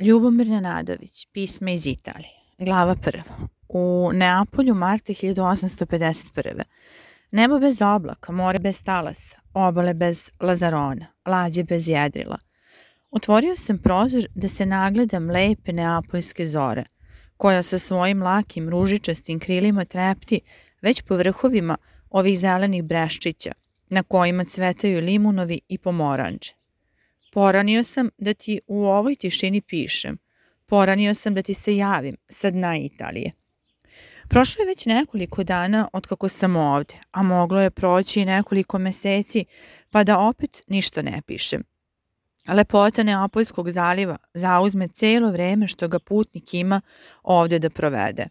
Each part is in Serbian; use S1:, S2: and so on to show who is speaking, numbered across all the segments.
S1: Ljubomir Nenadović, pisme iz Italije. Glava prva. U Neapolju marta 1851. Nebo bez oblaka, more bez talasa, obale bez lazarona, lađe bez jedrila. Otvorio sam prozor da se nagledam lepe neapoljske zore, koja sa svojim lakim ružičastim krilima trepti već po vrhovima ovih zelenih breščića, na kojima cvetaju limunovi i pomoranđe. Poranio sam da ti u ovoj tišini pišem. Poranio sam da ti se javim sa dna Italije. Prošlo je već nekoliko dana od kako sam ovde, a moglo je proći i nekoliko meseci, pa da opet ništa ne pišem. Lepota Neapoljskog zaliva zauzme celo vreme što ga putnik ima ovde da provede.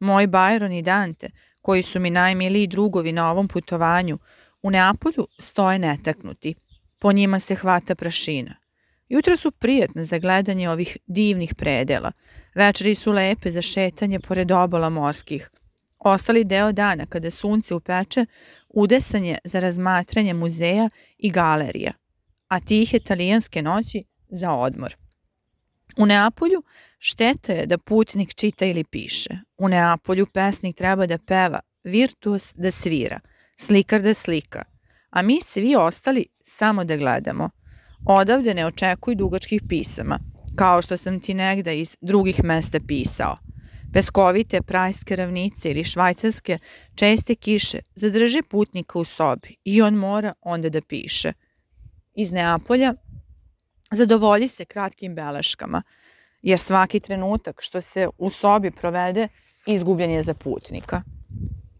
S1: Moj Byron i Dante, koji su mi najmiliji drugovi na ovom putovanju, u Neapolju stoje netaknuti – Po njima se hvata prašina. Jutra su prijatne za gledanje ovih divnih predela. Večeri su lepe za šetanje pored obala morskih. Ostali deo dana, kada sunce upeče, udesan je za razmatranje muzeja i galerija, a tihe talijanske noći za odmor. U Neapolju šteta je da putnik čita ili piše. U Neapolju pesnik treba da peva, virtuos da svira, slikar da slika, a mi svi ostali samo da gledamo. Odavde ne očekuj dugačkih pisama, kao što sam ti negda iz drugih mesta pisao. Peskovite prajske ravnice ili švajcarske česte kiše zadrže putnika u sobi i on mora onda da piše. Iz Neapolja zadovolji se kratkim beleškama, jer svaki trenutak što se u sobi provede izgubljen je za putnika.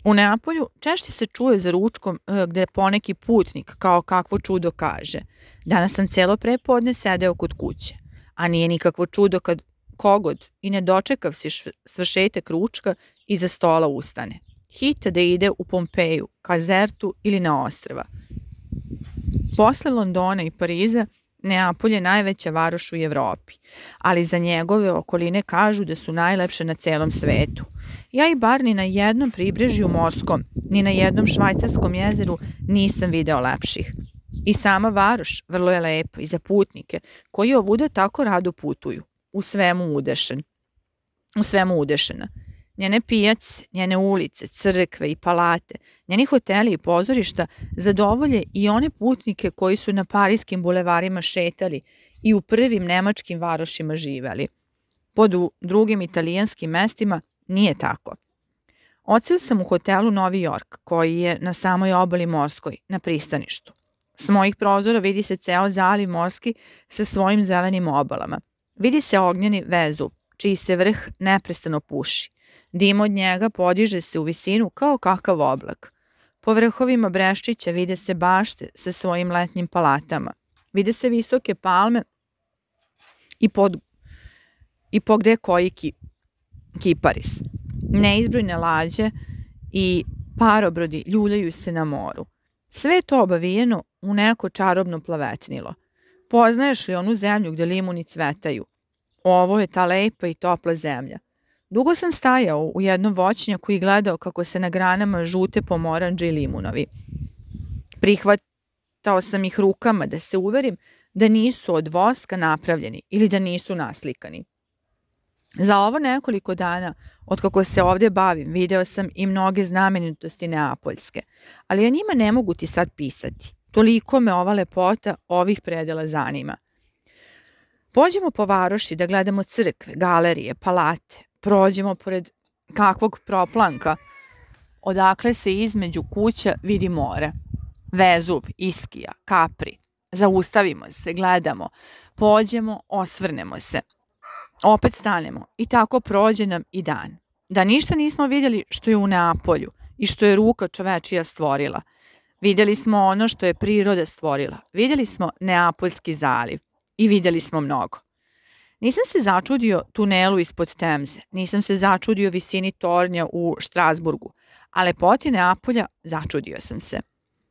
S1: U Neapolju češće se čuje za ručkom e, gde poneki putnik kao kakvo čudo kaže Danas sam celo prepodne sedeo kod kuće, a nije nikakvo čudo kad kogod i ne dočekav si svršetak ručka iza stola ustane. Hita da ide u Pompeju, Kazertu ili na ostrava. Posle Londona i Pariza, Neapolj je najveća varoš u Evropi, ali za njegove okoline kažu da su najlepše na celom svetu – Ja i bar ni na jednom pribrežju morskom, ni na jednom švajcarskom jezeru nisam video lepših. I sama varoš vrlo je lepa i za putnike koji ovuda tako rado putuju, u svemu udešen. U svemu udešena. Njene pijace, njene ulice, crkve i palate, njeni hoteli i pozorišta zadovolje i one putnike koji su na parijskim bulevarima šetali i u prvim nemačkim varošima živeli. Pod drugim italijanskim mestima Nije tako. Odseo sam u hotelu Novi York, koji je na samoj obali morskoj, na pristaništu. S mojih prozora vidi se ceo zaliv morski sa svojim zelenim obalama. Vidi se ognjeni vezuv, čiji se vrh neprestano puši. Dim od njega podiže se u visinu kao kakav oblak. Po vrhovima Breščića vide se bašte sa svojim letnjim palatama. Vide se visoke palme i, pod, i pogde koji kiparis. Neizbrojne lađe i parobrodi ljuljaju se na moru. Sve to obavijeno u neko čarobno plavetnilo. Poznaješ li onu zemlju gde limuni cvetaju? Ovo je ta lepa i topla zemlja. Dugo sam stajao u jednom voćnjaku i gledao kako se na granama žute pomoranđe i limunovi. Prihvatao sam ih rukama da se uverim da nisu od voska napravljeni ili da nisu naslikani. Za ovo nekoliko dana, od kako se ovde bavim, video sam i mnoge znamenitosti Neapoljske, ali o njima ne mogu ti sad pisati. Toliko me ova lepota ovih predela zanima. Pođemo po varoši da gledamo crkve, galerije, palate, prođemo pored kakvog proplanka, odakle se između kuća vidi more. Vezuv, Iskija, Kapri. Zaustavimo se, gledamo, pođemo, osvrnemo se – Opet stanemo i tako prođe nam i dan. Da ništa nismo vidjeli što je u Neapolju i što je ruka čovečija stvorila. Vidjeli smo ono što je priroda stvorila. Vidjeli smo Neapoljski zaliv i vidjeli smo mnogo. Nisam se začudio tunelu ispod Temze, nisam se začudio visini tornja u Štrasburgu, a lepoti Neapolja začudio sam se.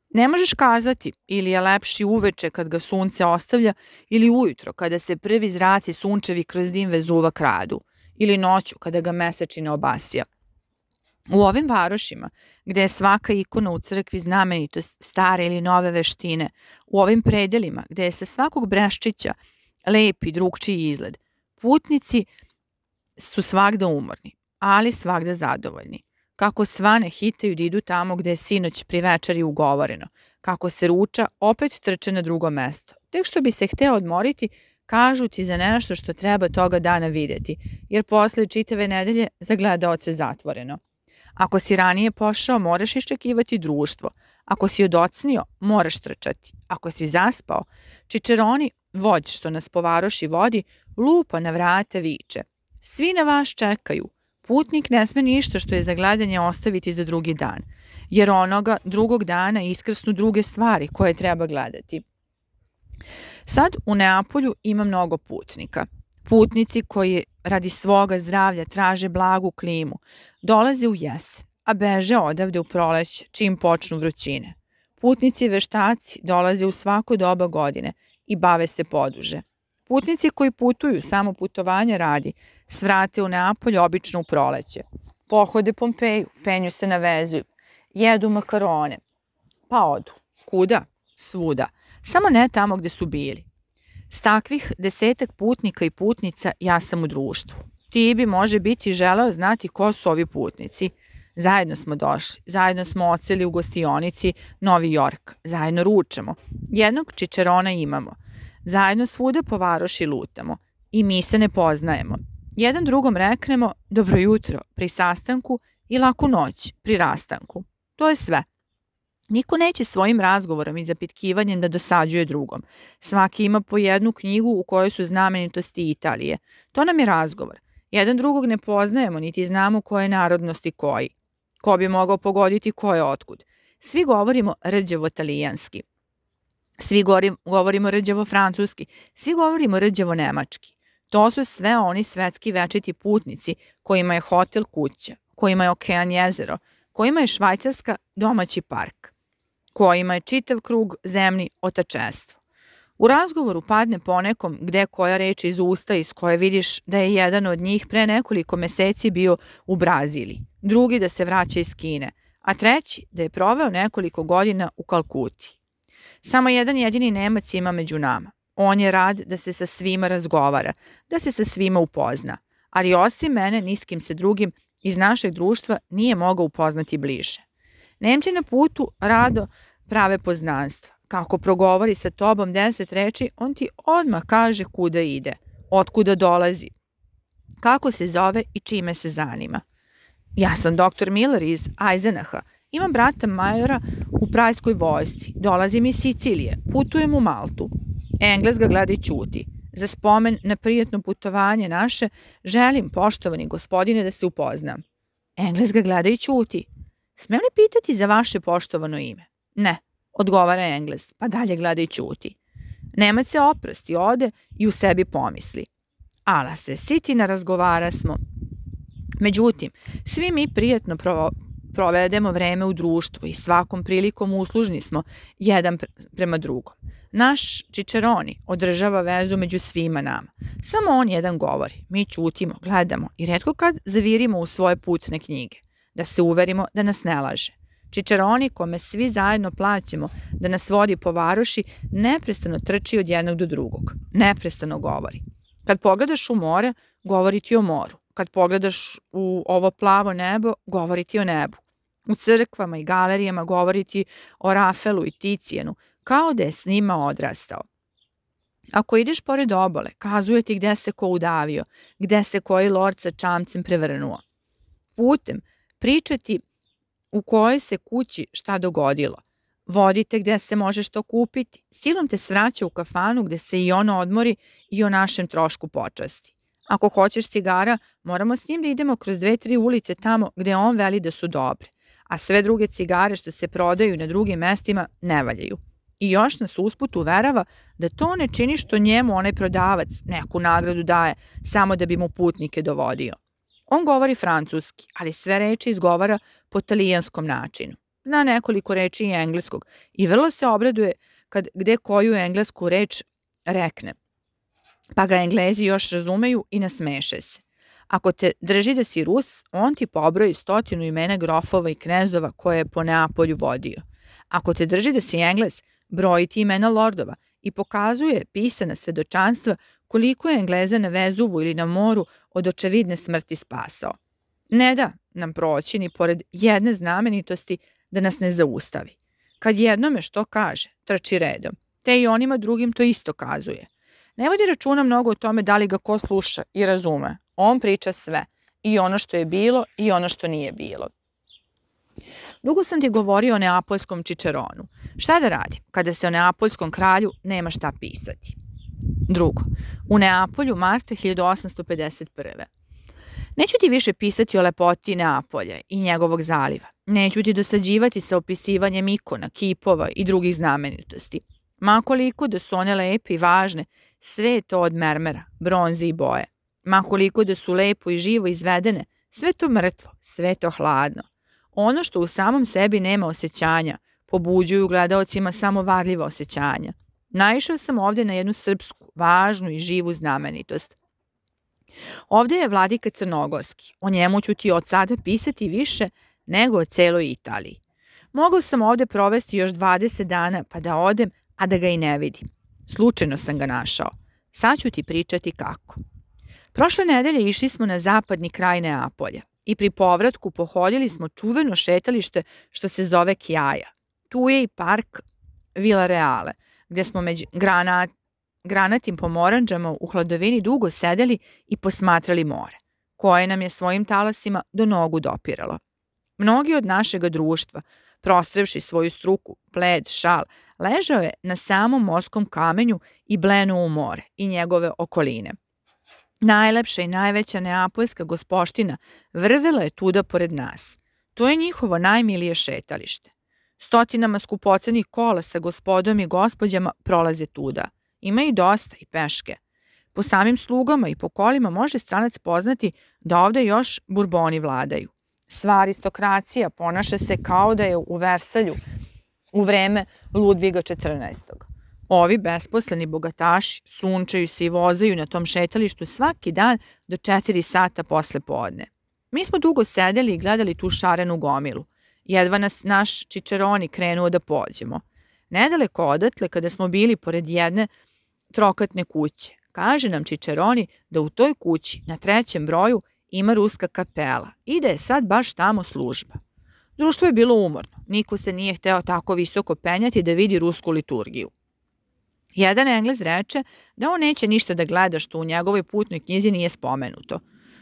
S1: Ne možeš kazati ili je lepši uveče kad ga sunce ostavlja ili ujutro kada se prvi zraci sunčevi kroz dim vezuva kradu ili noću kada ga mesečina obasja. U ovim varošima, gde je svaka ikona u crkvi znamenitost stare ili nove veštine, u ovim predelima, gde je sa svakog breščića lep i drugčiji izgled, Putnici su svakda umorni, ali svakda zadovoljni. Kako svane hitaju da idu tamo gde je sinoć pri večeri ugovoreno. Kako se ruča, opet trče na drugo mesto. Tek što bi se hteo odmoriti, kažu ti za nešto što treba toga dana videti, jer posle čitave nedelje za gledaoce zatvoreno. Ako si ranije pošao, moraš iščekivati društvo. Ako si odocnio, moraš trčati. Ako si zaspao, čičeroni, vođ što nas po varoši vodi, lupa na vrata viče. Svi na vas čekaju. Putnik ne sme ništa što je za gledanje ostaviti za drugi dan, jer onoga drugog dana iskrsnu druge stvari koje treba gledati. Sad u Neapolju ima mnogo putnika. Putnici koji radi svoga zdravlja traže blagu klimu, dolaze u jesen, a beže odavde u proleć čim počnu vrućine. Putnici veštaci dolaze u svako doba godine i bave se poduže. Putnici koji putuju samo putovanje radi, svrate u Neapolj obično u proleće. Pohode Pompeju, penju se na vezu, jedu makarone, pa odu. Kuda? Svuda. Samo ne tamo gde su bili. S takvih desetak putnika i putnica ja sam u društvu. Ti bi može biti želeo znati ko su ovi putnici. Zajedno smo došli, zajedno smo oceli u gostionici Novi Jork, zajedno ručamo. Jednog čičerona imamo. Zajedno svuda po varoši lutamo. I mi se ne poznajemo. Jedan drugom reknemo dobro jutro pri sastanku i laku noć pri rastanku. To je sve. Niko neće svojim razgovorom i zapitkivanjem da dosađuje drugom. Svaki ima po jednu knjigu u kojoj su znamenitosti Italije. To nam je razgovor. Jedan drugog ne poznajemo, niti znamo koje narodnosti koji. Ko bi mogao pogoditi ko je otkud. Svi govorimo rđevo talijanski. Svi govorimo rđevo francuski. Svi govorimo rđevo nemački. To su sve oni svetski večiti putnici kojima je hotel kuća, kojima je okean jezero, kojima je Švajcarska domaći park kojima je čitav krug zemni otačestvo. U razgovoru padne ponekom gde koja reč iz usta iz koje vidiš da je jedan od njih pre nekoliko meseci bio u Braziliji, drugi da se vraća iz Kine, a treći da je proveo nekoliko godina u Kalkuti. Samo jedan jedini Nemac ima među nama. On je rad da se sa svima razgovara, da se sa svima upozna, ali osim mene niskim se drugim iz našeg društva nije mogao upoznati bliže. Nemci na putu rado prave poznanstva. Kako progovori sa tobom deset reči, on ti odmah kaže kuda ide, otkuda dolazi, kako se zove i čime se zanima. Ja sam doktor Miller iz Eisenaha, imam brata majora u prajskoj vojsci, dolazim iz Sicilije, putujem u Maltu. Engles ga gleda i ćuti. Za spomen na prijetno putovanje naše, želim, poštovani gospodine, da se upoznam. Engles ga gleda i ćuti. Smem li pitati za vaše poštovano ime? Ne, odgovara Engles, pa dalje gleda i ćuti. Nemac se oprosti, ode i u sebi pomisli. Ala se, sitina razgovara smo. Međutim, svi mi prijatno provedemo vreme u društvu i svakom prilikom uslužni smo jedan prema drugom. Naš Čičeroni održava vezu među svima nama. Samo on jedan govori, mi ćutimo, gledamo i redko kad zavirimo u svoje putne knjige, da se uverimo da nas ne laže. Čičaroni kome svi zajedno plaćamo da nas vodi po varoši, neprestano trči od jednog do drugog. Neprestano govori. Kad pogledaš u more, govori ti o moru. Kad pogledaš u ovo plavo nebo, govori ti o nebu. U crkvama i galerijama govori ti o Rafelu i Ticijenu, kao da je s njima odrastao. Ako ideš pored obale, kazuje ti gde se ko udavio, gde se koji lord sa čamcem prevrnuo. Putem pričati u kojoj se kući šta dogodilo. Vodite gde se može što kupiti. Silom te svraća u kafanu gde se i ono odmori i o našem trošku počasti. Ako hoćeš cigara, moramo s njim da idemo kroz dve, tri ulice tamo gde on veli da su dobre, a sve druge cigare što se prodaju na drugim mestima ne valjaju. I još nas usput uverava da to ne čini što njemu onaj prodavac neku nagradu daje samo da bi mu putnike dovodio. On govori francuski, ali sve reči izgovara po talijanskom načinu. Zna nekoliko reči i engleskog i vrlo se obraduje kad gde koju englesku reč rekne. Pa ga englezi još razumeju i nasmeše se. Ako te drži da si Rus, on ti pobroji stotinu imena grofova i knezova koje je po Neapolju vodio. Ako te drži da si Engles, broji ti imena lordova i pokazuje pisana svedočanstva koliko je Engleza na Vezuvu ili na moru od očevidne smrti spasao. Ne da nam proći ni pored jedne znamenitosti da nas ne zaustavi. Kad jednome što kaže, trči redom, te i onima drugim to isto kazuje. Ne vodi računa mnogo o tome da li ga ko sluša i razume. On priča sve, i ono što je bilo i ono što nije bilo. Dugo sam ti govorio o neapoljskom čičeronu. Šta da radim kada se o neapoljskom kralju nema šta pisati? Drugo, u Neapolju marta 1851. Neću ti više pisati o lepoti Neapolja i njegovog zaliva. Neću ti dosađivati sa opisivanjem ikona, kipova i drugih znamenitosti. Makoliko da su one lepe i važne, sve je to od mermera, bronze i boje. Makoliko da su lepo i živo izvedene, sve to mrtvo, sve to hladno. Ono što u samom sebi nema osjećanja, pobuđuju gledaocima samo varljiva osjećanja. Naišao sam ovde na jednu srpsku, važnu i živu znamenitost. Ovde je vladika Crnogorski. O njemu ću ti od sada pisati više nego o celoj Italiji. Mogao sam ovde provesti još 20 dana pa da odem, a da ga i ne vidim. Slučajno sam ga našao. Sad ću ti pričati kako. Prošle nedelje išli smo na zapadni kraj Neapolja i pri povratku pohodili smo čuveno šetalište što se zove Kjaja. Tu je i park Vila Reale, gde smo među granat, granatim pomoranđama u hladovini dugo sedeli i posmatrali more, koje nam je svojim talasima do nogu dopiralo. Mnogi od našega društva, prostrevši svoju struku, pled, šal, ležao je na samom morskom kamenju i blenuo u more i njegove okoline. Najlepša i najveća neapoljska gospoština vrvela je tuda pored nas. To je njihovo najmilije šetalište. Stotinama skupocenih kola sa gospodom i gospođama prolaze tuda. Ima i dosta i peške. Po samim slugama i po kolima može stranac poznati da ovde još burboni vladaju. Sva aristokracija ponaša se kao da je u Versalju u vreme Ludviga XIV. Ovi besposleni bogataši sunčaju se i vozaju na tom šetalištu svaki dan do 4 sata posle podne. Mi smo dugo sedeli i gledali tu šarenu gomilu. Jedva nas naš čičeroni krenuo da pođemo. Nedaleko odatle, kada smo bili pored jedne trokatne kuće, kaže nam Čičeroni da u toj kući na trećem broju ima ruska kapela i da je sad baš tamo služba. Društvo je bilo umorno, niko se nije hteo tako visoko penjati da vidi rusku liturgiju. Jedan Englez reče da on neće ništa da gleda što u njegovoj putnoj knjizi nije spomenuto.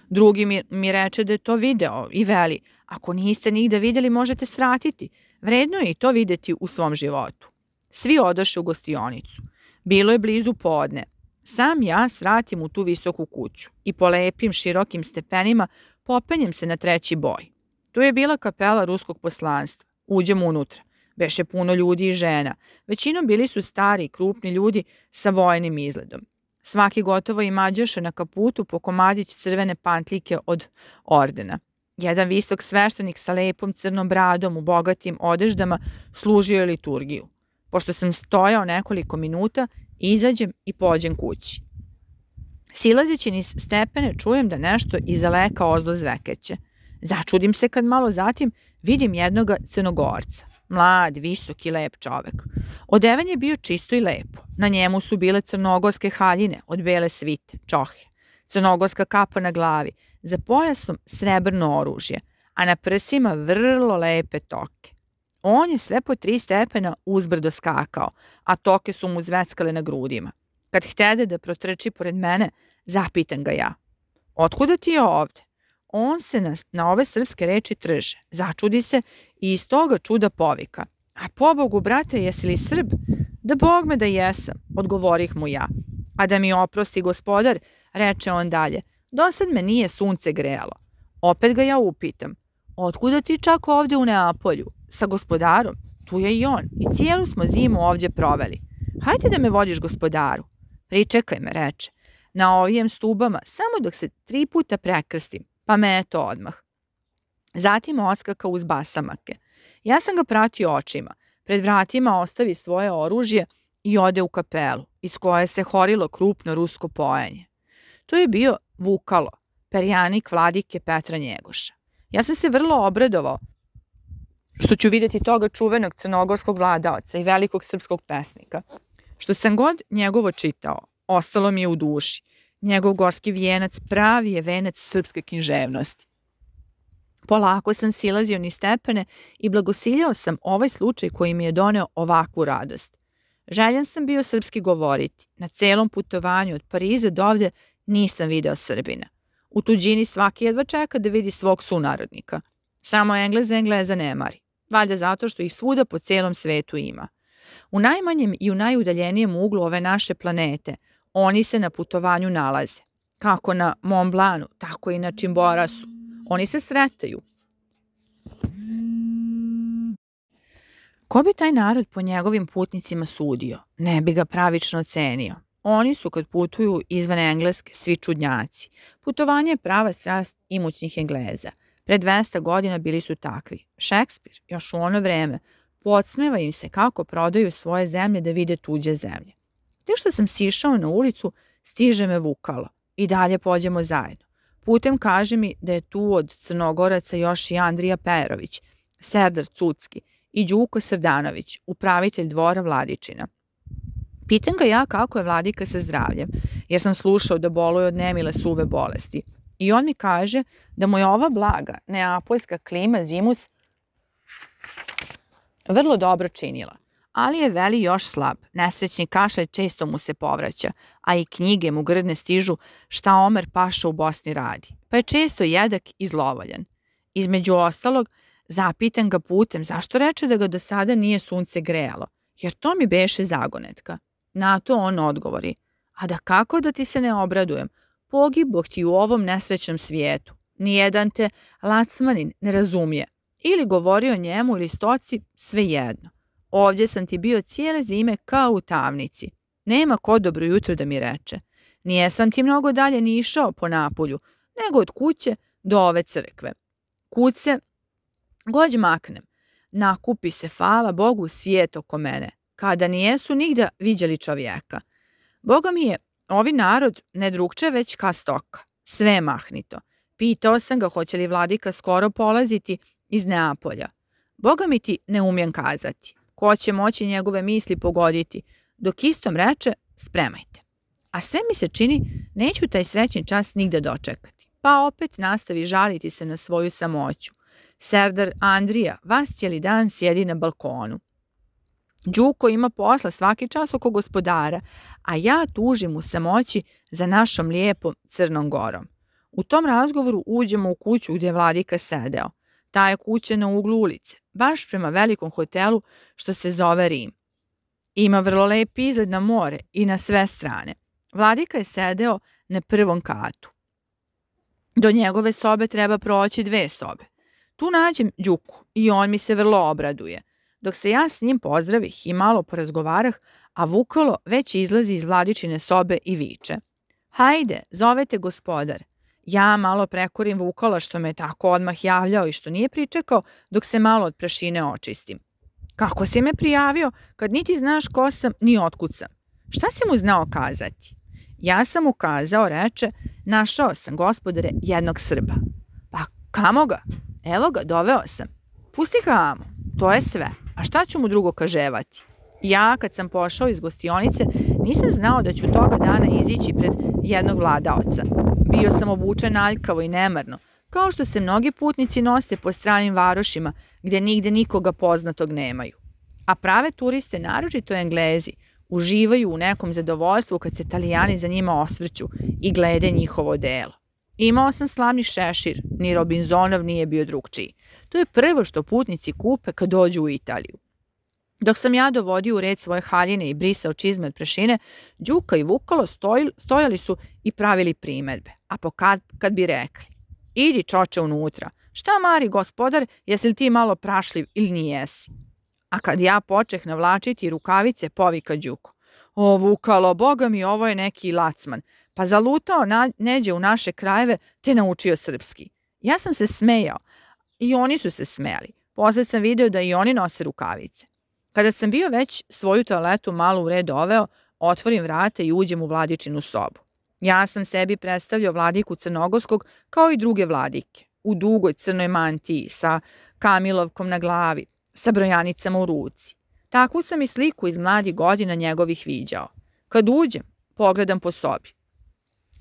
S1: Drugi mi, reče da je to video i veli, ako niste nigde videli možete svratiti. Vredno je i to videti u svom životu. Svi odoše u gostionicu. Bilo je blizu podne. Sam ja svratim u tu visoku kuću i po lepim, širokim stepenima popenjem se na treći boj. Tu je bila kapela ruskog poslanstva. Uđem unutra. Beše puno ljudi i žena. Većinom bili su stari, krupni ljudi sa vojnim izgledom. Svaki gotovo i mađaše na kaputu po komadić crvene pantljike od ordena. Jedan visok sveštenik sa lepom crnom bradom u bogatim odeždama služio je liturgiju. Pošto sam stojao nekoliko minuta, izađem i pođem kući. Silazeći niz stepene čujem da nešto iz daleka ozdo zvekeće. Začudim se kad malo zatim vidim jednoga crnogorca. Mlad, visok i lep čovek. Odevan je bio čisto i lepo. Na njemu su bile crnogorske haljine od bele svite, čohe, crnogorska kapa na glavi, za pojasom srebrno oružje, a na prsima vrlo lepe toke. On je sve po tri stepena uzbrdo skakao, a toke su mu zveckale na grudima. Kad htede da protrči pored mene, zapitan ga ja. Otkuda ti je ovde? On se na, na ove srpske reči trže, začudi se i iz toga čuda povika. A pobogu, brate, jesi li Srb? Da bog me da jesam, odgovorih mu ja. A da mi oprosti gospodar, reče on dalje, dosad me nije sunce grejalo. Opet ga ja upitam, otkuda ti čak ovde u Neapolju? Sa gospodarom? Tu je i on i cijelu smo zimu ovdje proveli. Hajde da me vodiš gospodaru. Pričekaj me, reče. Na ovijem stubama, samo dok se tri puta prekrstim, pa me eto odmah. Zatim odskaka uz basamake. Ja sam ga pratio očima. Pred vratima ostavi svoje oružje i ode u kapelu, iz koje se horilo krupno rusko pojenje. To je bio Vukalo, perjanik vladike Petra Njegoša. Ja sam se vrlo obradovao što ću videti toga čuvenog crnogorskog vladaoca i velikog srpskog pesnika. Što sam god njegovo čitao, ostalo mi je u duši. Njegov gorski vijenac pravi je venac srpske književnosti. Polako sam silazio ni stepene i blagosiljao sam ovaj slučaj koji mi je doneo ovakvu radost. Željan sam bio srpski govoriti. Na celom putovanju od Parize do ovde nisam video Srbina. U tuđini svaki jedva čeka da vidi svog sunarodnika. Samo Engleza Engleza ne mari. Valjda zato što ih svuda po celom svetu ima. U najmanjem i u najudaljenijem uglu ove naše planete oni se na putovanju nalaze. Kako na Mont Blancu, tako i na Čimborasu. Oni se sretaju. Ko bi taj narod po njegovim putnicima sudio? Ne bi ga pravično ocenio. Oni su kad putuju izvan Engleske svi čudnjaci. Putovanje je prava strast imućnih Engleza. Pre 200 godina bili su takvi. Šekspir, još u ono vreme, podsmeva im se kako prodaju svoje zemlje da vide tuđe zemlje. Te što sam sišao na ulicu, stiže me vukalo. I dalje pođemo zajedno. Putem kaže mi da je tu od Crnogoraca još i Andrija Perović, Serdar Cucki i Đuko Srdanović, upravitelj dvora Vladičina. Pitam ga ja kako je Vladika sa zdravljem, jer sam slušao da boluje od nemile suve bolesti. I on mi kaže da mu je ova blaga, neapoljska klima zimus vrlo dobro činila. Ali je Veli još slab, nesrećni kašalj često mu se povraća, a i knjige mu grdne stižu šta Omer Paša u Bosni radi, pa je često jedak i zlovoljan. Između ostalog, zapitan ga putem zašto reče da ga do sada nije sunce grejalo, jer to mi beše zagonetka. Na to on odgovori, a da kako da ti se ne obradujem, pogiboh ti u ovom nesrećnom svijetu. Nijedan te lacmanin ne razumije. Ili govori o njemu ili stoci, sve jedno. Ovdje sam ti bio cijele zime kao u tamnici. Nema ko dobro jutro da mi reče. Nijesam ti mnogo dalje ni išao po napolju, nego od kuće do ove crkve. Kuće, gođ maknem. Nakupi se, hvala Bogu, svijet oko mene. Kada nijesu nigda viđali čovjeka. Boga mi je, ovi narod ne drugče već ka stoka. Sve mahnito. Pitao sam ga hoće li vladika skoro polaziti iz Neapolja. Boga mi ti ne umijem kazati. Ko će moći njegove misli pogoditi, dok istom reče spremajte. A sve mi se čini neću taj srećni čas nigde dočekati. Pa opet nastavi žaliti se na svoju samoću. Serdar Andrija vas cijeli dan sjedi na balkonu. Đuko ima posla svaki čas oko gospodara, a ja tužim u samoći za našom lijepom Crnom Gorom. U tom razgovoru uđemo u kuću gdje je vladika sedeo. Ta je kuća na uglu ulice, baš prema velikom hotelu što se zove Rim. Ima vrlo lep izgled na more i na sve strane. Vladika je sedeo na prvom katu. Do njegove sobe treba proći dve sobe. Tu nađem Đuku i on mi se vrlo obraduje. Dok se ja s njim pozdravih i malo porazgovarah, a Vukalo već izlazi iz vladičine sobe i viče. Hajde, zovete gospodar. Ja malo prekorim Vukala što me tako odmah javljao i što nije pričekao dok se malo od prašine očistim. Kako si me prijavio kad niti znaš ko sam ni otkud sam? Šta si mu znao kazati? Ja sam mu kazao, reče, našao sam gospodare jednog Srba. Pa kamo ga? Evo ga, doveo sam. Pusti ga amo, to je sve. A šta ću mu drugo kaževati? Ja, kad sam pošao iz gostionice, nisam znao da ću toga dana izići pred jednog vladaoca. Bio sam obučen aljkavo i nemarno, kao što se mnogi putnici nose po stranim varošima, gde nigde nikoga poznatog nemaju. A prave turiste, naročito englezi, uživaju u nekom zadovoljstvu kad se italijani za njima osvrću i glede njihovo delo. Imao sam slavni šešir, ni Robinzonov nije bio drugčiji. To je prvo što putnici kupe kad dođu u Italiju. Dok sam ja dovodio u red svoje haljine i brisao čizme od prešine, Đuka i Vukalo stoj, stojali su i pravili primetbe. A pokad kad bi rekli, idi čoče unutra, šta mari gospodar, jesi li ti malo prašljiv ili nijesi? A kad ja počeh navlačiti rukavice, povika Đuko. O, Vukalo, boga mi, ovo je neki lacman, pa zalutao na, neđe u naše krajeve, te naučio srpski. Ja sam se smejao i oni su se smejali. Posle sam video da i oni nose rukavice. Kada sam bio već svoju toaletu malo u red oveo, otvorim vrata i uđem u vladičinu sobu. Ja sam sebi predstavljao vladiku Crnogorskog kao i druge vladike, u dugoj crnoj mantiji, sa kamilovkom na glavi, sa brojanicama u ruci. Takvu sam i sliku iz mladih godina njegovih viđao. Kad uđem, pogledam po sobi.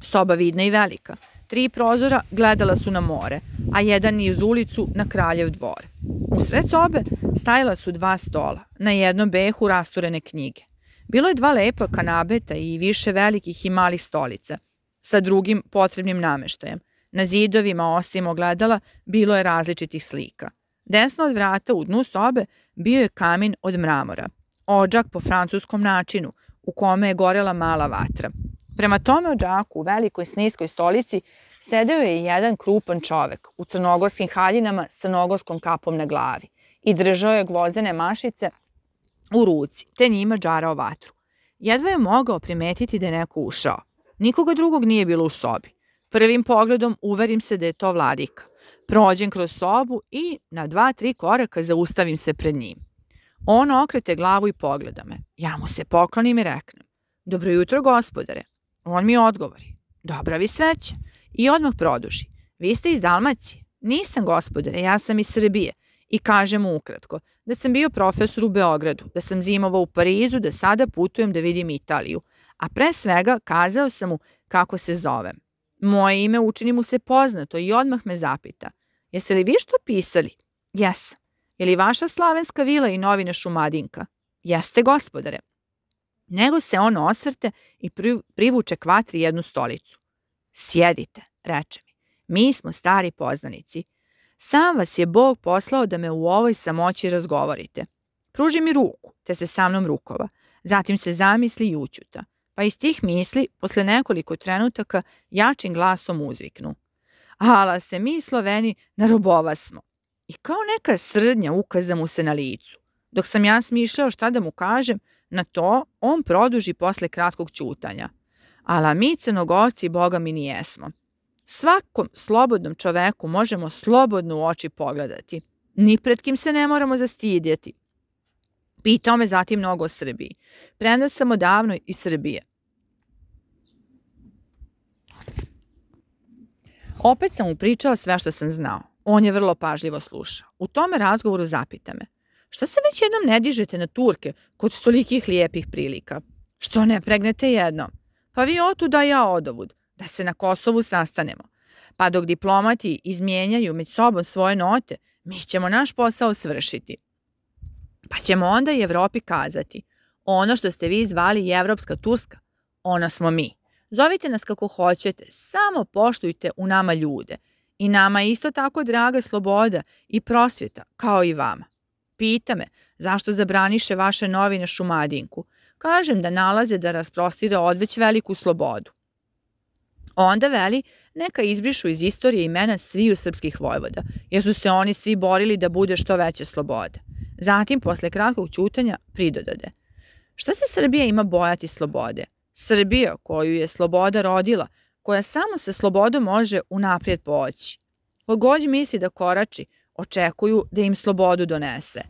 S1: Soba vidna i velika. Tri prozora gledala su na more, a jedan iz ulicu na Kraljev dvor. U sred sobe stajala su dva stola, na jednom behu rasturene knjige. Bilo je dva lepa kanabeta i više velikih i malih stolica, sa drugim potrebnim nameštajem. Na zidovima, osim ogledala, bilo je različitih slika. Desno od vrata u dnu sobe bio je kamin od mramora, ođak po francuskom načinu, u kome je gorela mala vatra. Prema tome ođaku u velikoj sniskoj stolici sedeo je jedan krupan čovek u crnogorskim haljinama sa nogorskom kapom na glavi i držao je gvozdene mašice u ruci, te njima džarao vatru. Jedva je mogao primetiti da je neko ušao. Nikoga drugog nije bilo u sobi. Prvim pogledom uverim se da je to vladika. Prođem kroz sobu i na dva, tri koraka zaustavim se pred njim. On okrete glavu i pogleda me. Ja mu se poklonim i reknem. Dobro jutro, gospodare. On mi odgovori. Dobra vi sreća. I odmah produži. Vi ste iz Dalmacije? Nisam, gospodare, ja sam iz Srbije. I kaže mu ukratko da sam bio profesor u Beogradu, da sam zimovao u Parizu, da sada putujem da vidim Italiju. A pre svega kazao sam mu kako se zovem. Moje ime učini mu se poznato i odmah me zapita. Jeste li vi što pisali? Jesam. Je li vaša slavenska vila i novina Šumadinka? Jeste, gospodare. Nego se on osvrte i privuče kvatri jednu stolicu. Sjedite, reče mi. Mi smo stari poznanici. Sam vas je Bog poslao da me u ovoj samoći razgovorite. Pruži mi ruku, te se sa mnom rukova. Zatim se zamisli i učuta. Pa iz tih misli, posle nekoliko trenutaka, jačim glasom uzviknu. Ala se mi Sloveni na robova smo. I kao neka srdnja ukaza mu se na licu. Dok sam ja smišljao šta da mu kažem, na to on produži posle kratkog ćutanja. Ala mi crnogorci boga mi nijesmo. Svakom slobodnom čoveku možemo slobodno u oči pogledati. Ni pred kim se ne moramo zastidjeti. Pitao me zatim mnogo o Srbiji. Premda sam odavno iz Srbije. Opet sam mu pričao sve što sam znao. On je vrlo pažljivo slušao. U tome razgovoru zapita me. Šta se već jednom ne dižete na Turke kod tolikih lijepih prilika? Što ne pregnete jednom? Pa vi otuda ja odovud, da se na Kosovu sastanemo. Pa dok diplomati izmijenjaju među sobom svoje note, mi ćemo naš posao svršiti. Pa ćemo onda i Evropi kazati, ono što ste vi zvali Evropska Turska, ona smo mi. Zovite nas kako hoćete, samo poštujte u nama ljude. I nama je isto tako draga sloboda i prosvjeta, kao i vama. Pita me, zašto zabraniše vaše novine Šumadinku? Kažem da nalaze da rasprostira odveć veliku slobodu. Onda veli, neka izbrišu iz istorije imena sviju srpskih vojvoda, jer su se oni svi borili da bude što veće slobode. Zatim, posle kratkog ćutanja, pridodade. Šta se Srbija ima bojati slobode? Srbija, koju je sloboda rodila, koja samo sa slobodom može unaprijed poći. Kogod misli da korači, očekuju da im slobodu donese.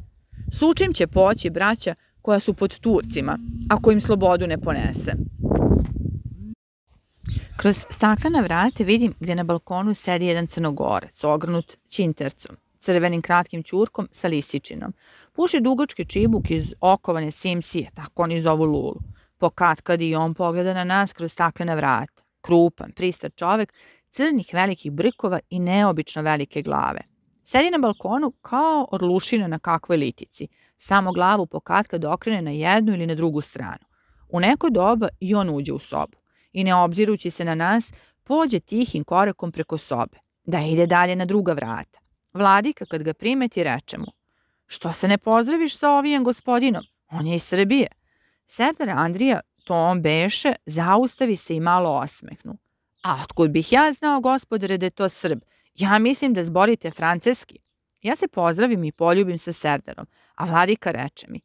S1: Sučim će poći braća koja su pod Turcima, ako im slobodu ne ponese. Kroz staklena vrate vidim gde na balkonu sedi jedan crnogorac, ogrnut čintercom, crvenim kratkim ćurkom sa lisičinom. Puši dugački čibuk iz okovane simsije, tako oni zovu Lulu. Po kad i on pogleda na nas kroz staklena vrata. Krupan, pristar čovek, crnih velikih brkova i neobično velike glave. Sedi na balkonu kao orlušina na kakvoj litici, samo glavu po kad okrene na jednu ili na drugu stranu. U neko doba i on uđe u sobu i ne obzirući se na nas, pođe tihim korakom preko sobe, da ide dalje na druga vrata. Vladika kad ga primeti reče mu, što se ne pozdraviš sa ovijem gospodinom, on je iz Srbije. Serdar Andrija, to on beše, zaustavi se i malo osmehnu. A otkud bih ja znao, gospodare, da je to Srb? Ja mislim da zborite franceski. Ja se pozdravim i poljubim sa Serdarom, a vladika reče mi,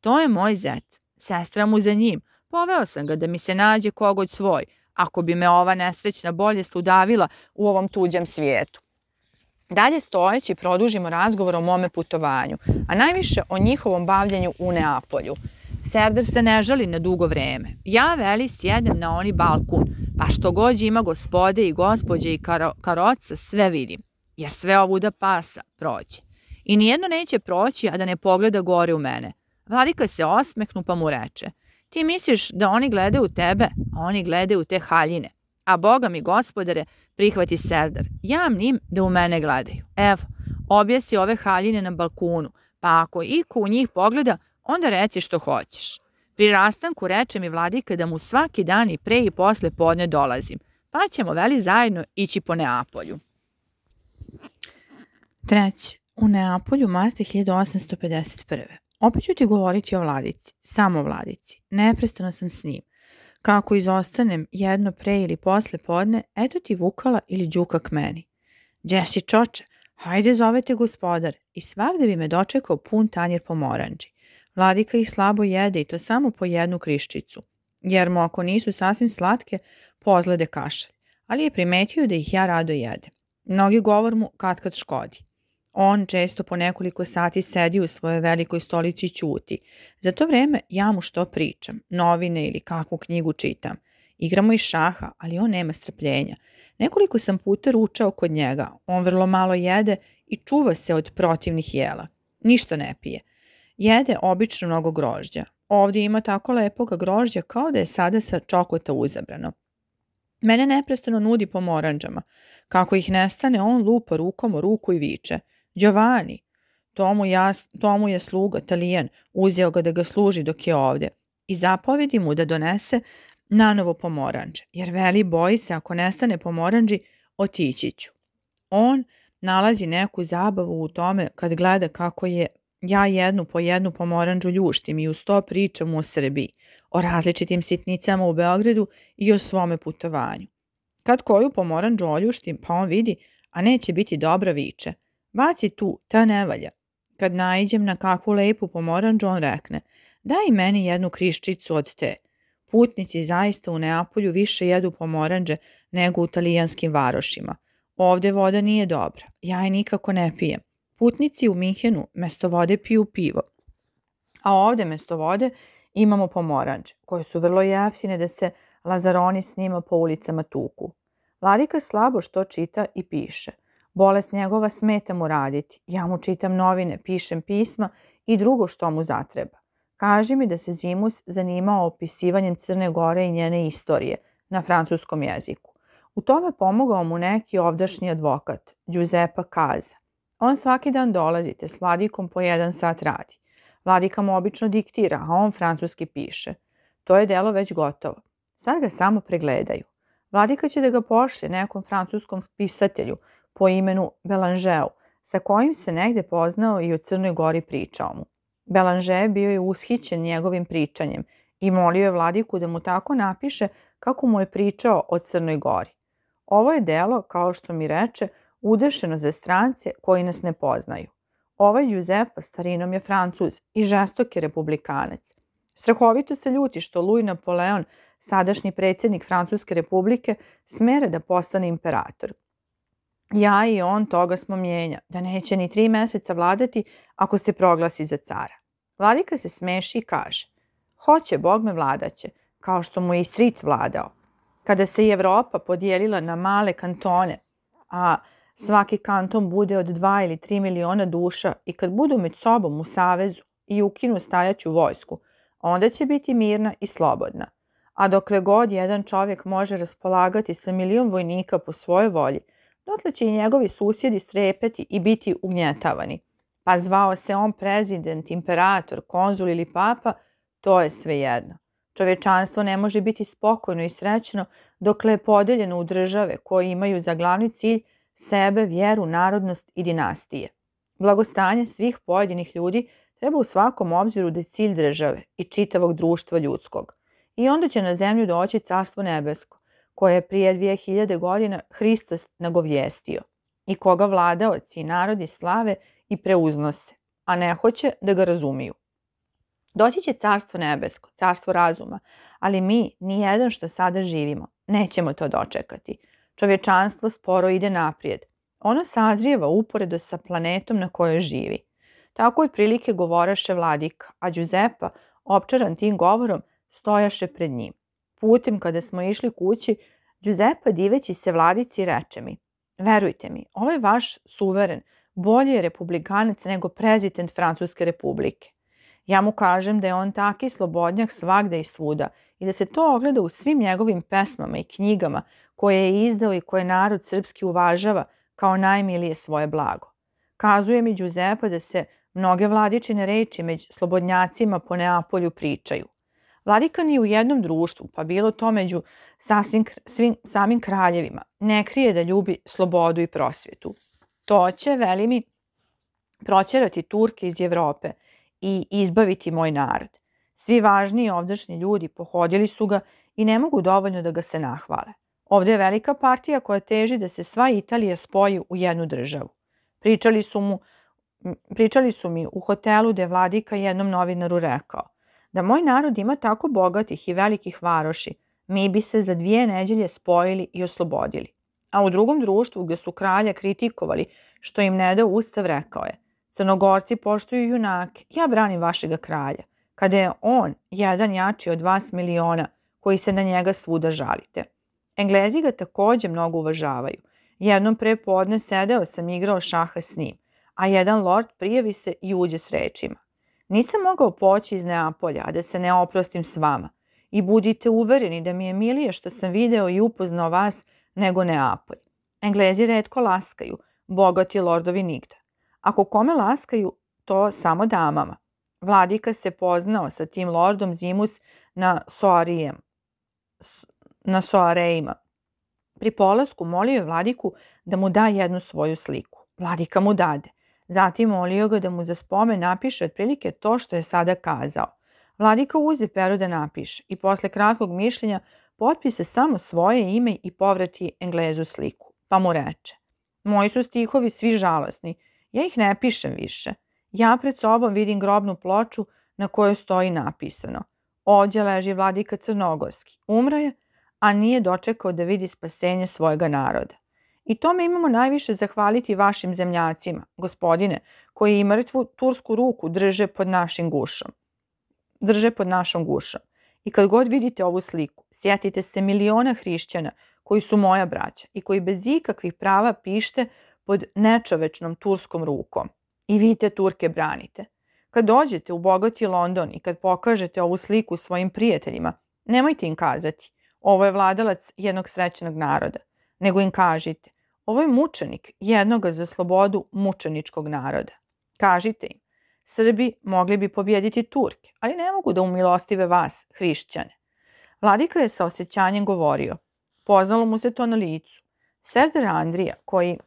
S1: to je moj zet, sestra mu za njim, poveo sam ga da mi se nađe kogod svoj, ako bi me ova nesrećna bolest udavila u ovom tuđem svijetu. Dalje stojeći produžimo razgovor o mome putovanju, a najviše o njihovom bavljanju u Neapolju. Serdar se ne žali na dugo vreme. Ja veli sjedem na oni balkun, pa što god ima gospode i gospođe i karo, karoca, sve vidim, jer sve ovuda pasa prođe. I nijedno neće proći, a da ne pogleda gore u mene. Vladika se osmehnu pa mu reče, ti misliš da oni gledaju tebe, a oni gledaju te haljine. A Boga mi, gospodare, prihvati Serdar, ja mnim da u mene gledaju. Evo, objesi ove haljine na balkonu, pa ako iko u njih pogleda, onda reci što hoćeš. Pri rastanku reče mi vladika da mu svaki dan i pre i posle podne dolazim, pa ćemo veli zajedno ići po Neapolju. Treći, u Neapolju marta 1851. Opet ću ti govoriti o vladici, samo vladici. Neprestano sam s njim. Kako izostanem jedno pre ili posle podne, eto ti vukala ili đuka k meni. Đesi čoče, hajde zovete gospodar i svakde bi me dočekao pun tanjir pomoranđi. Vladika ih slabo jede i to samo po jednu kriščicu, jer mu ako nisu sasvim slatke, pozlede kašalj, ali je primetio da ih ja rado jedem. Mnogi govor mu kad kad škodi. On često po nekoliko sati sedi u svojoj velikoj stolici i ćuti. Za to vreme ja mu što pričam, novine ili kakvu knjigu čitam. Igramo i šaha, ali on nema strpljenja. Nekoliko sam puta ručao kod njega, on vrlo malo jede i čuva se od protivnih jela. Ništa ne pije. Jede obično mnogo grožđa. Ovdje ima tako lepoga grožđa kao da je sada sa čokota uzabrano. Mene neprestano nudi pomoranđama. Kako ih nestane, on lupa rukom o ruku i viče. Giovanni, tomu, jas, tomu je sluga, talijan, uzeo ga da ga služi dok je ovdje. I zapovedi mu da donese nanovo pomoranđe, jer veli boji se ako nestane pomoranđi, otići ću. On nalazi neku zabavu u tome kad gleda kako je Ja jednu po jednu pomoranđu ljuštim i uz to pričam o Srbiji, o različitim sitnicama u Beogradu i o svome putovanju. Kad koju pomoranđu oljuštim, pa on vidi, a neće biti dobra viče. Baci tu, ta ne valja. Kad naiđem na kakvu lepu pomoranđu, on rekne, daj meni jednu kriščicu od te. Putnici zaista u Neapolju više jedu pomoranđe nego u talijanskim varošima. Ovde voda nije dobra, ja je nikako ne pijem. Putnici u Minhenu mesto vode piju pivo, a ovde mesto vode imamo pomoranđe, koje su vrlo jeftine da se Lazaroni s njima po ulicama tuku. Vladika slabo što čita i piše. Bolest njegova smeta mu raditi. Ja mu čitam novine, pišem pisma i drugo što mu zatreba. Kaži mi da se Zimus zanimao opisivanjem Crne Gore i njene istorije na francuskom jeziku. U tome pomogao mu neki ovdašnji advokat, Giuseppa Kaza. On svaki dan dolazi te s Vladikom po jedan sat radi. Vladika mu obično diktira, a on francuski piše. To je delo već gotovo. Sad ga samo pregledaju. Vladika će da ga pošlje nekom francuskom pisatelju po imenu Belanžeu, sa kojim se negde poznao i u Crnoj Gori pričao mu. Belanže bio je ushićen njegovim pričanjem i molio je Vladiku da mu tako napiše kako mu je pričao o Crnoj Gori. Ovo je delo, kao što mi reče, udešeno za strance koji nas ne poznaju. Ovaj Giuseppe starinom je francuz i žestok je republikanac. Strahovito se ljuti što Louis Napoleon, sadašnji predsjednik Francuske republike, smere da postane imperator. Ja i on toga smo mijenja, da neće ni tri meseca vladati ako se proglasi za cara. Vladika se smeši i kaže, hoće, Bog me vladaće, kao što mu je i stric vladao. Kada se Evropa podijelila na male kantone, a svaki kanton bude od 2 ili 3 miliona duša i kad budu med sobom u savezu i ukinu stajaću vojsku, onda će biti mirna i slobodna. A dokle god jedan čovjek može raspolagati sa milion vojnika po svojoj volji, dotle će i njegovi susjedi strepeti i biti ugnjetavani. Pa zvao se on prezident, imperator, konzul ili papa, to je sve jedno. Čovečanstvo ne može biti spokojno i srećno dokle je podeljeno u države koje imaju za glavni cilj sebe, vjeru, narodnost i dinastije. Blagostanje svih pojedinih ljudi treba u svakom obziru da je cilj države i čitavog društva ljudskog. I onda će na zemlju doći carstvo nebesko, koje je prije 2000 godina Hristos nagovjestio i koga vladaoci i narodi slave i preuznose, a ne hoće da ga razumiju. Doći će carstvo nebesko, carstvo razuma, ali mi, ni jedan što sada živimo, nećemo to dočekati – čovječanstvo sporo ide naprijed. Ono sazrijeva uporedo sa planetom na kojoj živi. Tako otprilike govoraše vladika, a Đuzepa, opčaran tim govorom, stojaše pred njim. Putem kada smo išli kući, Đuzepa diveći se vladici reče mi, verujte mi, ovaj vaš suveren bolji je republikanac nego prezident Francuske republike. Ja mu kažem da je on taki slobodnjak svagde i svuda i da se to ogleda u svim njegovim pesmama i knjigama koje je izdao i koje narod srpski uvažava kao najmilije svoje blago. Kazuje mi Đuzepa da se mnoge vladičine reči među slobodnjacima po Neapolju pričaju. Vladika ni u jednom društvu, pa bilo to među sasvim, svim, samim kraljevima, ne krije da ljubi slobodu i prosvjetu. To će, veli mi, proćerati Turke iz Evrope i izbaviti moj narod. Svi važniji ovdašnji ljudi pohodili su ga i ne mogu dovoljno da ga se nahvale. Ovde je velika partija koja teži da se sva Italija spoji u jednu državu. Pričali su, mu, pričali su mi u hotelu da je vladika jednom novinaru rekao da moj narod ima tako bogatih i velikih varoši, mi bi se za dvije neđelje spojili i oslobodili. A u drugom društvu gde su kralja kritikovali što im ne da ustav rekao je Crnogorci poštuju junake, ja branim vašega kralja, kada je on jedan jači od vas miliona koji se na njega svuda žalite. Englezi ga takođe mnogo uvažavaju. Jednom pre podne sedeo sam igrao šaha s njim, a jedan lord prijavi se i uđe s rečima. Nisam mogao poći iz Neapolja, a da se ne oprostim s vama. I budite uvereni da mi je milije što sam video i upoznao vas nego Neapolj. Englezi redko laskaju, bogati lordovi nigda. Ako kome laskaju, to samo damama. Vladika se poznao sa tim lordom Zimus na Soarijem, na Soarejima. Pri polasku molio je vladiku da mu da jednu svoju sliku. Vladika mu dade. Zatim molio ga da mu za spomen napiše otprilike to što je sada kazao. Vladika uze peru da napiše i posle kratkog mišljenja potpise samo svoje ime i povrati Englezu sliku. Pa mu reče, moji su stihovi svi žalosni, ja ih ne pišem više. Ja pred sobom vidim grobnu ploču na kojoj stoji napisano. Ovdje leži vladika Crnogorski. Umro je, a nije dočekao da vidi spasenje svojega naroda. I tome imamo najviše zahvaliti vašim zemljacima, gospodine, koji i mrtvu tursku ruku drže pod našim gušom. Drže pod našom gušom. I kad god vidite ovu sliku, sjetite se miliona hrišćana koji su moja braća i koji bez ikakvih prava pište pod nečovečnom turskom rukom. I vi te Turke branite. Kad dođete u bogati London i kad pokažete ovu sliku svojim prijateljima, nemojte im kazati, ovo je vladalac jednog srećnog naroda, nego im kažite, ovo je mučenik jednoga za slobodu mučeničkog naroda. Kažite im, Srbi mogli bi pobjediti Turke, ali ne mogu da umilostive vas, hrišćane. Vladika je sa osjećanjem govorio. Poznalo mu se to na licu. Serdar Andrija, koji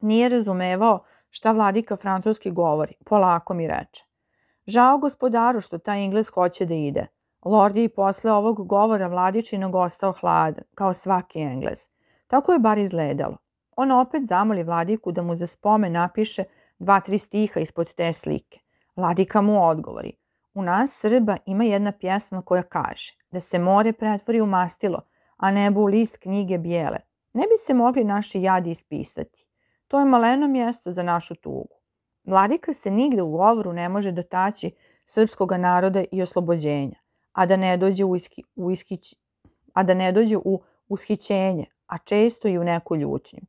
S1: nije razumevao šta vladika francuski govori, polako mi reče. Žao gospodaru što taj Ingles hoće da ide. Lord je i posle ovog govora vladičinog ostao hladan, kao svaki Engles. Tako je bar izgledalo. On opet zamoli vladiku da mu za spomen napiše dva, tri stiha ispod te slike. Vladika mu odgovori. U nas Srba ima jedna pjesma koja kaže da se more pretvori u mastilo, a nebo u list knjige bijele. Ne bi se mogli naši jadi ispisati. To je maleno mjesto za našu tugu. Vladika se nigde u govoru ne može dotaći srpskog naroda i oslobođenja, a da ne dođe u, iski, u iskić, a da ne dođe u ushićenje, a često i u neku ljutnju.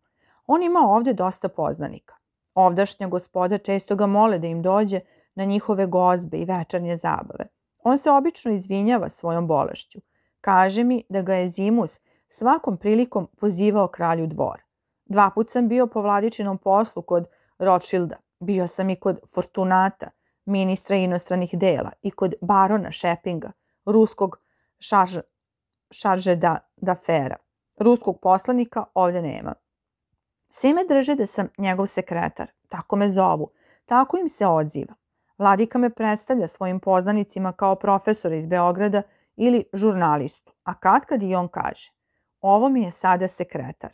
S1: On ima ovde dosta poznanika. Ovdašnja gospoda često ga mole da im dođe na njihove gozbe i večernje zabave. On se obično izvinjava svojom bolešću. Kaže mi da ga je Zimus svakom prilikom pozivao kralju dvor. Dva put sam bio po vladičinom poslu kod Rothschilda. Bio sam i kod Fortunata, ministra inostranih dela, i kod barona Šepinga, ruskog šarž, šarže da, da fera. Ruskog poslanika ovde nema. Svi me drže da sam njegov sekretar, tako me zovu, tako im se odziva. Vladika me predstavlja svojim poznanicima kao profesora iz Beograda ili žurnalistu, a kad kad i on kaže, ovo mi je sada sekretar.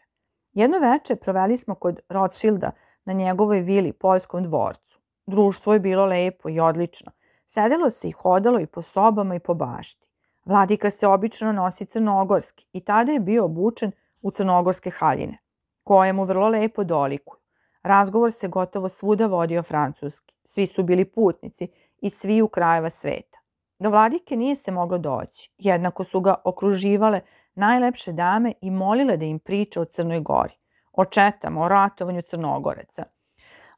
S1: Jedno veče proveli smo kod Rothschilda na njegovoj vili Poljskom dvorcu. Društvo je bilo lepo i odlično. Sedelo se i hodalo i po sobama i po bašti. Vladika se obično nosi crnogorski i tada je bio obučen u crnogorske haljine, koje mu vrlo lepo dolikuju. Razgovor se gotovo svuda vodio francuski. Svi su bili putnici iz sviju krajeva sveta. Do vladike nije se moglo doći. Jednako su ga okruživale najlepše dame i molile da im priča o Crnoj Gori, o četama, o ratovanju Crnogoreca.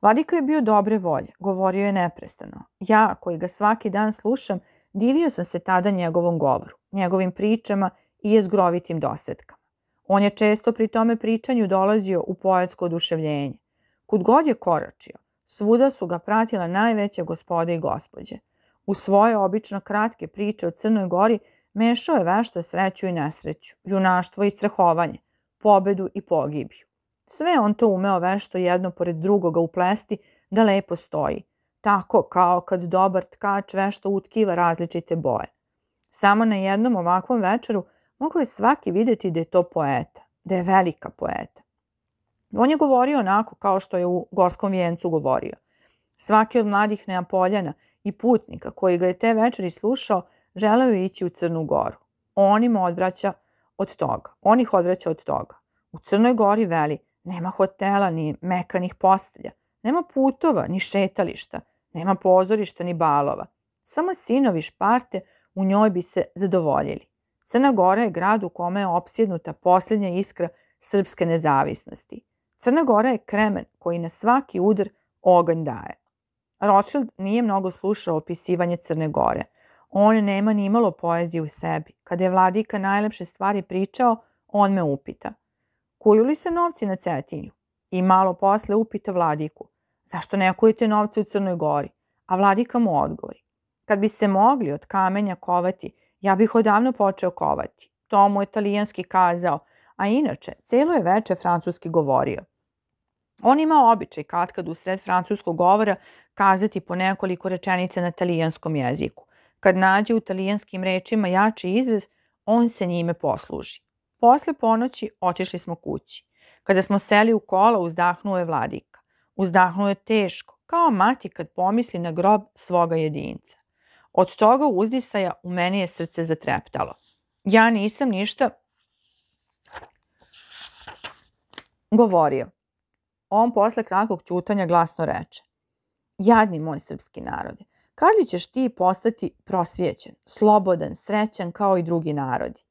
S1: Vladika je bio dobre volje, govorio je neprestano. Ja, koji ga svaki dan slušam, divio sam se tada njegovom govoru, njegovim pričama i jezgrovitim dosetkama. On je često pri tome pričanju dolazio u poetsko oduševljenje. Kud god je koračio, svuda su ga pratila najveće gospode i gospođe. U svoje obično kratke priče o Crnoj Gori mešao je vešto sreću i nesreću, junaštvo i strahovanje, pobedu i pogibiju. Sve on to umeo vešto jedno pored drugoga uplesti da lepo stoji, tako kao kad dobar tkač vešto utkiva različite boje. Samo na jednom ovakvom večeru mogao je svaki videti da je to poeta, da je velika poeta. On je govorio onako kao što je u Gorskom vijencu govorio. Svaki od mladih Neapoljana i putnika koji ga je te večeri slušao želeo je ići u Crnu Goru. On im odvraća od toga. On ih odvraća od toga. U Crnoj Gori veli, nema hotela ni mekanih postelja, nema putova ni šetališta, nema pozorišta ni balova. Samo sinovi Šparte u njoj bi se zadovoljili. Crna Gora je grad u kome je opsjednuta posljednja iskra srpske nezavisnosti. Crna Gora je kremen koji na svaki udar oganj daje. Rothschild nije mnogo slušao opisivanje Crne Gore. On nema ni imalo poezije u sebi. Kada je vladika najlepše stvari pričao, on me upita. Kuju li se novci na Cetinju? I malo posle upita vladiku. Zašto ne kujete novce u Crnoj Gori? A vladika mu odgovori. Kad bi se mogli od kamenja kovati, ja bih odavno počeo kovati. To mu je talijanski kazao, a inače, celo je veče francuski govorio. On ima običaj kad kad u sred francuskog govora kazati po nekoliko rečenica na talijanskom jeziku. Kad nađe u talijanskim rečima jači izraz, on se njime posluži. Posle ponoći otišli smo kući. Kada smo seli u kola, uzdahnuo je vladika. Uzdahnuo je teško, kao mati kad pomisli na grob svoga jedinca. Od toga uzdisaja u meni je srce zatreptalo. Ja nisam ništa govorio. On posle kratkog čutanja glasno reče. Jadni moj srpski narode, kad li ćeš ti postati prosvjećen, slobodan, srećan kao i drugi narodi?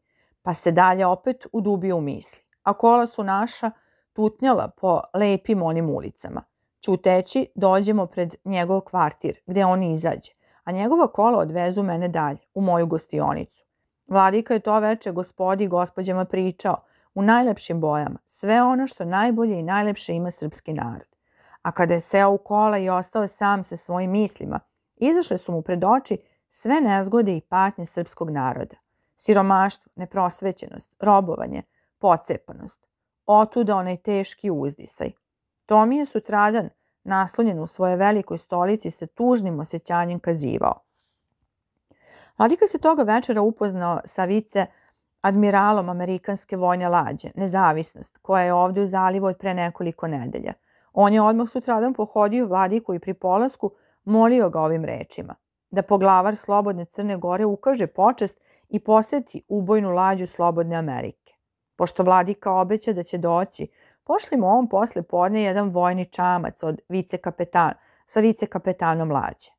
S1: Pa se dalje opet udubio u misli. A kola su naša tutnjala po lepim onim ulicama. Čuteći, dođemo pred njegov kvartir, gde on izađe, a njegova kola odvezu mene dalje, u moju gostionicu. Vladika je to veče gospodi i gospođama pričao, u najlepšim bojama, sve ono što najbolje i najlepše ima srpski narod. A kada je seo u kola i ostao sam sa svojim mislima, izašle su mu pred oči sve nezgode i patnje srpskog naroda. Siromaštvo, neprosvećenost, robovanje, pocepanost. Otuda onaj teški uzdisaj. Tomije sutradan, naslonjen u svoje velikoj stolici, se tužnim osjećanjem kazivao. Vladika se toga večera upoznao sa vice admiralom amerikanske vojne lađe, nezavisnost, koja je ovde u zalivu od pre nekoliko nedelja. On je odmah sutradan pohodio vladiku i pri polasku molio ga ovim rečima. Da poglavar Slobodne Crne Gore ukaže počest i poseti ubojnu lađu Slobodne Amerike. Pošto vladika obeća da će doći, pošlimo on posle podne jedan vojni čamac od vice kapetana, sa vice kapetanom lađe.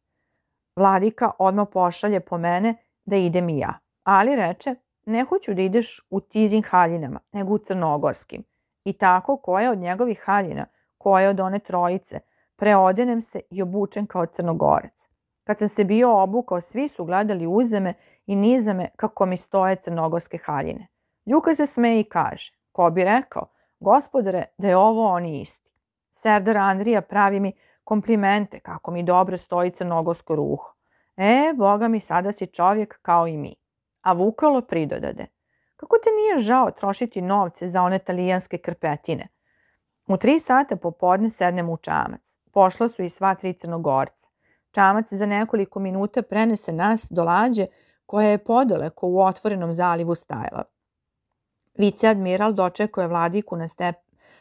S1: Vladika odmah pošalje po mene da idem i ja. Ali reče, ne hoću da ideš u tizin haljinama, nego u crnogorskim. I tako koja od njegovih haljina, koja od one trojice, preodenem se i obučen kao crnogorac. Kad sam se bio obukao, svi su gledali uzeme i nizame kako mi stoje crnogorske haljine. Đuka se smeje i kaže, ko bi rekao, gospodare, da je ovo oni isti. Serdar Andrija pravi mi komplimente kako mi dobro stoji crnogorsko ruho. E, boga mi, sada si čovjek kao i mi a Vukalo pridodade. Kako te nije žao trošiti novce za one talijanske krpetine? U tri sata popodne sednem u čamac. Pošla su i sva tri crnogorca. Čamac za nekoliko minuta prenese nas do lađe koja je podaleko u otvorenom zalivu stajala. Vice admiral dočekao je vladiku na, step,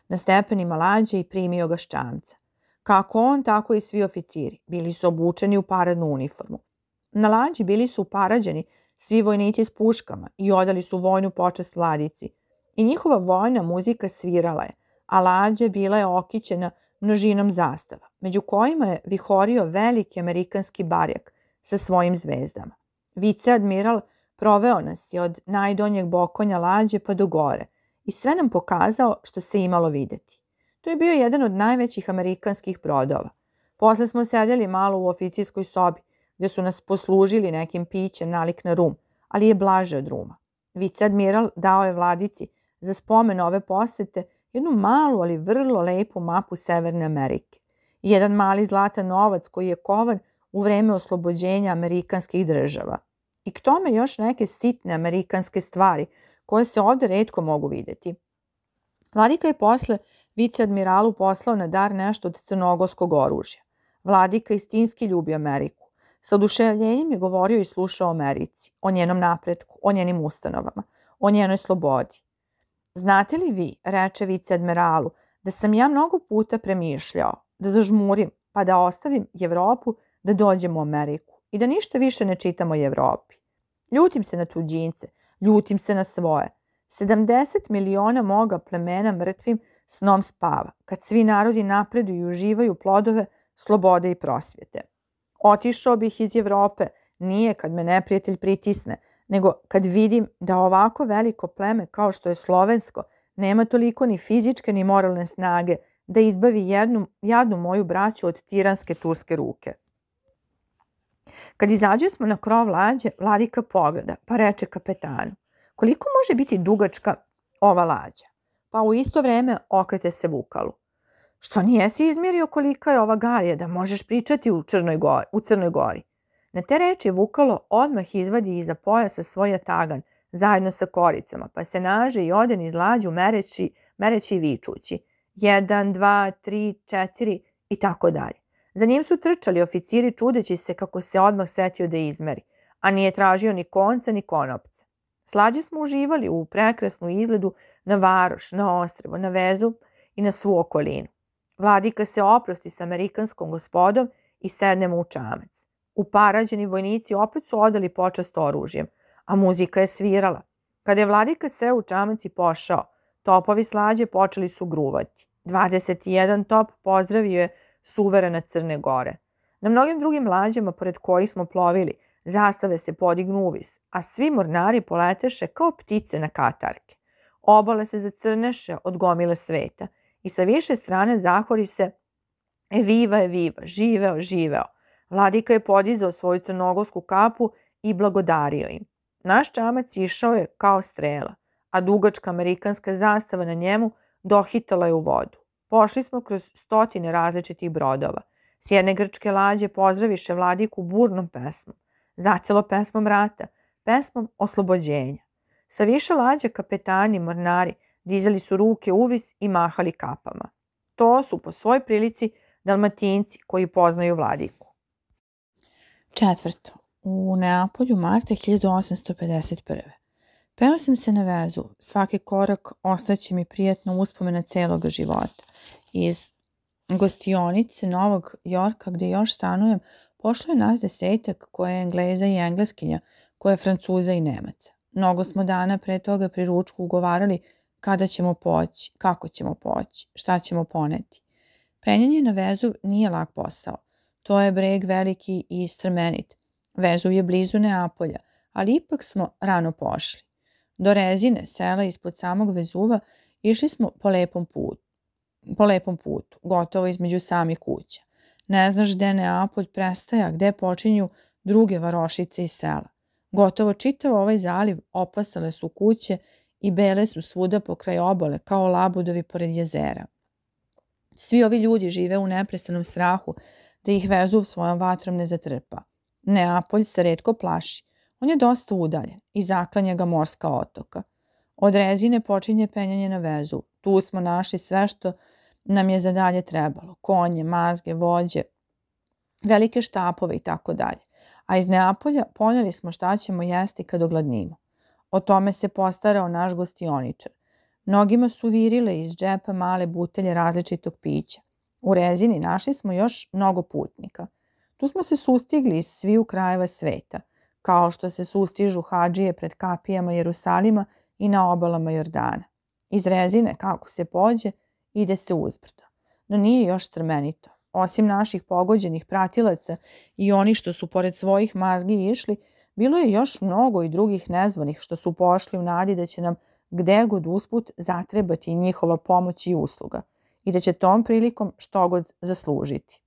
S1: na stepenima lađe i primio ga s čamca. Kako on, tako i svi oficiri. Bili su obučeni u paradnu uniformu. Na lađi bili su uparađeni svi vojnici s puškama i odali su vojnu počast vladici. I njihova vojna muzika svirala je, a lađa bila je okićena množinom zastava, među kojima je vihorio veliki amerikanski barjak sa svojim zvezdama. Viceadmiral proveo nas je od najdonjeg bokonja lađe pa do gore i sve nam pokazao što se imalo videti. To je bio jedan od najvećih amerikanskih brodova. Posle smo sedjeli malo u oficijskoj sobi, gde su nas poslužili nekim pićem nalik na rum, ali je blaže od ruma. Viceadmiral dao je vladici za spomen ove posete jednu malu, ali vrlo lepu mapu Severne Amerike. I jedan mali zlatan novac koji je kovan u vreme oslobođenja amerikanskih država. I k tome još neke sitne amerikanske stvari koje se ovde redko mogu videti. Vladika je posle viceadmiralu poslao na dar nešto od crnogorskog oružja. Vladika istinski ljubi Ameriku. Sa oduševljenjem je govorio i slušao o Americi, o njenom napretku, o njenim ustanovama, o njenoj slobodi. Znate li vi, reče viceadmiralu, da sam ja mnogo puta premišljao da zažmurim pa da ostavim Evropu da dođem u Ameriku i da ništa više ne čitam o Evropi. Ljutim se na tuđince, ljutim se na svoje. 70 miliona moga plemena mrtvim snom spava, kad svi narodi napreduju i uživaju plodove slobode i prosvjete. Otišao bih iz Evrope, nije kad me neprijatelj pritisne, nego kad vidim da ovako veliko pleme kao što je slovensko nema toliko ni fizičke ni moralne snage da izbavi jednu, jadnu moju braću od tiranske turske ruke. Kad izađe smo na krov lađe, Vladika pogleda, pa reče kapetanu, koliko može biti dugačka ova lađa? Pa u isto vreme okrete se Vukalu. Što nijesi izmjerio kolika je ova galija da možeš pričati u, Črnoj gori, u Crnoj gori? Na te reči Vukalo odmah izvadi iza pojasa svoj tagan zajedno sa koricama, pa se naže i oden iz lađu mereći, mereći i vičući. Jedan, dva, tri, četiri i tako dalje. Za njim su trčali oficiri čudeći se kako se odmah setio da izmeri, a nije tražio ni konca ni konopca. Slađe smo uživali u prekrasnu izgledu na varoš, na ostrevo, na vezu i na svu okolinu. Vladika se oprosti sa amerikanskom gospodom i sednemo u čamac. Uparađeni vojnici opet su odali počast oružjem, a muzika je svirala. Kada je vladika seo u čamac pošao, topovi slađe počeli su gruvati. 21 top pozdravio je suverena Crne Gore. Na mnogim drugim lađama pored kojih smo plovili, zastave se podignu uvis, a svi mornari poleteše kao ptice na katarke. Obale se zacrneše od gomile sveta i sa više strane zahori se Eviva, eviva, živeo, živeo. Vladika je podizao svoju crnogorsku kapu i blagodario im. Naš čamac išao je kao strela, a dugačka amerikanska zastava na njemu dohitala je u vodu. Pošli smo kroz stotine različitih brodova. S jedne grčke lađe pozdraviše vladiku burnom pesmom. Zacelo pesmom rata, pesmom oslobođenja. Sa više lađa kapetani, mornari, dizali su ruke uvis i mahali kapama. To su po svoj prilici dalmatinci koji poznaju vladiku.
S2: Četvrto. U Neapolju marta 1851. Peo sam se na vezu. Svaki korak ostaće mi prijetno uspomena celog života. Iz gostionice Novog Jorka gde još stanujem pošlo je nas desetak koja je Engleza i Engleskinja, koja je Francuza i Nemaca. Mnogo smo dana pre toga pri ručku ugovarali kada ćemo poći, kako ćemo poći, šta ćemo poneti. Penjanje na vezu nije lak posao. To je breg veliki i strmenit. Vezuv je blizu Neapolja, ali ipak smo rano pošli. Do Rezine, sela ispod samog Vezuva, išli smo po lepom putu. Po lepom putu, gotovo između samih kuća. Ne znaš gde Neapolj prestaja, gde počinju druge varošice i sela. Gotovo čitav ovaj zaliv opasale su kuće i bele su svuda pokraj obale kao labudovi pored jezera. Svi ovi ljudi žive u neprestanom strahu da ih Vezuv svojom vatrom ne zatrpa. Neapolj se redko plaši. On je dosta udaljen i zaklanja ga morska otoka. Od rezine počinje penjanje na vezu. Tu smo našli sve što nam je za dalje trebalo. Konje, mazge, vođe, velike štapove i tako dalje. A iz Neapolja poneli smo šta ćemo jesti kad ogladnimo. O tome se postarao naš gostioničar. Mnogima su virile iz džepa male butelje različitog pića. U rezini našli smo još mnogo putnika. Tu smo se sustigli iz sviju krajeva sveta, kao što se sustižu hađije pred kapijama Jerusalima i na obalama Jordana. Iz rezine, kako se pođe, ide se uzbrdo. No nije još strmenito. Osim naših pogođenih pratilaca i oni što su pored svojih mazgi išli, bilo je još mnogo i drugih nezvanih što su pošli u nadi da će nam gde god usput zatrebati njihova pomoć i usluga. I da će tom prilikom što god zaslužiti.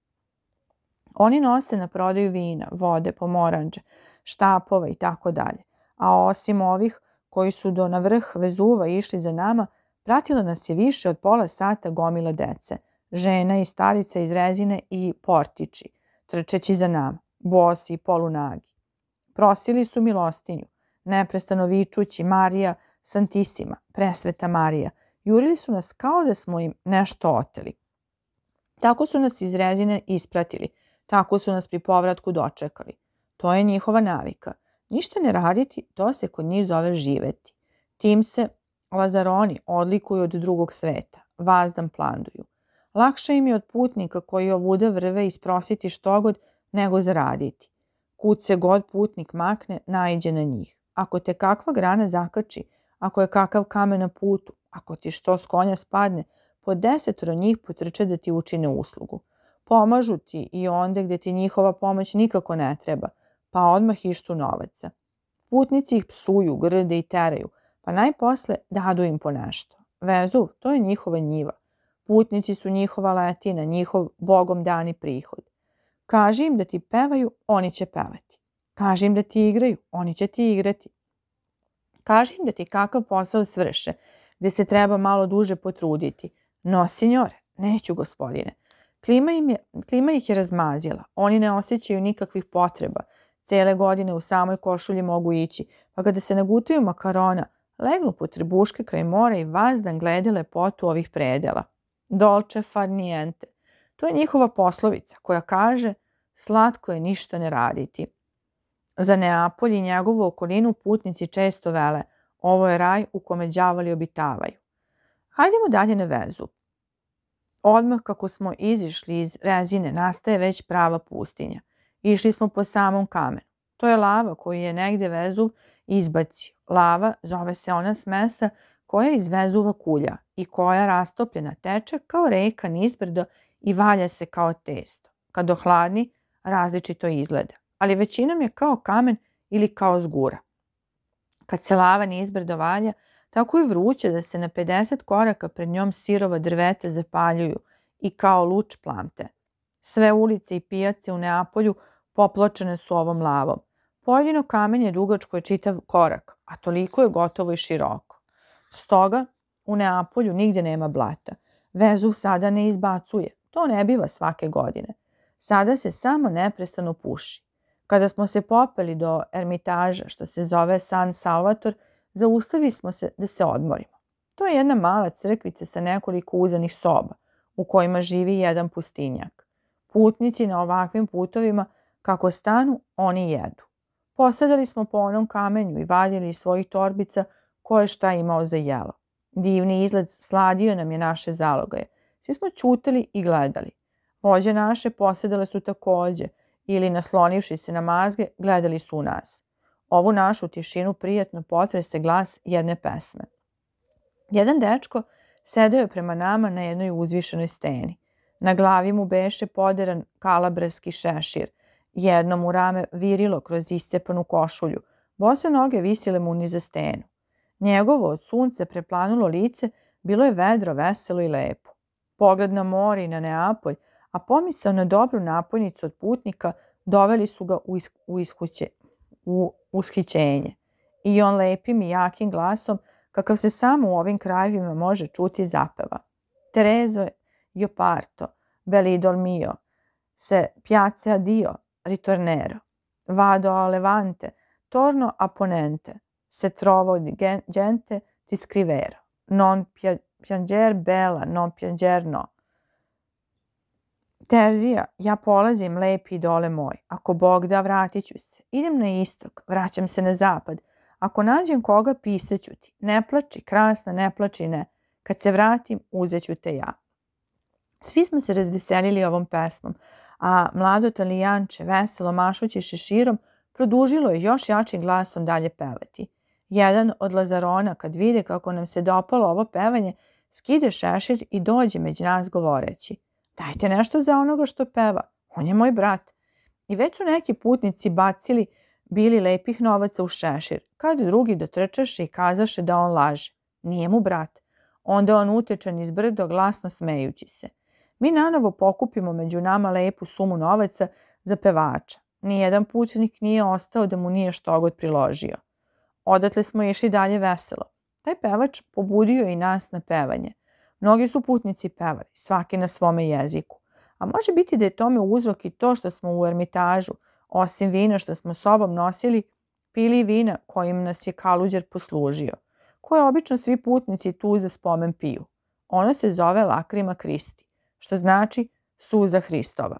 S2: Oni nose na prodaju vina, vode, pomoranđe, štapova i tako dalje. A osim ovih koji su do na vrh Vezuva išli za nama, pratilo nas je više od pola sata gomila dece, žena i starica iz rezine i portiči, trčeći za nama, bosi i polunagi. Prosili su milostinju, neprestano vičući Marija Santisima, presveta Marija, jurili su nas kao da smo im nešto oteli. Tako su nas iz rezine ispratili, tako su nas pri povratku dočekali. To je njihova navika. Ništa ne raditi, to se kod njih zove živeti. Tim se Lazaroni odlikuju od drugog sveta, vazdan planduju. Lakše im je od putnika koji ovuda vrve isprositi što god nego zaraditi. Kud se god putnik makne, najđe na njih. Ako te kakva grana zakači, ako je kakav kamen na putu, ako ti što s konja spadne, po desetoro njih potrče da ti učine uslugu. Pomažu ti i onda gde ti njihova pomoć nikako ne treba, pa odmah ištu novaca. Putnici ih psuju, grde i teraju, pa najposle dadu im po nešto. Vezuv, to je njihova njiva. Putnici su njihova letina, njihov bogom dani prihod. Kaži im da ti pevaju, oni će pevati. Kaži im da ti igraju, oni će ti igrati. Kaži im da ti kakav posao svrše, gde se treba malo duže potruditi. No, signore, neću gospodine. Klima, im je, klima ih je razmazila. Oni ne osjećaju nikakvih potreba. Cele godine u samoj košulji mogu ići, pa kada se nagutaju makarona, legnu po tribuške kraj mora i vazdan glede lepotu ovih predela. Dolce far niente. To je njihova poslovica koja kaže slatko je ništa ne raditi. Za Neapolj i njegovu okolinu putnici često vele ovo je raj u kome đavoli obitavaju. Hajdemo dalje na vezu. Odmah kako smo izišli iz rezine nastaje već prava pustinja. Išli smo po samom kamenu. To je lava koju je negde Vezuv izbacio. Lava zove se ona smesa koja iz Vezuva kulja i koja rastopljena teče kao reka nizbrdo i valja se kao testo. Kad ohladni, različito izgleda, ali većinom je kao kamen ili kao zgura. Kad se lava nizbrdo valja, tako je vruće da se na 50 koraka pred njom sirova drveta zapaljuju i kao luč plamte. Sve ulice i pijace u Neapolju popločene su ovom lavom. Pojedino kamenje dugačko je čitav korak, a toliko je gotovo i široko. Stoga, u Neapolju nigde nema blata. Vezu sada ne izbacuje. To ne biva svake godine. Sada se samo neprestano puši. Kada smo se popeli do ermitaža, što se zove San Salvator, zaustavi smo se da se odmorimo. To je jedna mala crkvica sa nekoliko uzanih soba, u kojima živi jedan pustinjak. Putnici na ovakvim putovima, kako stanu, oni jedu. Posadali smo po onom kamenju i vadili iz svojih torbica ko je šta imao za jelo. Divni izgled sladio nam je naše zalogaje. Svi smo čutali i gledali. Vođe naše posedale su takođe ili naslonivši se na mazge gledali su u nas. Ovu našu tišinu prijatno potrese glas jedne pesme. Jedan dečko sedeo je prema nama na jednoj uzvišenoj steni. Na glavi mu beše poderan kalabrski šešir. Jedno mu rame virilo kroz iscepanu košulju. Bose noge visile mu niza stenu. Njegovo od sunce preplanulo lice bilo je vedro, veselo i lepo. Pogled na more i na Neapolj, a pomisao na dobru napojnicu od putnika doveli su ga u, is, u, iskuće, u ushićenje. I on lepim i jakim glasom, kakav se samo u ovim krajevima može čuti zapeva. Terezo io parto, belidol mio, se piace adio, ritornero, vado a levante, torno a ponente, se trovo di gente ti scrivero, non pianger bella, non pianger no. Terzija, ja polazim lepi dole moj. Ako Bog da, vratit ću se. Idem na istok, vraćam se na zapad. Ako nađem koga, pisaću ti. Ne plači, krasna, ne plači, ne. Kad se vratim, uzeću te ja. Svi smo se razveselili ovom pesmom, a mlado talijanče, veselo mašući šeširom, produžilo je još jačim glasom dalje pevati. Jedan od Lazarona, kad vide kako nam se dopalo ovo pevanje, skide šešir i dođe među nas govoreći – Dajte nešto za onoga što peva. On je moj brat. I već su neki putnici bacili bili lepih novaca u šešir, kad drugi dotrčaše i kazaše da on laže. Nije mu brat. Onda on uteče niz brdo glasno smejući se. Mi nanovo pokupimo među nama lepu sumu novaca za pevača. Nijedan pućnik nije ostao da mu nije što god priložio. Odatle smo išli dalje veselo. Taj pevač pobudio i nas na pevanje. Mnogi su putnici pevali, svaki na svome jeziku. A može biti da je tome uzrok i to što smo u ermitažu, osim vina što smo sobom nosili, pili vina kojim nas je kaluđer poslužio, koje obično svi putnici tu za spomen piju. Ono se zove lakrima Kristi, što znači suza Hristova.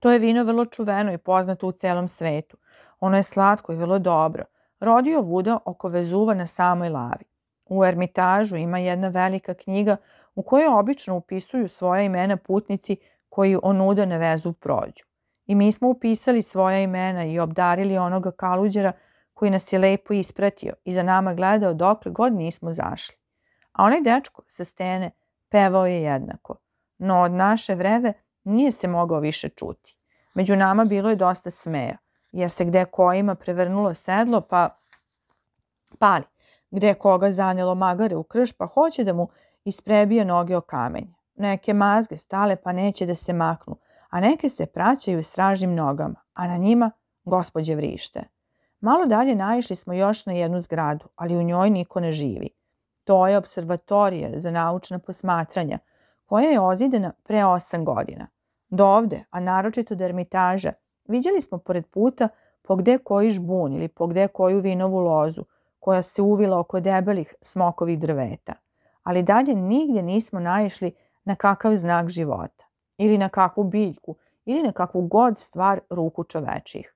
S2: To je vino vrlo čuveno i poznato u celom svetu. Ono je slatko i vrlo dobro. Rodio vuda oko Vezuva na samoj lavi. U Ermitažu ima jedna velika knjiga u kojoj obično upisuju svoja imena putnici koji onuda na vezu prođu. I mi smo upisali svoja imena i obdarili onoga kaluđera koji nas je lepo ispratio i za nama gledao dokle god nismo zašli. A onaj dečko sa stene pevao je jednako, no od naše vreve nije se mogao više čuti. Među nama bilo je dosta smeja, jer se gde kojima prevrnulo sedlo, pa pali, gde koga zanjelo magare u krš, pa hoće da mu isprebije noge o kamenje. Neke mazge stale pa neće da se maknu, a neke se praćaju stražnim nogama, a na njima gospođe vrište. Malo dalje naišli smo još na jednu zgradu, ali u njoj niko ne živi. To je observatorija za naučna posmatranja, koja je ozidena pre osam godina. Do ovde, a naročito do Ermitaža, viđali smo pored puta po gde koji žbun ili po gde koju vinovu lozu, koja se uvila oko debelih smokovih drveta. Ali dalje nigdje nismo naišli na kakav znak života, ili na kakvu biljku, ili na kakvu god stvar ruku čovečih.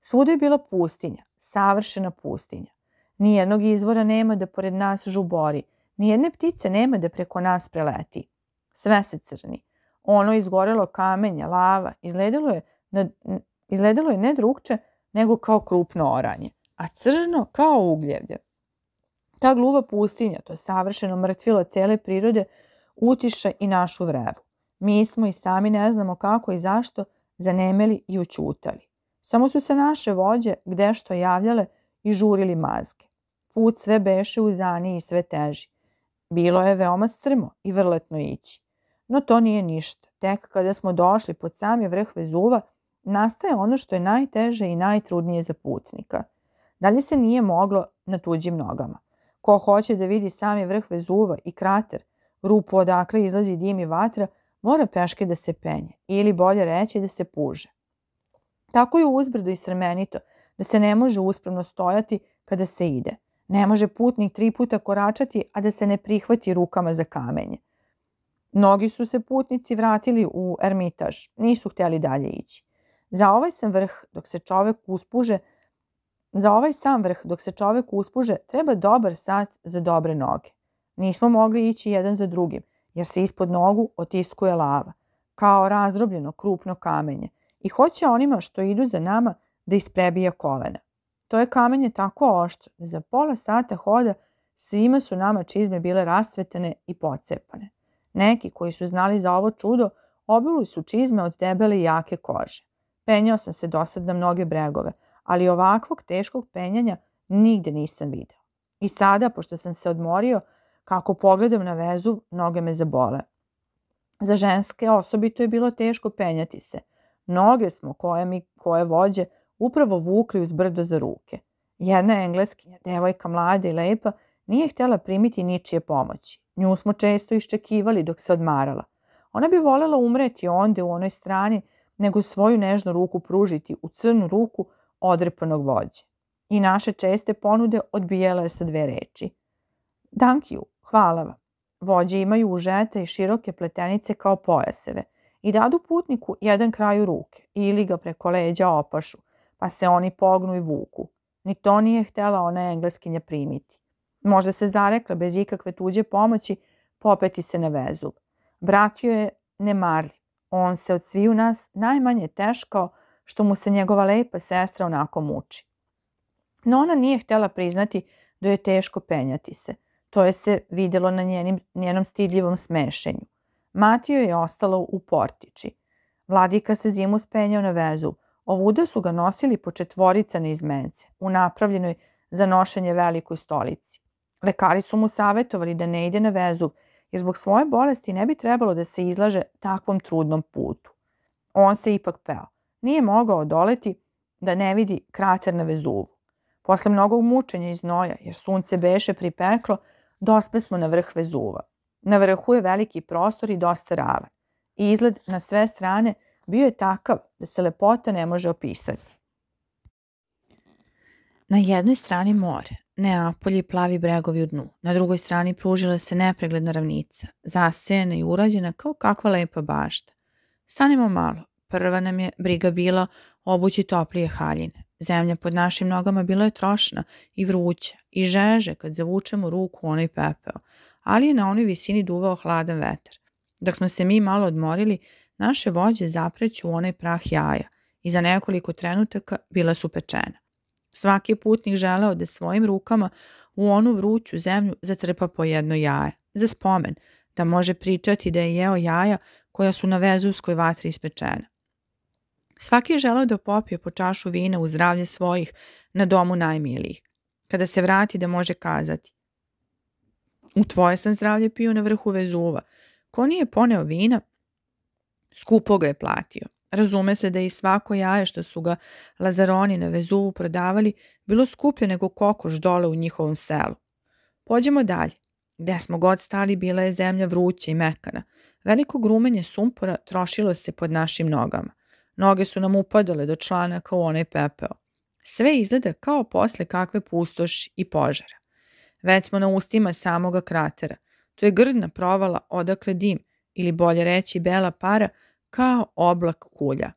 S2: Svuda je bila pustinja, savršena pustinja. Nijednog izvora nema da pored nas žubori, nijedne ptice nema da preko nas preleti. Sve se crni. Ono izgorelo kamenje, lava, izgledalo je, na, izgledalo je ne drugče nego kao krupno oranje, a crno kao ugljevlje. Ta gluva pustinja, to savršeno mrtvilo cele prirode, utiša i našu vrevu. Mi smo i sami ne znamo kako i zašto zanemeli i učutali. Samo su se naše vođe gde što javljale i žurili mazge. Put sve beše u zani i sve teži. Bilo je veoma strmo i vrletno ići. No to nije ništa. Tek kada smo došli pod sami vrh Vezuva, nastaje ono što je najteže i najtrudnije za putnika. Dalje se nije moglo na tuđim nogama. Ko hoće da vidi sami vrh Vezuva i krater, rupu odakle izlazi dim i vatra, mora peške da se penje, ili bolje reći da se puže. Tako je uzbrdo i sremenito, da se ne može uspravno stojati kada se ide. Ne može putnik tri puta koračati, a da se ne prihvati rukama za kamenje. Mnogi su se putnici vratili u Ermitaž, nisu htjeli dalje ići. Za ovaj sam vrh, dok se čovek uspuže, za ovaj sam vrh, dok se čovek uspuže, treba dobar sat za dobre noge. Nismo mogli ići jedan za drugim, jer se ispod nogu otiskuje lava, kao razdrobljeno krupno kamenje, i hoće onima što idu za nama da isprebija kolena. To je kamenje tako oštro da za pola sata hoda svima su nama čizme bile rascvetene i pocepane. Neki koji su znali za ovo čudo obili su čizme od debele i jake kože. Penjao sam se dosad na mnoge bregove, ali ovakvog teškog penjanja nigde nisam video. I sada, pošto sam se odmorio, kako pogledam na vezu, noge me zabole. Za ženske osobito je bilo teško penjati se. Noge smo koje mi, koje vođe, upravo vukli uz brdo za ruke. Jedna engleskinja, devojka mlada i lepa, nije htjela primiti ničije pomoći. Nju smo često iščekivali dok se odmarala. Ona bi volela umreti onde u onoj strani, nego svoju nežnu ruku pružiti u crnu ruku odrepanog vođe. I naše česte ponude odbijela je sa dve reči. Thank you, hvala vam. Vođe imaju užete i široke pletenice kao pojaseve i dadu putniku jedan kraju ruke ili ga preko leđa opašu, pa se oni pognu i vuku. Ni to nije htela ona engleskinja primiti. Možda se zarekla bez ikakve tuđe pomoći popeti se na vezu. Bratio je nemarljiv. On se od sviju nas najmanje teškao što mu se njegova lepa sestra onako muči. No ona nije htjela priznati da je teško penjati se. To je se vidjelo na njenim, njenom stidljivom smešenju. Matio je ostalo u portiči. Vladika se zimu spenjao na vezu. Ovuda su ga nosili po četvorica na izmence, u napravljenoj za nošenje velikoj stolici. Lekari su mu savjetovali da ne ide na Vezuv, jer zbog svoje bolesti ne bi trebalo da se izlaže takvom trudnom putu. On se ipak peo. Nije mogao doleti da ne vidi krater na Vezuvu. Posle mnogog mučenja i znoja, jer sunce beše pripeklo, dospe smo na vrh Vezuva. Na vrhu je veliki prostor i dosta ravan. I izgled na sve strane bio je takav da se lepota ne može opisati.
S1: Na jednoj strani more, Neapolje i plavi bregovi u dnu. Na drugoj strani pružila se nepregledna ravnica, zasejena i urađena kao kakva lepa bašta. Stanimo malo. Prva nam je briga bila obući toplije haljine. Zemlja pod našim nogama bila je trošna i vruća i žeže kad zavučemo ruku u onaj pepeo, ali je na onoj visini duvao hladan vetar. Dok smo se mi malo odmorili, naše vođe zapreću u onaj prah jaja i za nekoliko trenutaka bila su pečena. Svaki putnik želeo da svojim rukama u onu vruću zemlju zatrpa po jedno jaje, za spomen, da može pričati da je jeo jaja koja su na vezuvskoj vatri ispečena. Svaki je želeo da popije po čašu vina u zdravlje svojih na domu najmilijih. Kada se vrati da može kazati U tvoje sam zdravlje pio na vrhu Vezuva. Ko nije poneo vina, skupo ga je platio. Razume se da i svako jaje što su ga Lazaroni na Vezuvu prodavali bilo skuplje nego kokoš dole u njihovom selu. Pođemo dalje. Gde smo god stali bila je zemlja vruća i mekana. Veliko grumenje sumpora trošilo se pod našim nogama. Noge su nam upadale do članaka u onaj pepeo. Sve izgleda kao posle kakve pustoš i požara. Već smo na ustima samoga kratera. To je grdna provala odakle dim, ili bolje reći bela para, kao oblak kulja.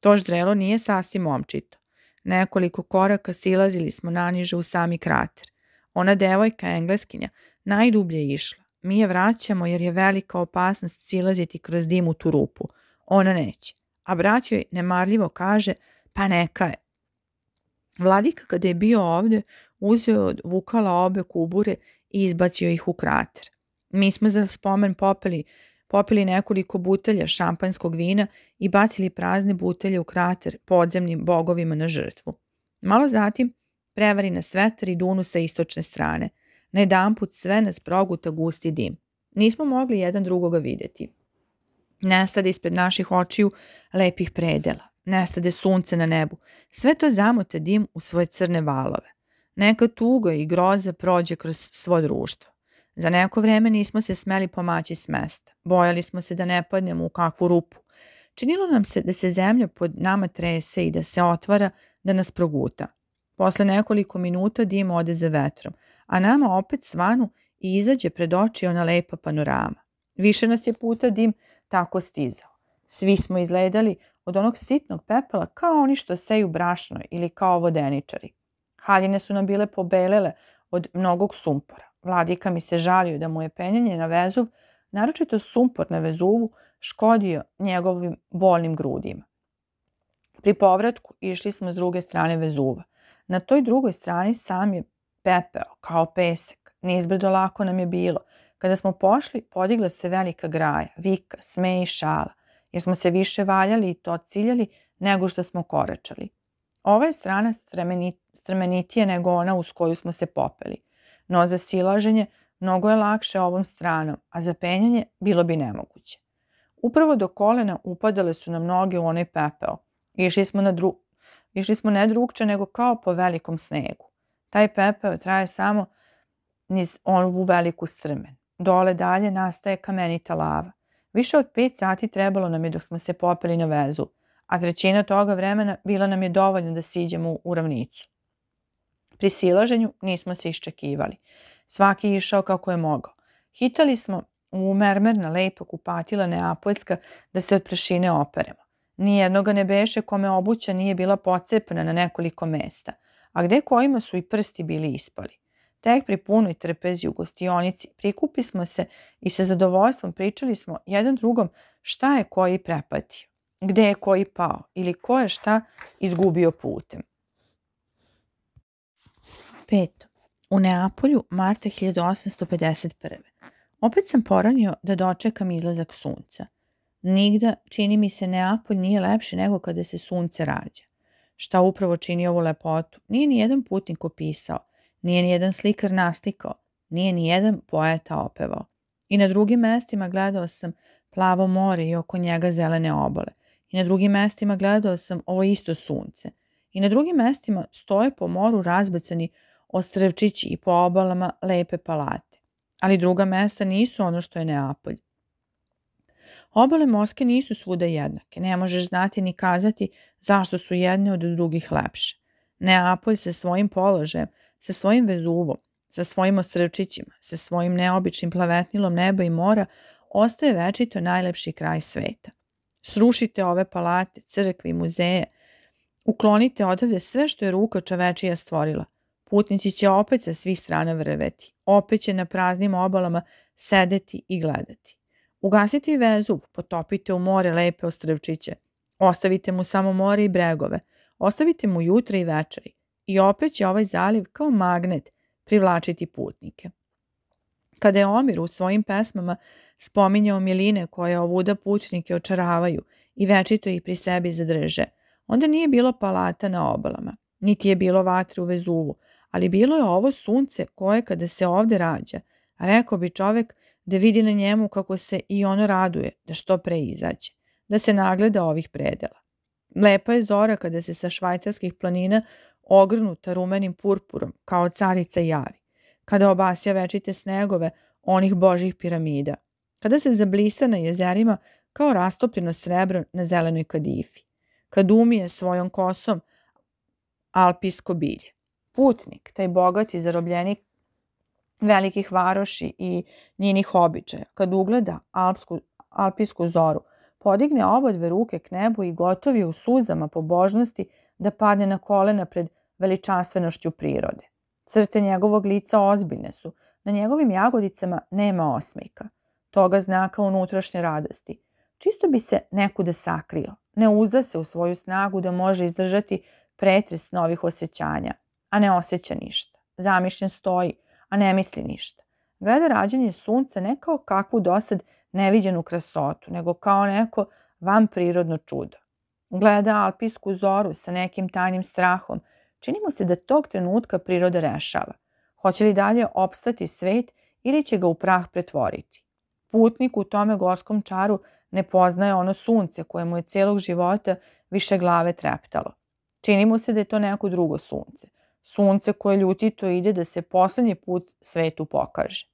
S1: To ždrelo nije sasvim omčito. Nekoliko koraka silazili smo naniže u sami krater. Ona devojka, engleskinja, najdublje je išla. Mi je vraćamo jer je velika opasnost silaziti kroz dim u tu rupu. Ona neće. A brat joj nemarljivo kaže, pa neka je. Vladika kada je bio ovde, uzeo od vukala obe kubure i izbacio ih u krater. Mi smo za spomen popeli popili nekoliko butelja šampanskog vina i bacili prazne butelje u krater podzemnim bogovima na žrtvu. Malo zatim prevari nas vetar i dunu sa istočne strane. Na jedan put sve nas proguta gusti dim. Nismo mogli jedan drugoga videti. Nestade ispred naših očiju lepih predela. Nestade sunce na nebu. Sve to zamote dim u svoje crne valove. Neka tuga i groza prođe kroz svo društvo. Za neko vreme nismo se smeli pomaći s mesta. Bojali smo se da ne padnemo u kakvu rupu. Činilo nam se da se zemlja pod nama trese i da se otvara da nas proguta. Posle nekoliko minuta dim ode za vetrom, a nama opet svanu i izađe pred oči ona lepa panorama. Više nas je puta dim tako stizao. Svi smo izgledali od onog sitnog pepela kao oni što seju brašno ili kao vodeničari. Haljine su nam bile pobelele od mnogog sumpora. Vladika mi se žalio da mu je penjanje na Vezuv, naročito sumpor na Vezuvu, škodio njegovim bolnim grudima. Pri povratku išli smo s druge strane Vezuva. Na toj drugoj strani sam je pepeo, kao pesek. Nizbrdo lako nam je bilo. Kada smo pošli, podigla se velika graja, vika, sme i šala, jer smo se više valjali i to ciljali nego što smo koračali. Ova je strana stremenitije nego ona uz koju smo se popeli – no za silaženje mnogo je lakše ovom stranom, a za penjanje bilo bi nemoguće. Upravo do kolena upadale su nam noge u onaj pepeo. Išli smo, na dru... Išli smo ne drugče nego kao po velikom snegu. Taj pepeo traje samo niz ovu veliku strmen. Dole dalje nastaje kamenita lava. Više od pet sati trebalo nam je dok smo se popeli na vezu, a trećina toga vremena bila nam je dovoljno da siđemo u ravnicu. Pri silaženju nismo se iščekivali. Svaki je išao kako je mogao. Hitali smo u mermerna lepa kupatila Neapoljska da se od prašine operemo. Nijednoga ne beše kome obuća nije bila pocepana na nekoliko mesta, a gde kojima su i prsti bili ispali. Tek pri punoj trpezi u gostionici prikupi smo se i sa zadovoljstvom pričali smo jedan drugom šta je koji prepatio, gde je koji pao ili ko je šta izgubio putem. Peto. U Neapolju, marta 1851. Opet sam poranio da dočekam izlazak sunca. Nigda, čini mi se, Neapolj nije lepši nego kada se sunce rađa. Šta upravo čini ovu lepotu, nije ni jedan putnik opisao, nije ni jedan slikar naslikao,
S2: nije ni jedan poeta opevao. I na drugim mestima gledao sam plavo more i oko njega zelene obale. I na drugim mestima gledao sam ovo isto sunce. I na drugim mestima stoje po moru razbacani ostrevčići i po obalama lepe palate. Ali druga mesta nisu ono što je Neapolj. Obale morske nisu svuda jednake, ne možeš znati ni kazati zašto su jedne od drugih lepše. Neapolj sa svojim položajem, sa svojim vezuvom, sa svojim ostrevčićima, sa svojim neobičnim plavetnilom neba i mora, ostaje večito najlepši kraj sveta. Srušite ove palate, crkve i muzeje, uklonite odavde sve što je ruka čovečija stvorila. Putnici će opet sa svih strana vrveti, opet će na praznim obalama sedeti i gledati. Ugasite vezuv, potopite u more lepe ostrvčiće, ostavite mu samo more i bregove, ostavite mu jutra i večeri i opet će ovaj zaliv kao magnet privlačiti putnike. Kada je Omir u svojim pesmama spominjao miline koje ovuda putnike očaravaju i večito ih pri sebi zadrže, onda nije bilo palata na obalama, niti je bilo vatre u Vezuvu, ali bilo je ovo sunce koje kada se ovde rađa, rekao bi čovek da vidi na njemu kako se i ono raduje da što pre izađe, da se nagleda ovih predela. Lepa je zora kada se sa švajcarskih planina ogrnuta rumenim purpurom kao carica javi, kada obasja večite snegove onih božih piramida, kada se zablista na jezerima kao rastopljeno srebro na zelenoj kadifi, kad umije svojom kosom alpijsko bilje. Putnik, taj bogati zarobljenik velikih varoši i njenih običaja, kad ugleda alpsku, alpijsku zoru, podigne obodve ruke k nebu i gotovi u suzama pobožnosti da padne na kolena pred veličanstvenošću prirode. Crte njegovog lica ozbiljne su, na njegovim jagodicama nema osmejka, toga znaka unutrašnje radosti. Čisto bi se nekuda sakrio, ne uzda se u svoju snagu da može izdržati pretres novih osjećanja, a ne osjeća ništa. Zamišljen stoji, a ne misli ništa. Gleda rađanje sunca ne kao kakvu dosad neviđenu krasotu, nego kao neko van prirodno čudo. Gleda alpijsku zoru sa nekim tajnim strahom. Čini mu se da tog trenutka priroda rešava. Hoće li dalje opstati svet ili će ga u prah pretvoriti? Putnik u tome gorskom čaru ne poznaje ono sunce koje mu je celog života više glave treptalo. Čini mu se da je to neko drugo sunce – sunce koje ljutito ide da se poslednji put svetu pokaže.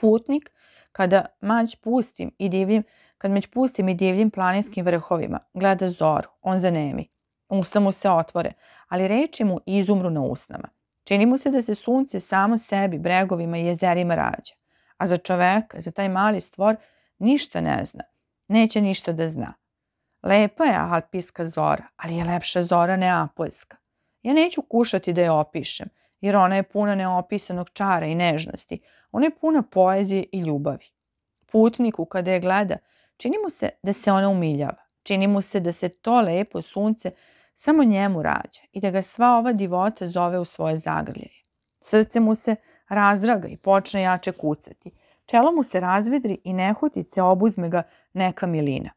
S2: Putnik, kada mać pustim i divljim, kad meć pustim i divljim planinskim vrhovima, gleda zoru, on zanemi. Usta mu se otvore, ali reči mu izumru na usnama. Čini mu se da se sunce samo sebi, bregovima i jezerima rađa. A za čoveka, za taj mali stvor, ništa ne zna. Neće ništa da zna. Lepa je alpijska zora, ali je lepša zora neapoljska. Ja neću kušati da je opišem, jer ona je puna neopisanog čara i nežnosti. Ona je puna poezije i ljubavi. Putniku kada je gleda, čini mu se da se ona umiljava. Čini mu se da se to lepo sunce samo njemu rađa i da ga sva ova divota zove u svoje zagrljaje. Srce mu se razdraga i počne jače kucati. Čelo mu se razvedri i nehotice obuzme ga neka milina.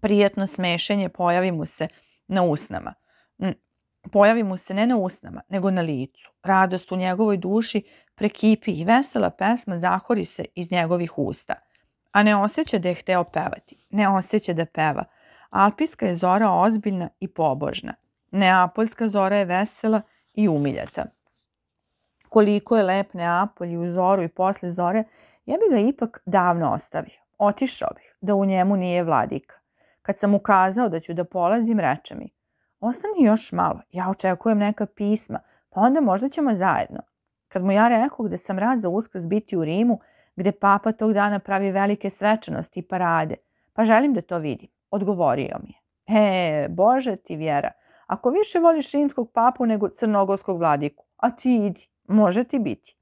S2: Prijatno smešenje pojavi mu se na usnama pojavi mu se ne na usnama, nego na licu. Radost u njegovoj duši prekipi i vesela pesma zahori se iz njegovih usta. A ne osjeća da je hteo pevati, ne osjeća da peva. Alpijska je zora ozbiljna i pobožna. Neapoljska zora je vesela i umiljata. Koliko je lep Neapolj u zoru i posle zore, ja bi ga ipak davno ostavio. Otišao bih, da u njemu nije vladika. Kad sam ukazao da ću da polazim, reče mi, ostani još malo, ja očekujem neka pisma, pa onda možda ćemo zajedno. Kad mu ja rekao da sam rad za uskrs biti u Rimu, gde papa tog dana pravi velike svečanosti i parade, pa želim da to vidim, odgovorio mi je. E, Bože ti vjera, ako više voliš rimskog papu nego crnogorskog vladiku, a ti idi, može ti biti.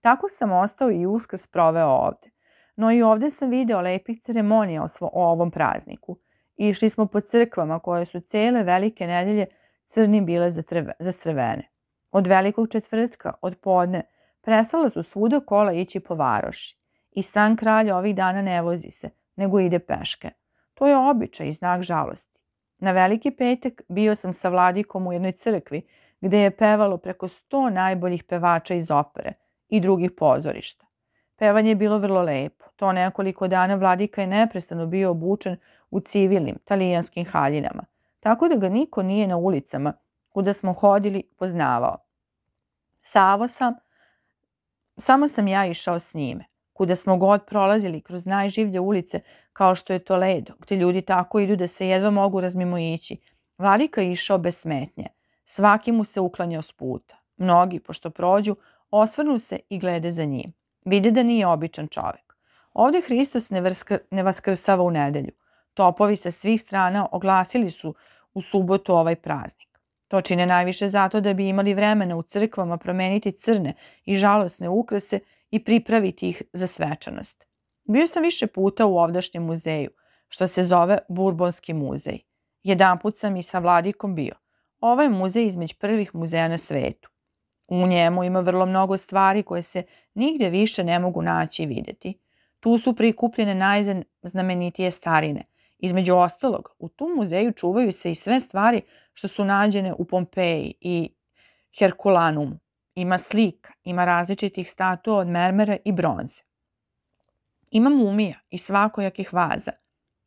S2: Tako sam ostao i uskrs proveo ovde. No i ovde sam video lepih ceremonija o, svo, o ovom prazniku – Išli smo po crkvama koje su cele velike nedelje crnim bile zastrvene. Od velikog četvrtka, od podne, prestala su svuda kola ići po varoši. I san kralja ovih dana ne vozi se, nego ide peške. To je običaj i znak žalosti. Na veliki petak bio sam sa vladikom u jednoj crkvi gde je pevalo preko sto najboljih pevača iz opere i drugih pozorišta. Pevanje je bilo vrlo lepo. To nekoliko dana vladika je neprestano bio obučen u civilnim talijanskim haljinama, tako da ga niko nije na ulicama kuda smo hodili poznavao. Savo sam, samo sam ja išao s njime. Kuda smo god prolazili kroz najživlje ulice kao što je Toledo, gde ljudi tako idu da se jedva mogu razmimo ići. Vladika je išao bez smetnje. Svaki mu se uklanjao s puta. Mnogi, pošto prođu, osvrnu se i glede za njim. Vide da nije običan čovek. Ovde Hristos ne, vrska, ne vaskrsava u nedelju. Topovi sa svih strana oglasili su u subotu ovaj praznik. To čine najviše zato da bi imali vremena u crkvama promeniti crne i žalosne ukrase i pripraviti ih za svečanost. Bio sam više puta u ovdašnjem muzeju, što se zove Burbonski muzej. Jedan put sam i sa vladikom bio. Ovo je muzej između prvih muzeja na svetu. U njemu ima vrlo mnogo stvari koje se nigde više ne mogu naći i videti. Tu su prikupljene najznamenitije starine. Između ostalog, u tu muzeju čuvaju se i sve stvari što su nađene u Pompeji i Herkulanumu. Ima slika, ima različitih statua od mermera i bronze. Ima mumija i svakojakih vaza.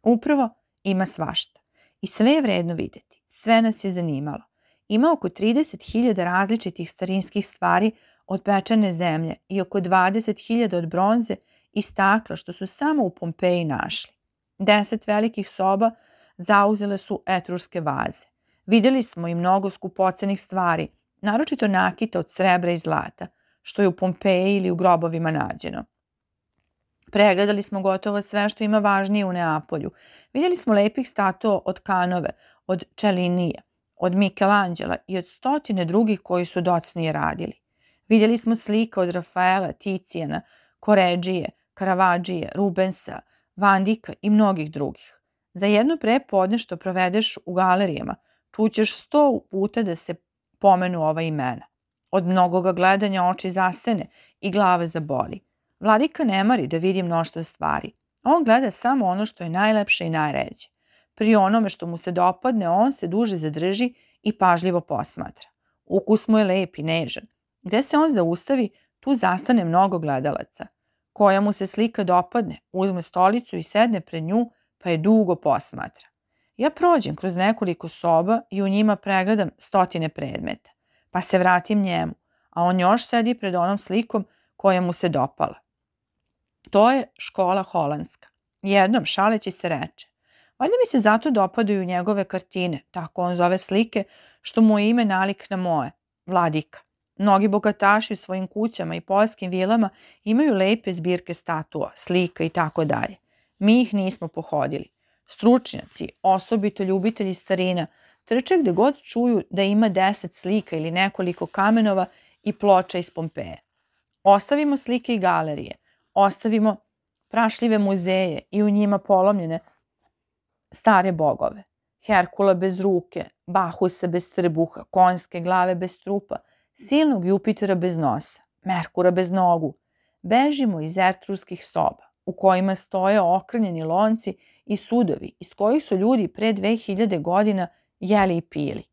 S2: Upravo ima svašta. I sve je vredno videti. Sve nas je zanimalo. Ima oko 30.000 različitih starinskih stvari od pečene zemlje i oko 20.000 od bronze i stakla što su samo u Pompeji našli. Deset velikih soba zauzele su etruske vaze. Videli smo i mnogo skupocenih stvari, naročito nakita od srebra i zlata, što je u Pompeji ili u grobovima nađeno. Pregledali smo gotovo sve što ima važnije u Neapolju. Vidjeli smo lepih statua od Kanove, od Čelinije, od Michelangela i od stotine drugih koji su docnije radili. Vidjeli smo slika od Rafaela, Ticijana, Koređije, Karavađije, Rubensa, Vandika i mnogih drugih. Za jedno prepodne što provedeš u galerijama, čućeš sto puta da se pomenu ova imena. Od mnogoga gledanja oči zasene i glave zaboli. Vladika ne mari da vidi mnoštvo stvari. On gleda samo ono što je najlepše i najređe. Pri onome što mu se dopadne, on se duže zadrži i pažljivo posmatra. Ukus mu je lep i nežan. Gde se on zaustavi, tu zastane mnogo gledalaca. Koja mu se slika dopadne, uzme stolicu i sedne pred nju, pa je dugo posmatra. Ja prođem kroz nekoliko soba i u njima pregledam stotine predmeta, pa se vratim njemu, a on još sedi pred onom slikom koja mu se dopala. To je škola holandska. Jednom šaleći se reče, valjda mi se zato dopadaju njegove kartine, tako on zove slike, što mu je ime nalik na moje, Vladika. Mnogi bogataši u svojim kućama i poljskim vilama imaju lepe zbirke statua, slika i tako dalje. Mi ih nismo pohodili. Stručnjaci, osobito ljubitelji starina, trče gde god čuju da ima deset slika ili nekoliko kamenova i ploča iz Pompeje. Ostavimo slike i galerije, ostavimo prašljive muzeje i u njima polomljene stare bogove. Herkula bez ruke, Bahusa bez trbuha, konjske glave bez trupa, silnog Jupitera bez nosa, Merkura bez nogu. Bežimo iz ertruskih soba, u kojima stoje okrnjeni lonci i sudovi iz kojih su ljudi pre 2000 godina jeli i pili.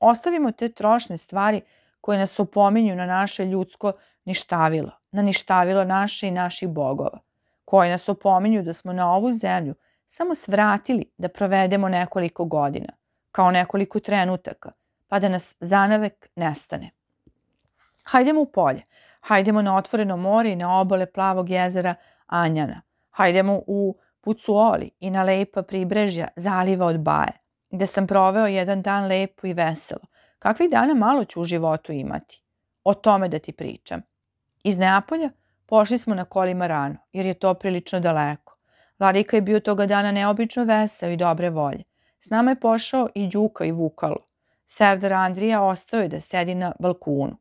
S2: Ostavimo te trošne stvari koje nas opominju na naše ljudsko ništavilo, na ništavilo naše i naših bogova, koje nas opominju da smo na ovu zemlju samo svratili da provedemo nekoliko godina, kao nekoliko trenutaka, pa da nas zanavek nestane. Hajdemo u polje, hajdemo na otvoreno more i na obale plavog jezera Anjana, hajdemo u Pucuoli i na lepa pribrežja zaliva od Baje, gde sam proveo jedan dan lepo i veselo. Kakvih dana malo ću u životu imati. O tome da ti pričam. Iz Neapolja pošli smo na kolima rano, jer je to prilično daleko. Vladika je bio toga dana neobično veseo i dobre volje. S nama je pošao i Đuka i Vukalo. Serdar Andrija ostao je da sedi na balkunu.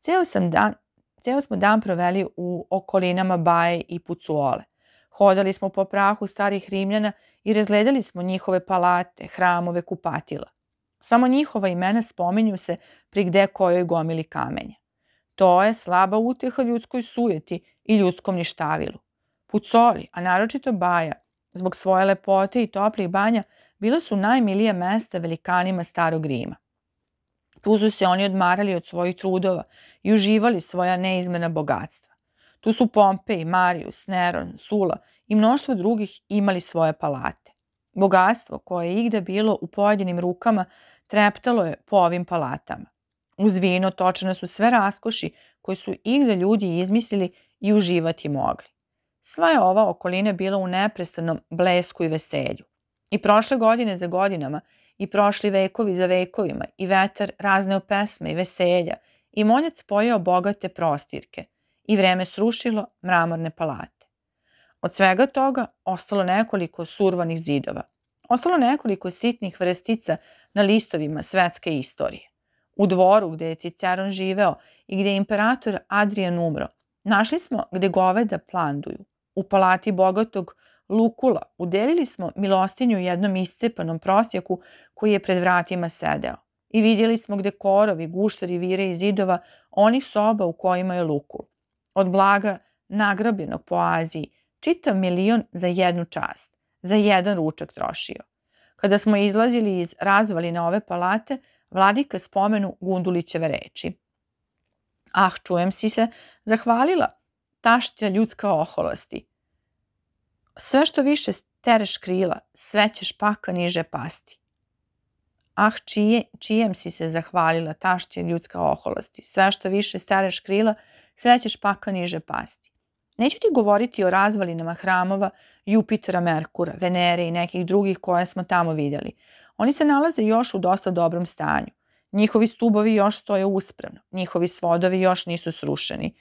S2: Ceo, sam dan, ceo smo dan proveli u okolinama Baje i Pucuole. Hodali smo po prahu starih Rimljana i razgledali smo njihove palate, hramove, kupatila. Samo njihova imena spominju se pri gde kojoj gomili kamenja. To je slaba uteha ljudskoj sujeti i ljudskom ništavilu. Pucoli, a naročito Baja, zbog svoje lepote i toplih banja, bila su najmilija mesta velikanima starog Rima. Tu su se oni odmarali od svojih trudova i uživali svoja neizmena bogatstva. Tu su Pompej, Marius, Neron, Sula i mnoštvo drugih imali svoje palate. Bogatstvo koje je igde bilo u pojedinim rukama treptalo je po ovim palatama. Uz vino točene su sve raskoši koje su igde ljudi izmislili i uživati mogli. Sva je ova okolina bila u neprestanom blesku i veselju. I prošle godine za godinama, i prošli vekovi za vekovima, i vetar razneo pesme i veselja, i monjac pojeo bogate prostirke, i vreme srušilo mramorne palate. Od svega toga ostalo nekoliko survanih zidova. Ostalo nekoliko sitnih vrstica na listovima svetske istorije. U dvoru gde je Ciceron živeo i gde je imperator Adrian umro, našli smo gde goveda planduju. U palati bogatog Lukula udelili smo milostinju jednom iscepanom prosjaku koji je pred vratima sedeo. I vidjeli smo gde korovi, guštari vire iz zidova onih soba u kojima je Lukul. Od blaga nagrabljenog po Aziji, čitav milion za jednu čast, za jedan ručak trošio. Kada smo izlazili iz razvaline ove palate, vladika spomenu Gundulićeve reči. Ah, čujem si se, zahvalila, taštja ljudska oholosti. Sve što više stereš krila, sve ćeš paka niže pasti. Ah, čije, čijem si se zahvalila, taštja ljudska oholosti. Sve što više stereš krila, sve ćeš paka niže pasti. Neću ti govoriti o razvalinama hramova Jupitera, Merkura, Venere i nekih drugih koje smo tamo vidjeli. Oni se nalaze još u dosta dobrom stanju. Njihovi stubovi još stoje uspravno, njihovi svodovi još nisu srušeni.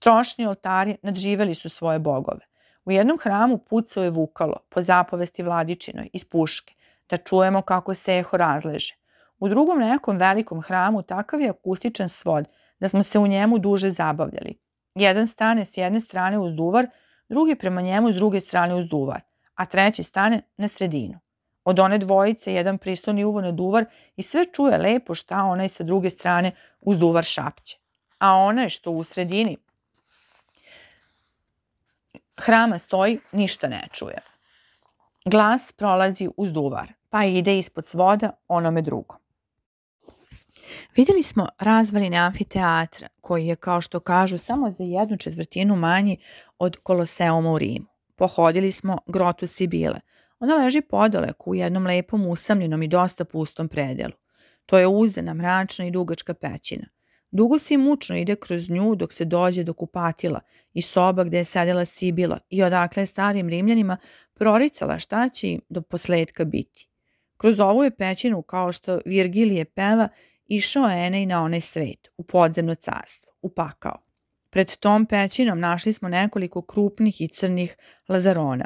S2: Trošni oltari nadživeli su svoje bogove. U jednom hramu pucao je vukalo, po zapovesti vladičinoj, iz puške, da čujemo kako se eho razleže. U drugom nekom velikom hramu takav je akustičan svod da smo se u njemu duže zabavljali. Jedan stane s jedne strane uz duvar, drugi prema njemu s druge strane uz duvar, a treći stane na sredinu. Od one dvojice jedan pristoni uvo na duvar i sve čuje lepo šta onaj sa druge strane uz duvar šapće. A onaj što u sredini hrama stoji, ništa ne čuje. Glas prolazi uz duvar, pa ide ispod svoda onome drugom. Vidjeli smo razvaline amfiteatra, koji je, kao što kažu, samo za jednu četvrtinu manji od Koloseuma u Rimu. Pohodili smo grotu Sibile. Ona leži podaleko u jednom lepom usamljenom i dosta pustom predelu. To je uzena, mračna i dugačka pećina. Dugo si mučno ide kroz nju dok se dođe do kupatila i soba gde je sedela Sibila i odakle je starim rimljanima proricala šta će im do posledka biti. Kroz ovu je pećinu, kao što Virgilije peva, išao Enej na onaj svet, u podzemno carstvo, u pakao. Pred tom pećinom našli smo nekoliko krupnih i crnih lazarona,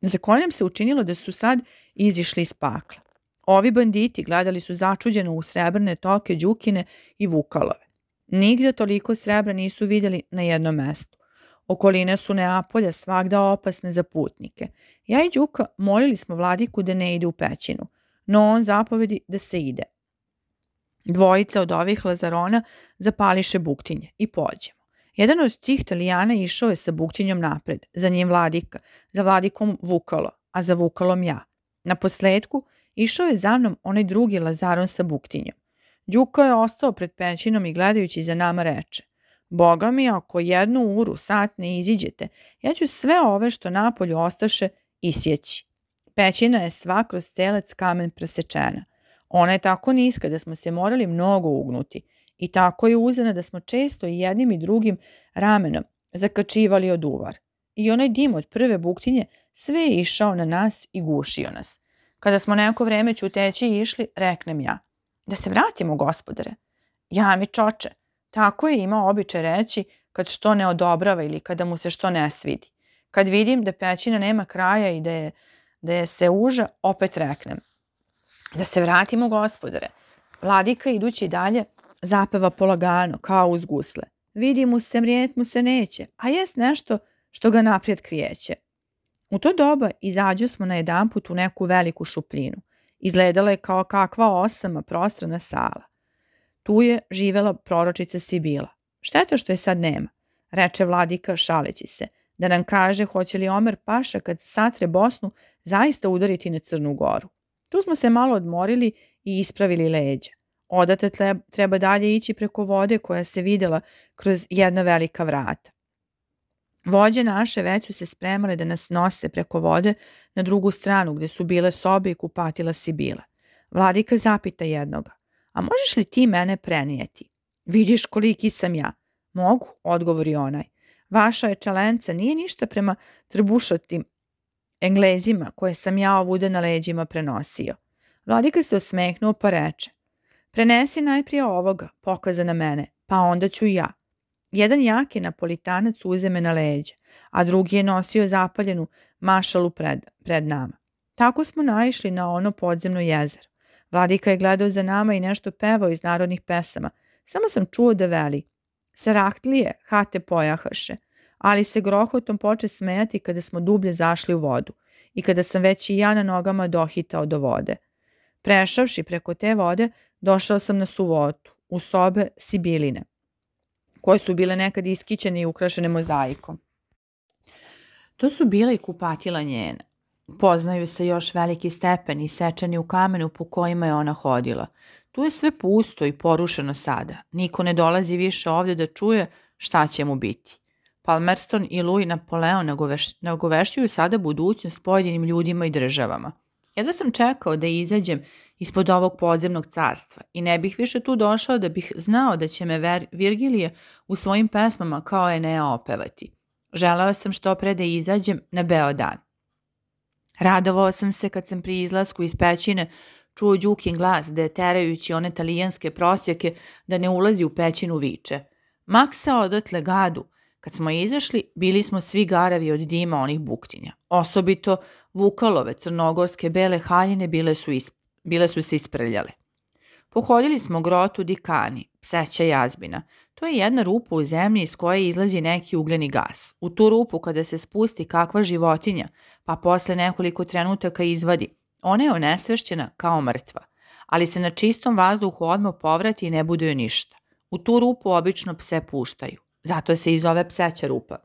S2: za koje nam se učinilo da su sad izišli iz pakla. Ovi banditi gledali su začuđeno u srebrne toke Đukine i Vukalove. Nigde toliko srebra nisu vidjeli na jednom mestu. Okoline su Neapolja svagda opasne za putnike. Ja i Đuka molili smo vladiku da ne ide u pećinu, no on zapovedi da se ide. Dvojica od ovih lazarona zapališe buktinje i pođemo. Jedan od tih italijana išao je sa buktinjom napred, za njim vladika, za vladikom Vukalo, a za Vukalom ja. Na posledku Išao je za mnom onaj drugi Lazaron sa buktinjom. Đuko je ostao pred pećinom i gledajući za nama reče Boga mi, ako jednu uru, sat ne iziđete, ja ću sve ove što napolju ostaše isjeći. Pećina je sva kroz celec kamen presečena. Ona je tako niska da smo se morali mnogo ugnuti i tako je uzena da smo često i jednim i drugim ramenom zakačivali od uvar. I onaj dim od prve buktinje sve je išao na nas i gušio nas. Kada smo neko vreme ćuteći išli, reknem ja. Da se vratimo, gospodare. Ja mi čoče. Tako je imao običaj reći kad što ne odobrava ili kada mu se što ne svidi. Kad vidim da pećina nema kraja i da je, da je se uža, opet reknem. Da se vratimo, gospodare. Vladika, idući dalje, zapeva polagano, kao uz gusle. Vidi mu se, mrijet mu se neće, a jest nešto što ga naprijed krijeće. U to doba izađo smo na jedan put u neku veliku šupljinu. Izgledala je kao kakva osama prostrana sala. Tu je živela proročica Sibila. Šteta što je sad nema, reče vladika šaleći se, da nam kaže hoće li Omer Paša kad satre Bosnu zaista udariti na Crnu Goru. Tu smo se malo odmorili i ispravili leđa. Odatle treba dalje ići preko vode koja se videla kroz jedna velika vrata. Vođe naše već su se spremale da nas nose preko vode na drugu stranu gde su bile sobe i kupatila si bile. Vladika zapita jednoga, a možeš li ti mene prenijeti? Vidiš koliki sam ja. Mogu, odgovori onaj. Vaša je čelenca nije ništa prema trbušatim englezima koje sam ja ovude na leđima prenosio. Vladika se osmehnuo pa reče, prenesi najprije ovoga, pokaza na mene, pa onda ću ja. Jedan jaki napolitanac uze me na leđe, a drugi je nosio zapaljenu mašalu pred, pred nama. Tako smo naišli na ono podzemno jezero. Vladika je gledao za nama i nešto pevao iz narodnih pesama. Samo sam čuo da veli. Sarahtlije, hate pojahaše, ali se grohotom poče smejati kada smo dublje zašli u vodu i kada sam već i ja na nogama dohitao do vode. Prešavši preko te vode, došao sam na suvotu, u sobe Sibiline, koje su bile nekad iskićene i ukrašene mozaikom. To su bile i kupatila njena. Poznaju se još veliki stepeni sečeni u kamenu po kojima je ona hodila. Tu je sve pusto i porušeno sada. Niko ne dolazi više ovde da čuje šta će mu biti. Palmerston i Louis Napoleon nagoveš, nagovešćuju sada budućnost pojedinim ljudima i državama. Jedva sam čekao da izađem ispod ovog podzemnog carstva i ne bih više tu došao da bih znao da će me Ver Virgilije u svojim pesmama kao Enea opevati. Želeo sam što pre da izađem na beo dan. Radovao sam se kad sam pri izlasku iz pećine čuo Đukin glas da je terajući one talijanske prosjeke da ne ulazi u pećinu viče. Maksa odatle gadu. Kad smo izašli, bili smo svi garavi od dima onih buktinja. Osobito vukalove crnogorske bele haljine bile su, isp bile su se isprljale. Pohodili smo grotu Dikani, pseća jazbina. To je jedna rupa u zemlji iz koje izlazi neki ugljeni gas. U tu rupu kada se spusti kakva životinja, pa posle nekoliko trenutaka izvadi, ona je onesvešćena kao mrtva, ali se na čistom vazduhu odmah povrati i ne bude joj ništa. U tu rupu obično pse puštaju. Zato se i zove pseća rupa.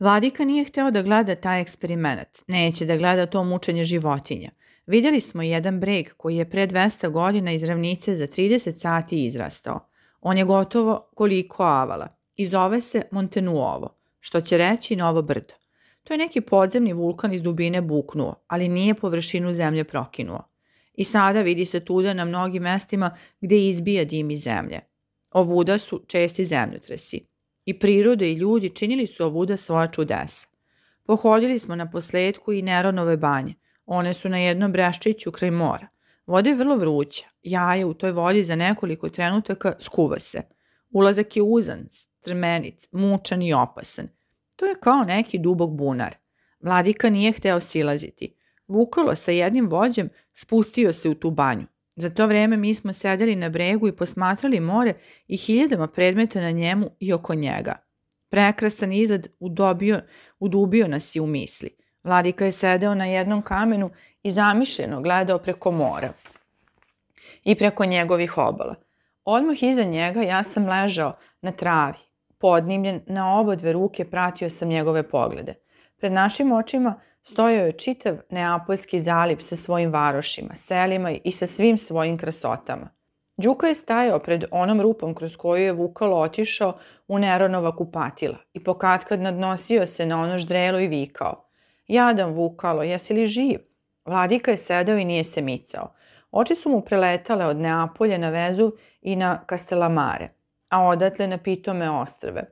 S2: Vladika nije hteo da gleda taj eksperiment, neće da gleda to mučenje životinja. Vidjeli smo jedan breg koji je pre 200 godina iz ravnice za 30 sati izrastao. On je gotovo koliko avala i zove se Montenuovo, što će reći novo brdo. To je neki podzemni vulkan iz dubine buknuo, ali nije površinu zemlje prokinuo. I sada vidi se tuda na mnogim mestima gde izbija dim iz zemlje. Ovuda su česti zemljotresi. I priroda i ljudi činili su ovuda svoja čudesa. Pohodili smo na posledku i Neronove banje. One su na jednom breščiću kraj mora. Voda je vrlo vruća. Jaje u toj vodi za nekoliko trenutaka skuva se. Ulazak je uzan, strmenit, mučan i opasan. To je kao neki dubog bunar. Vladika nije hteo silaziti. Vukalo sa jednim vođem spustio se u tu banju. Za to vreme mi smo sedeli na bregu i posmatrali more i hiljadama predmeta na njemu i oko njega. Prekrasan izad udobio, udubio nas i u misli. Vladika je sedeo na jednom kamenu i zamišljeno gledao preko mora i preko njegovih obala. Odmah iza njega ja sam ležao na travi. Podnimljen na oba dve ruke pratio sam njegove poglede. Pred našim očima stojao je čitav Neapoljski zaliv sa svojim varošima, selima i sa svim svojim krasotama. Đuka je stajao pred onom rupom kroz koju je Vukalo otišao u Neronova kupatila i pokatkad nadnosio se na ono ždrelo i vikao. Jadan Vukalo, jesi li živ? Vladika je sedao i nije se micao. Oči su mu preletale od Neapolje na vezu i na Kastelamare, a odatle na pitome ostrve.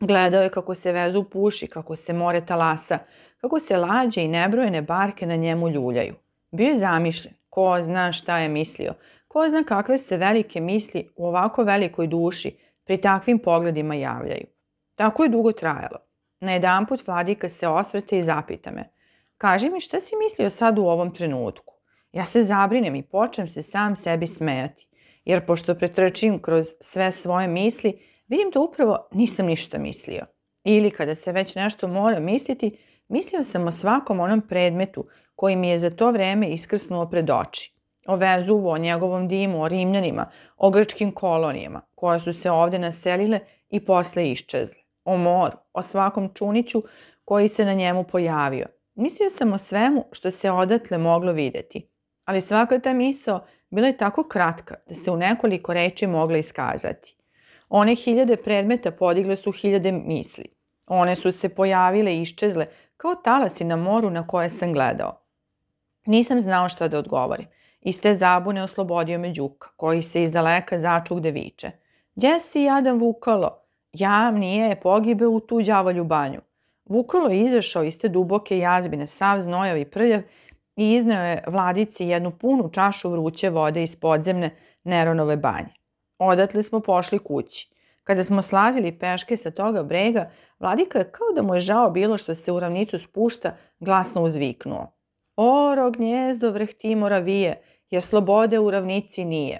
S2: Gledao je kako se vezu puši, kako se more talasa, kako se lađe i nebrojene barke na njemu ljuljaju. Bio je zamišljen, ko zna šta je mislio, ko zna kakve se velike misli u ovako velikoj duši pri takvim pogledima javljaju. Tako je dugo trajalo. Na jedan put vladika se osvrte i zapita me. Kaži mi šta si mislio sad u ovom trenutku? Ja se zabrinem i počnem se sam sebi smejati. Jer pošto pretrčim kroz sve svoje misli, vidim da upravo nisam ništa mislio. Ili kada se već nešto mora misliti, mislio sam o svakom onom predmetu koji mi je za to vreme iskrsnuo pred oči. O Vezuvu, o njegovom dimu, o Rimljanima, o grčkim kolonijama, koje su se ovde naselile i posle iščezle o moru, o svakom čuniću koji se na njemu pojavio. Mislio sam o svemu što se odatle moglo videti. Ali svaka ta misao bila je tako kratka da se u nekoliko reči mogla iskazati. One hiljade predmeta podigle su hiljade misli. One su se pojavile i iščezle kao talasi na moru na koje sam gledao. Nisam znao šta da odgovorim. Iz te zabune oslobodio me Đuka, koji se iz daleka začuk da viče. Gdje si jadan Vukalo? Jam nije pogibe u tu đavolju banju. Vukalo je izašao iz te duboke jazbine, sav znojav i prljav i izneo je vladici jednu punu čašu vruće vode iz podzemne Neronove banje. Odatle smo pošli kući. Kada smo slazili peške sa toga brega, vladika je kao da mu je žao bilo što se u ravnicu spušta, glasno uzviknuo. Oro gnjezdo vrh Timora vije, jer slobode u ravnici nije.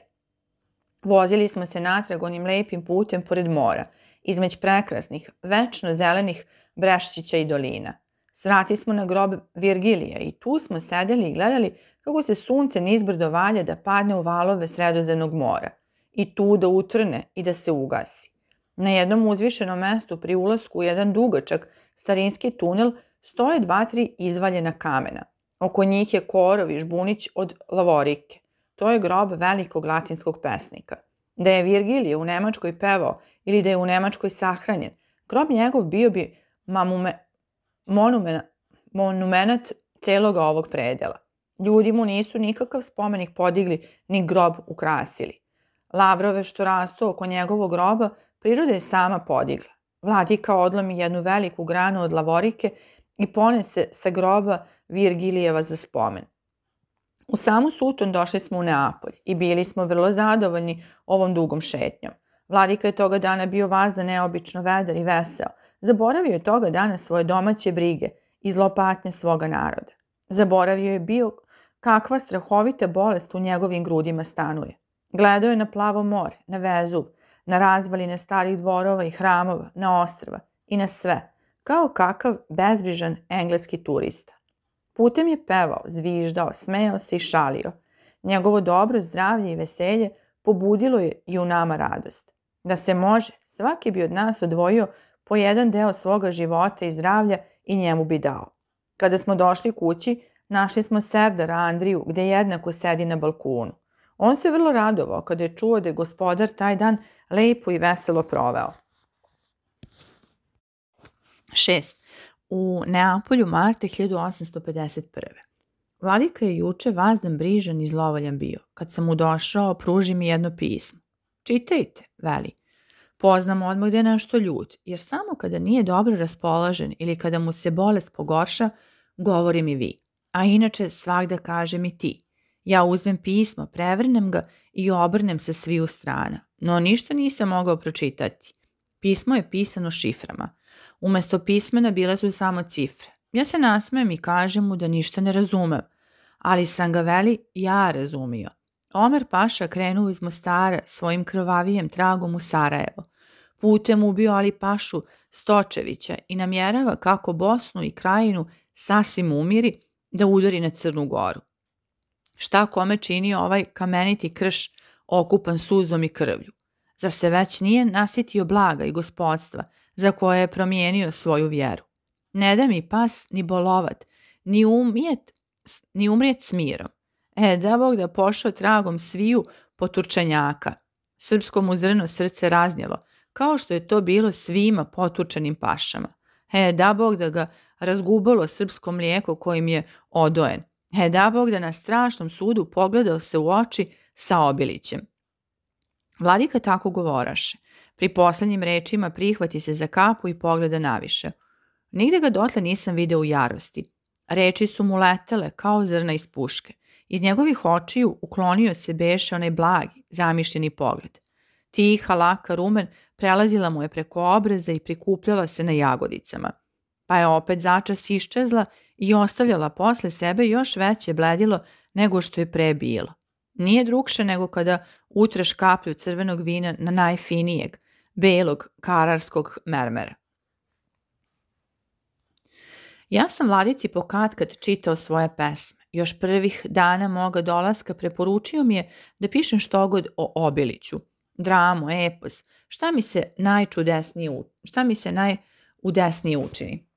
S2: Vozili smo se natrag onim lepim putem pored mora, izmeć prekrasnih, večno zelenih brešćića i dolina. Svrati smo na grob Virgilija i tu smo sedeli i gledali kako se sunce nizbrdo valja da padne u valove sredozemnog mora i tu da utrne i da se ugasi. Na jednom uzvišenom mestu pri ulasku u jedan dugačak starinski tunel stoje dva, tri izvaljena kamena. Oko njih je korov i žbunić od lavorike. To je grob velikog latinskog pesnika. Da je Virgilije u Nemačkoj pevao ili da je u Nemačkoj sahranjen, grob njegov bio bi mamume, monumen, monumenat celoga ovog predela. Ljudi mu nisu nikakav spomenik podigli ni grob ukrasili. Lavrove što rastu oko njegovog groba priroda je sama podigla. Vladika odlomi jednu veliku granu od lavorike i ponese sa groba Virgilijeva za spomen. U samu suton došli smo u Neapolj i bili smo vrlo zadovoljni ovom dugom šetnjom. Vladika je toga dana bio vazda neobično vedar i veseo. Zaboravio je toga dana svoje domaće brige i zlopatnje svoga naroda. Zaboravio je bio kakva strahovita bolest u njegovim grudima stanuje. Gledao je na plavo more, na Vezuv, na razvaline starih dvorova i hramova, na ostrva i na sve, kao kakav bezbrižan engleski turista. Putem je pevao, zviždao, smejao se i šalio. Njegovo dobro zdravlje i veselje pobudilo je i u nama radost. Da se može, svaki bi od nas odvojio po jedan deo svoga života i zdravlja i njemu bi dao. Kada smo došli kući, našli smo Serdara Andriju gde jednako sedi na balkonu. On se vrlo radovao kada je čuo da je gospodar taj dan lepo i veselo proveo.
S1: 6. U Neapolju Marte 1851. Vladika je juče vazdan, brižan i zlovoljan bio. Kad sam mu došao, pruži mi jedno pismo. Čitajte, veli. Poznam odmah da je nešto ljut, jer samo kada nije dobro raspoložen ili kada mu se bolest pogorša, govori mi vi. A inače svakda kaže mi ti. Ja uzmem pismo, prevrnem ga i obrnem se svi u strana, no ništa nisam mogao pročitati. Pismo je pisano šiframa. Umesto pismena bile su samo cifre. Ja se nasmejem i kažem mu da ništa ne razumem, ali sam ga veli ja razumio. Omer Paša krenuo iz Mostara svojim krvavijem tragom u Sarajevo. Putem ubio Ali Pašu Stočevića i namjerava kako Bosnu i krajinu sasvim umiri da udari na Crnu Goru. Šta kome čini ovaj kameniti krš okupan suzom i krvlju? Zar se već nije nasitio blaga i gospodstva za koje je promijenio svoju vjeru? Ne da mi pas ni bolovat, ni, umjet, ni umrijet s mirom. E, da Bog da pošao tragom sviju poturčanjaka. Srpsko mu zrno srce raznjelo, kao što je to bilo svima potučanim pašama. E, da Bog da ga razgubalo srpsko mlijeko kojim je odojen. E, da Bog da na strašnom sudu pogledao se u oči sa obilićem. Vladika tako govoraše. Pri poslednjim rečima prihvati se za kapu i pogleda naviše. Nigde ga dotle nisam video u jarosti. Reči su mu letele kao zrna iz puške. Iz njegovih očiju uklonio se beše onaj blagi, zamišljeni pogled. Tiha, laka, rumen prelazila mu je preko obraza i prikupljala se na jagodicama. Pa je opet začas iščezla i ostavljala posle sebe još veće bledilo nego što je pre bilo. Nije drugše nego kada utreš kaplju crvenog vina na najfinijeg, belog kararskog mermera. Ja sam vladici pokatkad čitao svoje pesme. Još prvih dana moga dolaska preporučio mi je da pišem štogod o Obiliću. Dramu, epos, šta mi se najčudesnije, šta mi se najudesnije učini.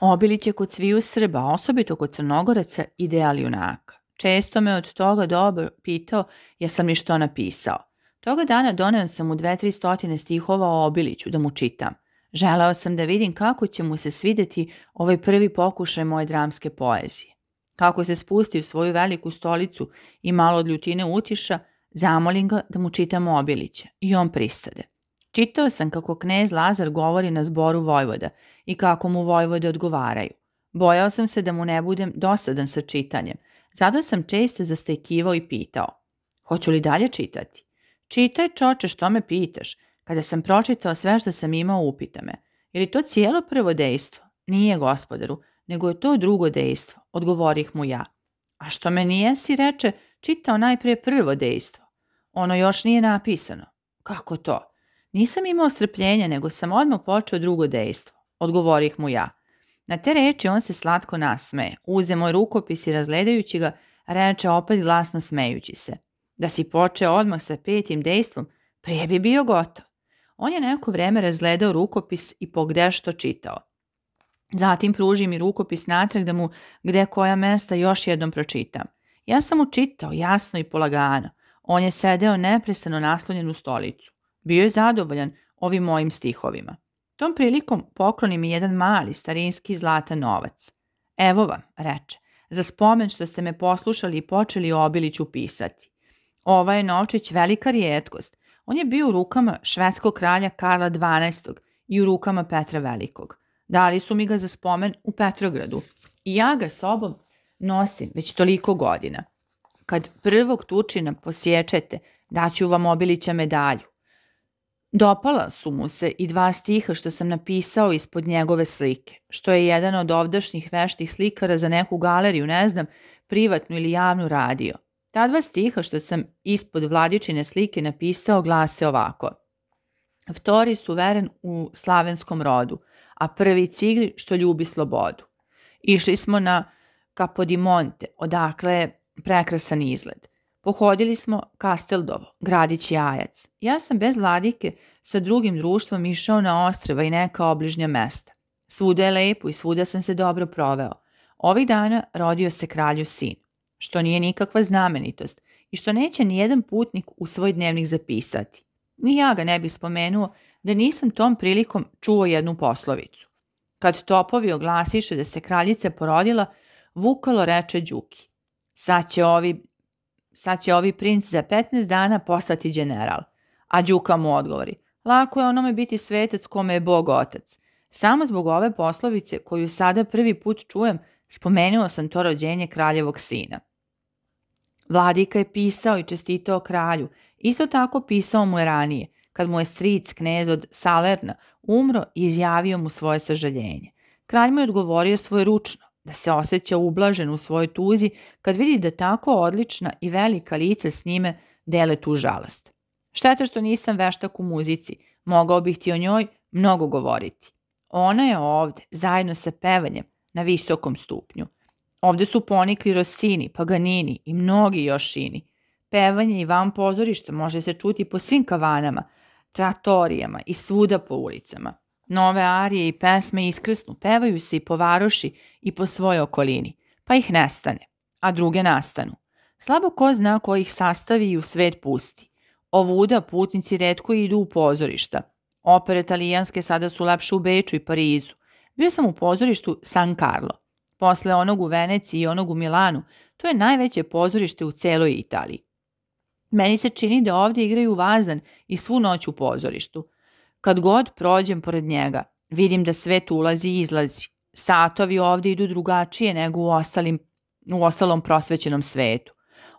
S1: Obilić je kod sviju Srba, osobito kod Crnogoraca, ideal junaka. Često me od toga dobro pitao jesam li što napisao. Toga dana doneo sam mu dve, tri stotine stihova o Obiliću da mu čitam. Želeo sam da vidim kako će mu se svideti ovaj prvi pokušaj moje dramske poezije. Kako se spusti u svoju veliku stolicu i malo od ljutine utiša, zamolim ga da mu čitam Obilića i on pristade. Čitao sam kako knez Lazar govori na zboru Vojvoda i kako mu Vojvode odgovaraju. Bojao sam se da mu ne budem dosadan sa čitanjem, zato sam često zastajkivao i pitao. Hoću li dalje čitati? Čitaj čoče što me pitaš, kada sam pročitao sve što sam imao upita me. Je li to cijelo prvo dejstvo? Nije, gospodaru, nego je to drugo dejstvo, odgovorih mu ja. A što me nije si reče, čitao najprije prvo dejstvo. Ono još nije napisano. Kako to? Nisam imao strpljenja, nego sam odmah počeo drugo dejstvo, odgovorih mu ja. Na te reči on se slatko nasmeje, uze moj rukopis i razgledajući ga, reče opet glasno smejući se. Da si počeo odmah sa petim dejstvom, prije bi bio gotov. On je neko vreme razgledao rukopis i pogdešto čitao. Zatim pruži mi rukopis natrag da mu gde koja mesta još jednom pročitam. Ja sam mu čitao jasno i polagano. On je sedeo neprestano naslonjen u stolicu. Bio je zadovoljan ovim mojim stihovima. Tom prilikom pokloni mi jedan mali starinski zlatan novac. Evo vam, reče, za spomen što ste me poslušali i počeli Obiliću pisati. Ova je novčić velika rijetkost. On je bio u rukama švedskog kralja Karla XII i u rukama Petra Velikog. Dali su mi ga za spomen u Petrogradu i ja ga sobom nosim već toliko godina. Kad prvog tučina posječete, daću vam Obilića medalju. Dopala su mu se i dva stiha što sam napisao ispod njegove slike, što je jedan od ovdašnjih veštih slikara za neku galeriju, ne znam, privatnu ili javnu radio. Ta dva stiha što sam ispod vladičine slike napisao glase ovako. Vtori su veren u slavenskom rodu, a prvi cigli što ljubi slobodu. Išli smo na Kapodimonte, odakle je prekrasan izgled. Pohodili smo Kasteldovo, gradić Jajac. Ja sam bez vladike sa drugim društvom išao na ostreva i neka obližnja mesta. Svuda je lepo i svuda sam se dobro proveo. Ovih dana rodio se kralju sin, što nije nikakva znamenitost i što neće ni jedan putnik u svoj dnevnik zapisati. Ni ja ga ne bih spomenuo da nisam tom prilikom čuo jednu poslovicu. Kad topovi oglasiše da se kraljica porodila, Vukalo reče Đuki. Sad će ovi sad će ovi princ za 15 dana postati general. A Đuka mu odgovori, lako je onome biti svetac kome je Bog otac. Samo zbog ove poslovice koju sada prvi put čujem, spomenuo sam to rođenje kraljevog sina. Vladika je pisao i čestitao kralju, isto tako pisao mu je ranije, kad mu je stric knez od Salerna umro i izjavio mu svoje sažaljenje. Kralj mu je odgovorio svoje ručno, da se osjeća ublažen u svojoj tuzi kad vidi da tako odlična i velika lica s njime dele tu žalost. Šteta što nisam veštak u muzici, mogao bih ti o njoj mnogo govoriti. Ona je ovde, zajedno sa pevanjem, na visokom stupnju. Ovde su ponikli Rossini, Paganini i mnogi još ini. Pevanje i van pozorišta može se čuti po svim kavanama, tratorijama i svuda po ulicama. Nove arije i pesme iskrsnu, pevaju se i po varoši i po svojoj okolini, pa ih nestane, a druge nastanu. Slabo ko zna ko ih sastavi i u svet pusti. Ovuda putnici redko idu u pozorišta. Opere talijanske sada su lepše u Beču i Parizu. Bio sam u pozorištu San Carlo. Posle onog u Veneciji i onog u Milanu, to je najveće pozorište u celoj Italiji. Meni se čini da ovdje igraju vazan i svu noć u pozorištu. Kad god prođem pored njega, vidim da svet ulazi i izlazi. Satovi ovdje idu drugačije nego u, ostalim, u ostalom prosvećenom svetu.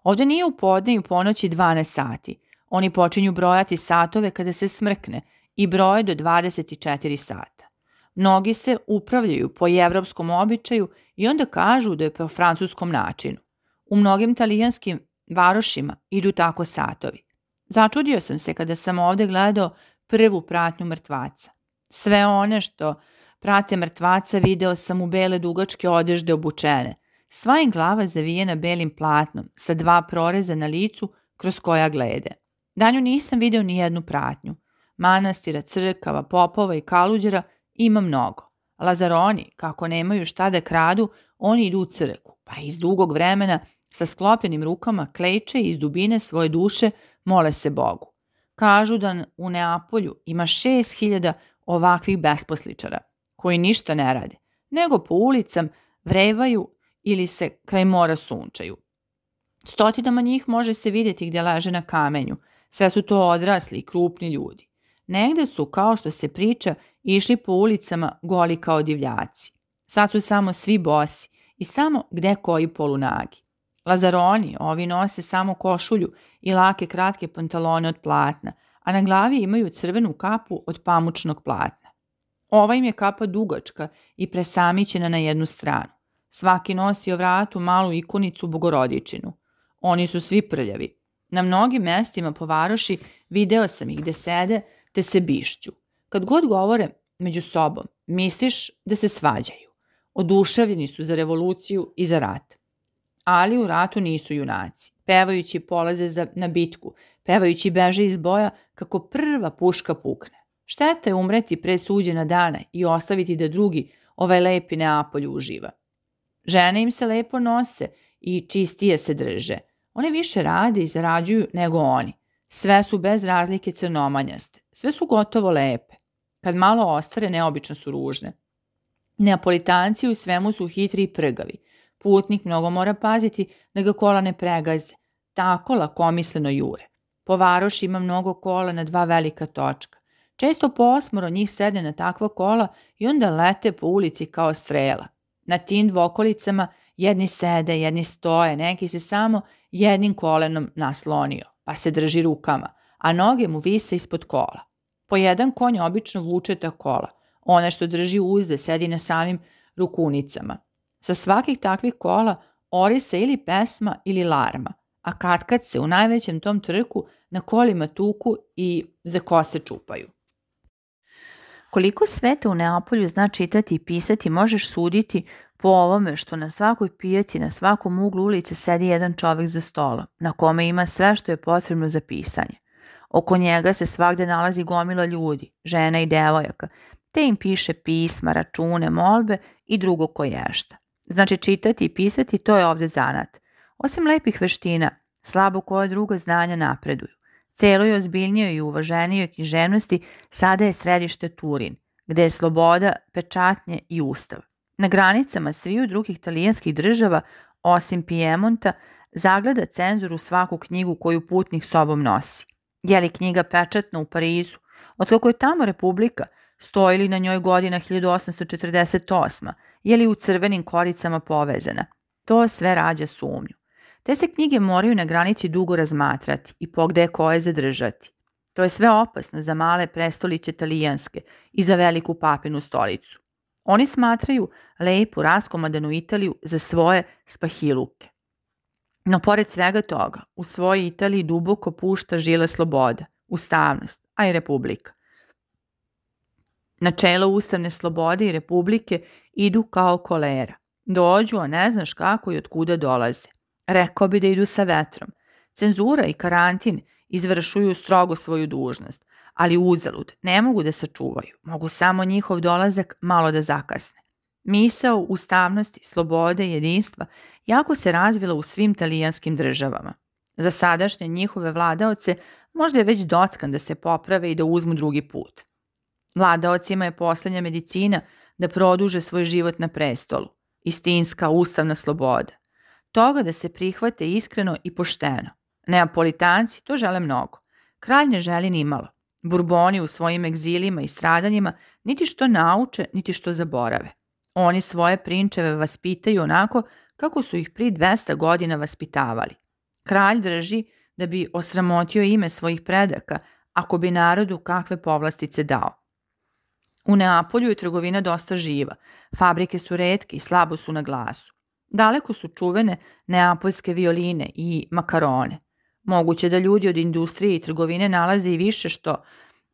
S1: Ovdje nije u podne i u ponoći 12 sati. Oni počinju brojati satove kada se smrkne i broje do 24 sata. Mnogi se upravljaju po evropskom običaju i onda kažu da je po francuskom načinu. U mnogim talijanskim varošima idu tako satovi. Začudio sam se kada sam ovde gledao prvu pratnju mrtvaca. Sve one što prate mrtvaca video sam u bele dugačke odežde obučene. Sva im glava zavijena belim platnom, sa dva proreza na licu kroz koja glede. Danju nisam video ni jednu pratnju. Manastira, crkava, popova i kaluđera ima mnogo. Lazaroni, kako nemaju šta da kradu, oni idu u crku, pa iz dugog vremena sa sklopljenim rukama kleče iz dubine svoje duše mole se Bogu. Kažu da u Neapolju ima 6000 ovakvih besposličara, koji ništa ne rade, nego po ulicam vrevaju ili se kraj mora sunčaju. Stotinama njih može se vidjeti gdje leže na kamenju. Sve su to odrasli i krupni ljudi. Negde su, kao što se priča, išli po ulicama goli kao divljaci. Sad su samo svi bosi i samo gde koji polunagi. Lazaroni, ovi nose samo košulju i lake kratke pantalone od platna, a na glavi imaju crvenu kapu od pamučnog platna. Ova im je kapa dugačka i presamićena na jednu stranu. Svaki nosi o vratu malu ikonicu bogorodičinu. Oni su svi prljavi. Na mnogim mestima po varoši video sam ih gde sede te se bišću. Kad god govore među sobom, misliš da se svađaju. Oduševljeni su za revoluciju i za rat. Ali u ratu nisu junaci. Pevajući polaze za, na bitku, pevajući beže iz boja kako prva puška pukne. Šteta je umreti pre suđena dana i ostaviti da drugi ovaj lepi Neapolj uživa. Žene im se lepo nose i čistije se drže. One više rade i zarađuju nego oni. Sve su bez razlike crnomanjaste. Sve su gotovo lepe. Kad malo ostare, neobično su ružne. Neapolitanci u svemu su hitri i prgavi. Putnik mnogo mora paziti da ga kola ne pregaze. Tako lakomisleno jure. Po varoši ima mnogo kola na dva velika točka. Često po osmoro njih sedne na takva kola i onda lete po ulici kao strela. Na tim dvokolicama jedni sede, jedni stoje, neki se samo jednim kolenom naslonio, pa se drži rukama, a noge mu vise ispod kola. Po jedan konj obično vuče ta kola. One što drži uzde sedi na samim rukunicama. Sa svakih takvih kola ori se ili pesma ili larma, a kad kad se u najvećem tom trku na kolima tuku i za kose čupaju. Koliko sveta u Neapolju zna čitati i pisati možeš suditi po ovome što na svakoj pijaci, na svakom uglu ulice sedi jedan čovek za stolom, na kome ima sve što je potrebno za pisanje. Oko njega se svakde nalazi gomila ljudi, žena i devojaka, te im piše pisma, račune, molbe i drugo koješta. Znači čitati i pisati to je ovde zanat. Osim lepih veština, slabo koje druga znanja napreduju. Celoj ozbiljnijoj i uvaženijoj književnosti sada je središte Turin, gde je sloboda, pečatnje i ustav. Na granicama sviju drugih talijanskih država, osim Pijemonta, zagleda cenzuru svaku knjigu koju putnik sobom nosi. Je li knjiga pečatna u Parizu? Otkako je tamo republika, stoji li na njoj godina 1848. Je li u crvenim koricama povezana? To sve rađa sumnju. Te se knjige moraju na granici dugo razmatrati i pogde koje zadržati. To je sve opasno za male prestoliće talijanske i za veliku papinu stolicu. Oni smatraju lepu, raskomadanu Italiju za svoje spahiluke. No, pored svega toga, u svojoj Italiji duboko pušta žile sloboda, ustavnost, a i republika. Načelo ustavne slobode i republike idu kao kolera. Dođu, a ne znaš kako i od kuda dolaze. Rekao bi da idu sa vetrom. Cenzura i karantin izvršuju strogo svoju dužnost, ali uzalud, ne mogu da sačuvaju, mogu samo njihov dolazak malo da zakasne. Misao ustavnosti, slobode i jedinstva jako se razvila u svim talijanskim državama. Za sadašnje njihove vladaoce možda je već dockan da se poprave i da uzmu drugi put. Vladaocima je poslednja medicina da produže svoj život na prestolu, istinska ustavna sloboda. Toga da se prihvate iskreno i pošteno. Neapolitanci to žele mnogo. Kralj ne želi ni malo. Burboni u svojim egzilima i stradanjima niti što nauče, niti što zaborave. Oni svoje prinčeve vaspitaju onako kako su ih pri 200 godina vaspitavali. Kralj drži da bi osramotio ime svojih predaka ako bi narodu kakve povlastice dao. U Neapolju je trgovina dosta živa, fabrike su redke i slabo su na glasu. Daleko su čuvene neapoljske violine i makarone. Moguće da ljudi od industrije i trgovine nalaze i više što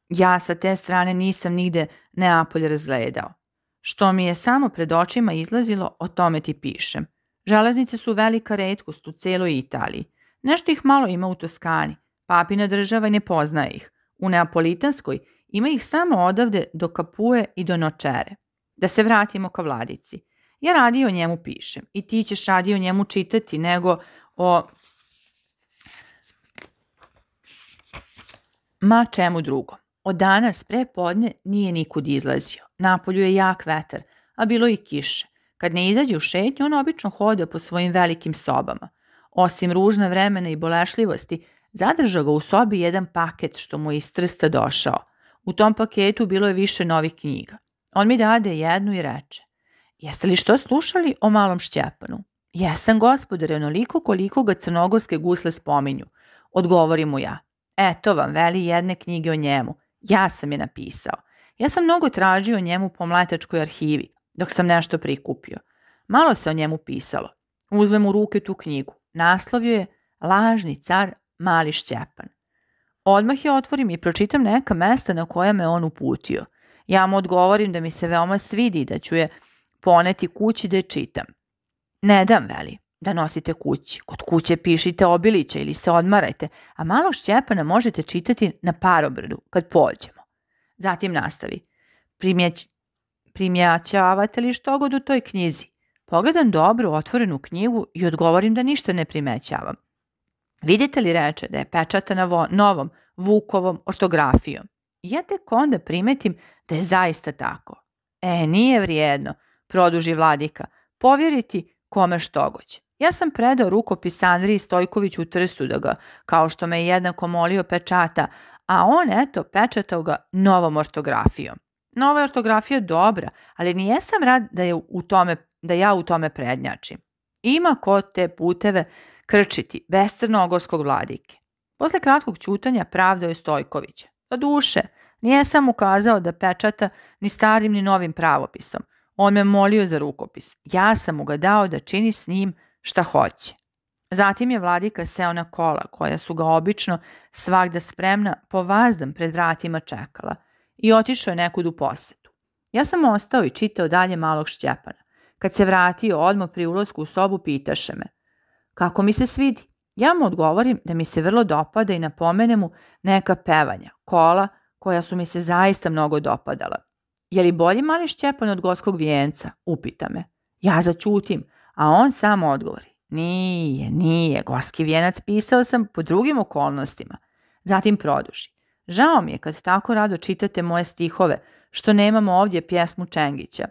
S1: ja sa te strane nisam nigde Neapolj razgledao. Što mi je samo pred očima izlazilo, o tome ti pišem. Železnice su velika redkost u celoj Italiji. Nešto ih malo ima u Toskani. Papina država ne poznaje ih. U Neapolitanskoj ima ih samo odavde do Kapue i do Nočere. Da se vratimo ka vladici. Ja radio o njemu pišem i ti ćeš radio o njemu čitati nego o ma čemu drugom. Od danas pre podne nije nikud izlazio. Napolju je jak vetar, a bilo i kiše. Kad ne izađe u šetnju, on obično hoda po svojim velikim sobama. Osim ružna vremena i bolešljivosti, zadržao ga u sobi jedan paket što mu je iz trsta došao. U tom paketu bilo je više novih knjiga. On mi dade jednu i reče, jeste li što slušali o malom Šćepanu? Jesam, gospodare, onoliko koliko ga crnogorske gusle spominju. Odgovori mu ja. Eto vam, veli jedne knjige o njemu. Ja sam je napisao. Ja sam mnogo tražio o njemu po mletačkoj arhivi, dok sam nešto prikupio. Malo se o njemu pisalo. Uzmem u ruke tu knjigu. Naslovio je Lažni car Mali Šćepan. Odmah je otvorim i pročitam neka mesta na koja me on uputio. Ja mu odgovorim da mi se veoma svidi da ću je poneti kući da je čitam. Ne dam, veli, da nosite kući. Kod kuće pišite obiliće ili se odmarajte, a malo Šćepana možete čitati na parobrdu kad pođemo. Zatim nastavi. Primjeć, primjaćavate li što god u toj knjizi? Pogledam dobro otvorenu knjigu i odgovorim da ništa ne primećavam. Vidite li reče da je pečatana vo, novom Vukovom ortografijom? Ja tek onda primetim da je zaista tako. E, nije vrijedno, produži vladika, povjeriti kome što goće. Ja sam predao rukopis Andriji Stojkoviću u Trstu da ga, kao što me je jednako molio pečata, a on eto pečatao ga novom ortografijom. Nova ortografija je dobra, ali nijesam rad da, je u tome, da ja u tome prednjačim. Ima ko te puteve krčiti, bez crnogorskog vladike. Posle kratkog ćutanja pravdao je Stojkovića. Do duše, nijesam ukazao da pečata ni starim ni novim pravopisom. On me molio za rukopis. Ja sam mu ga dao da čini s njim šta hoće. Zatim je vladika seo na kola, koja su ga obično svagda spremna po vazdan pred vratima čekala i otišao je nekud u posetu. Ja sam ostao i čitao dalje malog Šćepana. Kad se vratio odmah pri ulazku u sobu pitaše me. Kako mi se svidi? Ja mu odgovorim da mi se vrlo dopada i napomene mu neka pevanja, kola, koja su mi se zaista mnogo dopadala. Je li bolji mali Šćepan od goskog vijenca? Upita me. Ja začutim, a on samo odgovori. Nije, nije, gorski vijenac pisao sam po drugim okolnostima. Zatim produži. Žao mi je kad tako rado čitate moje stihove, što nemamo ovdje pjesmu Čengića.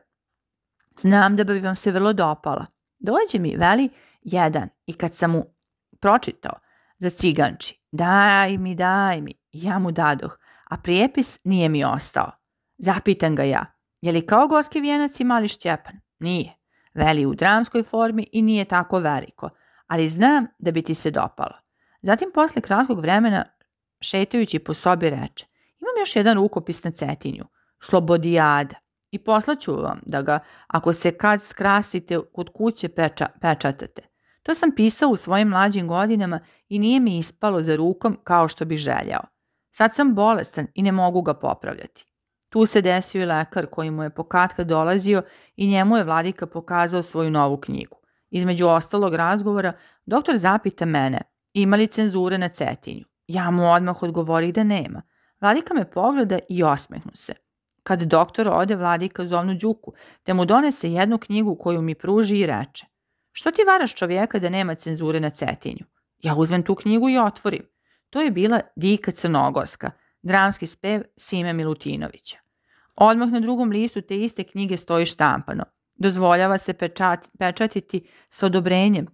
S1: Znam da bi vam se vrlo dopala. Dođe mi, veli, jedan i kad sam mu pročitao za ciganči, daj mi, daj mi, ja mu dadoh, a prijepis nije mi ostao. Zapitan ga ja, je li kao gorski vijenac i mali šćepan? Nije. Veli u dramskoj formi i nije tako veliko, ali znam da bi ti se dopalo. Zatim posle kratkog vremena, šetajući po sobi reče, imam još jedan rukopis na cetinju, Slobodijada, i poslaću vam da ga, ako se kad skrasite kod kuće peča, pečatate. To sam pisao u svojim mlađim godinama i nije mi ispalo za rukom kao što bi željao. Sad sam bolestan i ne mogu ga popravljati. Tu se desio i lekar koji mu je pokatka dolazio i njemu je vladika pokazao svoju novu knjigu. Između ostalog razgovora, doktor zapita mene, ima li cenzure na cetinju? Ja mu odmah odgovori da nema. Vladika me pogleda i osmehnu se. Kad doktor ode, vladika zovnu Đuku, te mu donese jednu knjigu koju mi pruži i reče. Što ti varaš čovjeka da nema cenzure na cetinju? Ja uzmem tu knjigu i otvorim. To je bila Dika Crnogorska, dramski spev Sime Milutinovića. Odmah na drugom listu te iste knjige stoji štampano. Dozvoljava se pečat, pečatiti s odobrenjem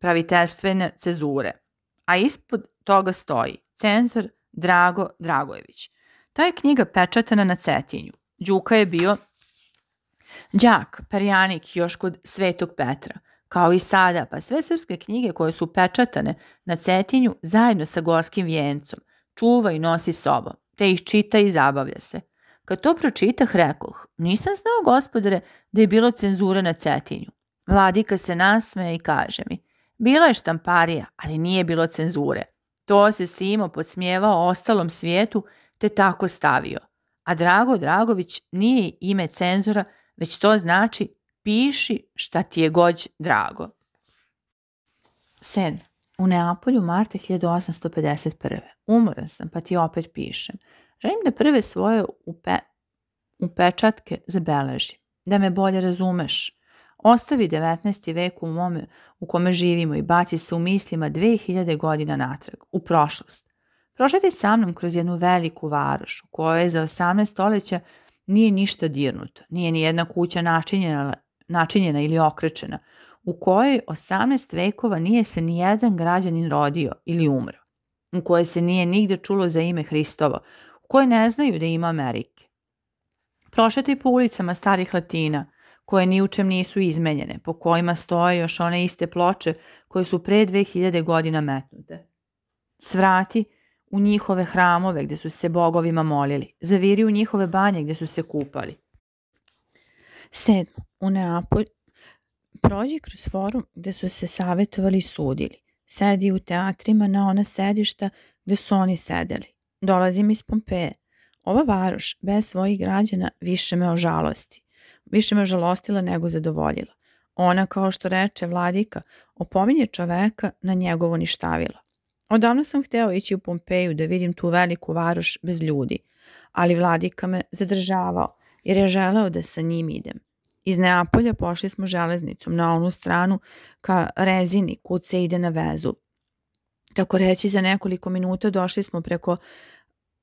S1: praviteljstvene cezure. A ispod toga stoji cenzor Drago Dragojević. Ta je knjiga pečatana na Cetinju. Đuka je bio đak, perjanik još kod Svetog Petra, kao i sada, pa sve srpske knjige koje su pečatane na Cetinju zajedno sa gorskim vijencom, čuva i nosi sobom, te ih čita i zabavlja se. Kad to pročitah, rekoh, nisam znao, gospodare, da je bilo cenzura na Cetinju. Vladika se nasmeje i kaže mi, bila je štamparija, ali nije bilo cenzure. To se Simo podsmijevao ostalom svijetu, te tako stavio. A Drago Dragović nije ime cenzora, već to znači piši šta ti je gođ drago. 7. U Neapolju marta 1851. Umoran sam, pa ti opet pišem. Želim da prve svoje upe, upečatke zabeležim. Da me bolje razumeš, ostavi 19. vek u mome u kome živimo i baci se u mislima 2000 godina natrag, u prošlost. Prošeti sa mnom kroz jednu veliku varoš u kojoj za 18 stoleća nije ništa dirnuto, nije ni jedna kuća načinjena, načinjena ili okrečena, u kojoj 18 vekova nije se ni jedan građanin rodio ili umro, u kojoj se nije nigde čulo za ime Hristovo, u kojoj ne znaju da ima Amerike. Prošeti po ulicama starih Latina, koje ni u čem nisu izmenjene, po kojima stoje još one iste ploče koje su pre 2000 godina metnute. Svrati u njihove hramove gde su se bogovima molili, zaviri u njihove banje gde su se kupali.
S2: Sedmo, u Neapolj, prođi kroz forum gde su se savetovali i sudili. Sedi u teatrima na ona sedišta gde su oni sedeli. Dolazim iz Pompeje. Ova varoš, bez svojih građana, više me ožalosti. Više me ožalostila nego zadovoljila. Ona, kao što reče vladika, opominje čoveka na njegovo ništavilo. Odavno sam hteo ići u Pompeju da vidim tu veliku varoš bez ljudi, ali vladika me zadržavao jer je želeo da sa njim idem. Iz Neapolja pošli smo železnicom na onu stranu ka Rezini, kud se ide na vezu. Tako reći, za nekoliko minuta došli smo preko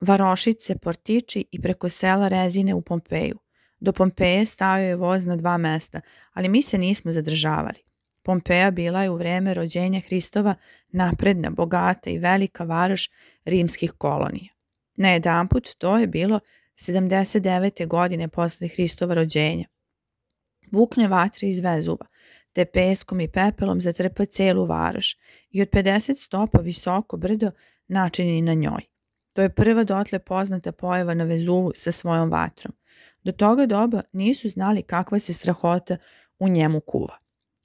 S2: Varošice, Portiči i preko sela Rezine u Pompeju. Do Pompeje stao je voz na dva mesta, ali mi se nismo zadržavali. Pompeja bila je u vreme rođenja Hristova napredna, bogata i velika varoš rimskih kolonija. Na jedan put to je bilo 79. godine posle Hristova rođenja. Bukne vatre iz Vezuva, te peskom i pepelom zatrpa celu varoš i od 50 stopa visoko brdo načini na njoj. To je prva dotle poznata pojava na Vezuvu sa svojom vatrom. Do toga doba nisu znali kakva se strahota u njemu kuva.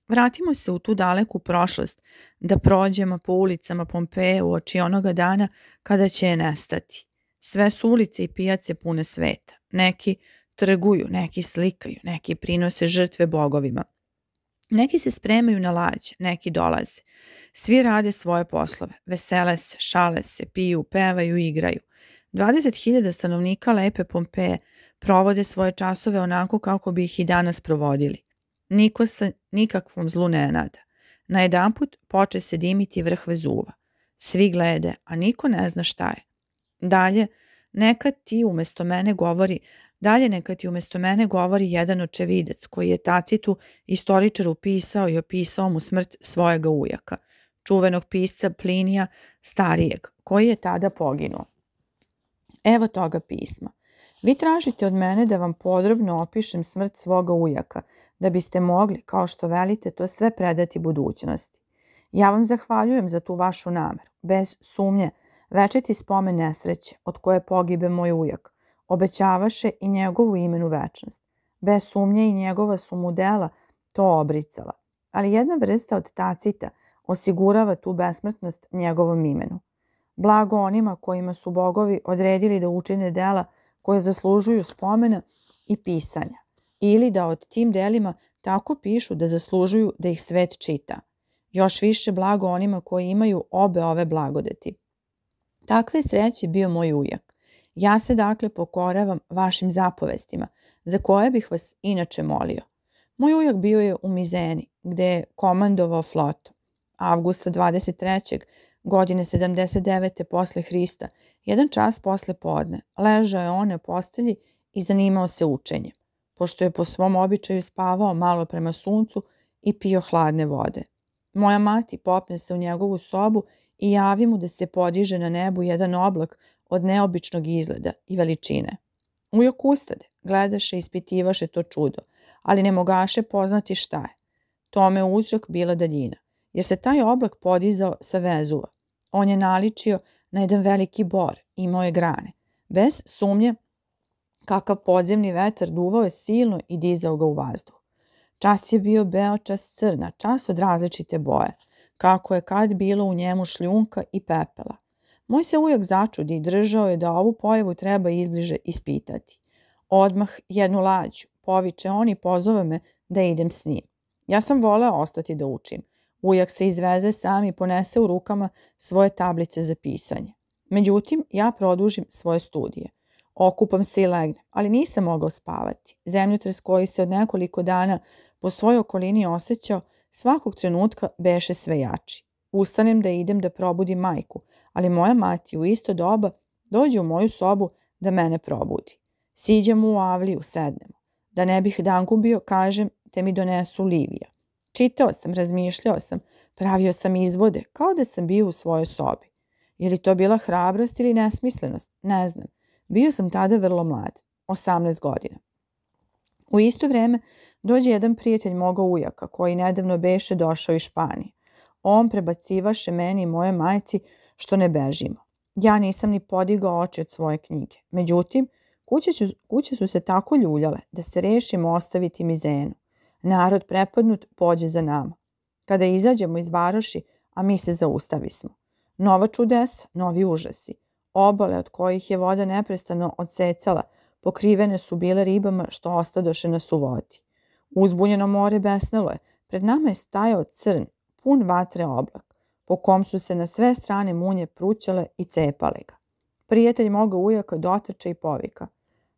S2: Vratimo se u tu daleku prošlost, da prođemo po ulicama Pompeje u oči onoga dana kada će je nestati. Sve su ulice i pijace pune sveta. Neki trguju, neki slikaju, neki prinose žrtve bogovima. Neki se spremaju na lađe, neki dolaze. Svi rade svoje poslove, vesele se, šale se, piju, pevaju, igraju. 20.000 stanovnika lepe Pompeje provode svoje časove onako kako bi ih i danas provodili. Niko se nikakvom zlu ne nada. Na jedan put poče se dimiti vrh Vezuva. Svi glede, a niko ne zna šta je. Dalje, neka ti umesto mene govori, dalje neka ti umesto mene govori jedan očevidec koji je Tacitu istoričar upisao i opisao mu smrt svojega ujaka, čuvenog pisca Plinija starijeg, koji je tada poginuo. Evo toga pisma. Vi tražite od mene da vam podrobno opišem smrt svoga ujaka, da biste mogli, kao što velite, to sve predati budućnosti. Ja vam zahvaljujem za tu vašu nameru. Bez sumnje, večeti spomen nesreće, od koje pogibe moj ujak, obećavaše i njegovu imenu večnost. Bez sumnje i njegova su mu dela to obricala. Ali jedna vrsta od tacita osigurava tu besmrtnost njegovom imenu. Blago onima kojima su bogovi odredili da učine dela koje zaslužuju spomena i pisanja ili da od tim delima tako pišu da zaslužuju da ih svet čita. Još više blago onima koji imaju obe ove blagodeti. Takve sreće bio moj ujak. Ja se dakle pokoravam vašim zapovestima, za koje bih vas inače molio. Moj ujak bio je u Mizeni, gde je komandovao flotu. Avgusta 23. godine 79. posle Hrista, jedan čas posle podne, ležao je on na postelji i zanimao se učenjem pošto je po svom običaju spavao malo prema suncu i pio hladne vode. Moja mati popne se u njegovu sobu i javi mu da se podiže na nebu jedan oblak od neobičnog izgleda i veličine. Ujak ustade, gledaše ispitivaše to čudo, ali ne mogaše poznati šta je. Tome uzrok bila daljina, jer se taj oblak podizao sa vezuva. On je naličio na jedan veliki bor, imao je grane. Bez sumnje, Kakav podzemni vetar duvao je silno i dizao ga u vazduh. Čas je bio beo, čas crna, čas od različite boje. Kako je kad bilo u njemu šljunka i pepela. Moj se ujak začudi i držao je da ovu pojavu treba izbliže ispitati. Odmah jednu lađu, poviče on i pozove me da idem s njim. Ja sam voleo ostati da učim. Ujak se izveze sam i ponese u rukama svoje tablice za pisanje. Međutim, ja produžim svoje studije. Okupam se i legnem, ali nisam mogao spavati. Zemljotres koji se od nekoliko dana po svojoj okolini osjećao, svakog trenutka beše sve jači. Ustanem da idem da probudim majku, ali moja mati u isto doba dođe u moju sobu da mene probudi. Siđemo u avliju, sednemo. Da ne bih dan gubio, kažem, te mi donesu Livija. Čitao sam, razmišljao sam, pravio sam izvode, kao da sam bio u svojoj sobi. Je li to bila hrabrost ili nesmislenost? Ne znam. Bio sam tada vrlo mlad, 18 godina. U isto vreme dođe jedan prijatelj moga ujaka, koji nedavno beše došao iz Španije. On prebacivaše meni i moje majci što ne bežimo. Ja nisam ni podigao oči od svoje knjige. Međutim, kuće, ću, kuće su se tako ljuljale da se rešimo ostaviti mizenu. Narod prepadnut pođe za nama. Kada izađemo iz varoši, a mi se zaustavismo. Nova čudesa, novi užasi. Obale od kojih je voda neprestano odsecala, pokrivene su bile ribama što ostadoše na suvodi. Uzbunjeno more besnelo je, pred nama je stajao crn, pun vatre oblak, po kom su se na sve strane munje prućale i cepale ga. Prijatelj moga ujaka dotrče i povika.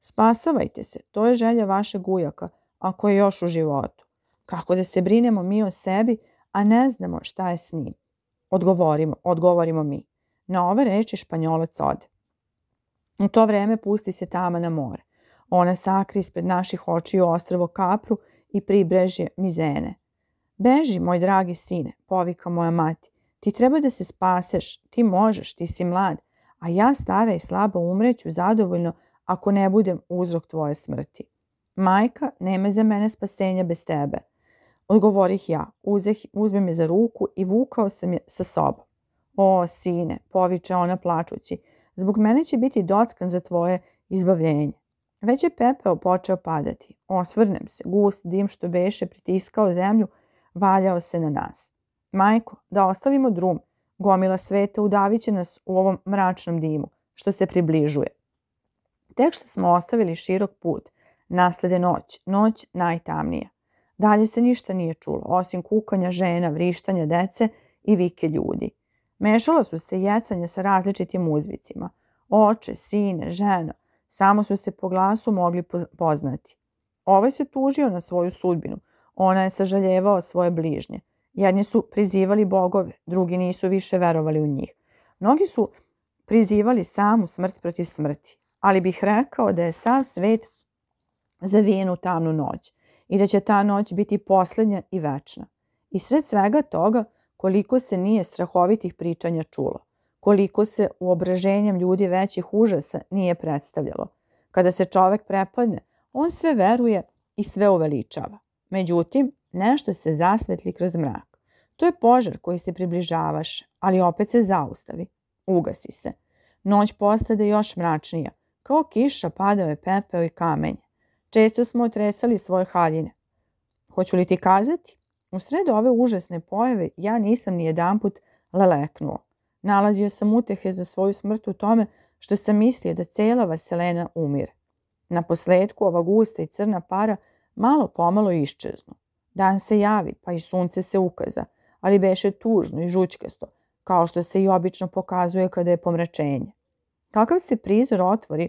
S2: Spasavajte se, to je želja vašeg ujaka, ako je još u životu. Kako da se brinemo mi o sebi, a ne znamo šta je s njim. Odgovorimo, odgovorimo mi. Na ove reči španjolac ode. U to vreme pusti se tama na more. Ona sakri ispred naših očiju ostravo Kapru i pribrežje Mizene. Beži, moj dragi sine, povika moja mati. Ti treba da se spaseš, ti možeš, ti si mlad, a ja stara i slaba umreću zadovoljno ako ne budem uzrok tvoje smrti. Majka, nema za mene spasenja bez tebe. Odgovorih ja, uzeh, uzme me za ruku i vukao sam je sa sobom. O, sine, poviče ona plačući, zbog mene će biti dockan za tvoje izbavljenje. Već je pepeo počeo padati. Osvrnem se, gust dim što beše pritiskao zemlju, valjao se na nas. Majko, da ostavimo drum, gomila sveta udaviće nas u ovom mračnom dimu, što se približuje. Tek što smo ostavili širok put, naslede noć, noć najtamnija. Dalje se ništa nije čulo, osim kukanja žena, vrištanja dece i vike ljudi. Mešala su se jecanja sa različitim uzvicima. Oče, sine, žena, samo su se po glasu mogli poznati. Ovaj se tužio na svoju sudbinu, ona je sažaljevao svoje bližnje. Jedni su prizivali bogove, drugi nisu više verovali u njih. Mnogi su prizivali samu smrt protiv smrti, ali bih rekao da je sav svet zavijen u tamnu noć i da će ta noć biti poslednja i večna. I sred svega toga, koliko se nije strahovitih pričanja čulo, koliko se u obraženjem ljudi većih užasa nije predstavljalo. Kada se čovek prepadne, on sve veruje i sve uveličava. Međutim, nešto se zasvetli kroz mrak. To je požar koji se približavaš, ali opet se zaustavi. Ugasi se. Noć postade još mračnija. Kao kiša padao je pepeo i kamenje. Često smo otresali svoje haljine. Hoću li ti kazati? U sred ove užasne pojave ja nisam ni jedan put leleknuo. Nalazio sam utehe za svoju smrt u tome što sam mislio da cela vaselena umire. Na posledku ova gusta i crna para malo pomalo iščeznu. Dan se javi, pa i sunce se ukaza, ali beše tužno i žućkasto, kao što se i obično pokazuje kada je pomračenje. Kakav se prizor otvori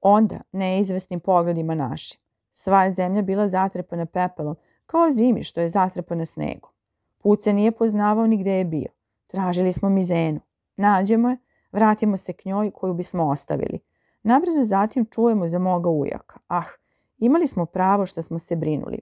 S2: onda neizvesnim pogledima našim. Sva je zemlja bila zatrepana pepelom, kao zimi što je zatrepana snegom. Put se nije poznavao ni gde je bio. Tražili smo mizenu. Nađemo je, vratimo se k njoj koju bismo ostavili. Nabrzo zatim čujemo za moga ujaka. Ah, imali smo pravo što smo se brinuli.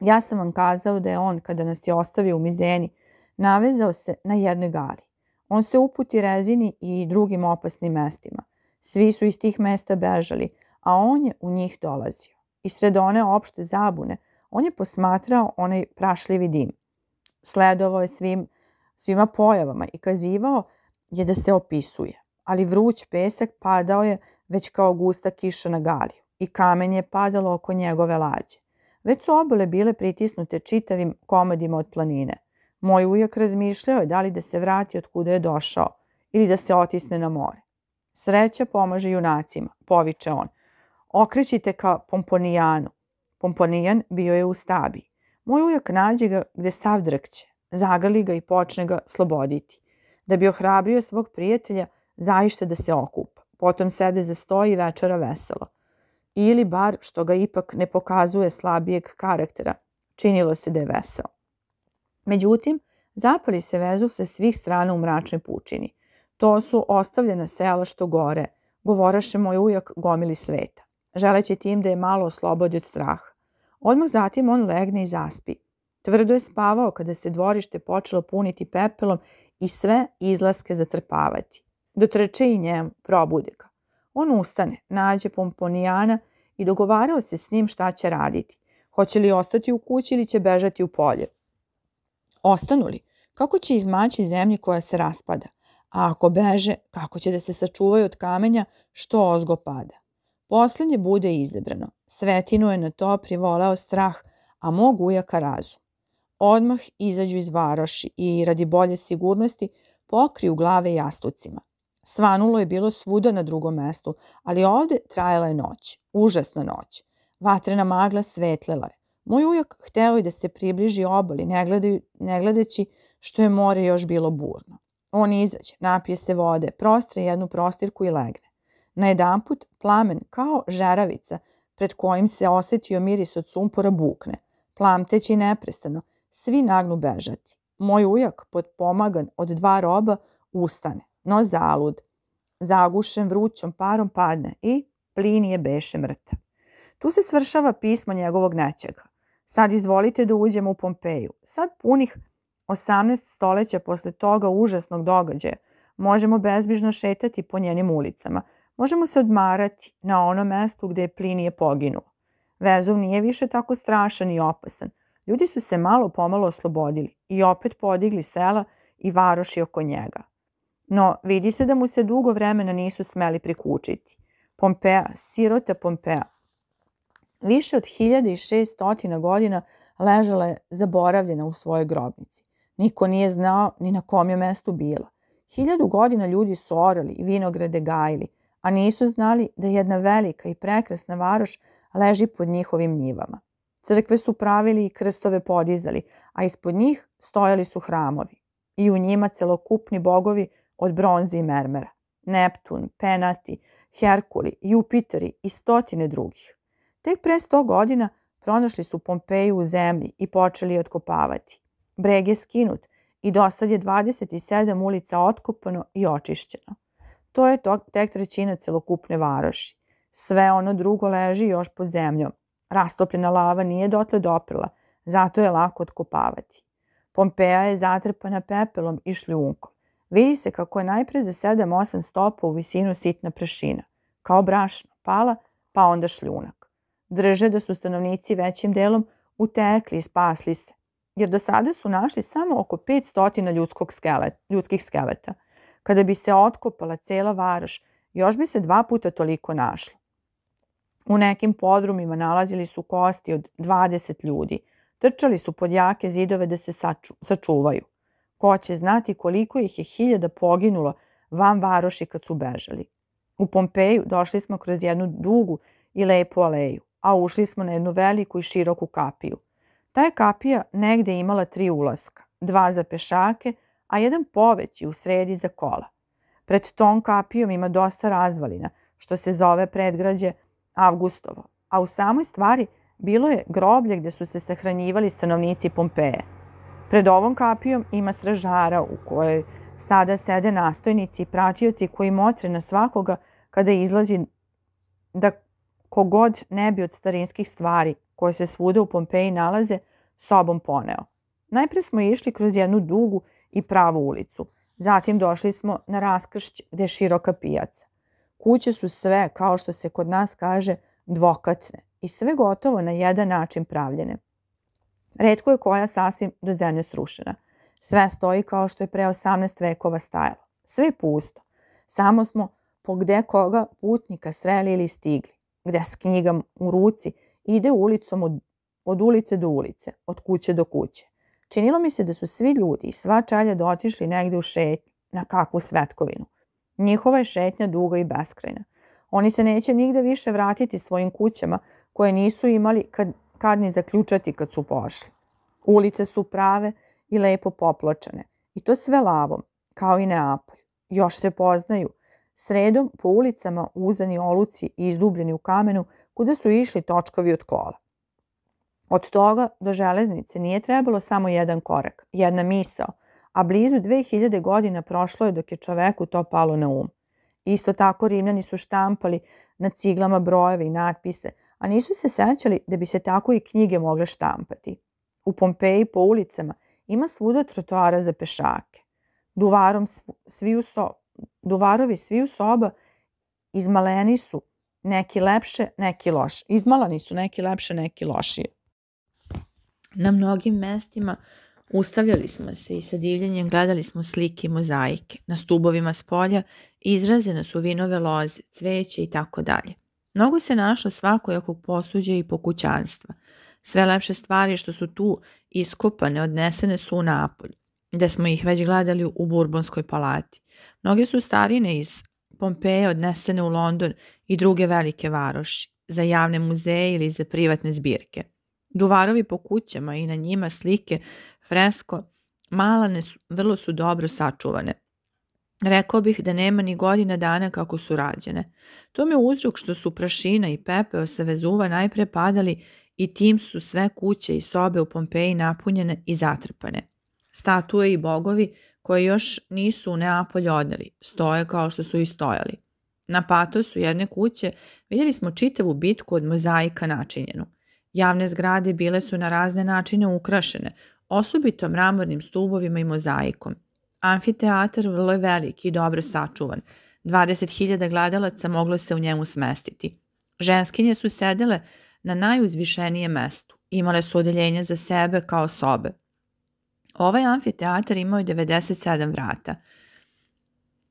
S2: Ja sam vam kazao da je on, kada nas je ostavio u mizeni, navezao se na jednoj gali. On se uputi rezini i drugim opasnim mestima. Svi su iz tih mesta bežali, a on je u njih dolazio. I sred one opšte zabune, on je posmatrao onaj prašljivi dim. Sledovao je svim, svima pojavama i kazivao je da se opisuje. Ali vruć pesak padao je već kao gusta kiša na galiju i kamen je padalo oko njegove lađe. Već su obale bile pritisnute čitavim komadima od planine. Moj ujak razmišljao je da li da se vrati od kuda je došao ili da se otisne na more. Sreća pomaže junacima, poviče on. Okrećite ka Pomponijanu. Pomponijan bio je u stabi. Moj ujak nađe ga gde sav drkće, zagali ga i počne ga sloboditi. Da bi ohrabrio svog prijatelja, zaište da se okupa. potom sede za sto i večera veselo. Ili bar, što ga ipak ne pokazuje slabijeg karaktera, činilo se da je veseo. Međutim, zapali se Vezuv sa svih strana u mračnoj pučini. To su ostavljena sela što gore, govoraše moj ujak gomili sveta, želeći tim da je malo oslobodi od straha. Odmah zatim on legne i zaspi. Tvrdo je spavao kada se dvorište počelo puniti pepelom i sve izlaske zatrpavati. Dotrče i njemu, probude ga. On ustane, nađe pomponijana i dogovarao se s njim šta će raditi. Hoće li ostati u kući ili će bežati u polje. Ostanu li? Kako će izmaći zemlji koja se raspada? A ako beže, kako će da se sačuvaju od kamenja što ozgo pada? Poslednje bude izabrano. Svetinu je na to privoleo strah, a mog ujaka razum. Odmah izađu iz varoši i radi bolje sigurnosti pokriju glave jastucima. Svanulo je bilo svuda na drugom mestu, ali ovde trajala je noć, užasna noć. Vatrena magla svetlela je. Moj ujak hteo je da se približi obali, ne, gledajući što je more još bilo burno. On izađe, napije se vode, prostre jednu prostirku i legne. Na jedan put plamen kao žeravica pred kojim se osetio miris od sumpora bukne. Plamteći neprestano, svi nagnu bežati. Moj ujak, podpomagan od dva roba, ustane, no zalud. Zagušen vrućom parom padne i Plinije beše mrtav. Tu se svršava pismo njegovog nećega. Sad izvolite da uđemo u Pompeju. Sad punih 18 stoleća posle toga užasnog događaja možemo bezbižno šetati po njenim ulicama. Možemo se odmarati na onom mestu gde je Plinije poginuo. Vezov nije više tako strašan i opasan. Ljudi su se malo pomalo oslobodili i opet podigli sela i varoši oko njega. No, vidi se da mu se dugo vremena nisu smeli prikučiti. Pompeja, sirota Pompeja, više od 1600 godina ležala je zaboravljena u svojoj grobnici. Niko nije znao ni na kom je mestu bila. Hiljadu godina ljudi su orali i vinograde gajili, a nisu znali da jedna velika i prekrasna varoš leži pod njihovim njivama. Crkve su pravili i krstove podizali, a ispod njih stojali su hramovi. I u njima celokupni bogovi od bronze i mermera. Neptun, Penati, Herkuli, Jupiteri i stotine drugih. Tek pre sto godina pronašli su Pompeju u zemlji i počeli je otkopavati. Breg je skinut i dosad je 27 ulica otkopano i očišćeno. To je to, tek trećina celokupne varoši. Sve ono drugo leži još pod zemljom. Rastopljena lava nije dotle doprela, zato je lako otkopavati. Pompeja je zatrpana pepelom i šljunkom. Vidi se kako je najpre za 7-8 stopa u visinu sitna prašina, kao brašno, pala, pa onda šljunak. Drže da su stanovnici većim delom utekli i spasli se, jer do sada su našli samo oko 500 ljudskog skelet, ljudskih skeleta. Kada bi se otkopala cela varoš, još bi se dva puta toliko našlo. U nekim podrumima nalazili su kosti od 20 ljudi. Trčali su pod jake zidove da se saču, sačuvaju. Ko će znati koliko ih je hiljada poginulo van varoši kad su bežali. U Pompeju došli smo kroz jednu dugu i lepu aleju, a ušli smo na jednu veliku i široku kapiju. Ta je kapija negde imala tri ulaska, dva za pešake, a jedan poveći u sredi za kola. Pred tom kapijom ima dosta razvalina, što se zove predgrađe Avgustovo, a u samoj stvari bilo je groblje gde su se sahranjivali stanovnici Pompeje. Pred ovom kapijom ima stražara u kojoj sada sede nastojnici i pratioci koji motre na svakoga kada izlazi da kogod ne bi od starinskih stvari koje se svuda u Pompeji nalaze sobom poneo. Najpre smo išli kroz jednu dugu i pravu ulicu. Zatim došli smo na raskršć gde je široka pijaca. Kuće su sve, kao što se kod nas kaže, dvokatne i sve gotovo na jedan način pravljene. Redko je koja sasvim do zemlje srušena. Sve stoji kao što je pre 18 vekova stajalo. Sve je pusto. Samo smo po gde koga putnika sreli ili stigli. Gde s knjigom u ruci ide ulicom od, od ulice do ulice, od kuće do kuće. Činilo mi se da su svi ljudi i sva čalja dotišli negde u šetnju, na kakvu svetkovinu. Njihova je šetnja duga i beskrajna. Oni se neće nigde više vratiti svojim kućama koje nisu imali kad, kad ni zaključati kad su pošli. Ulice su prave i lepo popločane. I to sve lavom, kao i Neapolj. Još se poznaju. sredom po ulicama uzani oluci i izdubljeni u kamenu kuda su išli točkovi od kola. Od toga do železnice nije trebalo samo jedan korak, jedna misao, a blizu 2000 godina prošlo je dok je čoveku to palo na um. Isto tako rimljani su štampali na ciglama brojeve i natpise, a nisu se sećali da bi se tako i knjige mogle štampati. U Pompeji po ulicama ima svuda trotoara za pešake. Duvarom svi u so, duvarovi svi u soba izmaleni su, neki lepše, neki loše. Izmalani su neki lepše, neki lošije.
S1: Na mnogim mestima ustavljali smo se i sa divljenjem gledali smo slike i mozaike. Na stubovima s polja izrazene su vinove loze, cveće i tako dalje. Mnogo se našlo svakojakog posuđa i pokućanstva. Sve lepše stvari što su tu iskopane odnesene su u Napolj, gde smo ih već gledali u Burbonskoj palati. Mnoge su starine iz Pompeje odnesene u London i druge velike varoši, za javne muzeje ili za privatne zbirke. Duvarovi po kućama i na njima slike, fresko, malane vrlo su dobro sačuvane. Rekao bih da nema ni godina dana kako su rađene. To mi uzrok što su prašina i pepeo sa Vezuva najpre padali i tim su sve kuće i sobe u Pompeji napunjene i zatrpane. Statue i bogovi koje još nisu u Neapolju odneli, stoje kao što su i stojali. Na patosu jedne kuće vidjeli smo čitavu bitku od mozaika načinjenu. Javne zgrade bile su na razne načine ukrašene, osobito mramornim stubovima i mozaikom. Amfiteatar vrlo je velik i dobro sačuvan. 20.000 gledalaca moglo se u njemu smestiti. Ženskinje su sedele na najuzvišenijem mestu. Imale su odeljenje za sebe kao sobe. Ovaj amfiteatar imao je 97 vrata,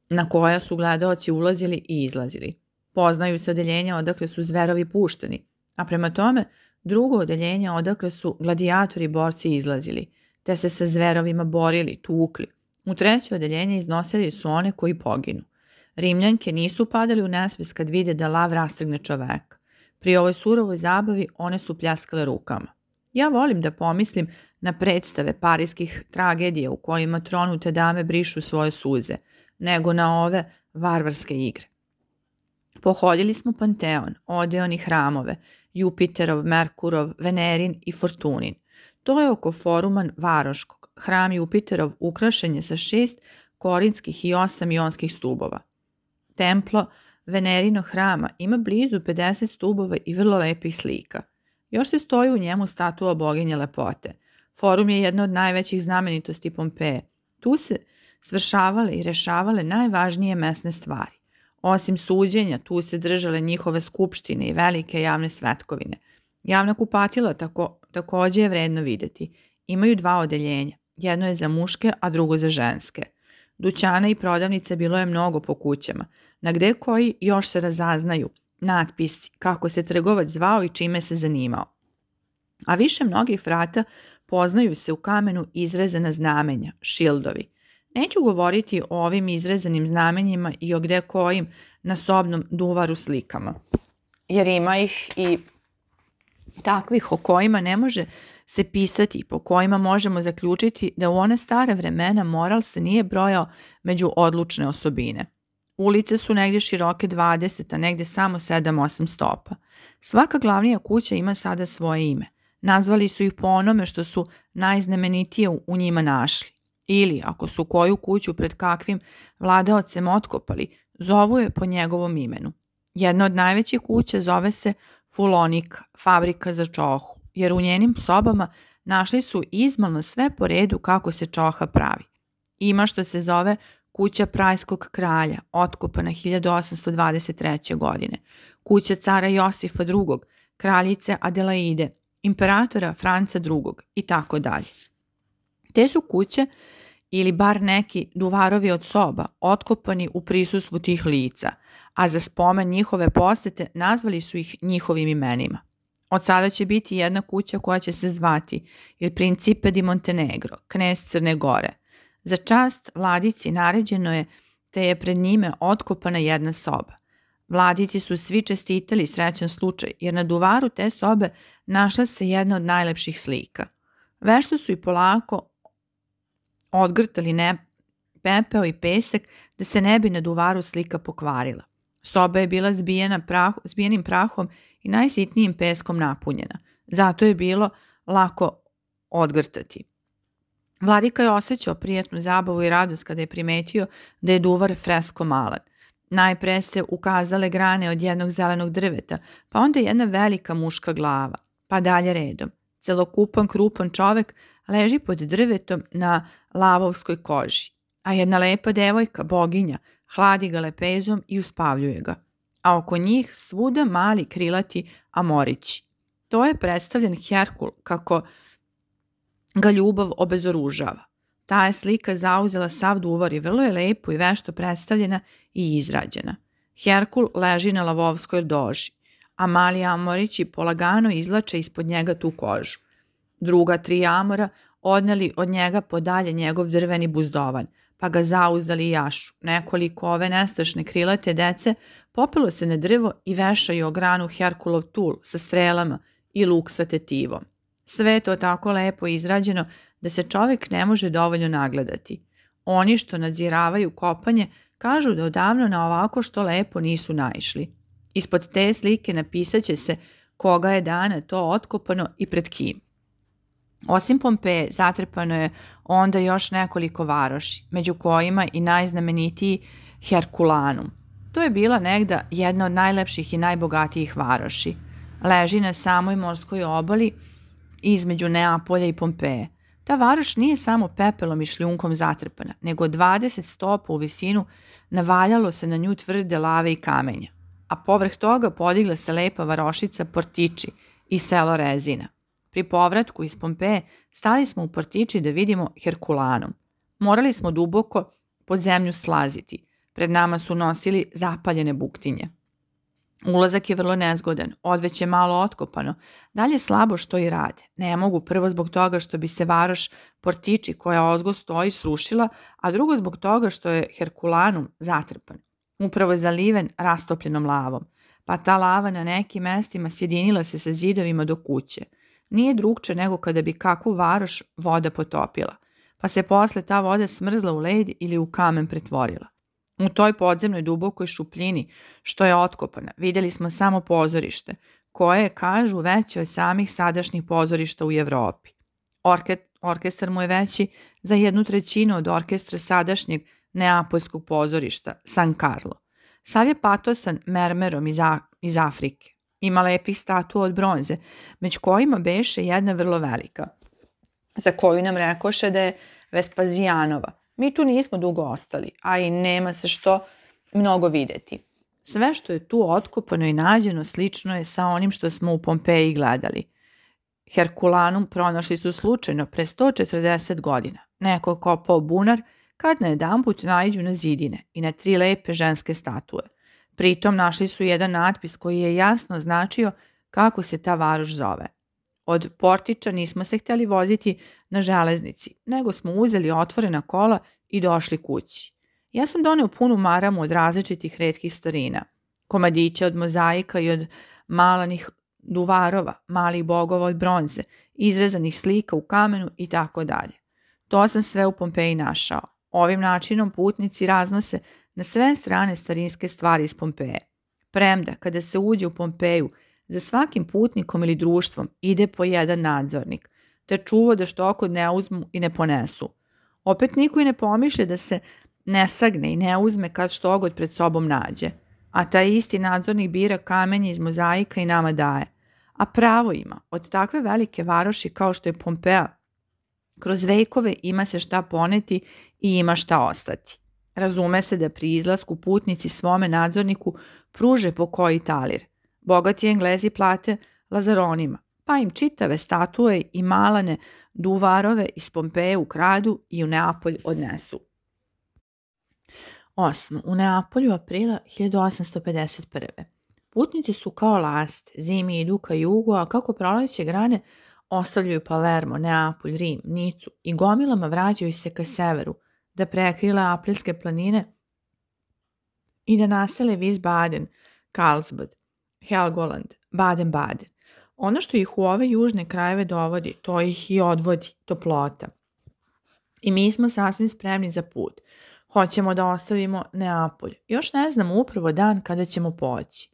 S1: na koja su gledaoci ulazili i izlazili. Poznaju se odeljenja odakle su zverovi pušteni, a prema tome drugo odeljenje odakle su gladijatori borci izlazili, te se sa zverovima borili, tukli. U treće odeljenje iznosili su one koji poginu. Rimljanke nisu padali u nesvest kad vide da lav rastrgne čoveka. Pri ovoj surovoj zabavi one su pljaskale rukama. Ja volim da pomislim na predstave parijskih tragedija u kojima tronute dame brišu svoje suze, nego na ove varvarske igre. Pohodili smo Panteon, Odeon i hramove, Jupiterov, Merkurov, Venerin i Fortunin. To je oko foruman Varoškog. Hram Jupiterov ukrašen je sa šest korinskih i osam ionskih stubova. Templo Venerino hrama ima blizu 50 stubova i vrlo lepih slika. Još se stoji u njemu statua boginje lepote. Forum je jedna od najvećih znamenitosti Pompeje. Tu se svršavale i rešavale najvažnije mesne stvari. Osim suđenja, tu se držale njihove skupštine i velike javne svetkovine. Javna kupatila tako, takođe je vredno videti. Imaju dva odeljenja. Jedno je za muške, a drugo za ženske. Dućana i prodavnice bilo je mnogo po kućama, na gde koji još se razaznaju, natpisi, kako se trgovac zvao i čime se zanimao. A više mnogih vrata poznaju se u kamenu izrezana znamenja, šildovi. Neću govoriti o ovim izrezanim znamenjima i o gde kojim na sobnom duvaru slikama, jer ima ih i takvih o kojima ne može se pisati po kojima možemo zaključiti da u one stare vremena moral se nije brojao među odlučne osobine. Ulice su negdje široke 20, a negdje samo 7-8 stopa. Svaka glavnija kuća ima sada svoje ime. Nazvali su ih po onome što su najznamenitije u njima našli. Ili, ako su koju kuću pred kakvim vladaocem otkopali, zovu je po njegovom imenu. Jedna od najvećih kuća zove se Fulonika, fabrika za čohu jer u njenim sobama našli su izmalno sve po redu kako se čoha pravi. Ima što se zove kuća Prajskog kralja, otkupana 1823. godine, kuća cara Josifa II, kraljice Adelaide, imperatora Franca II i tako dalje. Te su kuće ili bar neki duvarovi od soba otkopani u prisustvu tih lica, a za spomen njihove posete nazvali su ih njihovim imenima. Od sada će biti jedna kuća koja će se zvati Il Principe di Montenegro, knez Crne Gore. Za čast vladici naređeno je te je pred njime otkopana jedna soba. Vladici su svi čestitali srećan slučaj, jer na duvaru te sobe našla se jedna od najlepših slika. Vešto su i polako odgrtali ne
S2: pepeo i pesak da se ne bi na duvaru slika pokvarila. Soba je bila zbijena prah, zbijenim prahom i najsitnijim peskom napunjena. Zato je bilo lako odgrtati. Vladika je osjećao prijetnu zabavu i radost kada je primetio da je duvar fresko malan. Najpre se ukazale grane od jednog zelenog drveta, pa onda jedna velika muška glava, pa dalje redom. Celokupan, krupan čovek leži pod drvetom na lavovskoj koži, a jedna lepa devojka, boginja, hladi ga lepezom i uspavljuje ga. A oko njih svuda mali krilati amorići. To je predstavljen Herkul kako ga ljubav obezoružava. Ta je slika zauzela sav duvar i vrlo je lepo i vešto predstavljena i izrađena. Herkul leži na lavovskoj doži, a mali amorići polagano izlače ispod njega tu kožu. Druga tri amora odneli od njega podalje njegov drveni buzdovan, pa ga zauzdali jašu. Nekoliko ove nestašne krilate dece popilo se na drvo i vešaju ogranu Herkulov tul sa strelama i luk sa tetivom. Sve to tako lepo izrađeno da se čovek ne može dovoljno nagledati. Oni što nadziravaju kopanje kažu da odavno na ovako što lepo nisu naišli. Ispod te slike napisat će se koga je dana to otkopano i pred kim. Osim Pompeje, zatrpano je onda još nekoliko varoši, među kojima i najznamenitiji Herkulanum. To je bila negda jedna od najlepših i najbogatijih varoši. Leži na samoj morskoj obali između Neapolja i Pompeje. Ta varoš nije samo pepelom i šljunkom zatrpana, nego 20 stopa u visinu navaljalo se na nju tvrde lave i kamenja. A povrh toga podigla se lepa varošica Portiči i selo Rezina. Pri povratku iz Pompeje stali smo u Portiči da vidimo Herkulanum. Morali smo duboko pod zemlju slaziti. Pred nama su nosili zapaljene buktinje. Ulazak je vrlo nezgodan, odveć je malo otkopano, dalje slabo što i rade. Ne mogu prvo zbog toga što bi se varoš Portiči koja ozgo stoji srušila, a drugo zbog toga što je Herkulanum zatrpan, upravo zaliven rastopljenom lavom, pa ta lava na nekim mestima sjedinila se sa zidovima do kuće. Nije drugče nego kada bi kakvu varoš voda potopila, pa se posle ta voda smrzla u led ili u kamen pretvorila. U toj podzemnoj dubokoj šupljini, što je otkopana, videli smo samo pozorište, koje je, kažu, veće od samih sadašnjih pozorišta u Evropi. Orke, orkestar mu je veći za jednu trećinu od orkestra sadašnjeg Neapoljskog pozorišta, San Carlo. Sav je patosan mermerom iz, A, iz Afrike. Ima lepih statua od bronze, među kojima beše jedna vrlo velika, za koju nam rekoše da je Vespazijanova – Mi tu nismo dugo ostali, a i nema se što mnogo videti. Sve što je tu otkopano i nađeno slično je sa onim što smo u Pompeji gledali. Herkulanum pronašli su slučajno pre 140 godina. Neko kopao bunar kad na jedan put najđu na zidine i na tri lepe ženske statue. Pritom našli su jedan natpis koji je jasno značio kako se ta varoš zove. Od Portiča nismo se hteli voziti na železnici, nego smo uzeli otvorena kola i došli kući. Ja sam doneo punu maramu od različitih redkih starina, komadića od mozaika i od malanih duvarova, malih bogova od bronze, izrezanih slika u kamenu i tako dalje. To sam sve u Pompeji našao. Ovim načinom putnici raznose na sve strane starinske stvari iz Pompeje. Premda, kada se uđe u Pompeju, za svakim putnikom ili društvom ide po jedan nadzornik, te čuva da što oko ne uzmu i ne ponesu. Opet niko i ne pomišlja da se ne sagne i ne uzme kad što god pred sobom nađe. A taj isti nadzornik bira kamenje iz mozaika i nama daje. A pravo ima, od takve velike varoši kao što je Pompeja, kroz vekove ima se šta poneti i ima šta ostati. Razume se da pri izlasku putnici svome nadzorniku pruže po koji talir. Bogati englezi plate lazaronima, pa im čitave statue i malane duvarove iz Pompeje ukradu i u Neapolj odnesu. 8. U Neapolju aprila 1851. Putnici su kao last, zimi idu ka jugu, a kako proleće grane ostavljaju Palermo, Neapolj, Rim, Nicu i gomilama vraćaju se ka severu, da prekrile aprilske planine i da nasele Wiesbaden, Karlsbad, Helgoland, Baden-Baden. Ono što ih u ove južne krajeve dovodi, to ih i odvodi, toplota. I mi smo sasvim spremni za put. Hoćemo da ostavimo Neapolj. Još ne znamo upravo dan kada ćemo poći.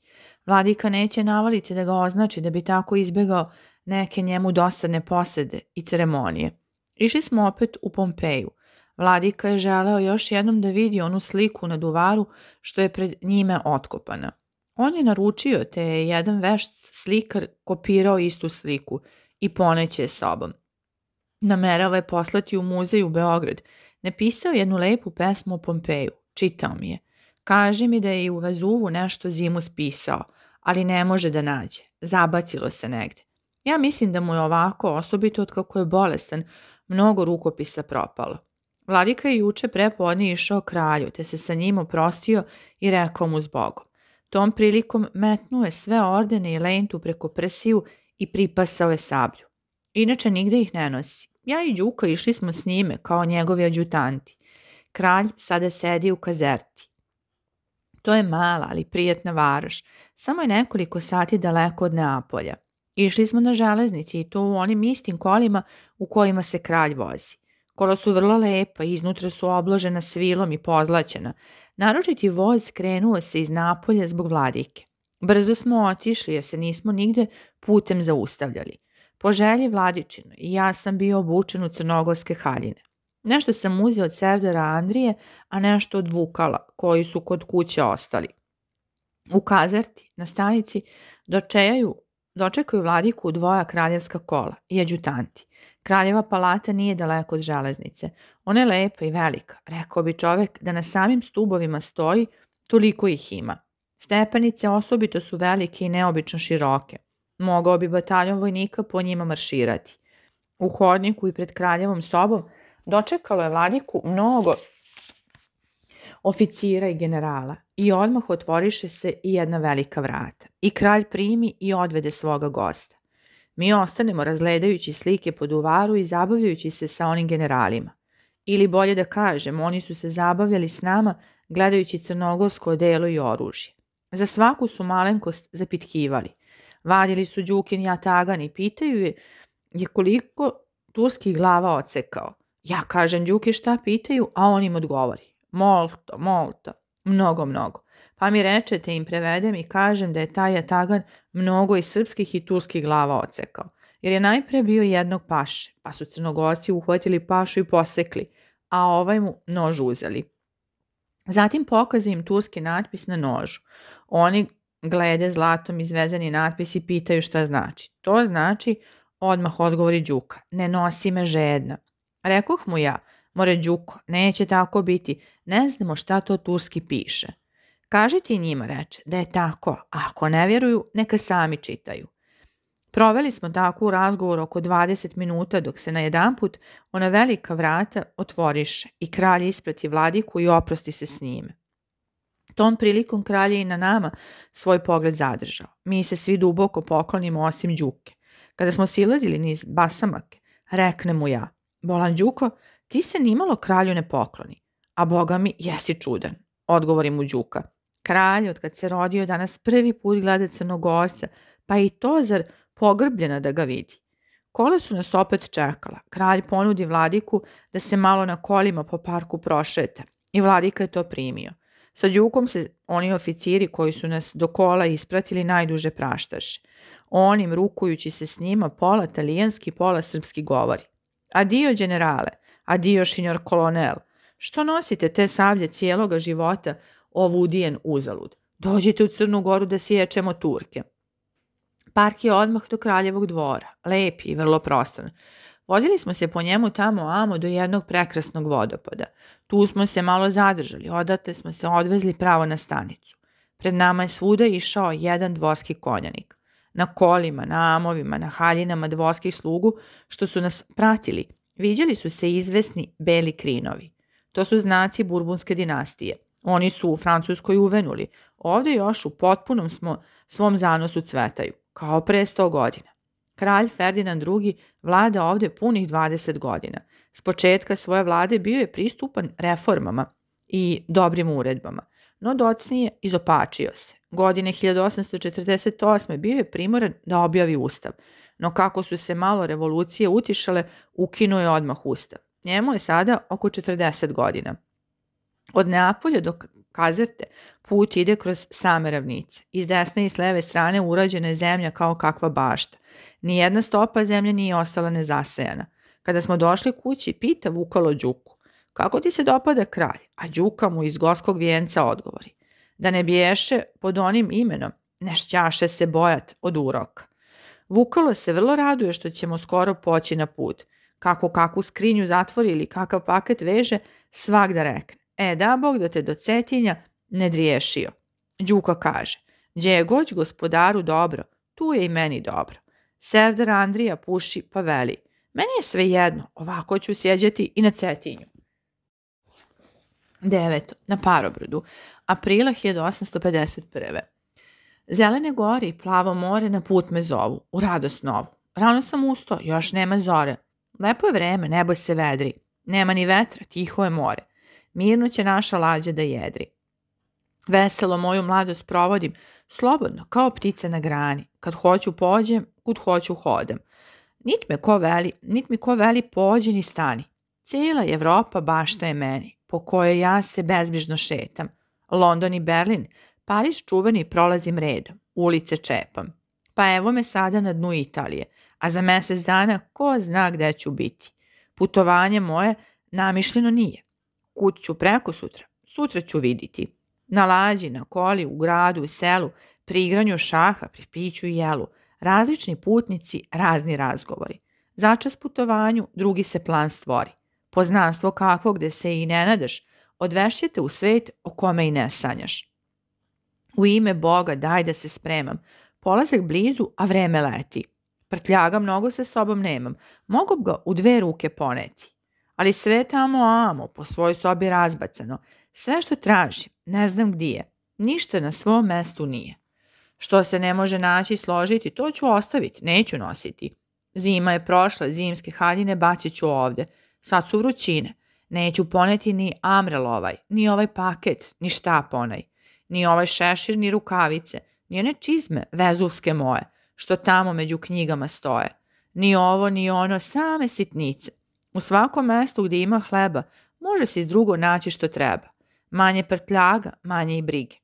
S2: Vladika neće navaliti da ga označi da bi tako izbegao neke njemu dosadne posede i ceremonije. Išli smo opet u Pompeju. Vladika je želeo još jednom da vidi onu sliku na duvaru što je pred njime otkopana. On je naručio te je jedan vešt slikar kopirao istu sliku i poneće je sobom. Namerava je poslati u muzej u Beograd. Napisao jednu lepu pesmu o Pompeju. Čitao mi je. Kaže mi da je i u Vezuvu nešto zimu spisao, ali ne može da nađe. Zabacilo se negde. Ja mislim da mu je ovako, osobito od kako je bolestan, mnogo rukopisa propalo. Vladika je juče prepodne išao kralju, te se sa njim oprostio i rekao mu zbogom. Tom prilikom metnuo je sve ordene i lentu preko prsiju i pripasao je sablju. Inače nigde ih ne nosi. Ja i Đuka išli smo s njime kao njegovi adjutanti. Kralj sada sedi u kazerti. To je mala, ali prijetna varoš. Samo je nekoliko sati daleko od Neapolja. Išli smo na železnici i to u onim istim kolima u kojima se kralj vozi. Kola su vrlo lepa, iznutra su obložena svilom i pozlaćena. Naročiti voz krenuo se iz Napolja zbog vladike. Brzo smo otišli jer se nismo nigde putem zaustavljali. Po želji vladičinu i ja sam bio obučen u crnogorske haljine. Nešto sam uzeo od Serdara Andrije, a nešto od Vukala, koji su kod kuće ostali. U kazarti, na stanici, dočekaju vladiku dvoja kraljevska kola i adjutanti. Kraljeva palata nije daleko od železnice. Ona je lepa i velika. Rekao bi čovek da na samim stubovima stoji, toliko ih ima. Stepenice osobito su velike i neobično široke. Mogao bi bataljon vojnika po njima marširati. U hodniku i pred kraljevom sobom dočekalo je vladiku mnogo oficira i generala i odmah otvoriše se i jedna velika vrata. I kralj primi i odvede svoga gosta. Mi ostanemo razgledajući slike po duvaru i zabavljajući se sa onim generalima. Ili bolje da kažem, oni su se zabavljali s nama gledajući crnogorsko odelo i oružje. Za svaku su malenkost zapitkivali. Vadili su Đukin jatagan i pitaju je, je koliko turskih glava ocekao. Ja kažem Đuki šta pitaju, a on im odgovori. Molto, molto, mnogo, mnogo. Pa mi rečete im prevedem i kažem da je taj jatagan mnogo i srpskih i turskih glava ocekao. Jer je najpre bio jednog paše, pa su crnogorci uhvatili pašu i posekli, a ovaj mu nož uzeli. Zatim pokaze im turski natpis na nožu. Oni glede zlatom izvezeni natpis i pitaju šta znači. To znači, odmah odgovori Đuka, ne nosi me žedna. Rekoh mu ja, more Đuko, neće tako biti, ne znamo šta to turski piše. Kaži ti njima, reče, da je tako, a ako ne vjeruju, neka sami čitaju. Proveli smo tako u razgovoru oko 20 minuta dok se na jedan put ona velika vrata otvoriše i kralj isprati vladiku i oprosti se s njime. Tom prilikom kralj je i na nama svoj pogled zadržao. Mi se svi duboko poklonimo osim Đuke. Kada smo silazili niz basamake, rekne mu ja, Bolan Đuko, ti se nimalo kralju ne pokloni, a boga mi jesi čudan, odgovori mu Đuka. Kralj, od kad se rodio, danas prvi put gleda crnogorca, pa i to zar pogrbljena da ga vidi. Kola su nas opet čekala. Kralj ponudi vladiku da se malo na kolima po parku prošete i vladika je to primio. Sa Đukom se oni oficiri koji su nas do kola ispratili najduže praštaše. Onim rukujući se s njima pola talijanski, pola srpski govori. Adio generale, adio šinjor kolonel. Što nosite te sablje cijeloga života ovudijen uzalud? Dođite u Crnu Goru da sječemo Turke. Park je odmah do kraljevog dvora, lep i vrlo prostan. Vozili smo se po njemu tamo amo do jednog prekrasnog vodopada. Tu smo se malo zadržali, odatle smo se odvezli pravo na stanicu. Pred nama je svuda išao jedan dvorski konjanik. Na kolima, na amovima, na haljinama dvorskih slugu, što su nas pratili, viđali su se izvesni beli krinovi. To su znaci burbunske dinastije. Oni su u Francuskoj uvenuli. Ovde još u potpunom smo svom zanosu cvetaju, kao pre sto godina. Kralj Ferdinand II vlada ovde punih 20 godina. S početka svoje vlade bio je pristupan reformama i dobrim uredbama, no docnije izopačio se. Godine 1848. bio je primoran da objavi ustav, no kako su se malo revolucije utišale, ukinuo je odmah ustav. Njemu je sada oko 40 godina. Od Neapolja do Kazerte put ide kroz same ravnice. Iz desne i s leve strane urađena je zemlja kao kakva bašta. Nijedna stopa zemlje nije ostala nezasejana. Kada smo došli kući, pita Vukalo Đuku, kako ti se dopada kralj? A Đuka mu iz gorskog vijenca odgovori, da ne biješe pod onim imenom, nešćaše se bojat od uroka. Vukalo se vrlo raduje što ćemo skoro poći na put. Kako kakvu skrinju zatvori ili kakav paket veže, svak da rekne. E, da Bog da te do cetinja ne driješio. Đuka kaže, gdje je goć gospodaru dobro, tu je i meni dobro. Serdar Andrija puši pa veli, meni je sve jedno, ovako ću sjeđati i na cetinju. 9. Na Parobrodu, aprila 1851. Zelene gore i plavo more na put me zovu, u radost novu. Rano sam usto, još nema zore. Lepo je vreme, nebo se vedri. Nema ni vetra, tiho je more. Mirno će naša lađa da jedri. Veselo moju mladost provodim, slobodno, kao ptice na grani. Kad hoću pođem, kud hoću hodam. Nit me ko veli, nit mi ko veli pođi ni stani. Cijela Evropa bašta je meni, po kojoj ja se bezbrižno šetam. London i Berlin, Pariz čuveni prolazim redom, ulice čepam. Pa evo me sada na dnu Italije, a za mjesec dana ko zna gde ću biti. Putovanje moje namišljeno nije. Kud ću preko sutra? Sutra ću vidjeti. Na lađi, na koli, u gradu, u selu, pri igranju šaha, pri piću i jelu, različni putnici, razni razgovori. Začas putovanju, drugi se plan stvori. Poznanstvo kakvog gde se i ne nadaš, odvešćete u svet o kome i ne sanjaš. U ime Boga daj da se spremam. Polazak blizu, a vreme leti. Prtljaga mnogo sa sobom nemam. Mogu ga u dve ruke poneti. Ali sve tamo amo, po svojoj sobi razbacano. Sve što tražim, ne znam gdje je. Ništa na svom mestu nije. Što se ne može naći i složiti, to ću ostaviti, neću nositi. Zima je prošla, zimske haljine bacit ću ovde. Sad su vrućine. Neću poneti ni amrel ovaj, ni ovaj paket, ni štap onaj ni ovaj šešir, ni rukavice, ni one čizme vezuvske moje, što tamo među knjigama stoje. Ni ovo, ni ono, same sitnice. U svakom mestu gdje ima hleba, može se iz drugo naći što treba. Manje prtljaga, manje i brige.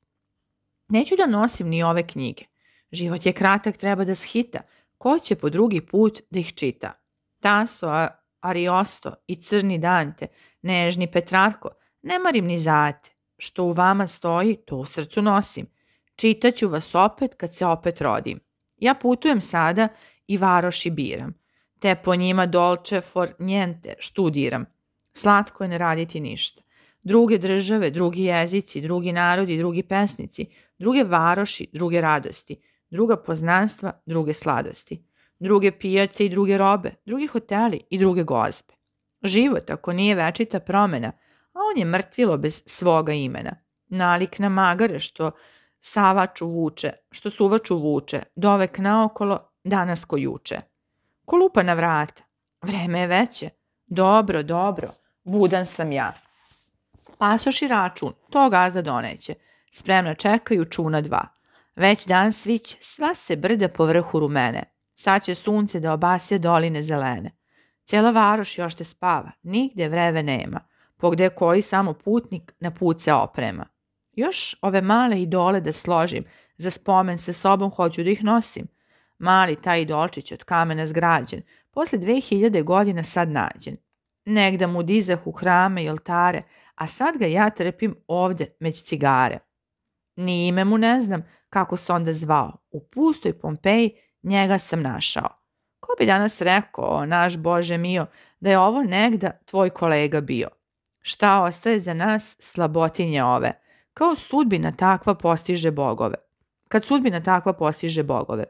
S2: Neću da nosim ni ove knjige. Život je kratak, treba da shita. Ko će po drugi put da ih čita? Taso, Ariosto i Crni Dante, Nežni Petrarko, ne marim ni zate. Što u vama stoji, to u srcu nosim. Čitaću vas opet kad se opet rodim. Ja putujem sada i varoši biram. Te po njima dolče for njente študiram. Slatko je ne raditi ništa. Druge države, drugi jezici, drugi narodi, drugi pesnici, druge varoši, druge radosti, druga poznanstva, druge sladosti, druge pijace i druge robe, drugi hoteli i druge gozbe. Život, ako nije večita promena, a on je mrtvilo bez svoga imena. Nalik na magare što savaču vuče, što suvaču vuče, dovek naokolo, danas ko juče. Kolupa na vrata. Vreme je veće. Dobro, dobro, budan sam ja. Pasoš i račun, to gazda doneće. Spremno čekaju čuna dva. Već dan svić, sva se brda po vrhu rumene. Sad će sunce da obasje doline zelene. Cijela varoš još te spava, nigde vreve nema pogde koji samo putnik na put se oprema. Još ove male idole da složim, za spomen sa sobom hoću da ih nosim. Mali taj idolčić od kamena zgrađen, posle 2000 godina sad nađen. Negda mu dizah u hrame i oltare, a sad ga ja trpim ovde među cigare. Ni ime mu ne znam kako se onda zvao. U pustoj Pompeji njega sam našao. Ko bi danas rekao, naš Bože mio, da je ovo negda tvoj kolega bio? Šta ostaje za nas slabotinje ove? Kao sudbina takva postiže bogove. Kad sudbina takva postiže bogove.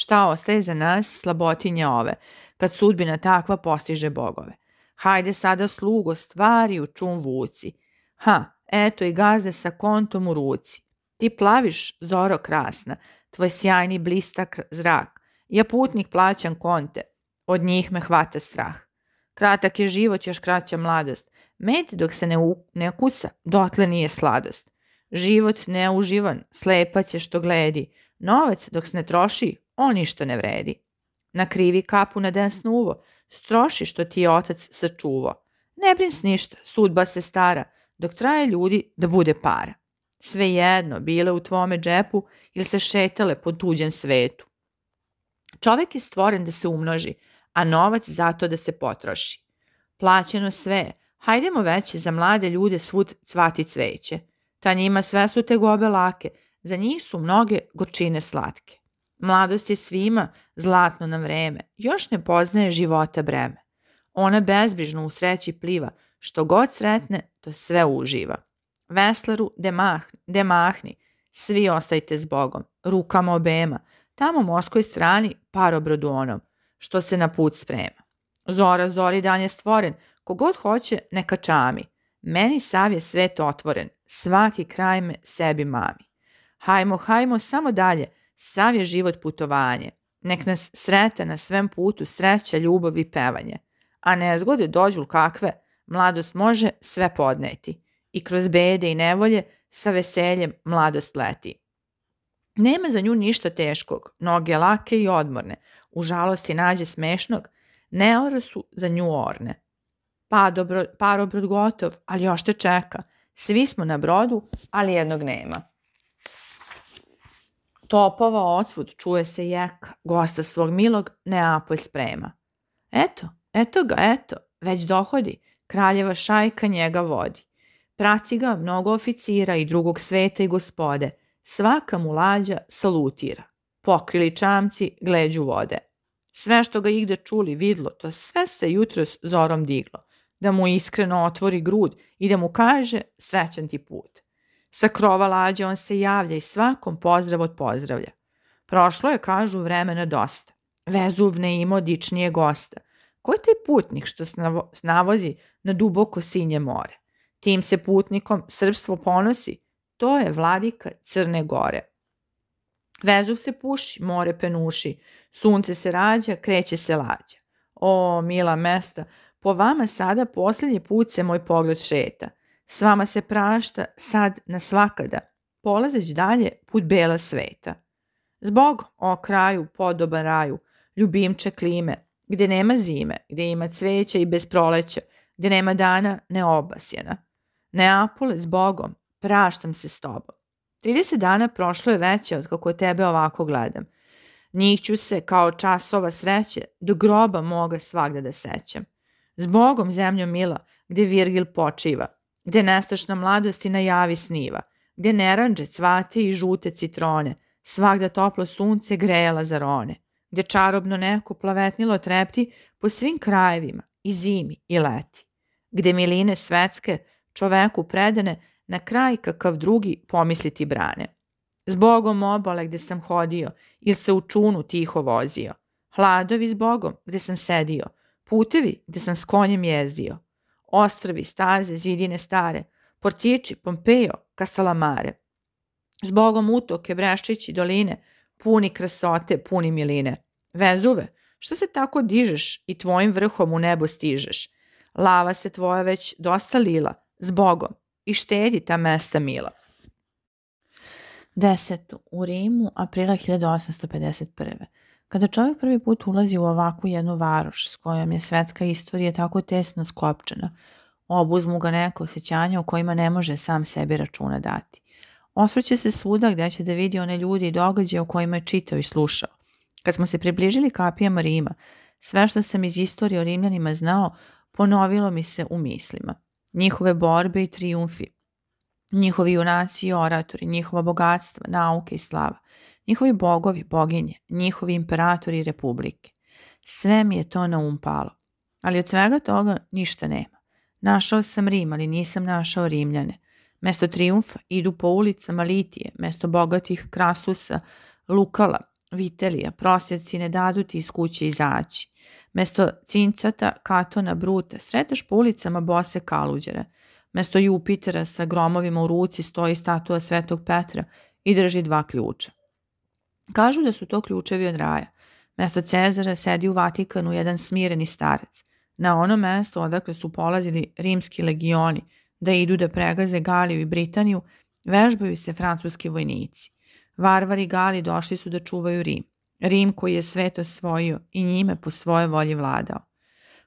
S2: Šta ostaje za nas slabotinje ove? Kad sudbina takva postiže bogove. Hajde sada slugo stvari u čum vuci. Ha, eto i gazde sa kontom u ruci. Ti plaviš, zoro krasna, tvoj sjajni blistak zrak. Ja putnik plaćam konte, od njih me hvata strah. Kratak je život, još kraća mladost. Med dok se ne, u, ne kusa, dotle nije sladost. Život neuživan, slepac je što gledi. Novac dok se ne troši, on ništa ne vredi. Na krivi kapu na desno uvo, Stroši što ti je otac sačuvao. Ne brins ništa, sudba se stara, dok traje ljudi da bude para. Svejedno, bile u tvome džepu ili se šetale po tuđem svetu. Čovek je stvoren da se umnoži, a novac zato da se potroši. Plaćeno sve, hajdemo već za mlade ljude svud cvati cveće. Ta njima sve su te gobe lake, za njih su mnoge gorčine slatke. Mladost je svima zlatno na vreme, još ne poznaje života breme. Ona bezbrižno u sreći pliva, što god sretne, to sve uživa. Veslaru, de, mahni, de mahni, svi ostajte s Bogom, rukama obema, tamo morskoj strani parobrodu onom, što se na put sprema. Zora, zori dan je stvoren, kogod hoće, neka čami. Meni sav je svet otvoren, svaki kraj me sebi mami. Hajmo, hajmo, samo dalje, sav je život putovanje. Nek nas sreta na svem putu sreća, ljubav i pevanje. A nezgode dođu kakve, mladost može sve podneti. I kroz bede i nevolje sa veseljem mladost leti. Nema za nju ništa teškog, noge lake i odmorne, u žalosti nađe smešnog, neora su za nju orne. Pa dobro, parobrod gotov, ali još te čeka. Svi smo na brodu, ali jednog nema. Topova odsvud čuje se jek, gosta svog milog Neapolj sprema. Eto, eto ga, eto, već dohodi, kraljeva šajka njega vodi. Prati ga mnogo oficira i drugog sveta i gospode, svaka mu lađa salutira. Pokrili čamci, gleđu vode. Sve što ga igde čuli, vidlo, to sve se jutro zorom diglo. Da mu iskreno otvori grud i da mu kaže srećan ti put. Sa krova lađe on se javlja i svakom pozdrav od pozdravlja. Prošlo je, kažu, vremena dosta. Vezuv ne imao dičnije gosta. Ko je taj putnik što navozi na duboko sinje more? Tim se putnikom srpstvo ponosi, to je vladika Crne Gore. Vezuv se puši, more penuši, sunce se rađa, kreće se lađa. O, mila mesta, po vama sada posljednji put se moj pogled šeta. S vama se prašta sad na svakada, polazeć dalje put bela sveta. Zbog o kraju, podoban raju, ljubimče klime, gde nema zime, gde ima cveća i bez proleća, gde nema dana neobasjena. Neapole s Bogom, praštam se s tobom. 30 dana prošlo je veće od kako tebe ovako gledam. Njih ću se kao časova sreće do groba moga svagda da sećam. S Bogom zemljo mila, gde Virgil počiva, gde nestašna mladosti najavi sniva, gde neranđe, cvate i žute citrone, svagda toplo sunce greje lazarone, gde čarobno neko plavetnilo trepti po svim krajevima, i zimi i leti, gde miline svetske čoveku predane na kraj kakav drugi pomisliti brane. Zbogom obale gde sam hodio, ili se u čunu tiho vozio. Hladovi zbogom gde sam sedio, putevi gde sam s konjem jezdio. Ostrvi, staze, zidine stare, portići, Pompejo, Kastalamare. Zbogom utoke, breščići, doline, puni krasote, puni miline. Vezuve, što se tako dižeš i tvojim vrhom u nebo stižeš? Lava se tvoja već dosta lila, zbogom, i štedi ta mesta mila.
S1: 10. U Rimu, aprila 1851. Kada čovjek prvi put ulazi u ovakvu jednu varoš s kojom je svetska istorija tako tesno skopčana, obuzmu ga neko osjećanja o kojima ne može sam sebi računa dati. Osvrće se svuda gde će da vidi one ljudi i događaje o kojima je čitao i slušao. Kad smo se približili kapijama Rima, sve što sam iz istorije o Rimljanima znao, ponovilo mi se u mislima njihove borbe i triumfi, njihovi junaci i oratori, njihova bogatstva, nauke i slava, njihovi bogovi, boginje, njihovi imperatori i republike. Sve mi je to na um palo. Ali od svega toga ništa nema. Našao sam Rim, ali nisam našao Rimljane. Mesto triumfa idu po ulicama Litije, mesto bogatih Krasusa, Lukala, Vitelija, prosjeci ne dadu ti iz kuće izaći. Mesto cincata, katona, bruta, sreteš po ulicama bose kaluđere. Mesto Jupitera sa gromovima u ruci stoji statua Svetog Petra i drži dva ključa. Kažu da su to ključevi od raja. Mesto Cezara sedi u Vatikanu jedan smireni starac. Na ono mesto odakle su polazili rimski legioni da idu da pregaze Galiju i Britaniju, vežbaju se francuski vojnici. Varvari Gali došli su da čuvaju Rim. Rim koji je svet osvojio i njime po svoje volji vladao.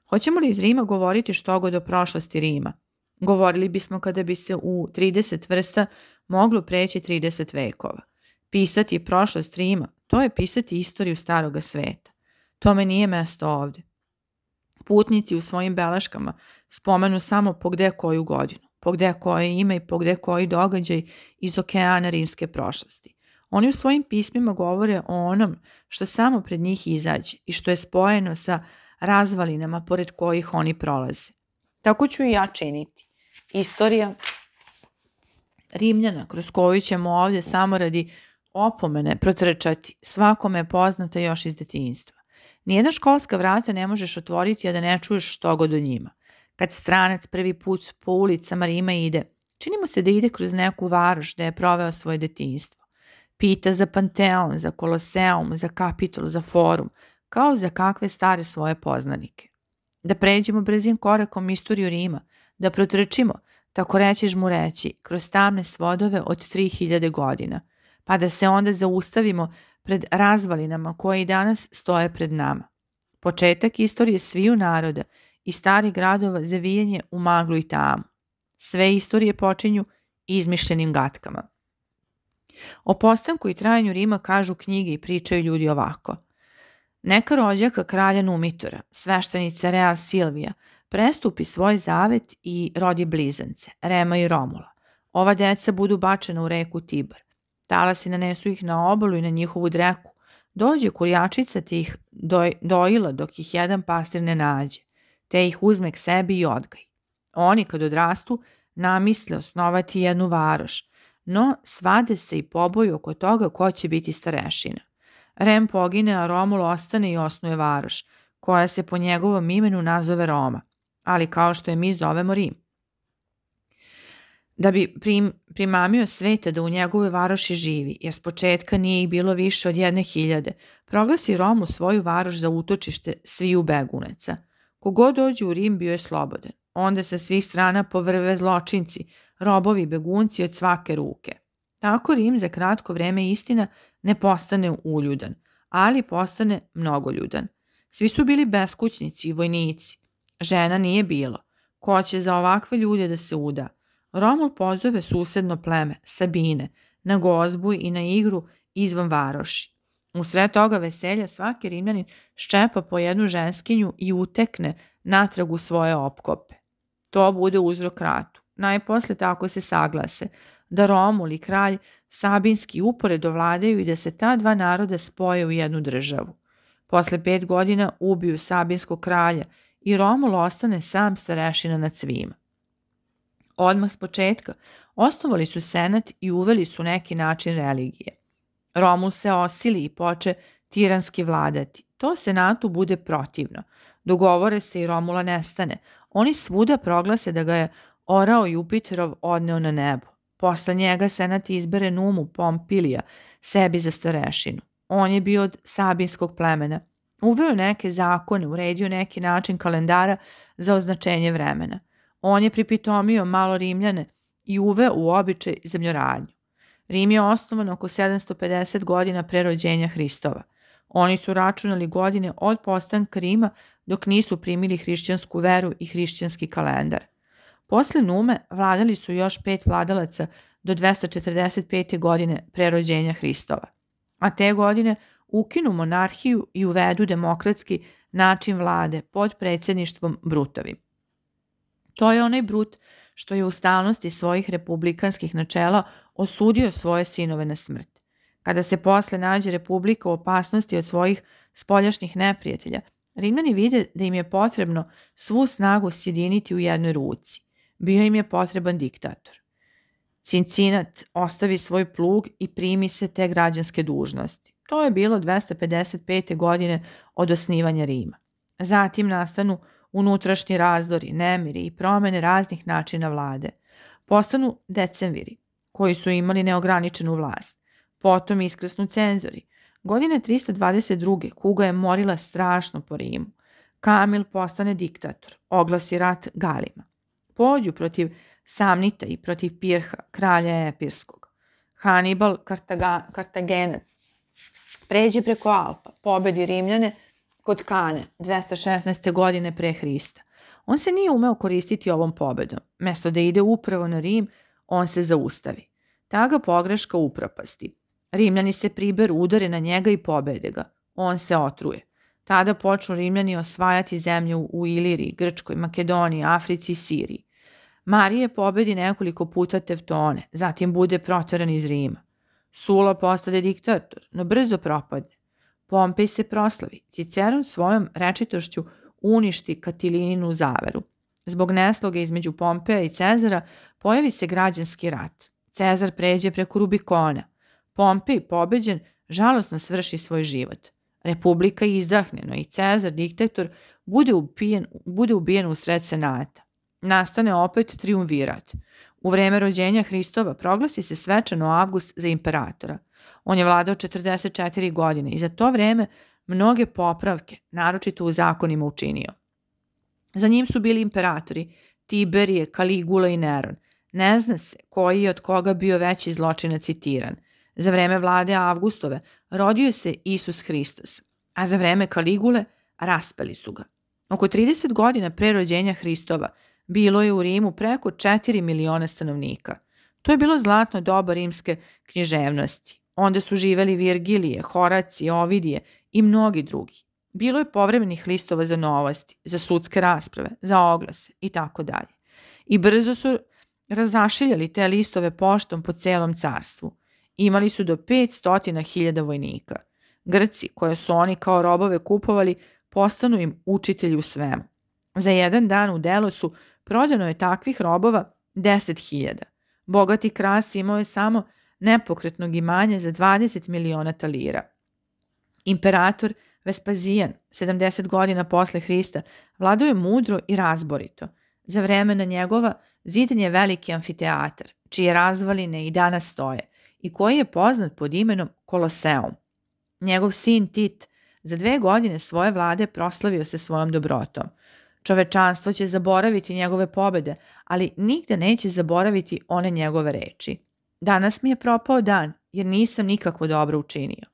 S2: Hoćemo li iz Rima govoriti što god o prošlosti Rima? Govorili bismo kada bi se u 30 vrsta moglo preći 30 vekova. Pisati prošlost Rima, to je pisati istoriju staroga sveta. Tome nije mesto ovde. Putnici u svojim beleškama spomenu samo po gde koju godinu, po gde koje ime i po gde koji događaj iz okeana rimske prošlosti. Oni u svojim pismima govore o onom što samo pred njih izađe i što je spojeno sa razvalinama pored kojih oni prolaze. Tako ću i ja činiti. Istorija Rimljana, kroz koju ćemo ovdje samo radi opomene protrčati, svakome poznata još iz detinjstva. Nijedna školska vrata ne možeš otvoriti, a da ne čuješ što god o njima. Kad stranac prvi put po ulicama Rima ide, čini mu se da ide kroz neku varoš da je proveo svoje detinjstvo. Pita za Panteon, za Koloseum, za Kapitol, za Forum, kao za kakve stare svoje poznanike. Da pređemo brzim korakom istoriju Rima, da protrčimo, tako reći, kroz tamne svodove od 3000 godina, pa da se onda zaustavimo pred razvalinama koje i danas stoje pred nama. Početak istorije sviju naroda i starih gradova zavijenje u maglu i tamu. Sve istorije počinju izmišljenim gatkama. O postanku i trajanju Rima kažu knjige i pričaju ljudi ovako. Neka rođaka kralja Numitora, sveštenica Rea Silvija, prestupi svoj zavet i rodi blizance, Rema i Romula. Ova deca budu bačena u reku Tibar. Talasi nanesu ih na obalu i na njihovu dreku. Dođe kurjačica te ih doj, dojila dok ih jedan pastir ne nađe, te ih uzme k sebi i odgaj. Oni kad odrastu namisle osnovati jednu varoš, no svade se i poboju oko toga ko će biti starešina. Rem pogine, a Romul ostane i osnuje varoš, koja se po njegovom imenu nazove Roma, ali kao što je mi zovemo Rim. Da bi prim, primamio sveta da u njegove varoši živi, jer s početka nije ih bilo više od jedne hiljade, proglasi Romu svoju varoš za utočište sviju beguneca. Kogod dođe u Rim bio je slobodan. Onda sa svih strana povrve zločinci, robovi begunci od svake ruke. Tako Rim za kratko vreme istina ne postane uljudan, ali postane mnogoljudan. Svi su bili beskućnici i vojnici. Žena nije bilo. Ko će za ovakve ljude da se uda? Romul pozove susedno pleme, Sabine, na gozbu i na igru izvan varoši. U sred toga veselja svaki rimljanin ščepa po jednu ženskinju i utekne natrag u svoje opkope. To bude uzrok ratu. Najposle tako se saglase da Romul i kralj Sabinski uporedo vladaju i da se ta dva naroda spoje u jednu državu. Posle pet godina ubiju Sabinskog kralja i Romul ostane sam starešina nad svima. Odmah s početka osnovali su senat i uveli su neki način religije. Romul se osili i poče tiranski vladati. To senatu bude protivno. Dogovore se i Romula nestane. Oni svuda proglase da ga je orao Jupiterov odneo na nebo. Posle njega senat izbere Numu Pompilija sebi za starešinu. On je bio od sabinskog plemena. Uveo neke zakone, uredio neki način kalendara za označenje vremena. On je pripitomio malo Rimljane i uveo u običaj zemljoradnju. Rim je osnovan oko 750 godina pre rođenja Hristova. Oni su računali godine od postanka Rima dok nisu primili hrišćansku veru i hrišćanski kalendar. Posle Nume vladali su još pet vladalaca do 245. godine pre rođenja Hristova. A te godine ukinu monarhiju i uvedu demokratski način vlade pod predsedništvom Brutovim. To je onaj Brut što je u stalnosti svojih republikanskih načela osudio svoje sinove na smrt. Kada se posle nađe republika u opasnosti od svojih spoljašnjih neprijatelja, Rimljani vide da im je potrebno svu snagu sjediniti u jednoj ruci. Bio im je potreban diktator. Cincinat ostavi svoj plug i primi se te građanske dužnosti. To je bilo 255. godine od osnivanja Rima. Zatim nastanu unutrašnji razdori, nemiri i promene raznih načina vlade. Postanu decemviri, koji su imali neograničenu vlast. Potom iskresnu cenzori. Godine 322. kuga je morila strašno po Rimu. Kamil postane diktator, oglasi rat Galima. Pođu protiv Samnita i protiv Pirha, kralja Epirskog. Hannibal, Kartaga, Kartagenac, pređe preko Alpa, pobedi Rimljane kod Kane 216. godine pre Hrista. On se nije umeo koristiti ovom pobedom. Mesto da ide upravo na Rim, on se zaustavi. Ta ga pogreška upropasti. Rimljani se priberu, udare na njega i pobede ga. On se otruje. Tada počnu Rimljani osvajati zemlju u Iliriji, Grčkoj, Makedoniji, Africi i Siriji. Marije pobedi nekoliko puta Teftone, zatim bude protveran iz Rima. Sula postade diktator, no brzo propadne. Pompej se proslavi, Ciceron svojom rečitošću uništi Katilininu zaveru. Zbog nesloge između Pompeja i Cezara pojavi se građanski rat. Cezar pređe preko Rubikona. Pompej, pobeđen, žalosno svrši svoj život. Republika izdahne, no i Cezar, diktator, bude ubijen, bude ubijen u sred senata. Nastane opet triumvirat. U vreme rođenja Hristova proglasi se svečano Avgust za imperatora. On je vladao 44 godine i za to vreme mnoge popravke, naročito u zakonima učinio. Za njim su bili imperatori Tiberije, Kaligula i Neron. Ne zna se koji je od koga bio veći zločinac i tiran. Za vreme vlade Avgustove rodio se Isus Hristos, a za vreme Kaligule raspali su ga. Oko 30 godina pre rođenja Hristova bilo je u Rimu preko 4 miliona stanovnika. To je bilo zlatno doba rimske književnosti. Onda su živeli Virgilije, Horacije, Ovidije i mnogi drugi. Bilo je povremenih listova za novosti, za sudske rasprave, za oglase i tako dalje. I brzo su razašiljali te listove poštom po celom carstvu. Imali su do 500.000 vojnika. Grci, koje su oni kao robove kupovali, postanu im učitelji u svemu. Za jedan dan u Delosu prodano je takvih robova 10.000. Bogati kras imao je samo nepokretnog imanja za 20 miliona talira. Imperator Vespazijan, 70 godina posle Hrista, vladao je mudro i razborito. Za vremena njegova zidan je veliki amfiteatar, čije razvaline i danas stoje i koji je poznat pod imenom Koloseum. Njegov sin Tit za dve godine svoje vlade proslavio se svojom dobrotom. Čovečanstvo će zaboraviti njegove pobede, ali nigde neće zaboraviti one njegove reči. Danas mi je propao dan, jer nisam nikakvo dobro učinio.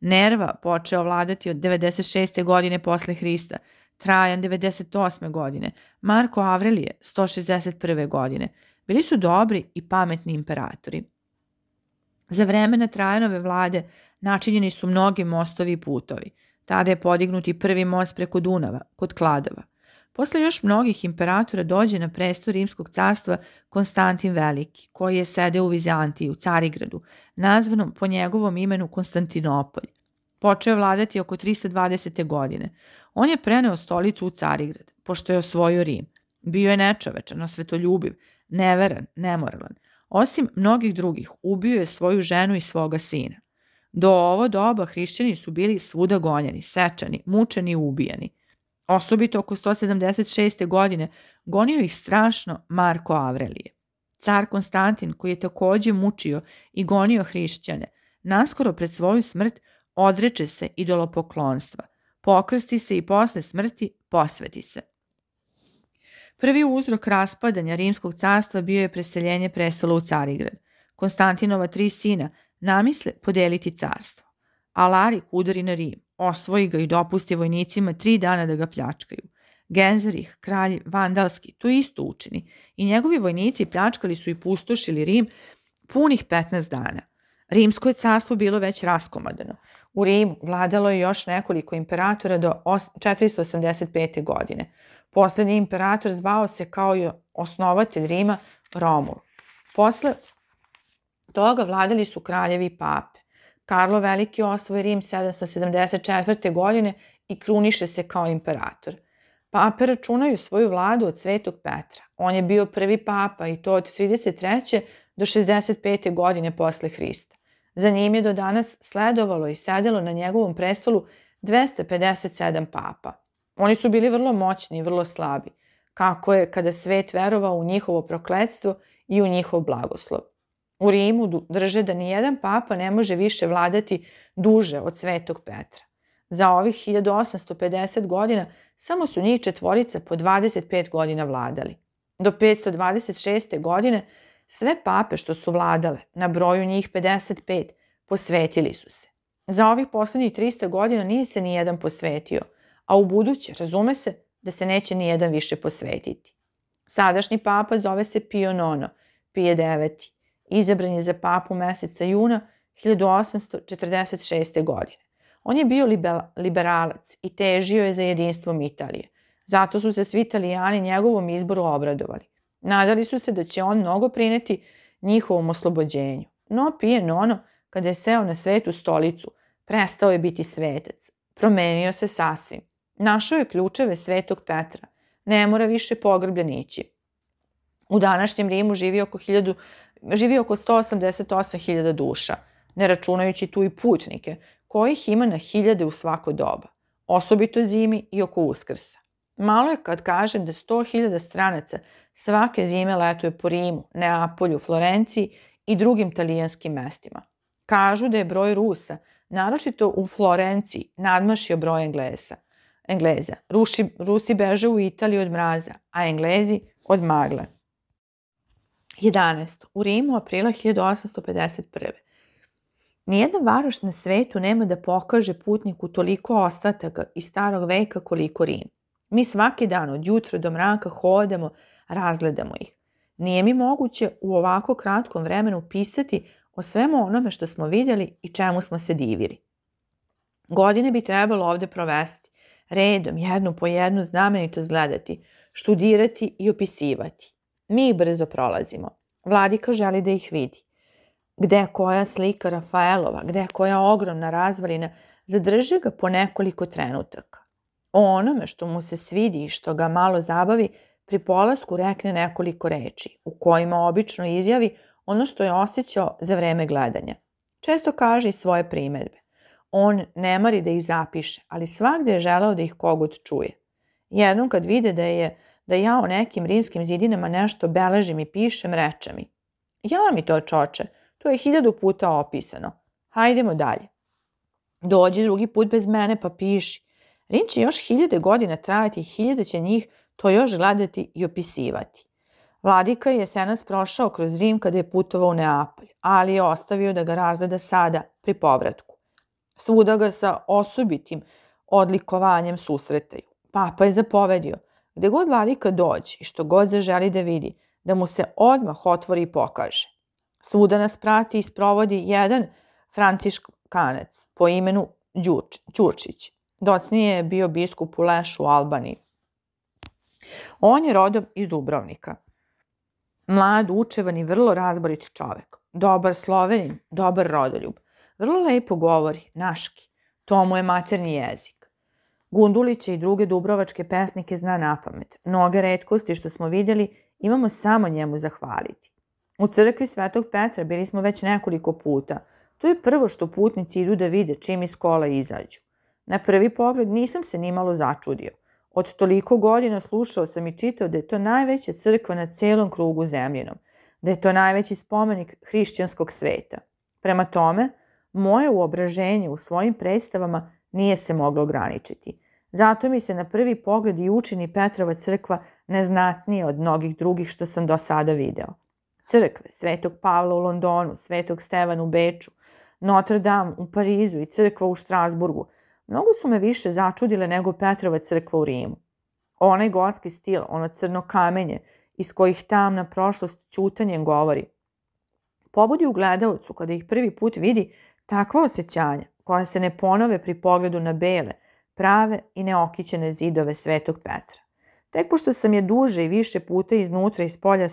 S2: Nerva počeo vladati od 96. godine posle Hrista, Trajan 98. godine, Marko Avrelije 161. godine. Bili su dobri i pametni imperatori. Za vremena Trajanove vlade načinjeni su mnogi mostovi i putovi. Tada je podignut i prvi most preko Dunava, kod Kladova. Posle još mnogih imperatora dođe na presto Rimskog carstva Konstantin Veliki, koji je sedeo u Vizantiji, u Carigradu, nazvanom po njegovom imenu Konstantinopolj. Počeo vladati oko 320. godine. On je preneo stolicu u Carigrad, pošto je osvojio Rim. Bio je nečovečan, osvetoljubiv, neveran, nemoralan. Osim mnogih drugih, ubio je svoju ženu i svoga sina. Do ovo doba hrišćani su bili svuda gonjeni, sečani, mučeni i ubijani. Osobito oko 176. godine gonio ih strašno Marko Avrelije. Car Konstantin, koji je takođe mučio i gonio hrišćane, naskoro pred svoju smrt odreče se idolopoklonstva, pokrsti se i posle smrti posveti se. Prvi uzrok raspadanja Rimskog carstva bio je preseljenje prestola u Carigrad. Konstantinova tri sina namisle podeliti carstvo. Alarik udari na Rim, osvoji ga i dopusti vojnicima tri dana da ga pljačkaju. Genzerih, kralj Vandalski, to isto učini i njegovi vojnici pljačkali su i pustošili Rim punih 15 dana. Rimsko je carstvo bilo već raskomadano. U Rimu vladalo je još nekoliko imperatora do 485. godine. Poslednji imperator zvao se kao i osnovatelj Rima Romul. Posle toga vladali su kraljevi pape. Karlo Veliki osvoje Rim 774. godine i kruniše se kao imperator. Pape računaju svoju vladu od Svetog Petra. On je bio prvi papa i to od 33. do 65. godine posle Hrista. Za njim je do danas sledovalo i sedelo na njegovom prestolu 257 papa. Oni su bili vrlo moćni i vrlo slabi, kako je kada svet verovao u njihovo prokledstvo i u njihov blagoslov. U Rimu drže da ni jedan papa ne može više vladati duže od Svetog Petra. Za ovih 1850 godina samo su njih četvorica po 25 godina vladali. Do 526. godine sve pape što su vladale, na broju njih 55, posvetili su se. Za ovih poslednjih 300 godina nije se ni jedan posvetio, a u buduće, razume se, da se neće ni jedan više posvetiti. Sadašnji papa zove se Pio Nono, Pije IX. Izabran je za papu meseca juna 1846. godine. On je bio liberalac i težio je za jedinstvom Italije. Zato su se svi italijani njegovom izboru obradovali. Nadali su se da će on mnogo prineti njihovom oslobođenju. No Pije Nono, kada je seo na svetu stolicu, prestao je biti svetac. Promenio se sasvim. Našao je ključeve svetog Petra. Ne mora više pogrbljen ići. U današnjem Rimu živi oko, 1000, živi oko 188.000 duša, ne računajući tu i putnike, kojih ima na hiljade u svako doba, osobito zimi i oko uskrsa. Malo je kad kažem da 100.000 stranaca svake zime letuje po Rimu, Neapolju, Florenciji i drugim talijanskim mestima. Kažu da je broj Rusa, naročito u Florenciji, nadmašio broj Englesa. Engleza. Ruši, Rusi beže u Italiju od mraza, a Englezi od magle. 11. U Rimu aprila 1851. Nijedna varoš na svetu nema da pokaže putniku toliko ostataka iz starog veka koliko Rim. Mi svaki dan od jutra do mraka hodamo, razgledamo ih. Nije mi moguće u ovako kratkom vremenu pisati o svemu onome što smo vidjeli i čemu smo se divili. Godine bi trebalo ovde provesti, redom, jednu po jednu znamenito zgledati, študirati i opisivati. Mi ih brzo prolazimo. Vladika želi da ih vidi. Gde je koja slika Rafaelova, gde je koja ogromna razvalina, zadrži ga po nekoliko trenutaka. O onome što mu se svidi i što ga malo zabavi, pri polasku rekne nekoliko reči, u kojima obično izjavi ono što je osjećao za vreme gledanja. Često kaže i svoje primetbe. On ne mari da ih zapiše, ali svakde je želeo da ih kogod čuje. Jednom kad vide da je da ja o nekim rimskim zidinama nešto beležim i pišem, reče mi. Ja mi to čoče, to je hiljadu puta opisano. Hajdemo dalje. Dođi drugi put bez mene pa piši. Rim će još hiljade godina trajati i hiljade će njih to još gledati i opisivati. Vladika je senas prošao kroz Rim kada je putovao u Neapolj, ali je ostavio da ga razgleda sada, pri povratku. Svuda ga sa osobitim odlikovanjem susretaju. Papa je zapovedio, gde god vladika dođe i što god zaželi da vidi, da mu se odmah otvori i pokaže. Svuda nas prati i sprovodi jedan franciškanac po imenu Ćurčić. Docnije je bio biskup u Lešu u Albaniji. On je rodom iz Dubrovnika. Mlad, učevan i vrlo razborit čovek. Dobar slovenin, dobar rodoljub. Vrlo lepo govori, naški. To mu je materni jezik. Gunduliće i druge dubrovačke pesnike zna na pamet. Mnoge redkosti što smo vidjeli imamo samo njemu zahvaliti. U crkvi Svetog Petra bili smo već nekoliko puta. To je prvo što putnici idu da vide čim iz kola izađu. Na prvi pogled nisam se nimalo začudio. Od toliko godina slušao sam i čitao da je to najveća crkva na celom krugu zemljinom, da je to najveći spomenik hrišćanskog sveta. Prema tome, moje uobraženje u svojim predstavama nije se moglo ograničiti. Zato mi se na prvi pogled i učini Petrova crkva neznatnije od mnogih drugih što sam do sada video. Crkve Svetog Pavla u Londonu, Svetog Stevana u Beču, Notre Dame u Parizu i crkva u Štrasburgu mnogo su me više začudile nego Petrova crkva u Rimu. Onaj gotski stil, ono crno kamenje, iz kojih tamna prošlost ćutanjem govori, pobudi u gledalcu kada ih prvi put vidi takva osjećanja koja se ne ponove pri pogledu na bele, prave i neokićene zidove Svetog Petra. Tek pošto sam je duže i više puta iznutra iz polja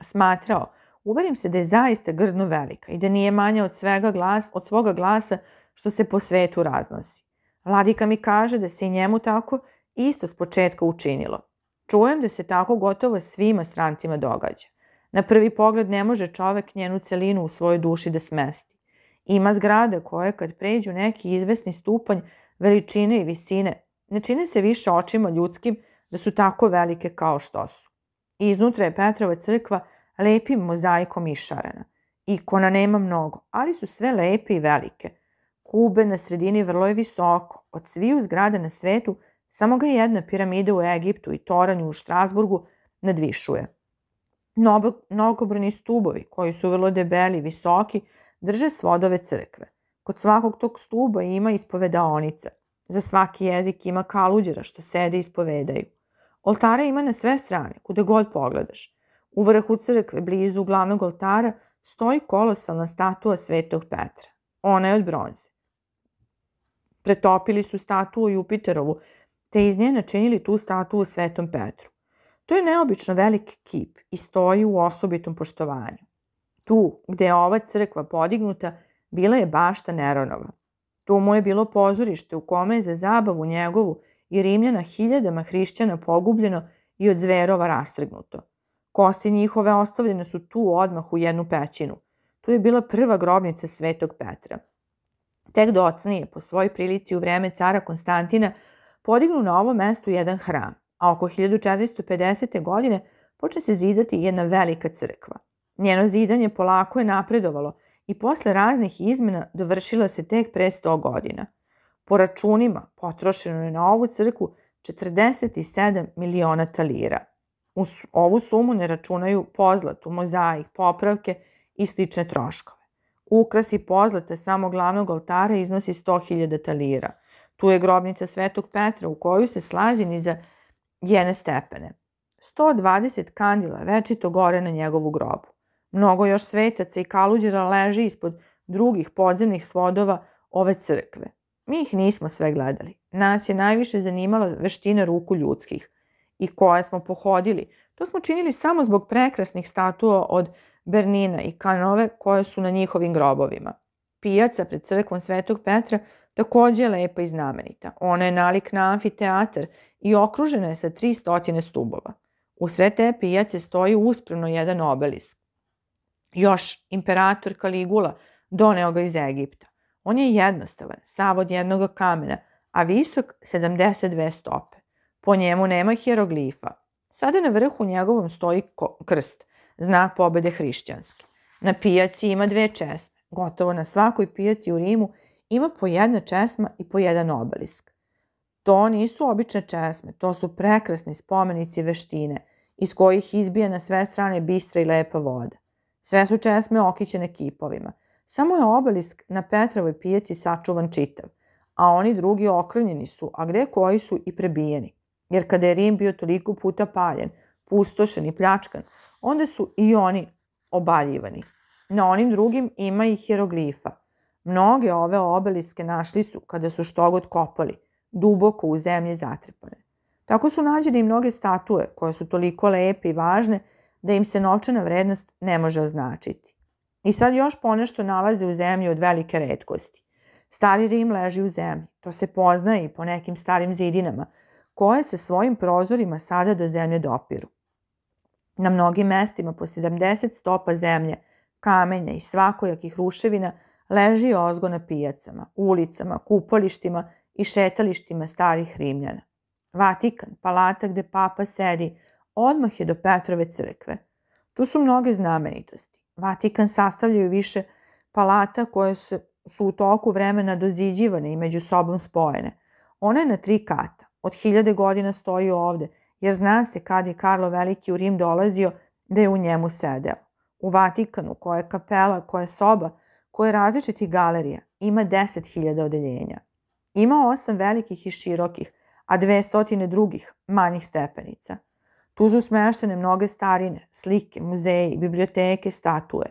S2: smatrao, uverim se da je zaista grdno velika i da nije manja od, svega glas, od svoga glasa što se po svetu raznosi. Vladika mi kaže da se i njemu tako isto s početka učinilo. Čujem da se tako gotovo svima strancima događa. Na prvi pogled ne može čovek njenu celinu u svojoj duši da smesti. Ima zgrade koje kad pređu neki izvesni stupanj veličine i visine, ne čine se više očima ljudskim da su tako velike kao što su. Iznutra je Petrova crkva lepim mozaikom išarana. Ikona nema mnogo, ali su sve lepe i velike. Kube na sredini vrlo je visoko. Od sviju zgrada na svetu samo ga jedna piramida u Egiptu i toranju u Štrasburgu nadvišuje. Mnogobrni stubovi, koji su vrlo debeli i visoki, drže svodove crkve. Kod svakog tog stuba ima ispovedaonica. Za svaki jezik ima kaluđera što sede i ispovedaju. Oltara ima na sve strane, kuda god pogledaš. U vrhu crkve, blizu glavnog oltara, stoji kolosalna statua Svetog Petra. Ona je od bronze. Pretopili su statuo Jupiterovu, te iz nje načinili tu statuo Svetom Petru. To je neobično velik kip i stoji u osobitom poštovanju. Tu, gde je ova crkva podignuta, bila je bašta Neronova. Tu mu je bilo pozorište u kome je za zabavu njegovu i Rimljana hiljadama hrišćana pogubljeno i od zverova rastrgnuto. Kosti njihove ostavljene su tu odmah u jednu pećinu. Tu je bila prva grobnica Svetog Petra. Tek docnije, po svoj prilici u vreme cara Konstantina, podignu na ovom mestu jedan hram, a oko 1450. godine poče se zidati jedna velika crkva. Njeno zidanje polako je napredovalo i posle raznih izmena dovršila se tek pre 100 godina. Po računima potrošeno je na ovu crkvu 47 miliona talira. U ovu sumu ne računaju pozlatu, mozaik, popravke i slične troškove. Ukras i pozlata samo glavnog oltara iznosi 100.000 talira. Tu je grobnica Svetog Petra u koju se slazi ni za jene stepene. 120 kandila večito gore na njegovu grobu. Mnogo još svetaca i kaluđera leži ispod drugih podzemnih svodova ove crkve. Mi ih nismo sve gledali. Nas je najviše zanimala veština ruku ljudskih i koje smo pohodili. To smo činili samo zbog prekrasnih statua od Bernina i kanove koje su na njihovim grobovima. Pijaca pred crkvom Svetog Petra takođe je lepa i znamenita. Ona je nalik na amfiteatar i okružena je sa 300 stubova. U sred te pijace stoji uspravno jedan obelisk. Još imperator Kaligula doneo ga iz Egipta. On je jednostavan, sav od jednog kamena, a visok 72 stope. Po njemu nema hieroglifa. Sada na vrhu njegovom stoji krst, znak pobede hrišćanske. Na pijaci ima dve česme. Gotovo na svakoj pijaci u Rimu ima po jedna česma i po jedan obelisk. To nisu obične česme, to su prekrasni spomenici veštine, iz kojih izbija na sve strane bistra i lepa voda. Sve su česme okićene kipovima. Samo je obelisk na Petrovoj pijaci sačuvan čitav, a oni drugi okrnjeni su, a gde koji su i prebijeni. Jer kada je Rim bio toliko puta paljen, pustošen i pljačkan, onda su i oni obaljivani. Na onim drugim ima i hieroglifa. Mnoge ove obeliske našli su kada su štogod kopali, duboko u zemlji zatrpane. Tako su nađene i mnoge statue koje su toliko lepe i važne da im se novčana vrednost ne može označiti. I sad još ponešto nalaze u zemlji od velike redkosti. Stari Rim leži u zemlji, to se poznaje i po nekim starim zidinama, koje se svojim prozorima sada do zemlje dopiru. Na mnogim mestima po 70 stopa zemlje, kamenja i svakojakih ruševina leži ozgo na pijacama, ulicama, kupalištima i šetalištima starih Rimljana. Vatikan, palata gde papa sedi, odmah je do Petrove crkve. Tu su mnoge znamenitosti. Vatikan sastavljaju više palata koje su, u toku vremena doziđivane i među sobom spojene. Ona je na tri kata. Od hiljade godina stoji ovde, jer zna se kad je Karlo Veliki u Rim dolazio da je u njemu sedeo. U Vatikanu, koja je kapela, koja je soba, koja je različitih galerija, ima 10.000 odeljenja. Ima osam velikih i širokih, a dve stotine drugih, manjih stepenica – Tu su smeštene mnoge starine, slike, muzeji, biblioteke, statue.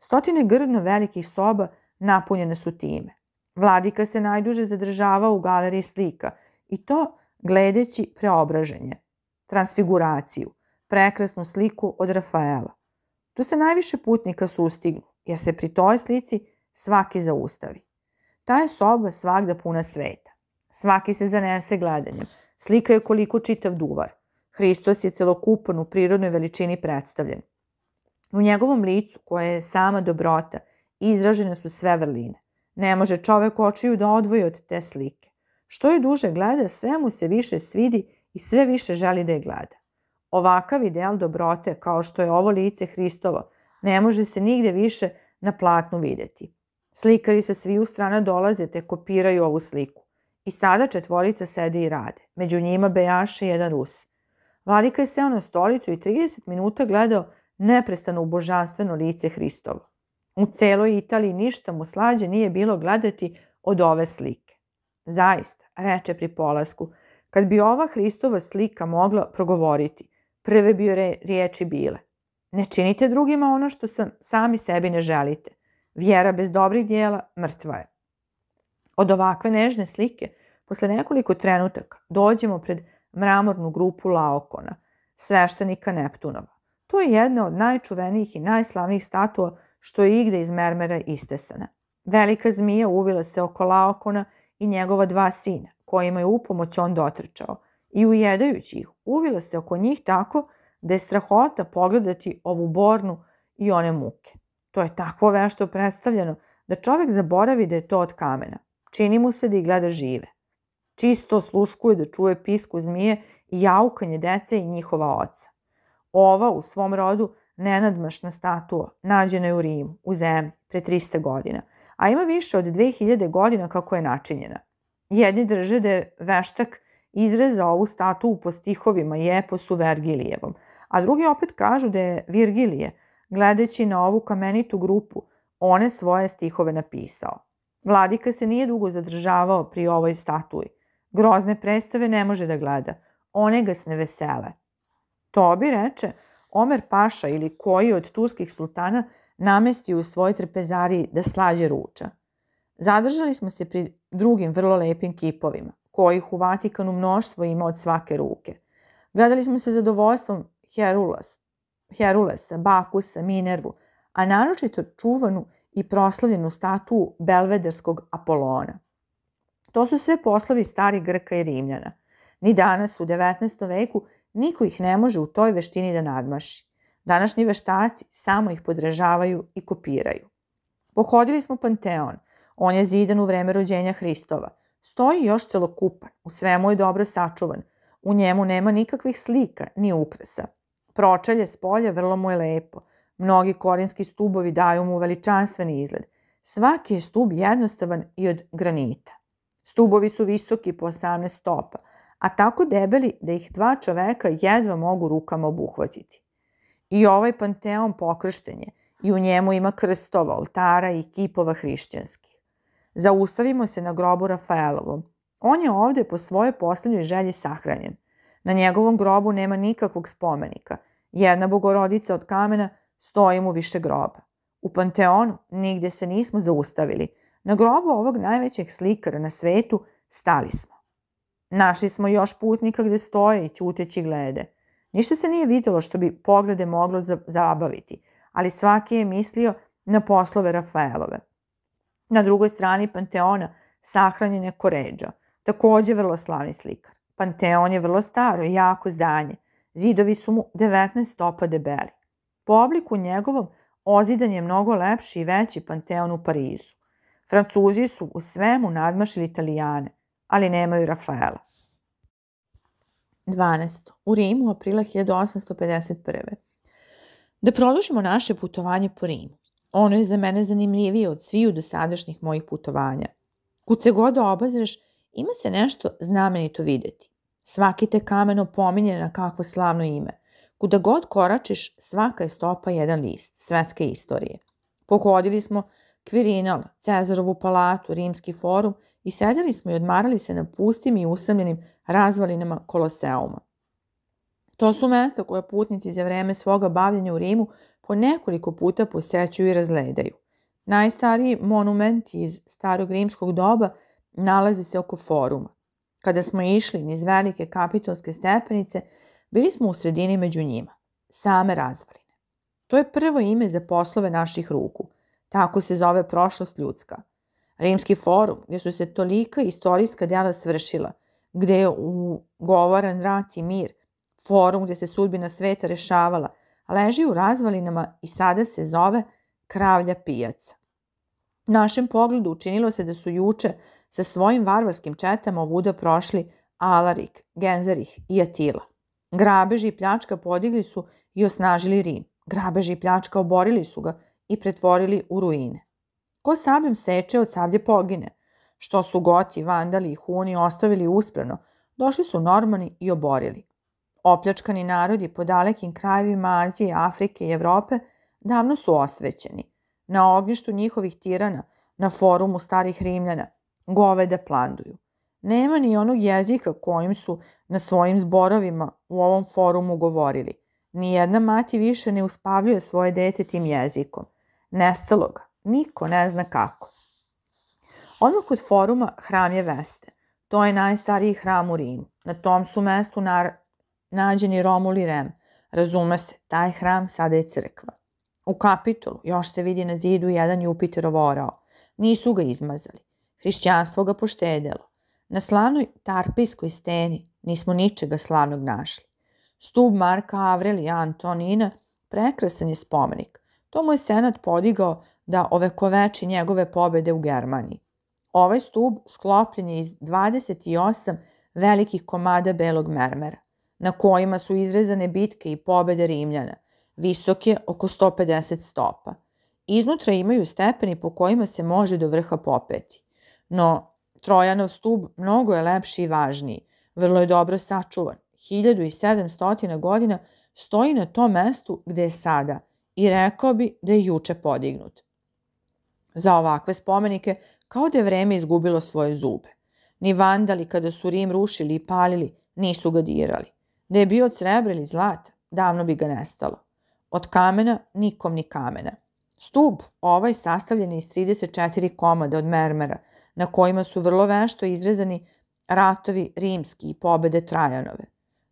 S2: Stotine grdno velikih soba napunjene su time. Vladika se najduže zadržava u galeriji slika i to gledeći preobraženje, transfiguraciju, prekrasnu sliku od Rafaela. Tu se najviše putnika sustignu, jer se pri toj slici svaki zaustavi. Ta je soba svakda puna sveta. Svaki se zanese gledanjem. Slika je koliko čitav duvar – Hristos je celokupan u prirodnoj veličini predstavljen. U njegovom licu, koje je sama dobrota, izražene su sve vrline. Ne može čovek očiju da odvoji od te slike. Što je duže gleda, sve mu se više svidi i sve više želi da je gleda. Ovakav ideal dobrote, kao što je ovo lice Hristovo, ne može se nigde više na platnu videti. Slikari sa sviju strana dolaze te kopiraju ovu sliku. I sada četvorica sede i rade. Među njima bejaše jedan Rus. Vladika je seo na stolicu i 30 minuta gledao neprestano u božanstveno lice Hristovo. U celoj Italiji ništa mu slađe nije bilo gledati od ove slike. Zaista, reče pri polasku, kad bi ova Hristova slika mogla progovoriti, prve bi re, riječi bile. Ne činite drugima ono što sam, sami sebi ne želite. Vjera bez dobrih dijela mrtva je. Od ovakve nežne slike, posle nekoliko trenutaka, dođemo pred mramornu grupu Laokona, sveštenika Neptunova. To je jedna od najčuvenijih i najslavnijih statua što je igde iz mermera istesana. Velika zmija uvila se oko Laokona i njegova dva sina, kojima je upomoć on dotrčao, i ujedajući ih, uvila se oko njih tako da je strahota pogledati ovu bornu i one muke. To je takvo vešto predstavljeno da čovek zaboravi da je to od kamena. Čini mu se da ih gleda žive. Čisto sluškuje da čuje pisku zmije i jaukanje dece i njihova oca. Ova u svom rodu nenadmašna statua nađena je u Rimu, u zemlji, pre 300 godina, a ima više od 2000 godina kako je načinjena. Jedni drže da je veštak izrezao ovu statu po stihovima i eposu Vergilijevom, a drugi opet kažu da je Virgilije, gledajući na ovu kamenitu grupu, one svoje stihove napisao. Vladika se nije dugo zadržavao pri ovoj statuji. Grozne predstave ne može da gleda, one ga ne vesele. To bi, reče, Omer Paša ili koji od turskih sultana namesti u svoj trpezariji da slađe ruča. Zadržali smo se pri drugim vrlo lepim kipovima, kojih u Vatikanu mnoštvo ima od svake ruke. Gledali smo se zadovoljstvom Herulas, Herulesa, Bakusa, Minervu, a naročito čuvanu i proslavljenu statu belvederskog Apolona. To su sve poslovi stari Grka i Rimljana. Ni danas u 19. veku niko ih ne može u toj veštini da nadmaši. Današnji veštaci samo ih podrežavaju i kopiraju. Pohodili smo Panteon. On je zidan u vreme rođenja Hristova. Stoji još celokupan, u svemu je dobro sačuvan. U njemu nema nikakvih slika ni ukrasa. Pročelje s polja vrlo mu je lepo. Mnogi korinski stubovi daju mu veličanstveni izgled. Svaki je stub jednostavan i od granita. Stubovi su visoki po 18 stopa, a tako debeli da ih dva čoveka jedva mogu rukama obuhvatiti. I ovaj panteon pokršten je i u njemu ima krstova, oltara i kipova hrišćanskih. Zaustavimo se na grobu Rafaelovom. On je ovde po svojoj poslednjoj želji sahranjen. Na njegovom grobu nema nikakvog spomenika. Jedna bogorodica od kamena stoji mu više groba. U Panteonu nigde se nismo zaustavili. Na grobu ovog najvećeg slikara na svetu stali smo. Našli smo još putnika gde stoje i ćuteći glede. Ništa se nije videlo što bi poglede moglo zabaviti, ali svaki je mislio na poslove Rafaelove. Na drugoj strani Panteona sahranjen je Koređa, takođe vrlo slavni slikar. Panteon je vrlo staro i jako zdanje. Zidovi su mu 19 stopa debeli. Po obliku njegovom ozidan je mnogo lepši i veći Panteon u Parizu. Francuzi su u svemu nadmašili Italijane, ali nemaju Rafaela. 12. U Rimu, aprila 1851. Da produžimo naše putovanje po Rimu. Ono je za mene zanimljivije od sviju dosadašnjih mojih putovanja. Kud se god obazreš, ima se nešto znamenito videti. Svaki te kamen opominje na kakvo slavno ime. Kuda god koračiš, svaka je stopa jedan list, svetske istorije. Pohodili smo Kvirinal, Cezarovu palatu, Rimski forum i sedjeli smo i odmarali se na pustim i usamljenim razvalinama Koloseuma. To su mesta koje putnici za vreme svoga bavljenja u Rimu po nekoliko puta posećuju i razgledaju. Najstariji monument iz starog rimskog doba nalazi se oko foruma. Kada smo išli niz velike kapitolske stepenice, bili smo u sredini među njima, same razvaline. To je prvo ime za poslove naših ruku, tako se zove prošlost ljudska. Rimski forum, gdje su se tolika istorijska djela svršila, gde je ugovoran rat i mir, forum gdje se sudbina sveta rešavala, leži u razvalinama i sada se zove Kravlja pijaca. Našem pogledu učinilo se da su juče sa svojim varvarskim četama ovuda prošli Alarik, Genzerih i Atila. Grabeži i pljačka podigli su i osnažili Rim. Grabeži i pljačka oborili su ga i pretvorili u ruine. Ko sabljom seče od sablje pogine. Što su Goti, Vandali i Huni ostavili uspravno, došli su Normani i oborili. Opljačkani narodi po dalekim krajevima Azije, Afrike i Evrope davno su osvećeni. Na ognjištu njihovih tirana, na forumu starih Rimljana, goveda planduju. Nema ni onog jezika kojim su na svojim zborovima u ovom forumu govorili. Nijedna mati više ne uspavljuje svoje dete tim jezikom. Nestalo ga. Niko ne zna kako. Odmah kod foruma hram je Veste. To je najstariji hram u Rimu. Na tom su mestu nar... nađeni Romul i Rem. Razume se, taj hram sada je crkva. U kapitolu još se vidi na zidu jedan Jupiterov orao. Nisu ga izmazali. Hrišćanstvo ga poštedelo. Na slavnoj Tarpijskoj steni nismo ničega slavnog našli. Stub Marka Avrelija Antonina prekrasan je spomenik. To mu je senat podigao da ovekoveči njegove pobede u Germaniji. Ovaj stub sklopljen je iz 28 velikih komada belog mermera, na kojima su izrezane bitke i pobede Rimljana. Visok je oko 150 stopa. Iznutra imaju stepeni po kojima se može do vrha popeti. No, Trojanov stub mnogo je lepši i važniji. Vrlo je dobro sačuvan. 1700 godina stoji na tom mestu gde je sada i rekao bi da je juče podignut. Za ovakve spomenike kao da je vreme izgubilo svoje zube. Ni vandali kada su Rim rušili i palili nisu ga dirali. Da je bio od srebra ili zlata, davno bi ga nestalo. Od kamena nikom ni kamena. Stub ovaj sastavljen je iz 34 komada od mermera, na kojima su vrlo vešto izrezani ratovi rimski i pobede Trajanove.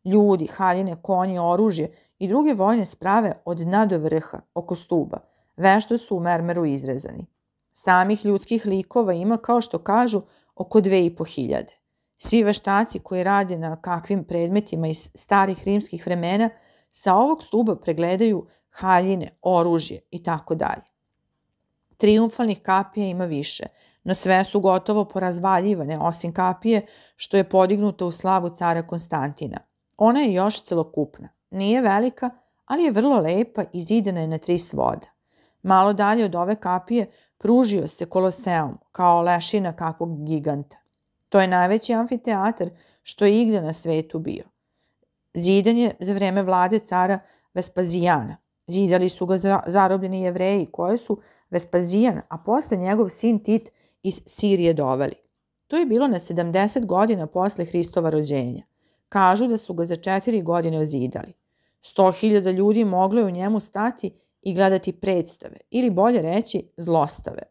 S2: Ljudi, haljine, konji, oružje i druge vojne sprave od dna do vrha, oko stuba, vešto su u mermeru izrezani. Samih ljudskih likova ima, kao što kažu, oko dve i po hiljade. Svi veštaci koji rade na kakvim predmetima iz starih rimskih vremena sa ovog stuba pregledaju haljine, oružje i tako dalje. Triumfalnih kapija ima više, no sve su gotovo porazvaljivane, osim kapije što je podignuta u slavu cara Konstantina. Ona je još celokupna. Nije velika, ali je vrlo lepa i zidana je na tri svoda. Malo dalje od ove kapije pružio se koloseum, kao lešina kakvog giganta. To je najveći amfiteatar što je igde na svetu bio. Zidan je za vreme vlade cara Vespazijana. Zidali su ga zarobljeni jevreji koje su Vespazijan, a posle njegov sin Tit iz Sirije doveli. To je bilo na 70 godina posle Hristova rođenja. Kažu da su ga za četiri godine ozidali. 100.000 ljudi moglo je u njemu stati i gledati predstave, ili bolje reći zlostave.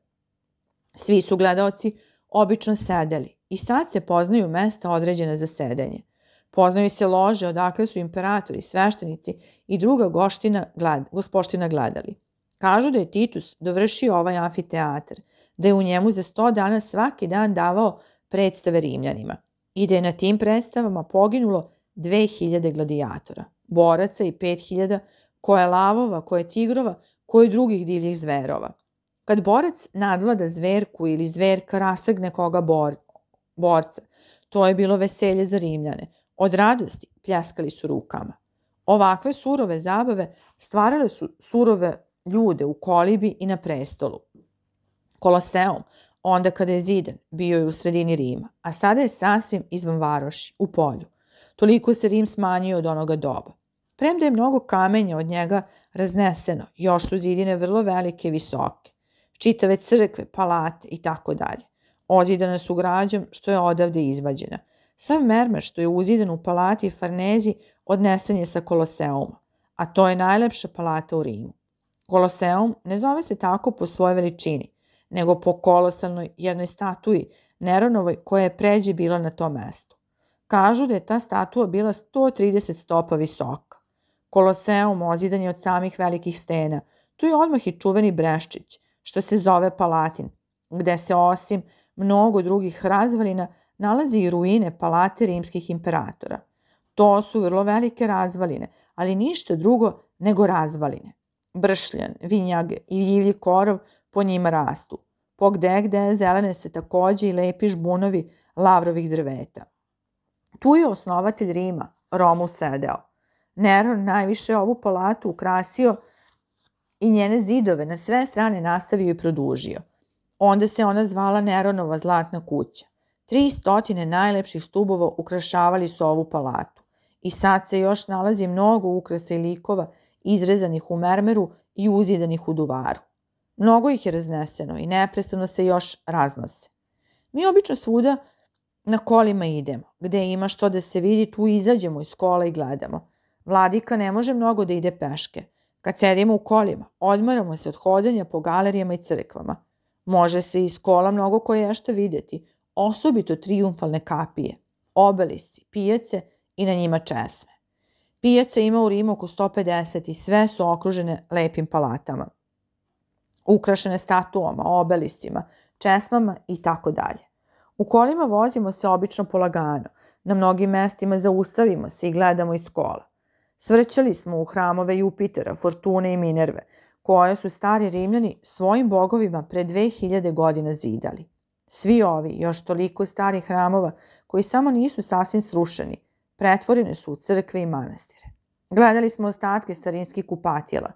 S2: Svi su gledaoci obično sedeli i sad se poznaju mesta određene za sedenje. Poznaju se lože odakle su imperatori, sveštenici i druga goština, gled, gospoština gledali. Kažu da je Titus dovršio ovaj amfiteatar, da je u njemu za sto dana svaki dan davao predstave Rimljanima i da je na tim predstavama poginulo 2000 gladijatora, boraca i 5000 koje lavova, koje tigrova, koje drugih divljih zverova. Kad borac nadvlada zverku ili zverka rastrgne koga bor, borca, to je bilo veselje za Rimljane. Od radosti pljaskali su rukama. Ovakve surove zabave stvarale su surove ljude u kolibi i na prestolu. Koloseum, onda kada je zidan, bio je u sredini Rima, a sada je sasvim izvan varoši, u polju. Toliko se Rim smanjio od onoga doba. Premda je mnogo kamenja od njega razneseno, još su zidine vrlo velike i visoke. Čitave crkve, palate i tako dalje. Ozidane su građom što je odavde izvađena. Sav mermer što je uzidan u palati Farnezi odnesen je sa Koloseuma, a to je najlepša palata u Rimu. Koloseum ne zove se tako po svojoj veličini, nego po kolosalnoj jednoj statuji Neronovoj koja je pređe bila na tom mestu. Kažu da je ta statua bila 130 stopa visoka. Koloseum ozidan je od samih velikih stena. Tu je odmah i čuveni Breščić, što se zove Palatin, gde se osim mnogo drugih razvalina nalazi i ruine palate rimskih imperatora. To su vrlo velike razvaline, ali ništa drugo nego razvaline. Bršljan, vinjage i divlji korov po njima rastu. Pogde gde zelene se takođe i lepi žbunovi lavrovih drveta. Tu je osnovatelj Rima, Romul sedeo. Neron najviše ovu palatu ukrasio i njene zidove na sve strane nastavio i produžio. Onda se ona zvala Neronova zlatna kuća. Tri stotine najlepših stubova ukrašavali su ovu palatu. I sad se još nalazi mnogo ukrasa i likova izrezanih u mermeru i uzidanih u duvaru. Mnogo ih je razneseno i neprestano se još raznose. Mi obično svuda Na kolima idemo. Gde ima što da se vidi, tu izađemo iz kola i gledamo. Vladika ne može mnogo da ide peške. Kad sedimo u kolima, odmaramo se od hodanja po galerijama i crkvama. Može se iz kola mnogo koje nešto videti, osobito triumfalne kapije, obelisci, pijace i na njima česme. Pijaca ima u Rimu oko 150 i sve su okružene lepim palatama. Ukrašene statuama, obeliscima, česmama i tako dalje. U kolima vozimo se obično polagano, na mnogim mestima zaustavimo se i gledamo iz kola. Svrćali smo u hramove Jupitera, Fortune i Minerve, koje su stari Rimljani svojim bogovima pre 2000 godina zidali. Svi ovi, još toliko starih hramova, koji samo nisu sasvim srušeni, pretvorene su u crkve i manastire. Gledali smo ostatke starinskih kupatila.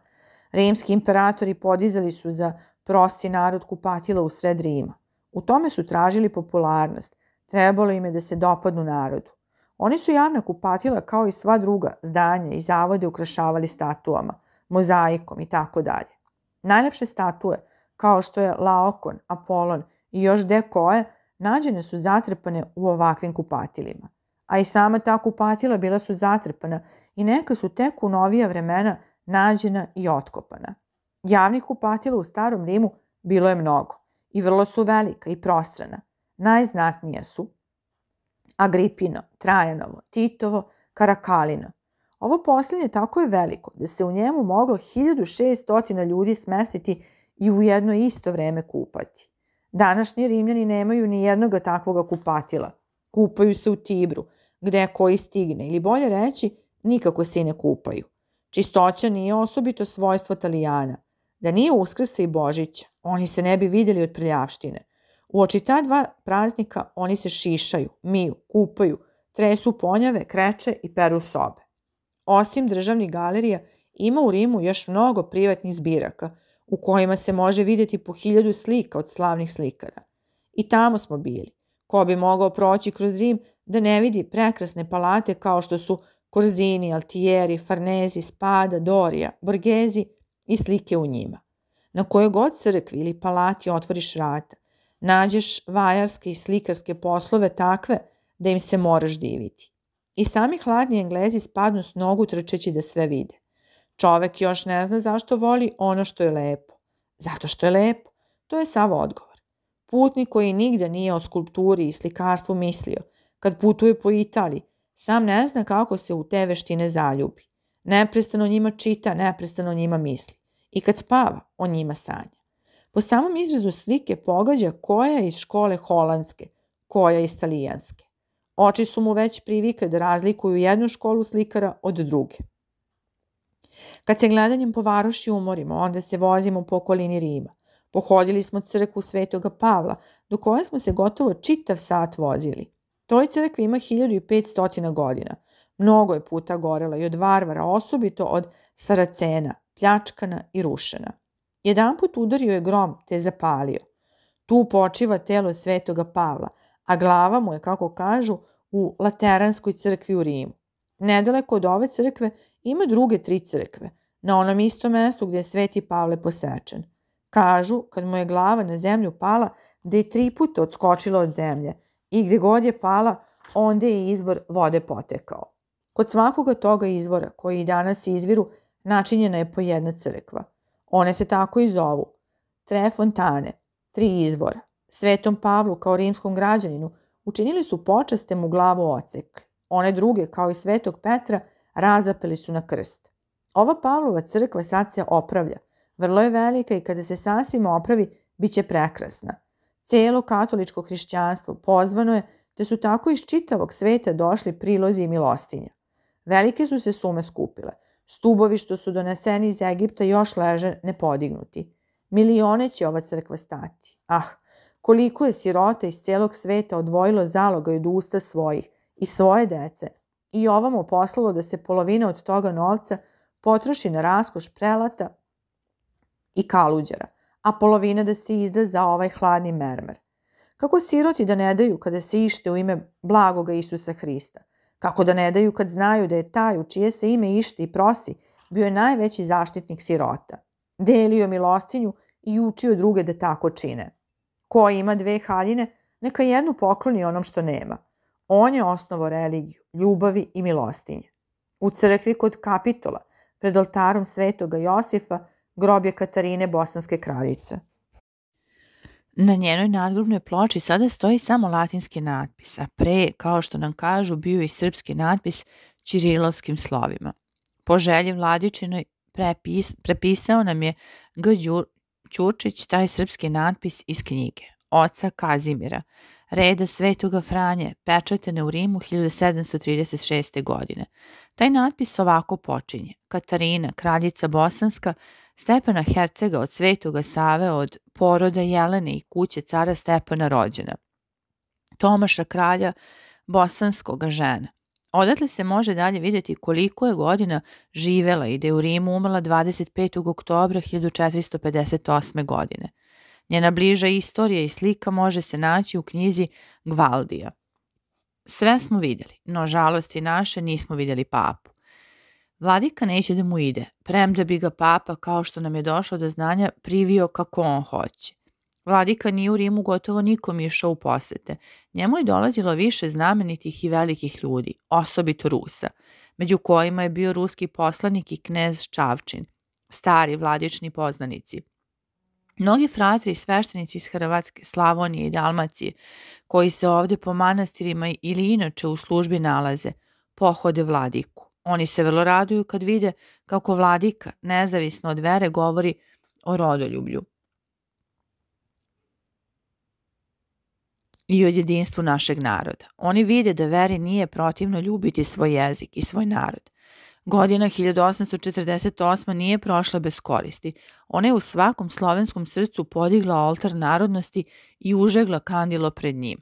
S2: Rimski imperatori podizali su za prosti narod kupatila u sred Rima. U tome su tražili popularnost. Trebalo im je da se dopadnu narodu. Oni su javna kupatila kao i sva druga zdanja i zavode ukrašavali statuama, mozaikom i tako dalje. Najlepše statue, kao što je Laokon, Apolon i još de koje, nađene su zatrpane u ovakvim kupatilima. A i sama ta kupatila bila su zatrpana i neka su tek u novija vremena nađena i otkopana. Javnih kupatila u starom Rimu bilo je mnogo i vrlo su velika i prostrana. Najznatnija su Agripino, Trajanovo, Titovo, Karakalino. Ovo posljednje tako je veliko da se u njemu moglo 1600 ljudi smestiti i u jedno isto vreme kupati. Današnji Rimljani nemaju ni jednog takvog kupatila. Kupaju se u Tibru, gde koji stigne, ili bolje reći, nikako se i ne kupaju. Čistoća nije osobito svojstvo Italijana. Da nije Uskrsa i Božića, oni se ne bi videli od prljavštine. U oči ta dva praznika oni se šišaju, miju, kupaju, tresu ponjave, kreće i peru sobe. Osim državnih galerija, ima u Rimu još mnogo privatnih zbiraka, u kojima se može videti po hiljadu slika od slavnih slikara. I tamo smo bili. Ko bi mogao proći kroz Rim da ne vidi prekrasne palate kao što su Korzini, Altieri, Farnezi, Spada, Doria, Borgezi i slike u njima. Na kojoj god crkvi ili palati otvoriš vrata, nađeš vajarske i slikarske poslove takve da im se moraš diviti. I sami hladni englezi spadnu s nogu trčeći da sve vide. Čovek još ne zna zašto voli ono što je lepo. Zato što je lepo. To je sav odgovor. Putnik koji nigde nije o skulpturi i slikarstvu mislio, kad putuje po Italiji, sam ne zna kako se u te veštine zaljubi. Neprestano njima čita, neprestano njima misli. I kad spava, o njima sanja. Po samom izrazu slike pogađa koja je iz škole holandske, koja iz talijanske. Oči su mu već privike da razlikuju jednu školu slikara od druge. Kad se gledanjem po varoši umorimo, onda se vozimo po okolini Rima. Pohodili smo crkvu Svetoga Pavla, do koje smo se gotovo čitav sat vozili. Toj crkvi ima 1500 godina. Mnogo je puta gorela i od varvara, osobito od Saracena, pljačkana i rušena. Jedan put udario je grom te zapalio. Tu počiva telo svetoga Pavla, a glava mu je, kako kažu, u Lateranskoj crkvi u Rimu. Nedaleko od ove crkve ima druge tri crkve, na onom istom mestu gdje je sveti Pavle posečen. Kažu, kad mu je glava na zemlju pala, da je tri puta odskočila od zemlje i gdje god je pala, onda je izvor vode potekao. Kod svakoga toga izvora, koji i danas izviru, načinjena je po jedna crkva – One se tako i zovu. Tre fontane, tri izvora. Svetom Pavlu kao rimskom građaninu učinili su počastem u glavu ocek. One druge, kao i svetog Petra, razapeli su na krst. Ova Pavlova crkva sad se opravlja. Vrlo je velika i kada se sasvim opravi, bit će prekrasna. Celo katoličko hrišćanstvo pozvano je da su tako iz čitavog sveta došli prilozi i milostinja. Velike su se sume skupile – Stubovi što su doneseni iz Egipta još leže nepodignuti. Milione će ova crkva stati. Ah, koliko je sirota iz celog sveta odvojilo zaloga od usta svojih i svoje dece i ovamo poslalo da se polovina od toga novca potroši na raskoš prelata i kaluđara, a polovina da se izda za ovaj hladni mermer. Kako siroti da ne daju kada se ište u ime blagoga Isusa Hrista – Kako da ne daju kad znaju da je taj u čije se ime išti i prosi bio je najveći zaštitnik sirota. Delio milostinju i učio druge da tako čine. Ko ima dve haljine, Neka jednu pokloni onom što nema. On je osnovo religiju, ljubavi i milostinje. U crkvi kod kapitola, pred oltarom svetoga Josifa, grob je Katarine Bosanske kraljice.
S1: Na njenoj nadgrobnoj ploči sada stoji samo latinski natpis, a pre, kao što nam kažu, bio i srpski natpis čirilovskim slovima. Po želji vladičinoj prepis, prepisao nam je G. Ćurčić taj srpski natpis iz knjige Oca Kazimira, reda Svetoga Franje, pečatene u Rimu 1736. godine. Taj natpis ovako počinje. Katarina, kraljica Bosanska, Stepana Hercega od Svetoga Save od poroda Jelene i kuće cara Stepana rođena. Tomaša kralja bosanskoga žena. Odatle se može dalje vidjeti koliko je godina živela i da je u Rimu umrla 25. oktobra 1458. godine. Njena bliža istorija i slika može se naći u knjizi Gvaldija. Sve smo vidjeli, no žalosti naše nismo vidjeli papu. Vladika neće da mu ide, premda bi ga papa, kao što nam je došlo do znanja, privio kako on hoće. Vladika nije u Rimu gotovo nikom išao u posete. Njemu je dolazilo više znamenitih i velikih ljudi, osobito Rusa, među kojima je bio ruski poslanik i knez Čavčin, stari vladični poznanici. Mnogi fratri i sveštenici iz Hrvatske, Slavonije i Dalmacije, koji se ovde po manastirima ili inače u službi nalaze, pohode vladiku. Oni se vrlo raduju kad vide kako vladika, nezavisno od vere, govori o rodoljublju. i od jedinstvu našeg naroda. Oni vide da veri nije protivno ljubiti svoj jezik i svoj narod. Godina 1848 nije prošla bez koristi. Ona je u svakom slovenskom srcu podigla oltar narodnosti i užegla kandilo pred njim.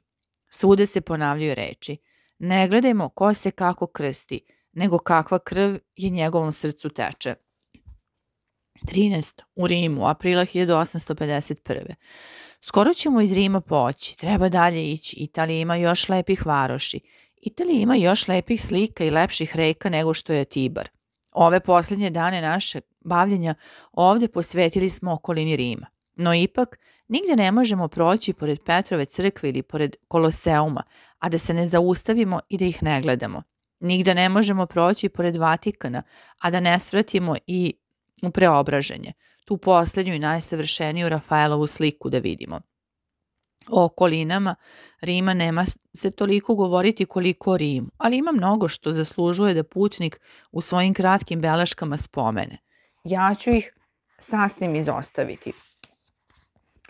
S1: Svude se ponavljaju reči. Ne gledajmo ko se kako krsti, nego kakva krv je njegovom srcu teče. 13. U Rimu, aprila 1851. Skoro ćemo iz Rima poći, treba dalje ići. Italija ima još lepih varoši. Italija ima još lepih slika i lepših reka nego što je Tibar. Ove posljednje dane naše bavljenja ovde posvetili smo okolini Rima. No ipak, nigde ne možemo proći pored Petrove crkve ili pored Koloseuma, a da se ne zaustavimo i da ih ne gledamo. Nigde ne možemo proći pored Vatikana, a da ne svratimo i u preobraženje tu poslednju i najsavršeniju Rafaelovu sliku da vidimo. O okolinama Rima nema se toliko govoriti koliko o Rimu, ali ima mnogo što zaslužuje da putnik u svojim kratkim beleškama spomene. Ja ću ih sasvim izostaviti.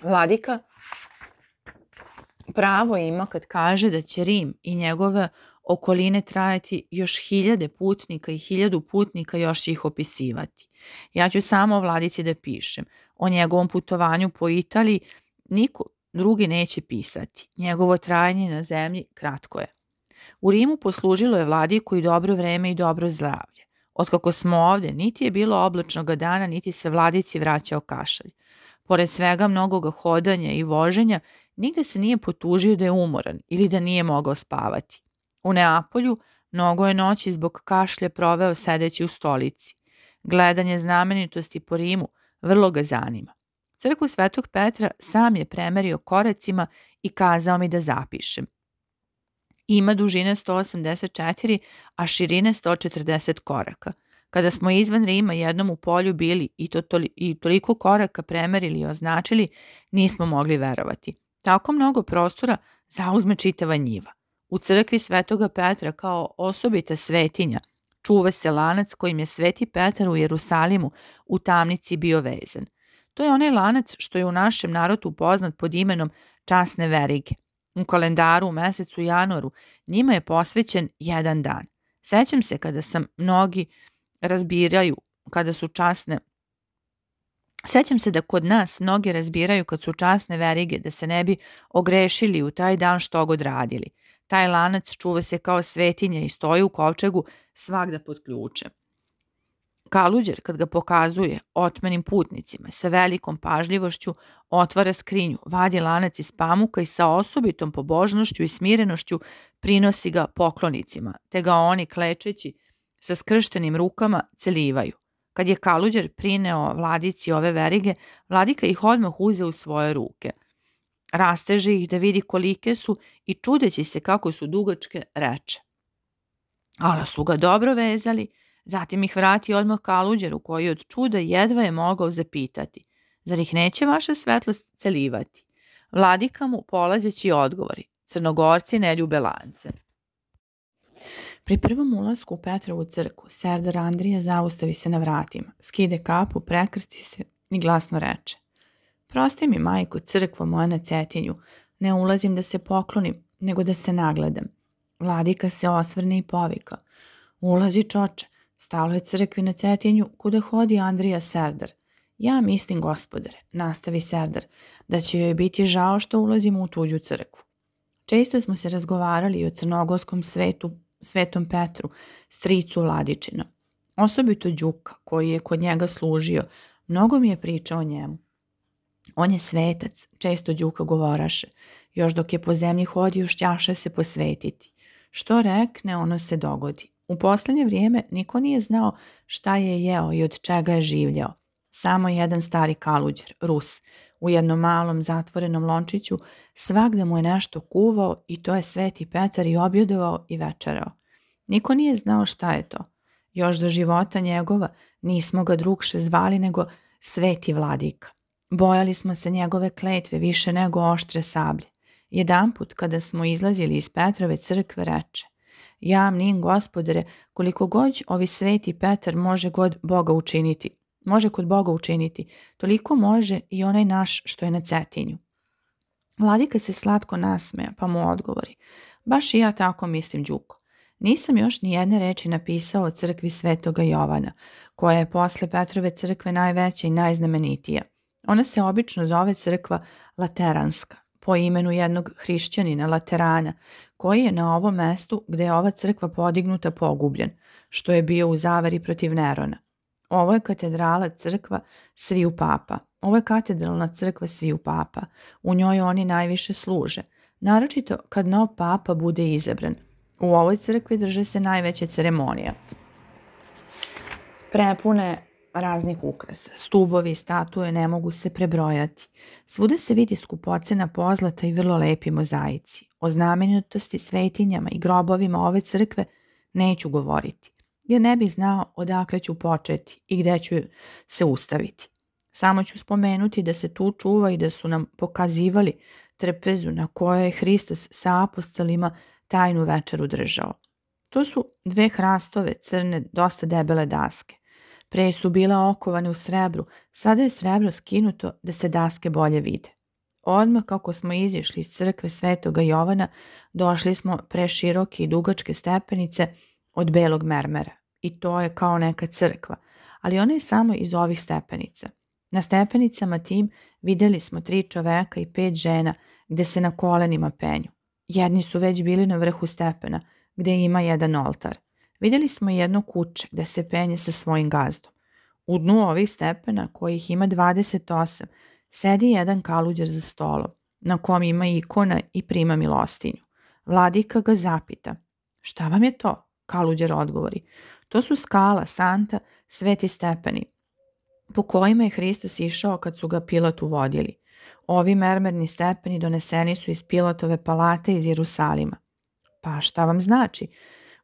S1: Vladika pravo ima kad kaže da će Rim i njegove okoline trajati još hiljade putnika i hiljadu putnika još ih opisivati. Ja ću samo o Vladici da pišem. O njegovom putovanju po Italiji niko drugi neće pisati. Njegovo trajanje na zemlji kratko je. U Rimu poslužilo je vladiku i dobro vreme i dobro zdravlje. Otkako smo ovde, niti je bilo oblačnog dana, niti se vladici vraćao kašalj. Pored svega mnogoga hodanja i voženja, nigde se nije potužio da je umoran ili da nije mogao spavati. U Neapolju mnogo je noći zbog kašlja proveo sedeći u stolici. Gledanje znamenitosti po Rimu vrlo ga zanima. Crkvu Svetog Petra sam je premerio koracima i kazao mi da zapišem. Ima dužine 184, a širine 140 koraka. Kada smo izvan Rima jednom u polju bili i, to toli, i toliko koraka premerili i označili, nismo mogli verovati. Tako mnogo prostora zauzme čitava njiva. U crkvi Svetoga Petra kao osobita svetinja čuva se lanac kojim je Sveti Petar u Jerusalimu u tamnici bio vezan. To je onaj lanac što je u našem narodu poznat pod imenom časne verige. U kalendaru u mesecu januaru njima je posvećen jedan dan. Sećam se kada sam mnogi razbiraju kada su časne Sećam se da kod nas mnogi razbiraju kad su časne verige da se ne bi ogrešili u taj dan što god radili. Taj lanac čuva se kao svetinja i stoji u kovčegu svagda pod ključem. Kaluđer, kad ga pokazuje otmenim putnicima, sa velikom pažljivošću otvara skrinju, vadi lanac iz pamuka i sa osobitom pobožnošću i smirenošću prinosi ga poklonicima, te ga oni klečeći sa skrštenim rukama celivaju. Kad je Kaluđer prineo vladici ove verige, vladika ih odmah uze u svoje ruke –
S2: Rasteže ih da vidi kolike su i čudeći se kako su dugačke, reče. Ala su ga dobro vezali, zatim ih vrati odmah kaluđeru koji od čuda jedva je mogao zapitati. Zar ih neće vaša svetlost celivati? Vladika mu polazeći odgovori. Crnogorci ne ljube lance. Pri prvom ulasku u Petrovu crku, Serdar Andrija zaustavi se na vratima, skide kapu, prekrsti se i glasno reče. Prosti mi, majko, crkva moja na cetinju, ne ulazim da se poklonim, nego da se nagledam. Vladika se osvrne i povika. Ulazi čoče, stalo je crkvi na cetinju kuda hodi Andrija Serdar. Ja mislim, gospodare, nastavi Serdar, da će joj biti žao što ulazimo u tuđu crkvu. Često smo se razgovarali o crnogorskom svetu, svetom Petru, stricu Ladičina. Osobito Đuka, koji je kod njega služio, mnogo mi je pričao o njemu. On je svetac, često Đuka govoraše, još dok je po zemlji hodio šćaše se posvetiti. Što rekne, ono se dogodi. U poslednje vrijeme niko nije znao šta je jeo i od čega je življao. Samo jedan stari kaluđer, Rus, u jednom malom zatvorenom lončiću, svakda mu je nešto kuvao i to je Sveti Petar i objedovao i večerao. Niko nije znao šta je to. Još za života njegova nismo ga drugše zvali nego Sveti Vladika. Bojali smo se njegove kletve više nego oštre sablje. Jedanput kada smo izlazili iz Petrove crkve reče Ja mnim gospodare koliko god ovi sveti Petar može god Boga učiniti, može kod Boga učiniti, toliko može i onaj naš što je na cetinju. Vladika se slatko nasmeja, pa mu odgovori. Baš i ja tako mislim, Đuko. Nisam još ni jedne reči napisao o crkvi Svetoga Jovana, koja je posle Petrove crkve najveća i najznamenitija. Ona se obično zove crkva Lateranska, po imenu jednog hrišćanina Laterana, koji je na ovom mestu gde je ova crkva podignuta pogubljen, što je bio u zavari protiv Nerona. Ovo je katedrala crkva sviju papa. Ovo je katedralna crkva sviju papa. U njoj oni najviše služe. Naročito kad nov papa bude izabran. U ovoj crkvi drže se najveće ceremonije. Prepune raznih ukrasa. Stubovi i statue ne mogu se prebrojati. Svuda se vidi skupocena pozlata i vrlo lepi mozaici. O znamenitosti svetinjama i grobovima ove crkve neću govoriti, jer ne bih znao odakle ću početi i gde ću se ustaviti. Samo ću spomenuti da se tu čuva i da su nam pokazivali trpezu na kojoj je Hristos sa apostolima tajnu večeru držao. To su dve hrastove, crne, dosta debele daske. Pre su bila okovane u srebru, sada je srebro skinuto da se daske bolje vide. Odmah kako smo izišli iz crkve Svetoga Jovana, došli smo pre široke i dugačke stepenice od belog mermera. I to je kao neka crkva, ali ona je samo iz ovih stepenica. Na stepenicama tim videli smo tri čoveka i pet žena gde se na kolenima penju. Jedni su već bili na vrhu stepena, gde ima jedan oltar. Vidjeli smo jedno kuće gde se penje sa svojim gazdom. U dnu ovih stepena, kojih ima 28, sedi jedan kaluđer za stolom, na kom ima ikona i prima milostinju. Vladika ga zapita, šta vam je to? Kaluđer odgovori, to su skala, santa, sveti stepeni, po kojima je Hristos išao kad su ga Pilatu vodili. Ovi mermerni stepeni doneseni su iz Pilatove palate iz Jerusalima. Pa šta vam znači?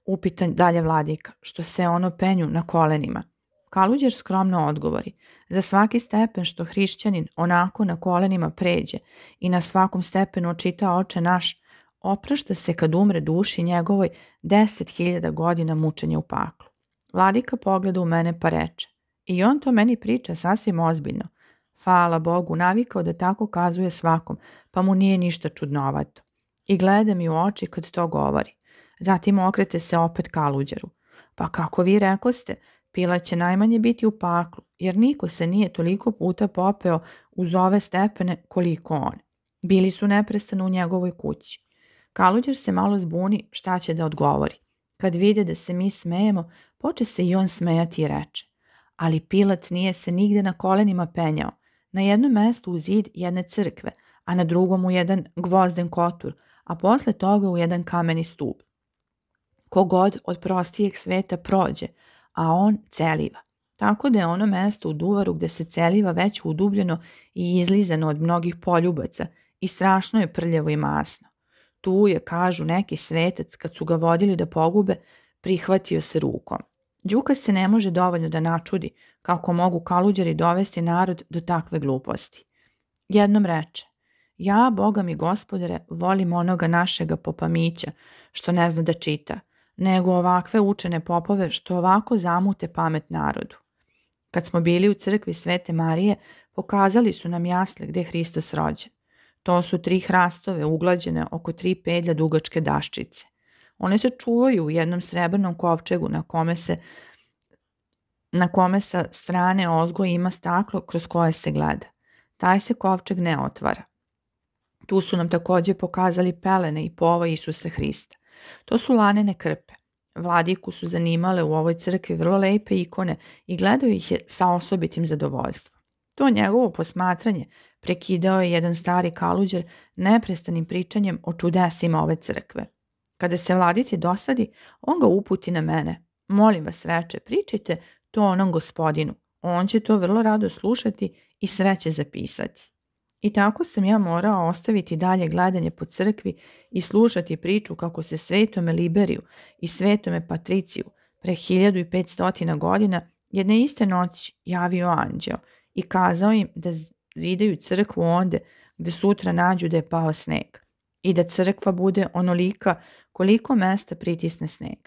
S2: Upita dalje vladika, što se ono penju na kolenima. Kaluđer skromno odgovori, za svaki stepen što hrišćanin onako na kolenima pređe i na svakom stepenu očita oče naš, oprašta se kad umre duši njegovoj deset hiljada godina mučenja u paklu. Vladika pogleda u mene pa reče, i on to meni priča sasvim ozbiljno. Hvala Bogu, navikao da tako kazuje svakom, pa mu nije ništa čudnovato. I gleda mi u oči kad to govori. Zatim okrete se opet kaluđeru. Pa kako vi rekoste, Pila će najmanje biti u paklu, jer niko se nije toliko puta popeo uz ove stepene koliko on. Bili su neprestano u njegovoj kući. Kaluđer se malo zbuni šta će da odgovori. Kad vide da se mi smejemo, poče se i on smejati i reče. Ali Pilat nije se nigde na kolenima penjao. Na jednom mestu u zid jedne crkve, a na drugom u jedan gvozden kotur, a posle toga u jedan kameni stup. Kogod od prostijeg sveta prođe, a on celiva. Tako da je ono mesto u duvaru gde se celiva već udubljeno i izlizano od mnogih poljubaca i strašno je prljavo i masno. Tu je, kažu, neki svetac kad su ga vodili da pogube, prihvatio se rukom. Đuka se ne može dovoljno da načudi kako mogu kaluđari dovesti narod do takve gluposti. Jednom reče, ja, Boga mi gospodare, volim onoga našega popamića što ne zna da čita, nego ovakve učene popove što ovako zamute pamet narodu. Kad smo bili u crkvi Svete Marije, pokazali su nam jasle gde je Hristos rođen. To su tri hrastove uglađene oko tri pedlja dugačke daščice. One se čuvaju u jednom srebrnom kovčegu na kome se na kome sa strane ozgo ima staklo kroz koje se gleda. Taj se kovčeg ne otvara. Tu su nam takođe pokazali pelene i pova Isusa Hrista. To su lanene krpe. Vladiku su zanimale u ovoj crkvi vrlo lepe ikone i gledao ih je sa osobitim zadovoljstvom. To njegovo posmatranje prekidao je jedan stari kaluđer neprestanim pričanjem o čudesima ove crkve. Kada se vladici dosadi, on ga uputi na mene. Molim vas, reče, pričajte to onom gospodinu. On će to vrlo rado slušati i sve će zapisati. I tako sam ja morao ostaviti dalje gledanje po crkvi i slušati priču kako se svetome Liberiju i svetome Patriciju pre 1500 godina jedne iste noći javio anđeo i kazao im da zidaju crkvu onde gde sutra nađu da je pao sneg i da crkva bude onolika koliko mesta pritisne sneg.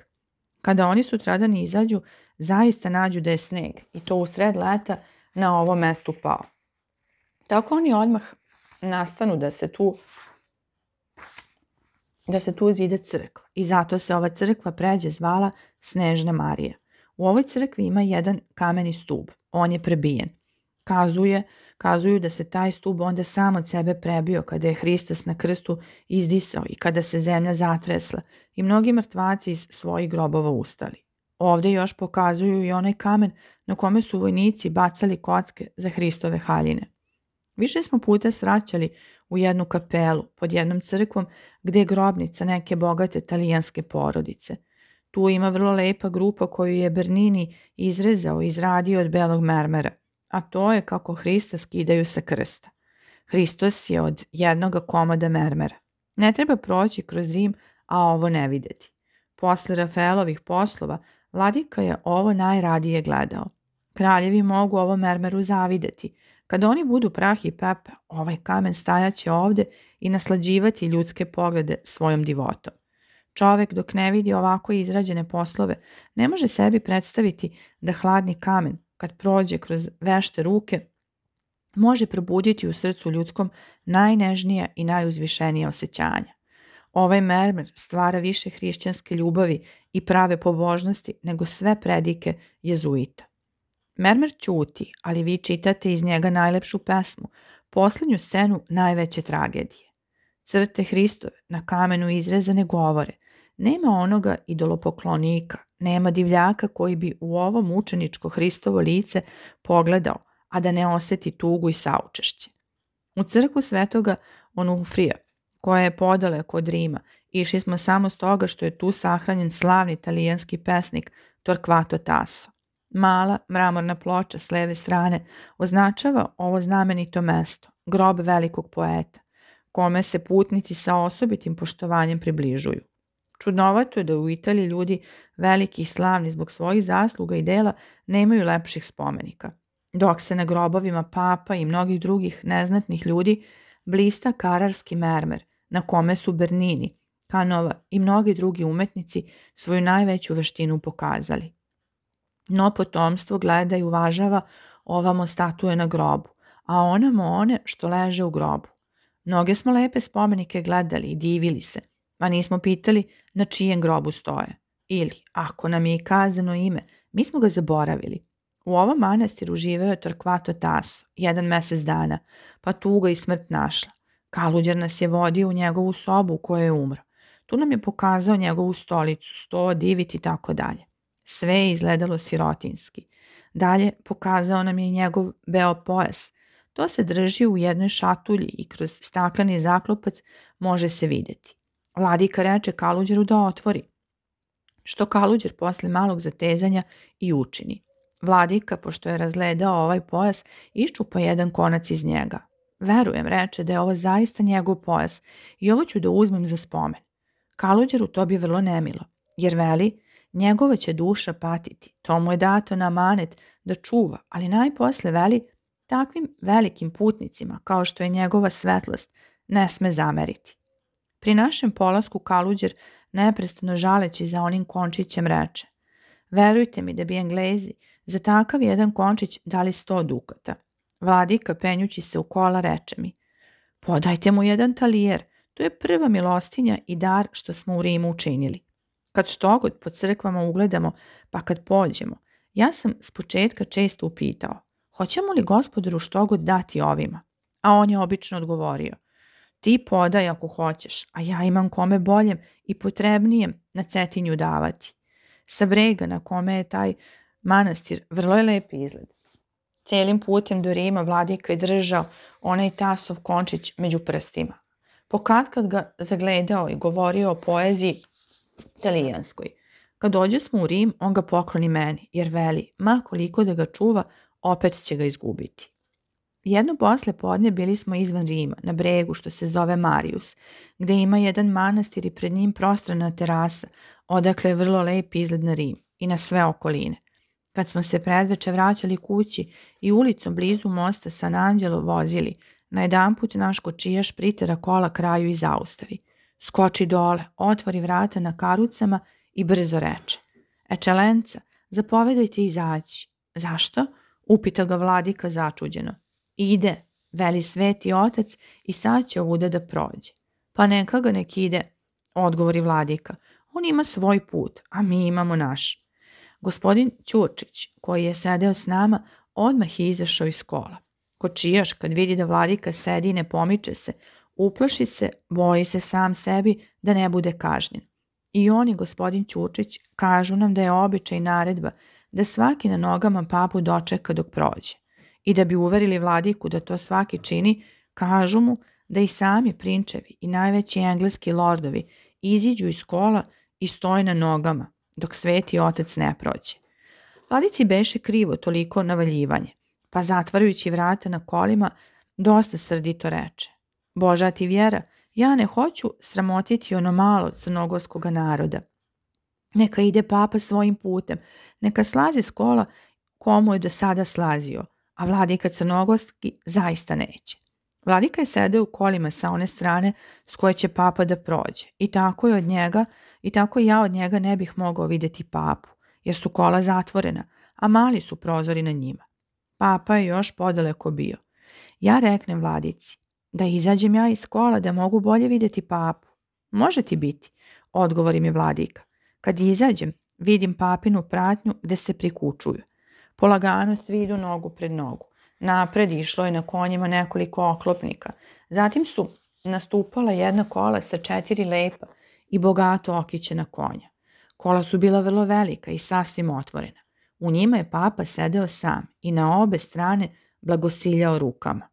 S2: Kada oni sutradan izađu, zaista nađu da je sneg i to u sred leta na ovom mestu pao. Tako oni odmah nastanu da se tu da se tu zide crkva i zato se ova crkva pređe zvala Snežna Marija. U ovoj crkvi ima jedan kameni stub, on je prebijen. Kazuje, kazuju da se taj stub onda sam od sebe prebio kada je Hristos na krstu izdisao i kada se zemlja zatresla i mnogi mrtvaci iz svojih grobova ustali. Ovde još pokazuju i onaj kamen na kome su vojnici bacali kocke za Hristove haljine. Više smo puta sraćali u jednu kapelu pod jednom crkvom gde je grobnica neke bogate talijanske porodice. Tu ima vrlo lepa grupa koju je Bernini izrezao i izradio od belog mermera, a to je kako Hrista skidaju sa krsta. Hristos je od jednoga komada mermera. Ne treba proći kroz Rim, a ovo ne videti. Posle Rafaelovih poslova, vladika je ovo najradije gledao. Kraljevi mogu ovo mermeru zavideti, Kada oni budu prah i pepe, ovaj kamen stajaće ovde i naslađivati ljudske poglede svojom divotom. Čovek dok ne vidi ovako izrađene poslove, ne može sebi predstaviti da hladni kamen, kad prođe kroz vešte ruke, može probuditi u srcu ljudskom najnežnija i najuzvišenija osjećanja. Ovaj mermer stvara više hrišćanske ljubavi i prave pobožnosti nego sve predike jezuita. Mermer ćuti, ali vi čitate iz njega najlepšu pesmu, poslednju scenu najveće tragedije. Crte Hristove na kamenu izrezane govore. Nema onoga idolopoklonika, nema divljaka koji bi u ovo mučeničko Hristovo lice pogledao, a da ne oseti tugu i saučešće. U crkvu svetoga Onufrija, koja je podale kod Rima, išli smo samo s toga što je tu sahranjen slavni italijanski pesnik Torquato Tasso. Mala mramorna ploča s leve strane označava ovo znamenito mesto, grob velikog poeta, kome se putnici sa osobitim poštovanjem približuju. Čudnovato je da u Italiji ljudi veliki i slavni zbog svojih zasluga i dela nemaju lepših spomenika, dok se na grobovima papa i mnogih drugih neznatnih ljudi blista kararski mermer, na kome su Bernini, Kanova i mnogi drugi umetnici svoju najveću veštinu pokazali. No potomstvo gleda i uvažava ovamo statue na grobu, a onamo one što leže u grobu. Mnoge smo lepe spomenike gledali i divili se, a nismo pitali na čijem grobu stoje. Ili, ako nam je i kazano ime, mi smo ga zaboravili. U ovom manastiru živeo je Torkvato Tas, jedan mesec dana, pa tuga i smrt našla. Kaluđer nas je vodio u njegovu sobu u kojoj je umro. Tu nam je pokazao njegovu stolicu, sto, divit i tako dalje. Sve je izgledalo sirotinski. Dalje pokazao nam je njegov beo pojas. To se drži u jednoj šatulji i kroz stakleni zaklopac može se videti. Vladika reče Kaluđeru da otvori. Što Kaluđer posle malog zatezanja i učini. Vladika, pošto je razgledao ovaj pojas, iščupa jedan konac iz njega. Verujem, reče da je ovo zaista njegov pojas i ovo ću da uzmem za spomen. Kaluđeru to bi vrlo nemilo, jer veli, njegova će duša patiti, to mu je dato na manet da čuva, ali najposle veli, takvim velikim putnicima, kao što je njegova svetlost, ne sme zameriti. Pri našem polasku Kaluđer, neprestano žaleći za onim končićem, reče Verujte mi da bi Englezi za takav jedan končić dali sto dukata. Vladika, penjući se u kola, reče mi Podajte mu jedan talijer, to je prva milostinja i dar što smo u Rimu učinili. Kad što god po crkvama ugledamo, pa kad pođemo, ja sam s početka često upitao, hoćemo li gospodaru što god dati ovima? A on je obično odgovorio, ti podaj ako hoćeš, a ja imam kome boljem i potrebnijem na cetinju davati. Sa brega na kome je taj manastir vrlo je lep izgled. Celim putem do Rima vladika je držao onaj tasov končić među prstima. Pokad kad ga zagledao i govorio o poeziji italijanskoj. Kad dođe smo u Rim, on ga pokloni meni, jer veli, ma koliko da ga čuva, opet će ga izgubiti. Jedno posle podne bili smo izvan Rima, na bregu što se zove Marius, gde ima jedan manastir i pred njim prostrana terasa, odakle je vrlo lep izgled na Rim i na sve okoline. Kad smo se predveče vraćali kući i ulicom blizu mosta San Angelo vozili, na jedan put naš kočijaš pritera kola kraju i zaustavi. Skoči dole, otvori vrata na karucama i brzo reče. Ečelenca, zapovedajte izaći. Zašto? Upita ga vladika začuđeno. Ide, veli sveti otac i sad će ovuda da prođe. Pa neka ga nek ide, odgovori vladika. On ima svoj put, a mi imamo naš. Gospodin Ćurčić, koji je sedeo s nama, odmah je izašao iz kola. Kočijaš, kad vidi da vladika sedi i ne pomiče se, uplaši se, boji se sam sebi da ne bude kažnjen. I on i gospodin Ćurčić kažu nam da je običaj naredba da svaki na nogama papu dočeka dok prođe. I da bi uverili vladiku da to svaki čini, kažu mu da i sami prinčevi i najveći engleski lordovi iziđu iz kola i stoje na nogama, dok sveti otac ne prođe. Vladici beše krivo toliko navaljivanje, pa zatvarajući vrata na kolima, dosta srdito reče. Boža ti vjera, ja ne hoću sramotiti ono malo crnogorskog naroda. Neka ide papa svojim putem, neka slazi s kola komu je do sada slazio, a vladika crnogorski zaista neće. Vladika je sedeo u kolima sa one strane s koje će papa da prođe i tako je od njega i tako ja od njega ne bih mogao videti papu, jer su kola zatvorena, a mali su prozori na njima. Papa je još podaleko bio. Ja reknem vladici, da izađem ja iz kola da mogu bolje videti papu. Može ti biti, odgovori mi vladika. Kad izađem, vidim papinu pratnju gde se prikučuju. Polagano svi idu nogu pred nogu. Napred išlo je na konjima nekoliko oklopnika. Zatim su nastupala jedna kola sa četiri lepa i bogato okićena konja. Kola su bila vrlo velika i sasvim otvorena. U njima je papa sedeo sam i na obe strane blagosiljao rukama.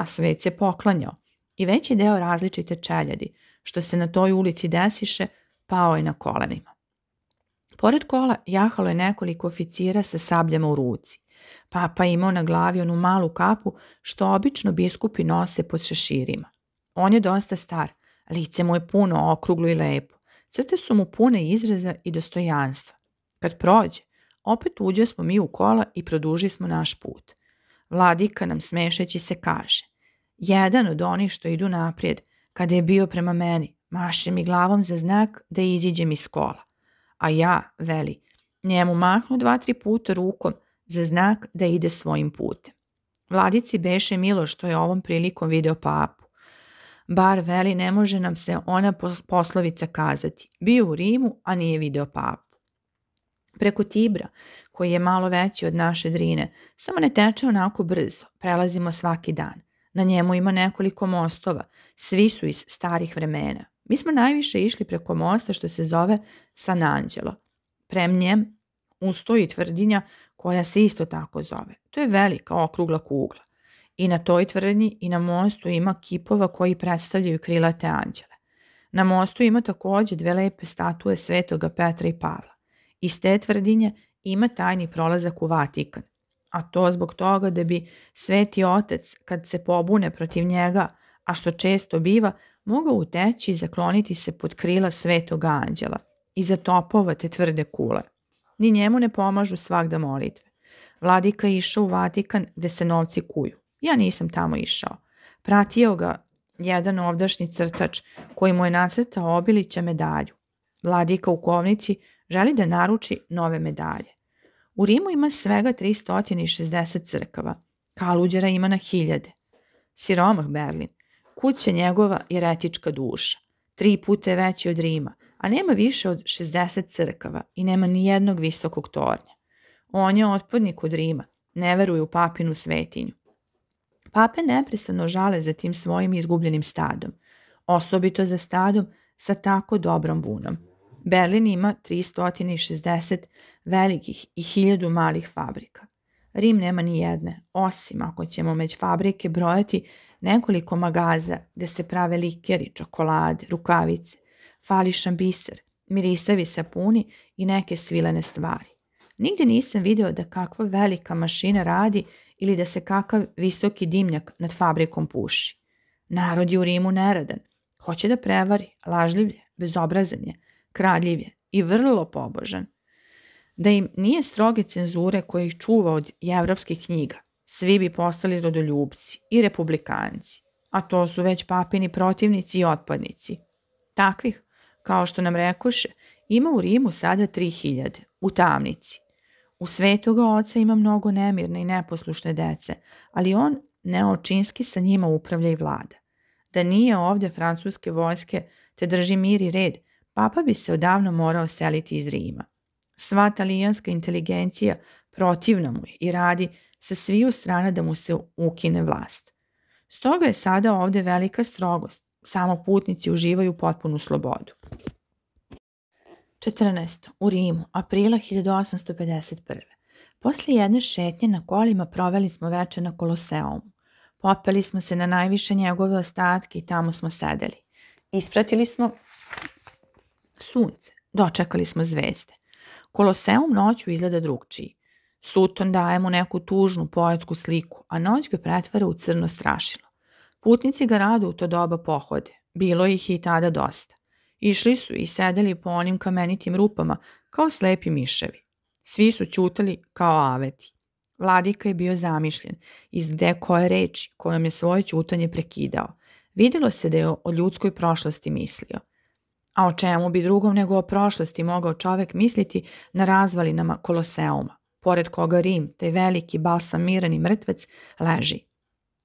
S2: A svet se poklanjao i veći deo različite čeljadi, što se na toj ulici desiše, pao je na kolenima. Pored kola jahalo je nekoliko oficira sa sabljama u ruci. Papa imao na glavi onu malu kapu što obično biskupi nose pod šeširima. On je dosta star, lice mu je puno okruglo i lepo. Crte su mu pune izraza i dostojanstva. Kad prođe, opet uđe smo mi u kola i produži smo naš put. Vladika nam smešeći se kaže, jedan od onih što idu naprijed, kada je bio prema meni, maše mi glavom za znak da iziđem iz kola. A ja, veli, njemu mahnu dva, tri puta rukom za znak da ide svojim putem. Vladici beše milo što je ovom prilikom video papu. Bar veli ne može nam se ona poslovica kazati. Bio u Rimu, a nije video papu. Preko Tibra, koji je malo veći od naše drine, samo ne teče onako brzo, prelazimo svaki dan. Na njemu ima nekoliko mostova, svi su iz starih vremena. Mi smo najviše išli preko mosta što se zove San Angelo. Prem njem ustoji tvrdinja koja se isto tako zove. To je velika okrugla kugla. I na toj tvrdnji i na mostu ima kipova koji predstavljaju krilate anđele. Na mostu ima takođe dve lepe statue svetoga Petra i Pavla. Iz te tvrdinje ima tajni prolazak u Vatikan. A to zbog toga da bi sveti otac, kad se pobune protiv njega, a što često biva, mogao uteći i zakloniti se pod krila svetog anđela, iza topova te tvrde kule. Ni njemu ne pomažu svakda molitve. Vladika je išao u Vatikan gde se novci kuju. Ja nisam tamo išao. Pratio ga jedan ovdašnji crtač koji mu je nacrtao Obilića medalju. Vladika u kovnici želi da naruči nove medalje. U Rimu ima svega 360 crkava. Kaluđera ima na hiljade. Siromah Berlin. Kuća njegova je retička duša. Tri puta je veći od Rima, a nema više od 60 crkava i nema ni jednog visokog tornja. On je otpornik od Rima, ne veruje u papinu svetinju. Pape neprestano žale za tim svojim izgubljenim stadom, osobito za stadom sa tako dobrom vunom. Berlin ima 360 velikih i hiljadu malih fabrika. Rim nema ni jedne, osim ako ćemo među fabrike brojati nekoliko magaza gde se prave likeri, čokolade, rukavice, fališan biser, mirisavi sapuni i neke svilene stvari. Nigde nisam video da kakva velika mašina radi ili da se kakav visoki dimnjak nad fabrikom puši. Narod je u Rimu neradan. Hoće da prevari, lažljivlje, bezobrazan je, kradljiv je i vrlo pobožan. Da im nije stroge cenzure koje ih čuva od evropskih knjiga, svi bi postali rodoljubci i republikanci, a to su već papini protivnici i otpadnici. Takvih, kao što nam rekoše, ima u Rimu sada 3000, u tamnici. U svetoga oca ima mnogo nemirne i neposlušne dece, ali on neočinski sa njima upravlja i vlada. Da nije ovde francuske vojske te drži mir i red, papa bi se odavno morao seliti iz Rima. Sva talijanska inteligencija protivna mu je i radi sa sviju strana da mu se ukine vlast. Stoga je sada ovde velika strogost, samo putnici uživaju potpunu slobodu. 14. U Rimu, aprila 1851. Posle jedne šetnje na kolima proveli smo veče na Koloseumu. Popeli smo se na najviše njegove ostatke i tamo smo sedeli. Ispratili smo sunce, dočekali smo zvezde. Koloseum noću izgleda drugčiji. Suton daje mu neku tužnu poetsku sliku, a noć ga pretvara u crno strašilo. Putnici ga rado u to doba pohode. Bilo ih i tada dosta. Išli su i sedeli po onim kamenitim rupama kao slepi miševi. Svi su ćutali kao aveti. Vladika je bio zamišljen iz gde koje reči kojom je svoje ćutanje prekidao. Videlo se da je o ljudskoj prošlosti mislio. A o čemu bi drugom nego o prošlosti mogao čovek misliti na razvalinama Koloseuma, pored koga Rim, taj veliki balsamirani mrtvec, leži.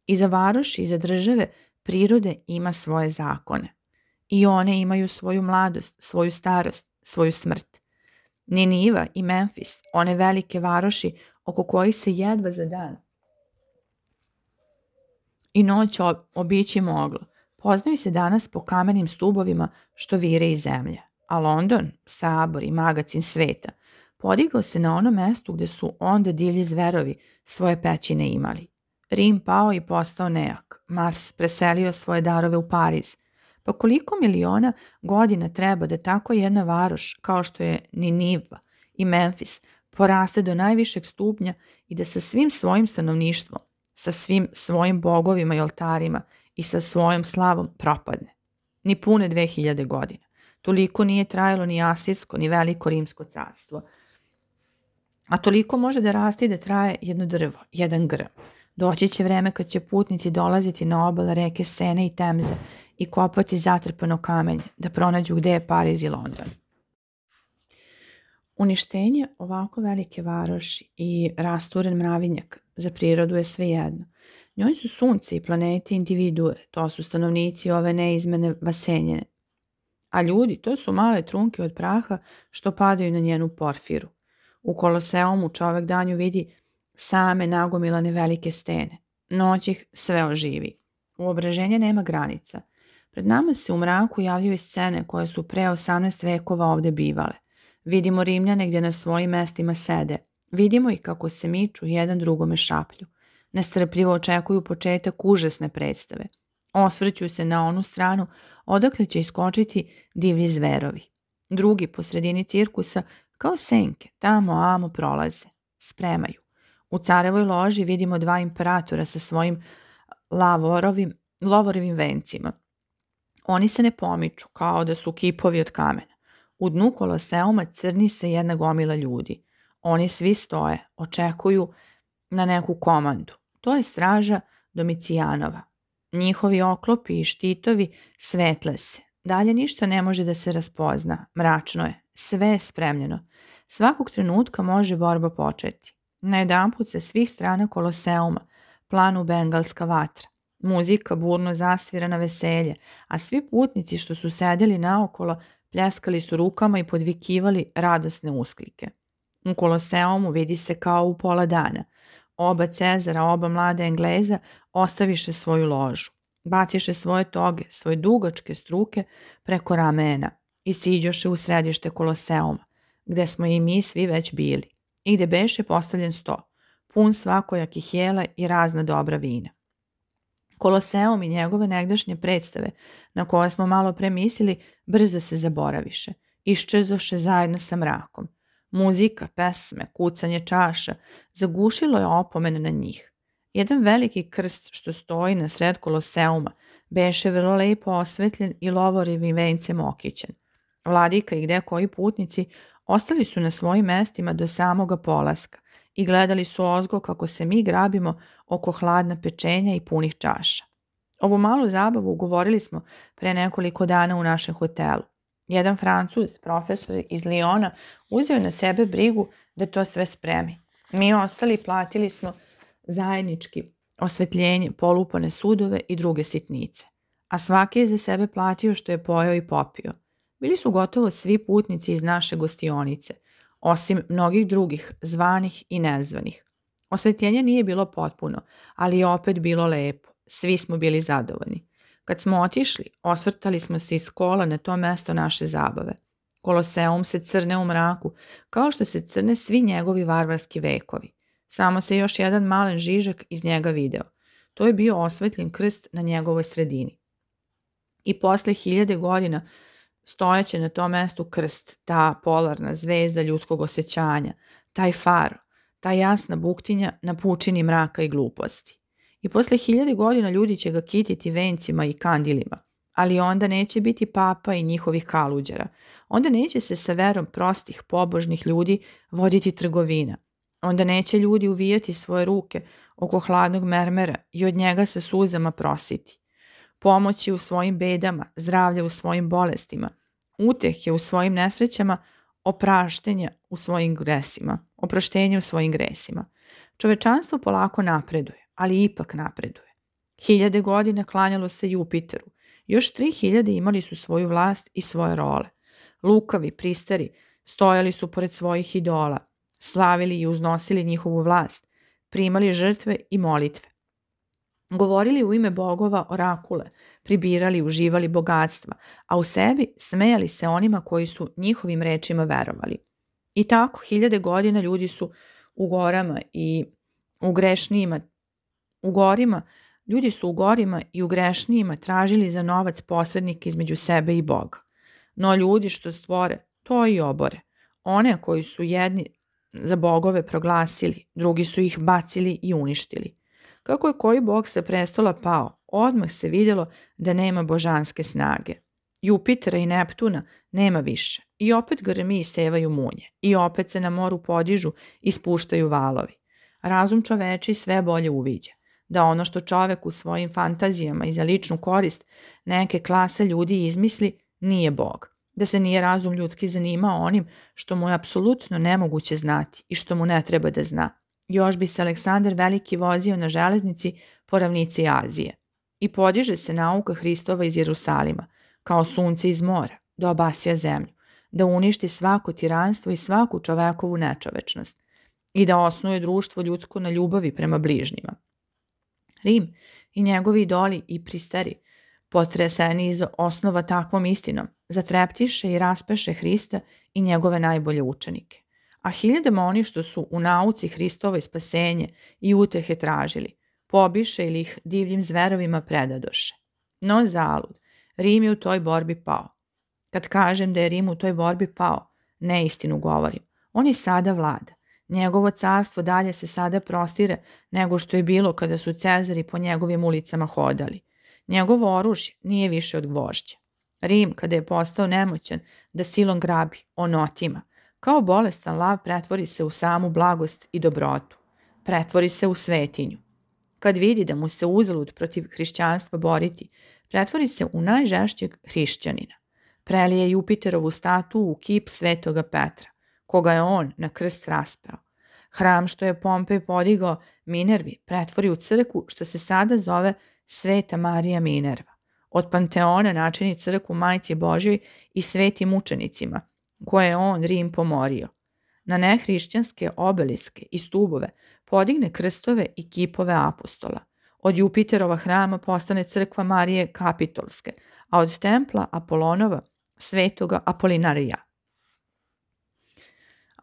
S2: I za varoši i za države prirode ima svoje zakone. I one imaju svoju mladost, svoju starost, svoju smrt. Niniva i Memfis, one velike varoši oko kojih se jedva za dan i noć obići moglo, poznaju se danas po kamenim stubovima što vire iz zemlje. A London, sabor i magacin sveta, podigao se na ono mestu gde su onda divlji zverovi svoje pećine imali. Rim pao i postao nejak. Mars preselio svoje darove u Pariz – Pa koliko miliona godina treba da tako jedna varoš kao što je Niniva i Memfis poraste do najvišeg stupnja i da sa svim svojim stanovništvom, sa svim svojim bogovima i oltarima i sa svojom slavom propadne. Ni pune 2000 godina. Toliko nije trajalo ni Asirsko, ni Veliko Rimsko carstvo. A toliko može da raste i da traje jedno drvo, jedan grm. Doći će vreme kad će putnici dolaziti na obale reke Sene i Temze i kopati zatrpano kamenje da pronađu gde je Pariz i London. Uništenje ovako velike varoši i rasturen mravinjak za prirodu je svejedno. Njoj su sunce i planete individue, to su stanovnici ove neizmene vasenjene. A ljudi, to su male trunke od praha što padaju na njenu porfiru. U koloseumu čovek danju vidi same nagomilane velike stene. Noć ih sve oživi. Uobraženje nema granica – Pred nama se u mraku javljaju scene koje su pre 18 vekova ovde bivale. Vidimo Rimljane gdje na svojim mestima sede. Vidimo ih kako se miču jedan drugome šaplju. Nestrpljivo očekuju početak užasne predstave. Osvrću se na onu stranu odakle će iskočiti divlji zverovi. Drugi po sredini cirkusa kao senke tamo amo prolaze. Spremaju. U carevoj loži vidimo dva imperatora sa svojim lavorovim, lovorivim vencima. Oni se ne pomiču, kao da su kipovi od kamena. U dnu koloseuma crni se jedna gomila ljudi. Oni svi stoje, očekuju na neku komandu. To je straža Domicijanova. Njihovi oklopi i štitovi svetle se. Dalje ništa ne može da se raspozna. Mračno je. Sve je spremljeno. Svakog trenutka može borba početi. Na jedan put sa svih strana koloseuma planu bengalska vatra. Muzika burno zasvira na veselje, a svi putnici što su sedeli naokolo pljeskali su rukama i podvikivali radosne usklike. U koloseumu vidi se kao u pola dana. Oba Cezara, oba mlada Engleza ostaviše svoju ložu. Baciše svoje toge, svoje dugačke struke preko ramena i siđoše u središte koloseuma, gde smo i mi svi već bili i gde beše postavljen sto, pun svakojakih jela i razna dobra vina. Koloseum i njegove negdašnje predstave, na koje smo malo premislili, brzo se zaboraviše, iščezoše zajedno sa mrakom. Muzika, pesme, kucanje čaša, zagušilo je opomene na njih. Jedan veliki krst što stoji na sred koloseuma beše vrlo lepo osvetljen i lovorivim vencem okićen. Vladika i gde koji putnici ostali su na svojim mestima do samoga polaska i gledali su ozgo kako se mi grabimo oko hladna pečenja i punih čaša. Ovu malu zabavu ugovorili smo pre nekoliko dana u našem hotelu. Jedan francuz, profesor iz Liona, uzeo na sebe brigu da to sve spremi. Mi ostali platili smo zajednički osvetljenje, polupane sudove i druge sitnice. A svaki je za sebe platio što je pojao i popio. Bili su gotovo svi putnici iz naše gostionice, osim mnogih drugih, zvanih i nezvanih. Osvetljenje nije bilo potpuno, ali je opet bilo lepo. Svi smo bili zadovoljni. Kad smo otišli, osvrtali smo se iz kola na to mesto naše zabave. Koloseum se crne u mraku, kao što se crne svi njegovi varvarski vekovi. Samo se još jedan malen žižak iz njega video. To je bio osvetljen krst na njegovoj sredini. I posle hiljade godina stojeće na tom mestu krst, ta polarna zvezda ljudskog osjećanja, taj faro, ta jasna buktinja na pučini mraka i gluposti. I posle hiljade godina ljudi će ga kititi vencima i kandilima, ali onda neće biti papa i njihovih kaluđara. Onda neće se sa verom prostih, pobožnih ljudi voditi trgovina. Onda neće ljudi uvijati svoje ruke oko hladnog mermera i od njega sa suzama prositi. Pomoći u svojim bedama, zdravlje u svojim bolestima, uteh je u svojim nesrećama, opraštenja u svojim gresima, oproštenje u svojim gresima. Čovečanstvo polako napreduje, ali ipak napreduje. Hiljade godina klanjalo se Jupiteru, još tri hiljade imali su svoju vlast i svoje role. Lukavi, pristari, stojali su pored svojih idola, slavili i uznosili njihovu vlast, primali žrtve i molitve. Govorili u ime bogova orakule, pribirali, uživali bogatstva, a u sebi smejali se onima koji su njihovim rečima verovali. I tako hiljade godina ljudi su u gorama i u grešnijima, u gorima, ljudi su u gorima i u grešnijima tražili za novac posrednike između sebe i Boga. No ljudi što stvore, to i obore. One koji su jedni za bogove proglasili, drugi su ih bacili i uništili. Kako je koji bog sa prestola pao, odmah se vidjelo da nema božanske snage. Jupitera i Neptuna nema više. I opet grmi i sevaju munje. I opet se na moru podižu i spuštaju valovi. Razum čoveči sve bolje uviđa. Da ono što čovek u svojim fantazijama i za ličnu korist neke klase ljudi izmisli, nije Bog. Da se nije razum ljudski zanimao onim što mu je apsolutno nemoguće znati i što mu ne treba da zna. Još bi se Aleksandar Veliki vozio na železnici po ravnici Azije. I podiže se nauka Hristova iz Jerusalima, kao sunce iz mora, da obasja zemlju, da uništi svako tiranstvo i svaku čovekovu nečovečnost i da osnuje društvo ljudsko na ljubavi prema bližnjima. Rim i njegovi idoli i pristari, potreseni iz osnova takvom istinom, zatreptiše i raspeše Hrista i njegove najbolje učenike a hiljadama oni što su u nauci Hristovoj spasenje i utehe tražili, pobiše ili ih divljim zverovima predadoše. No zalud, Rim je u toj borbi pao. Kad kažem da je Rim u toj borbi pao, neistinu govorim. On i sada vlada. Njegovo carstvo dalje se sada prostire nego što je bilo kada su Cezari po njegovim ulicama hodali. Njegovo oružje nije više od gvožđa. Rim, kada je postao nemoćan, da silom grabi, on otima. Kao bolestan lav pretvori se u samu blagost i dobrotu. Pretvori se u svetinju. Kad vidi da mu se uzalud protiv hrišćanstva boriti, pretvori se u najžešćeg hrišćanina. Prelije Jupiterovu statu u kip svetoga Petra, koga je on na krst raspeo. Hram što je Pompej podigao Minervi pretvori u crku što se sada zove Sveta Marija Minerva. Od Panteona načini crku Majci Božjoj i svetim mučenicima, koje je on Rim pomorio. Na nehrišćanske obeliske i stubove podigne krstove i kipove apostola. Od Jupiterova hrama postane crkva Marije Kapitolske, a od templa Apolonova svetoga Apolinarija.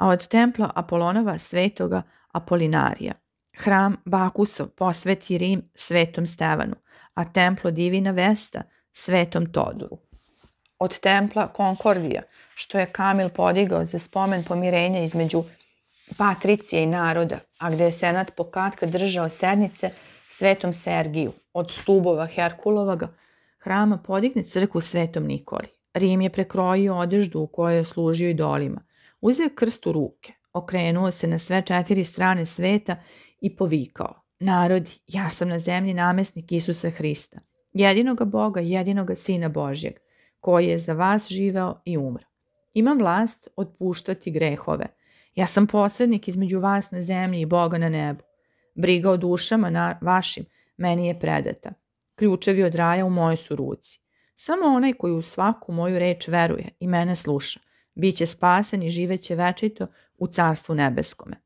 S2: A od templa Apolonova svetoga Apolinarija. Hram Bakusov posveti Rim svetom Stevanu, a templo Divina Vesta svetom Todoru. Od templa Konkordija, što je Kamil podigao za spomen pomirenja između patricije i naroda, a gde je senat pokatka držao sednice svetom Sergiju, od stubova Herkulovaga, hrama podigne crku svetom Nikoli. Rim je prekrojio odeždu u kojoj je služio idolima. Uzeo krst u ruke, okrenuo se na sve četiri strane sveta i povikao. Narodi, ja sam na zemlji namesnik Isusa Hrista, jedinoga Boga, jedinoga Sina Božjeg, koji je za vas živeo i umro. Imam vlast otpuštati grehove. Ja sam posrednik između vas na zemlji i Boga na nebu. Briga o dušama na vašim meni je predata. Ključevi od raja u mojoj su ruci. Samo onaj koji u svaku moju reč veruje i mene sluša, bit će spasen i živeće večito u carstvu nebeskome.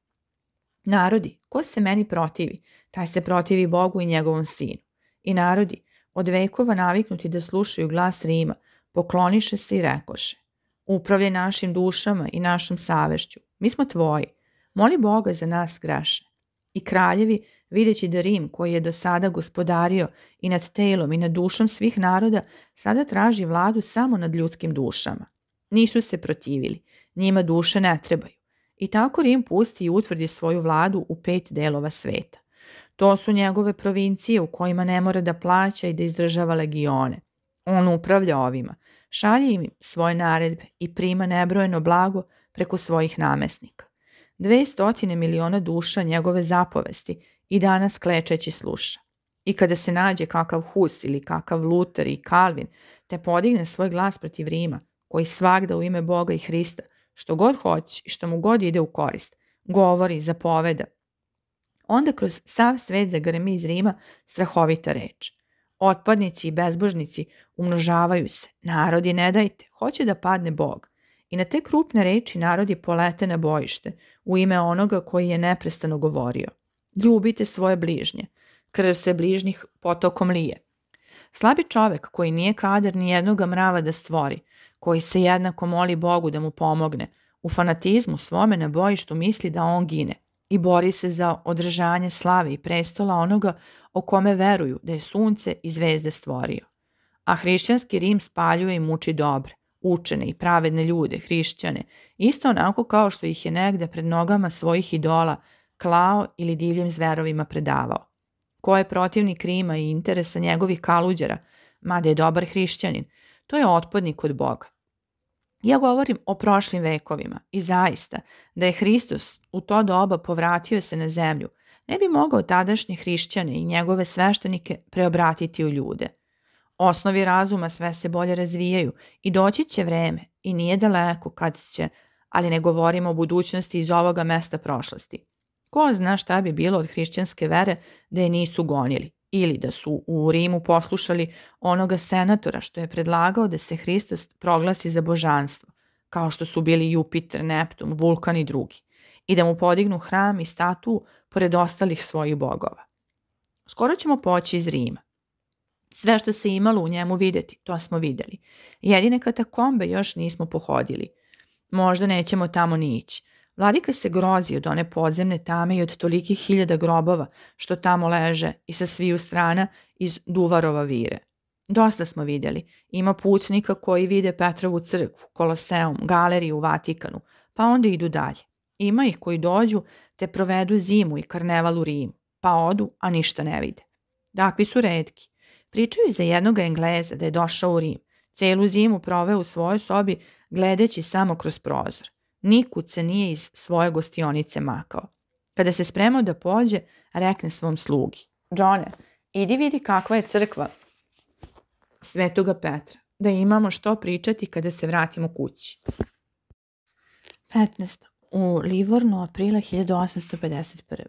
S2: Narodi, ko se meni protivi, taj se protivi Bogu i njegovom sinu. I narodi, od vekova naviknuti da slušaju glas Rima, pokloniše se i rekoše. Upravljaj našim dušama i našom savešću. Mi smo tvoji. Moli Boga za nas greše. I kraljevi, videći da Rim, koji je do sada gospodario i nad telom i nad dušom svih naroda, sada traži vladu samo nad ljudskim dušama. Nisu se protivili, njima duše ne trebaju. I tako Rim pusti i utvrdi svoju vladu u pet delova sveta. To su njegove provincije u kojima ne mora da plaća i da izdržava legione. On upravlja ovima, šalje im svoje naredbe i prima nebrojeno blago preko svojih namesnika. Dve stotine miliona duša njegove zapovesti i danas klečeći sluša. I kada se nađe kakav Hus ili kakav Luter i Kalvin, te podigne svoj glas protiv Rima, koji svagda u ime Boga i Hrista, što god hoće i što mu god ide u korist, govori, zapoveda, onda kroz sav svet zagrmi iz Rima strahovita reč. Otpadnici i bezbožnici umnožavaju se, narodi ne dajte, hoće da padne Bog. I na te krupne reči narodi polete na bojište, u ime onoga koji je neprestano govorio. Ljubite svoje bližnje, krv se bližnjih potokom lije. Slabi čovek koji nije kader ni jednoga mrava da stvori, koji se jednako moli Bogu da mu pomogne, u fanatizmu svome na bojištu misli da on gine i bori se za održanje slave i prestola onoga o kome veruju da je sunce i zvezde stvorio. A hrišćanski Rim spaljuje i muči dobre, učene i pravedne ljude, hrišćane, isto onako kao što ih je negde pred nogama svojih idola klao ili divljim zverovima predavao. Ko je protivnik Rima i interesa njegovih kaluđera, mada je dobar hrišćanin, to je otpadnik od Boga. Ja govorim o prošlim vekovima i zaista da je Hristos u to doba povratio se na zemlju, ne bi mogao tadašnje hrišćane i njegove sveštenike preobratiti u ljude. Osnovi razuma sve se bolje razvijaju i doći će vreme i nije daleko kad će, ali ne govorimo o budućnosti iz ovoga mesta prošlosti. Ko zna šta bi bilo od hrišćanske vere da je nisu gonili ili da su u Rimu poslušali onoga senatora što je predlagao da se Hristos proglasi za božanstvo, kao što su bili Jupiter, Neptun, Vulkan i drugi, i da mu podignu hram i statu pored ostalih svojih bogova. Skoro ćemo poći iz Rima. Sve što se imalo u njemu videti, to smo videli. Jedine katakombe još nismo pohodili. Možda nećemo tamo ni ići. Vladika se grozi od one podzemne tame i od tolikih hiljada grobova što tamo leže i sa sviju strana iz Duvarova vire. Dosta smo vidjeli. Ima putnika koji vide Petrovu crkvu, Koloseum, galeriju u Vatikanu, pa onda idu dalje. Ima ih koji dođu te provedu zimu i karneval u Rimu, pa odu, a ništa ne vide. Takvi su redki. Pričaju za jednog Engleza da je došao u Rim. Celu zimu proveo u svojoj sobi gledeći samo kroz prozor. Nikud se nije iz svoje gostionice makao. Kada se spremao da pođe, rekne svom slugi. Johne, idi vidi kakva je crkva Svetoga Petra, da imamo što pričati kada se vratimo kući. 15. U Livornu aprila 1851.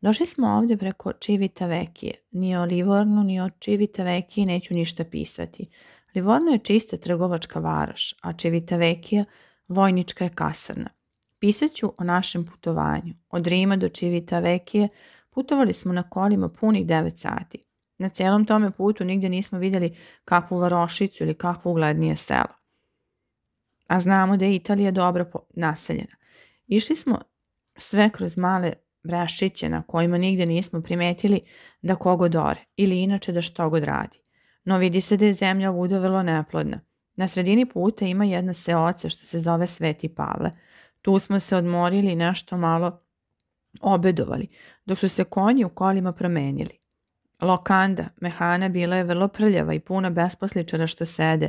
S2: Došli smo ovde preko Čivita Vekije. Ni o Livornu, ni o Čivita Vekije neću ništa pisati. Livorno je čista trgovačka varoš, a Čivita Vekija vojnička je kasarna. Pisaću o našem putovanju. Od Rima do Čivita Vekije putovali smo na kolima punih 9 sati. Na celom tome putu nigde nismo videli kakvu varošicu ili kakvu uglednije selo. A znamo da je Italija dobro naseljena. Išli smo sve kroz male breščiće na kojima nigde nismo primetili da kogo dore ili inače da što god radi. No vidi se da je zemlja ovuda vrlo neplodna. Na sredini puta ima jedna seoca što se zove Sveti Pavle. Tu smo se odmorili i nešto malo obedovali, dok su se konji u kolima promenili. Lokanda, mehana, bila je vrlo prljava i puna besposličara što sede,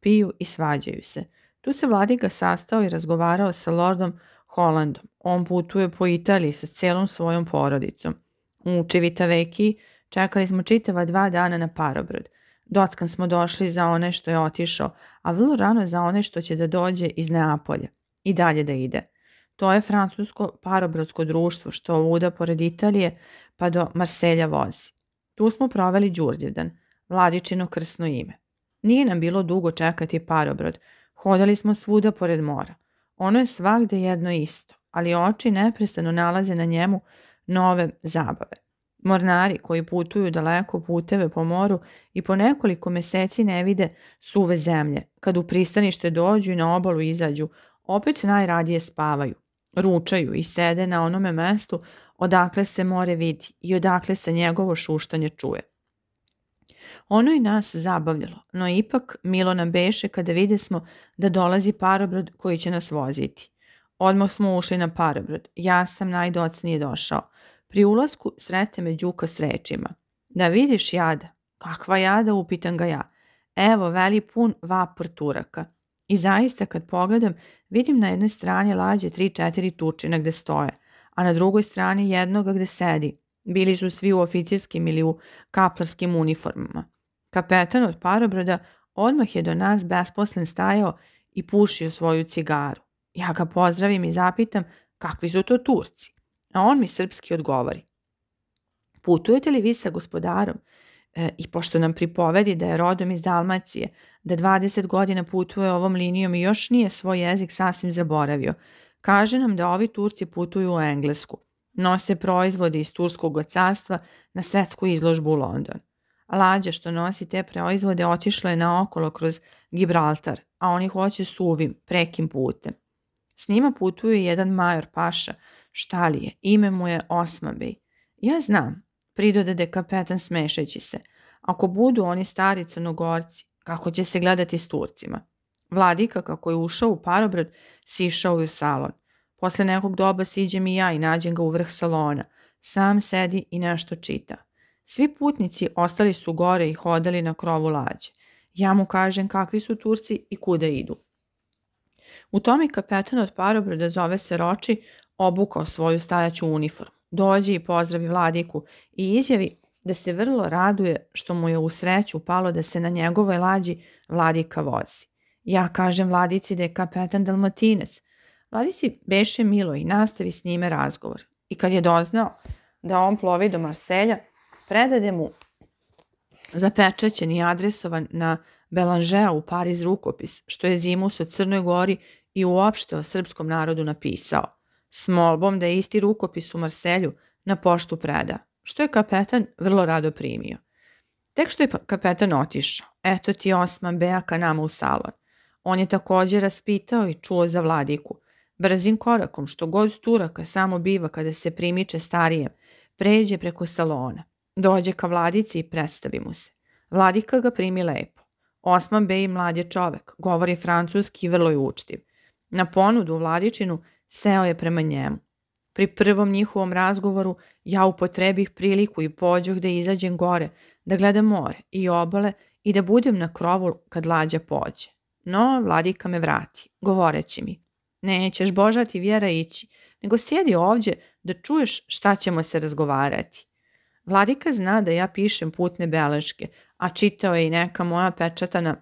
S2: piju i svađaju se. Tu se vladiga sastao i razgovarao sa lordom Holandom. On putuje po Italiji sa celom svojom porodicom. U Čivitaveki čekali smo čitava dva dana na parobrod. Dockan smo došli za one što je otišao, a vrlo rano za one što će da dođe iz Neapolja i dalje da ide. To je francusko parobrodsko društvo što ovuda pored Italije pa do Marselja vozi. Tu smo proveli Đurđevdan, vladičino krsno ime. Nije nam bilo dugo čekati parobrod, hodali smo svuda pored mora. Ono je svagde jedno isto, ali oči neprestano nalaze na njemu nove zabave. Mornari koji putuju daleko puteve po moru i po nekoliko meseci ne vide suve zemlje. Kad u pristanište dođu i na obalu izađu, opet najradije spavaju, ručaju i sede na onome mestu odakle se more vidi i odakle se njegovo šuštanje čuje. Ono je nas zabavljalo, no ipak milo nam beše kada vide smo da dolazi parobrod koji će nas voziti. Odmah smo ušli na parobrod. Ja sam najdocnije došao. Pri ulasku srete me Đuka s rečima. Da vidiš jada. Kakva jada, upitan ga ja. Evo, veli pun vapor turaka. I zaista kad pogledam, vidim na jednoj strani lađe tri četiri tučina gde stoje, a na drugoj strani jednoga gde sedi. Bili su svi u oficirskim ili u kaplarskim uniformama. Kapetan od parobroda odmah je do nas besposlen stajao i pušio svoju cigaru. Ja ga pozdravim i zapitam kakvi su to Turci. A on mi srpski odgovori. Putujete li vi sa gospodarom? E, I pošto nam pripovedi da je rodom iz Dalmacije, da 20 godina putuje ovom linijom i još nije svoj jezik sasvim zaboravio, kaže nam da ovi Turci putuju u Englesku. Nose proizvode iz Turskog carstva na svetsku izložbu u London. Lađa što nosi te proizvode otišla je naokolo kroz Gibraltar, a oni hoće suvim, prekim putem. S njima putuje jedan major paša, štalije, ime mu je Osmabej. Ja znam, pridodade kapetan smešeći se, ako budu oni stari crnogorci, kako će se gledati s Turcima. Vladika, kako je ušao u parobrod, sišao u salon. Posle nekog doba siđem i ja i nađem ga u vrh salona. Sam sedi i nešto čita. Svi putnici ostali su gore i hodali na krovu lađe. Ja mu kažem kakvi su Turci i kuda idu. U tome kapetan od parobroda zove se Roči obukao svoju stajaću uniformu. Dođe i pozdravi vladiku i izjavi da se vrlo raduje što mu je u sreću palo da se na njegovoj lađi vladika vozi. Ja kažem vladici da je kapetan dalmatinec. Vladici beše milo i nastavi s njime razgovor. I kad je doznao da on plovi do Marselja, predade mu zapečećen i adresovan na Belanžea u Pariz rukopis, što je Zimus o Crnoj Gori i uopšte o srpskom narodu napisao, s molbom da isti rukopis u Marselju na poštu preda, što je kapetan vrlo rado primio. Tek što je kapetan otišao, eto ti Osman Bejaka nama u salon. On je takođe raspitao i čuo za vladiku. Brzim korakom, što god Turaka samo biva kada se primiče starijem, pređe preko salona. Dođe ka vladici i predstavi mu se. Vladika ga primi lepo. Osman Bey mlad je čovek, govori francuski i vrlo je učtiv. Na ponudu vladičinu Seo je prema njemu. Pri prvom njihovom razgovoru ja upotrebih priliku i pođoh da izađem gore, da gledam more i obale i da budem na krovu kad lađa pođe. No, vladika me vrati, govoreći mi, nećeš božati vjera ići, nego sjedi ovdje da čuješ šta ćemo se razgovarati. Vladika zna da ja pišem putne beleške, a čitao je i neka moja pečatana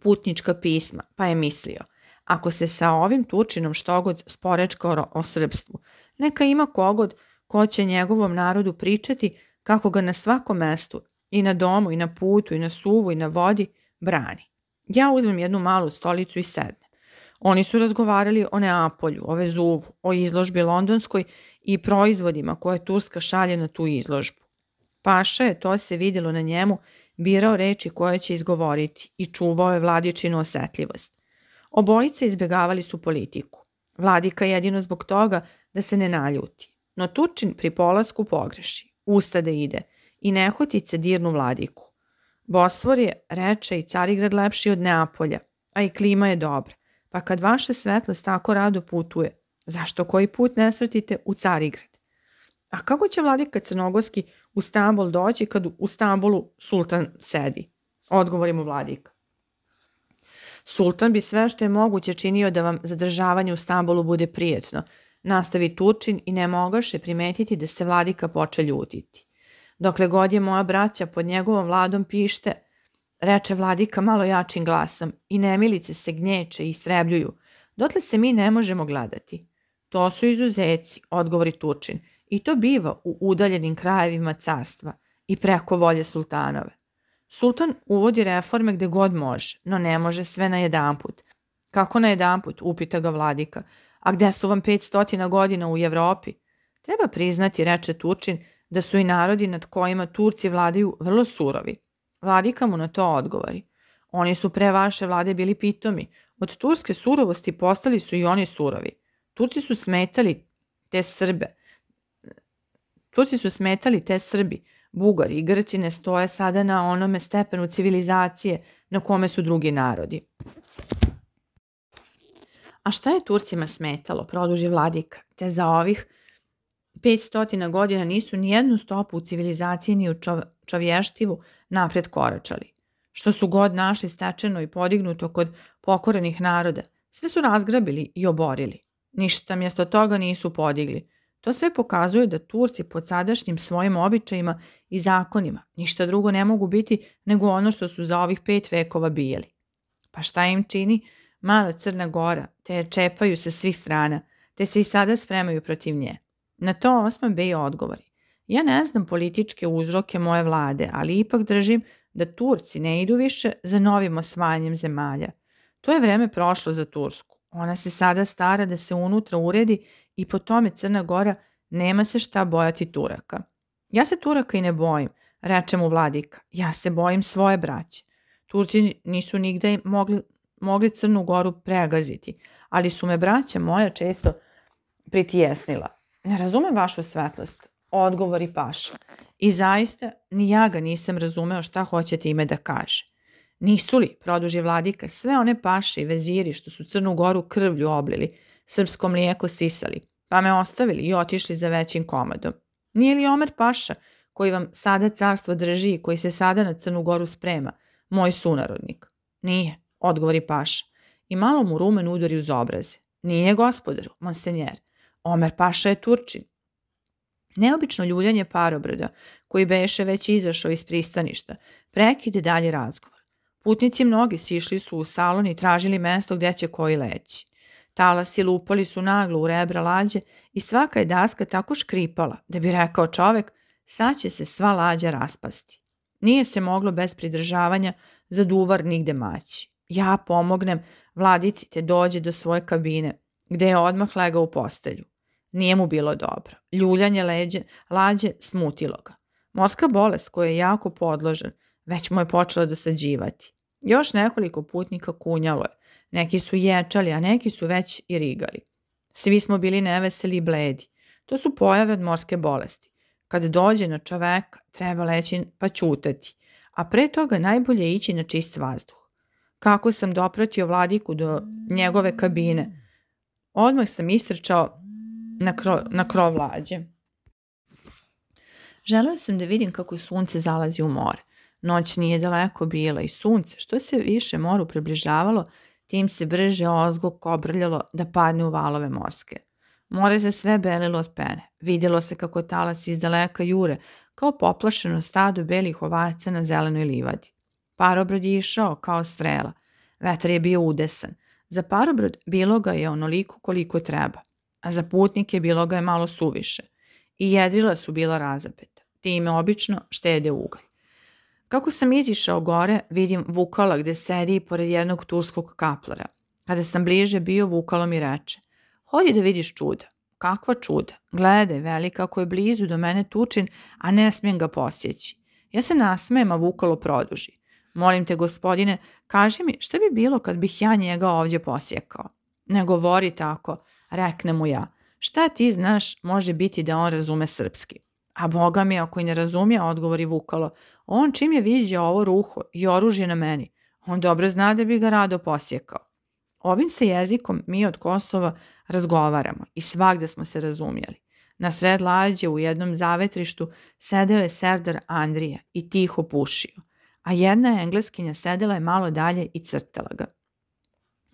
S2: putnička pisma, pa je mislio, ako se sa ovim Turčinom štogod sporečka o srpstvu, neka ima kogod ko će njegovom narodu pričati kako ga na svakom mestu, i na domu, i na putu, i na suvu, i na vodi, brani. Ja uzmem jednu malu stolicu i sednem. Oni su razgovarali o Neapolju, o Vezuvu, o izložbi londonskoj i proizvodima koje Turska šalje na tu izložbu. Paša je, to se vidjelo na njemu, birao reči koje će izgovoriti i čuvao je vladičinu osetljivost. Obojice izbjegavali su politiku. Vladika jedino zbog toga da se ne naljuti. No Turčin pri polasku pogreši, usta da ide i nehotice dirnu vladiku. Bosfor je, reče, i Carigrad lepši od Neapolja, a i klima je dobra. Pa kad vaša svetlost tako rado putuje, zašto koji put ne svrtite u Carigrad? A kako će vladika Crnogorski u Stambol doći kad u Stambolu sultan sedi? Odgovori mu vladika. Sultan bi sve što je moguće činio da vam zadržavanje u Stambolu bude prijetno, nastavi Turčin i ne mogaše primetiti da se vladika poče ljutiti. Dokle god je moja braća pod njegovom vladom pište, reče vladika malo jačim glasom, i nemilice se gnječe i istrebljuju, dotle se mi ne možemo gledati. To su izuzeci, odgovori Turčin, i to biva u udaljenim krajevima carstva i preko volje sultanove. Sultan uvodi reforme gde god može, no ne može sve na jedan put. Kako na jedan put, upita ga vladika, a gde su vam 500 godina u Evropi? Treba priznati, reče Turčin, da su i narodi nad kojima Turci vladaju vrlo surovi. Vladika mu na to odgovori. Oni su pre vaše vlade bili pitomi. Od turske surovosti postali su i oni surovi. Turci su smetali te Srbe. Turci su smetali te Srbi. Bugari i Grci ne stoje sada na onome stepenu civilizacije na kome su drugi narodi. A šta je Turcima smetalo, produži vladika, te za ovih 500 godina nisu ni jednu stopu u civilizaciji ni u čovještivu napred koračali. Što su god našli stečeno i podignuto kod pokorenih naroda, sve su razgrabili i oborili. Ništa mjesto toga nisu podigli. To sve pokazuje da Turci pod sadašnjim svojim običajima i zakonima ništa drugo ne mogu biti nego ono što su za ovih pet vekova bijeli. Pa šta im čini? Mala Crna Gora, te čepaju se svih strana, te se i sada spremaju protiv nje. Na to Osman Bey odgovori. Ja ne znam političke uzroke moje vlade, ali ipak držim da Turci ne idu više za novim osvajanjem zemalja. To je vreme prošlo za Tursku. Ona se sada stara da se unutra uredi i po tome Crna Gora nema se šta bojati Turaka. Ja se Turaka i ne bojim, reče mu vladika. Ja se bojim svoje braće. Turci nisu nigde mogli, mogli Crnu Goru pregaziti, ali su me braća moja često pritjesnila. Ne razumem vašu svetlost, odgovori Paša. I zaista, ni ja ga nisam razumeo šta hoćete ime da kaže. Nisu li, produži vladika, sve one paše i veziri što su Crnu Goru krvlju oblili, srpsko mlijeko sisali, pa me ostavili i otišli za većim komadom. Nije li Omer Paša, koji vam sada carstvo drži i koji se sada na Crnu Goru sprema, moj sunarodnik? Nije, odgovori Paša. I malo mu rumen udari uz obraze. Nije gospodaru, monsenjer. Omer Paša je Turčin. Neobično ljuljanje parobrada, koji beše već izašao iz pristaništa, prekide dalje razgovor. Putnici mnogi sišli su u salon i tražili mesto gdje će koji leći. Talasi lupali su naglo u rebra lađe i svaka je daska tako škripala da bi rekao čovek sad će se sva lađa raspasti. Nije se moglo bez pridržavanja za duvar nigde maći. Ja pomognem vladici te dođe do svoje kabine, gde je odmah legao u postelju. Nije mu bilo dobro. Ljuljanje leđe, lađe smutilo ga. Morska bolest koja je jako podložen, već mu je počela dosađivati. Još nekoliko putnika kunjalo je. Neki su ječali, a neki su već i rigali. Svi smo bili neveseli i bledi. To su pojave od morske bolesti. Kad dođe na čoveka, treba leći pa ćutati, a pre toga najbolje ići na čist vazduh. Kako sam dopratio vladiku do njegove kabine, Odmah sam istrčao na, kro, na krov lađe. Želeo sam da vidim kako sunce zalazi u more. Noć nije daleko bila i sunce, što se više moru približavalo, tim se brže ozgo kobrljalo da padne u valove morske. More se sve belilo od pene. Vidjelo se kako talas iz daleka jure, kao poplašeno stado belih ovaca na zelenoj livadi. Parobrod je išao kao strela. Vetar je bio udesan. Za parobrod bilo ga je onoliko koliko treba, a za putnike bilo ga je malo suviše. I jedrila su bila razapeta. Time obično štede ugalj. Kako sam izišao gore, vidim Vukala gde sedi pored jednog turskog kaplara. Kada sam bliže bio, Vukalo mi reče, hodi da vidiš čuda. Kakva čuda? Gledaj, veli kako je blizu do mene tučin, a ne smijem ga posjeći. Ja se nasmejem, a Vukalo produži. Molim te, gospodine, kaži mi šta bi bilo kad bih ja njega ovdje posjekao? Ne govori tako, rekne mu ja. Šta ti znaš, može biti da on razume srpski. A boga mi, ako i ne razumije, odgovori Vukalo, on čim je vidio ovo ruho i oružje na meni, on dobro zna da bi ga rado posjekao. Ovim se jezikom mi od Kosova razgovaramo i svakda smo se razumjeli. Na sred lađe u jednom zavetrištu sedeo je Serdar Andrija i tiho pušio, a jedna engleskinja sedela je malo dalje i crtala ga.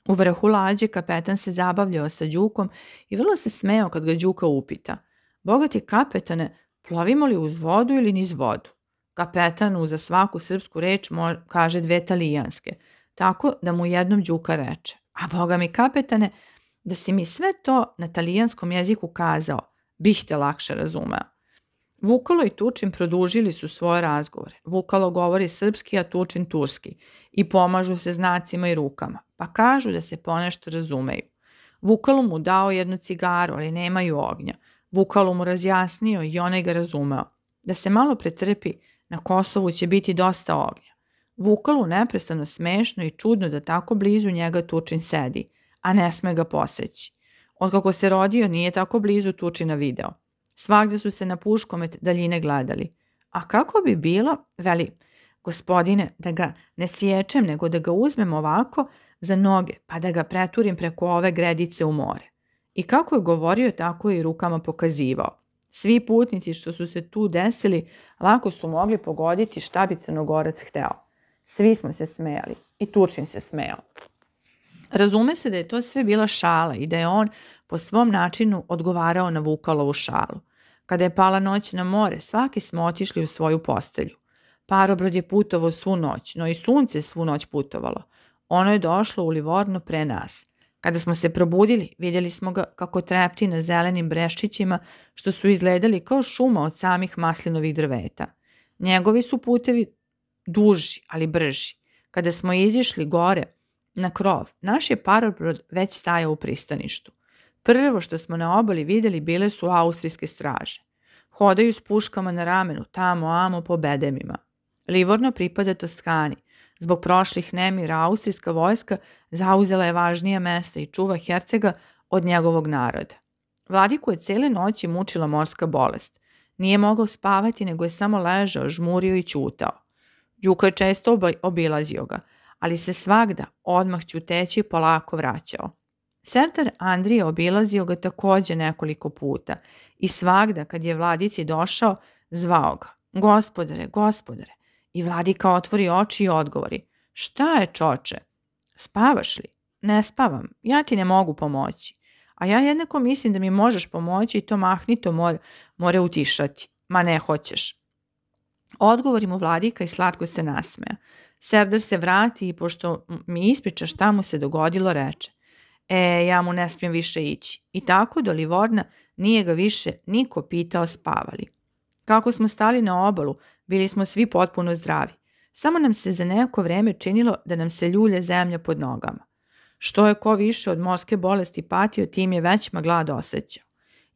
S2: U vrhu lađe kapetan se zabavljao sa Đukom i vrlo se smeo kad ga Đuka upita. Bogati kapetane, plovimo li uz vodu ili niz vodu? Kapetanu za svaku srpsku reč kaže dve talijanske, tako da mu jednom Đuka reče. A boga mi kapetane, da si mi sve to na talijanskom jeziku kazao, bih te lakše razumeo. Vukalo i Tučin produžili su svoje razgovore. Vukalo govori srpski, a Tučin turski i pomažu se znacima i rukama, pa kažu da se ponešto razumeju. Vukalo mu dao jednu cigaru, ali nemaju ognja. Vukalo mu razjasnio i onaj ga razumeo. Da se malo pretrpi, na Kosovu će biti dosta ognja. Vukalu neprestano smešno i čudno da tako blizu njega Tučin sedi, a ne sme ga poseći. Od kako se rodio nije tako blizu Tučina video. Svakde su se na puškomet daljine gledali. A kako bi bilo, veli, gospodine, da ga ne sječem, nego da ga uzmem ovako za noge, pa da ga preturim preko ove gredice u more. I kako je govorio, tako je i rukama pokazivao. Svi putnici što su se tu desili lako su mogli pogoditi šta bi Crnogorac hteo. Svi smo se smejali i Turčin se smejao. Razume se da je to sve bila šala i da je on po svom načinu odgovarao na Vukalovu šalu. Kada je pala noć na more, svaki smo otišli u svoju postelju. Parobrod je putovao svu noć, no i sunce svu noć putovalo. Ono je došlo u Livorno pre nas. Kada smo se probudili, vidjeli smo ga kako trepti na zelenim breščićima, što su izgledali kao šuma od samih maslinovih drveta. Njegovi su putevi duži, ali brži. Kada smo izišli gore, na krov, naš je parobrod već stajao u pristaništu. Prvo što smo na obali vidjeli bile su austrijske straže. Hodaju s puškama na ramenu, tamo, amo, po bedemima. Livorno pripada Toskani. Zbog prošlih nemira austrijska vojska zauzela je važnija mesta i čuva Hercega od njegovog naroda. Vladiku je cele noći mučila morska bolest. Nije mogao spavati, nego je samo ležao, žmurio i ćutao. Đuka je često obilazio ga, ali se svagda odmah ćuteći polako vraćao. Serdar Andrije obilazio ga takođe nekoliko puta i svagda kad je vladici došao, zvao ga. Gospodare, gospodare. I vladika otvori oči i odgovori. Šta je čoče? Spavaš li? Ne spavam. Ja ti ne mogu pomoći. A ja jednako mislim da mi možeš pomoći i to mahnito more, more utišati. Ma ne hoćeš. Odgovori mu vladika i slatko se nasmeja. Serdar se vrati i pošto mi ispriča šta mu se dogodilo, reče. E, ja mu ne smijem više ići. I tako do Livorna nije ga više niko pitao spavali. Kako smo stali na obalu, bili smo svi potpuno zdravi. Samo nam se za neko vreme činilo da nam se ljulje zemlja pod nogama. Što je ko više od morske bolesti patio, tim je većma glad osjećao.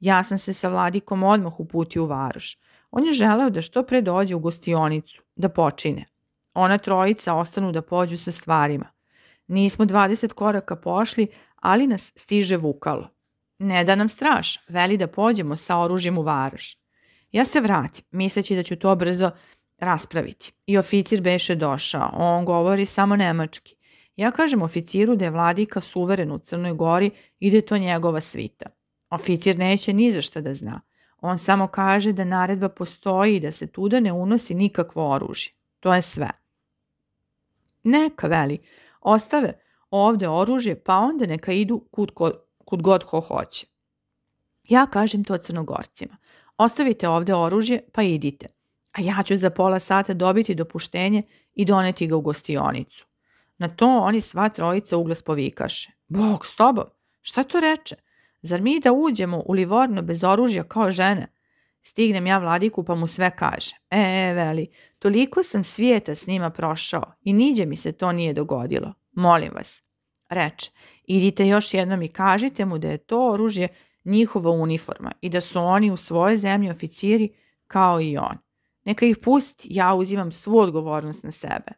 S2: Ja sam se sa vladikom odmah uputio u varoš. On je želeo da što pre dođe u gostionicu, da počine. Ona trojica ostanu da pođu sa stvarima. Nismo 20 koraka pošli, ali nas stiže vukalo. Ne da nam straš, veli da pođemo sa oružjem u varoš. Ja se vratim, misleći da ću to brzo raspraviti. I oficir beše došao, on govori samo nemački. Ja kažem oficiru da je vladika suveren u Crnoj Gori i da je to njegova svita. Oficir neće ni za šta da zna. On samo kaže da naredba postoji i da se tuda ne unosi nikakvo oružje. To je sve. Neka, veli, ostave ovde oružje, pa onda neka idu kud, kud, god ko hoće. Ja kažem to crnogorcima. Ostavite ovde oružje, pa idite. A ja ću za pola sata dobiti dopuštenje i doneti ga u gostionicu. Na to oni sva trojica uglas povikaše. Bog s tobom, šta to reče? Zar mi da uđemo u Livorno bez oružja kao žene? Stignem ja vladiku pa mu sve kaže. E, veli, toliko sam svijeta s njima prošao i niđe mi se to nije dogodilo. Molim vas. Reče, idite još jednom i kažite mu da je to oružje njihova uniforma i da su oni u svojoj zemlji oficiri kao i on. Neka ih pusti, ja uzimam svu odgovornost na sebe.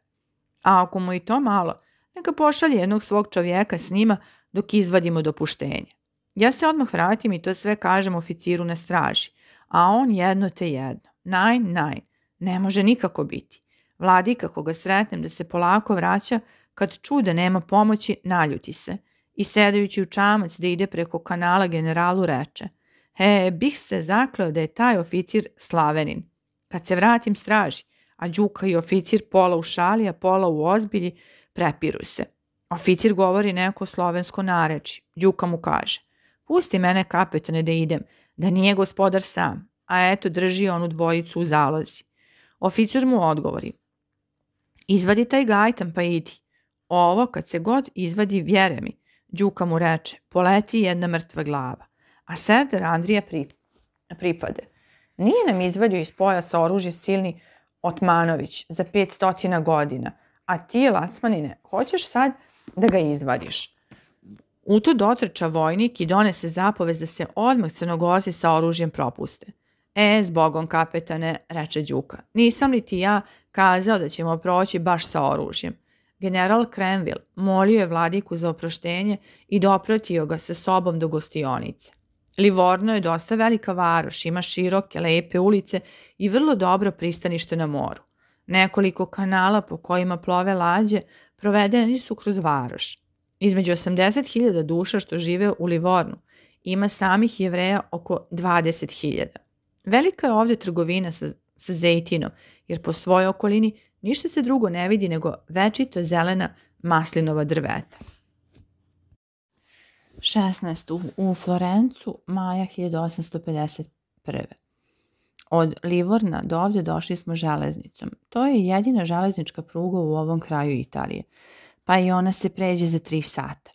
S2: A ako mu i to malo, neka pošalje jednog svog čovjeka s njima dok izvadimo dopuštenje. Ja se odmah vratim i to sve kažem oficiru na straži, a on jedno te jedno. Naj, naj, ne može nikako biti. Vladika koga sretnem da se polako vraća, kad čude nema pomoći, naljuti se i sedajući u čamac da ide preko kanala generalu reče He, bih se zakleo da je taj oficir slavenin. Kad se vratim straži, a Đuka i oficir pola u šali, a pola u ozbilji, prepiruju se. Oficir govori neko slovensko nareči. Đuka mu kaže, pusti mene kapetane da idem, da nije gospodar sam, a eto drži onu dvojicu u zalozi. Oficir mu odgovori, izvadi taj gajtan pa idi. Ovo kad se god izvadi, vjere mi, Đuka mu reče, poleti jedna mrtva glava. A serdar Andrija pri, pripade. Nije nam izvadio iz pojasa oružje silni Otmanović za 500 godina, a ti, lacmanine, hoćeš sad da ga izvadiš. U to dotrča vojnik i donese zapovez da se odmah crnogorci sa oružjem propuste. E, zbogom kapetane, reče Đuka, nisam li ti ja kazao da ćemo proći baš sa oružjem? General Cranville molio je vladiku za oproštenje i dopratio ga sa sobom do gostionice. Livorno je dosta velika varoš, ima široke, lepe ulice i vrlo dobro pristanište na moru. Nekoliko kanala po kojima plove lađe provedeni su kroz varoš. Između 80.000 duša što žive u Livornu ima samih jevreja oko 20.000. Velika je ovde trgovina sa, sa zejtinom, jer po svojoj okolini ništa se drugo ne vidi nego večito zelena maslinova drveta. 16. u Florencu, maja 1851. Od Livorna do ovde došli smo železnicom. To je jedina železnička pruga u ovom kraju Italije, pa i ona se pređe za tri sata.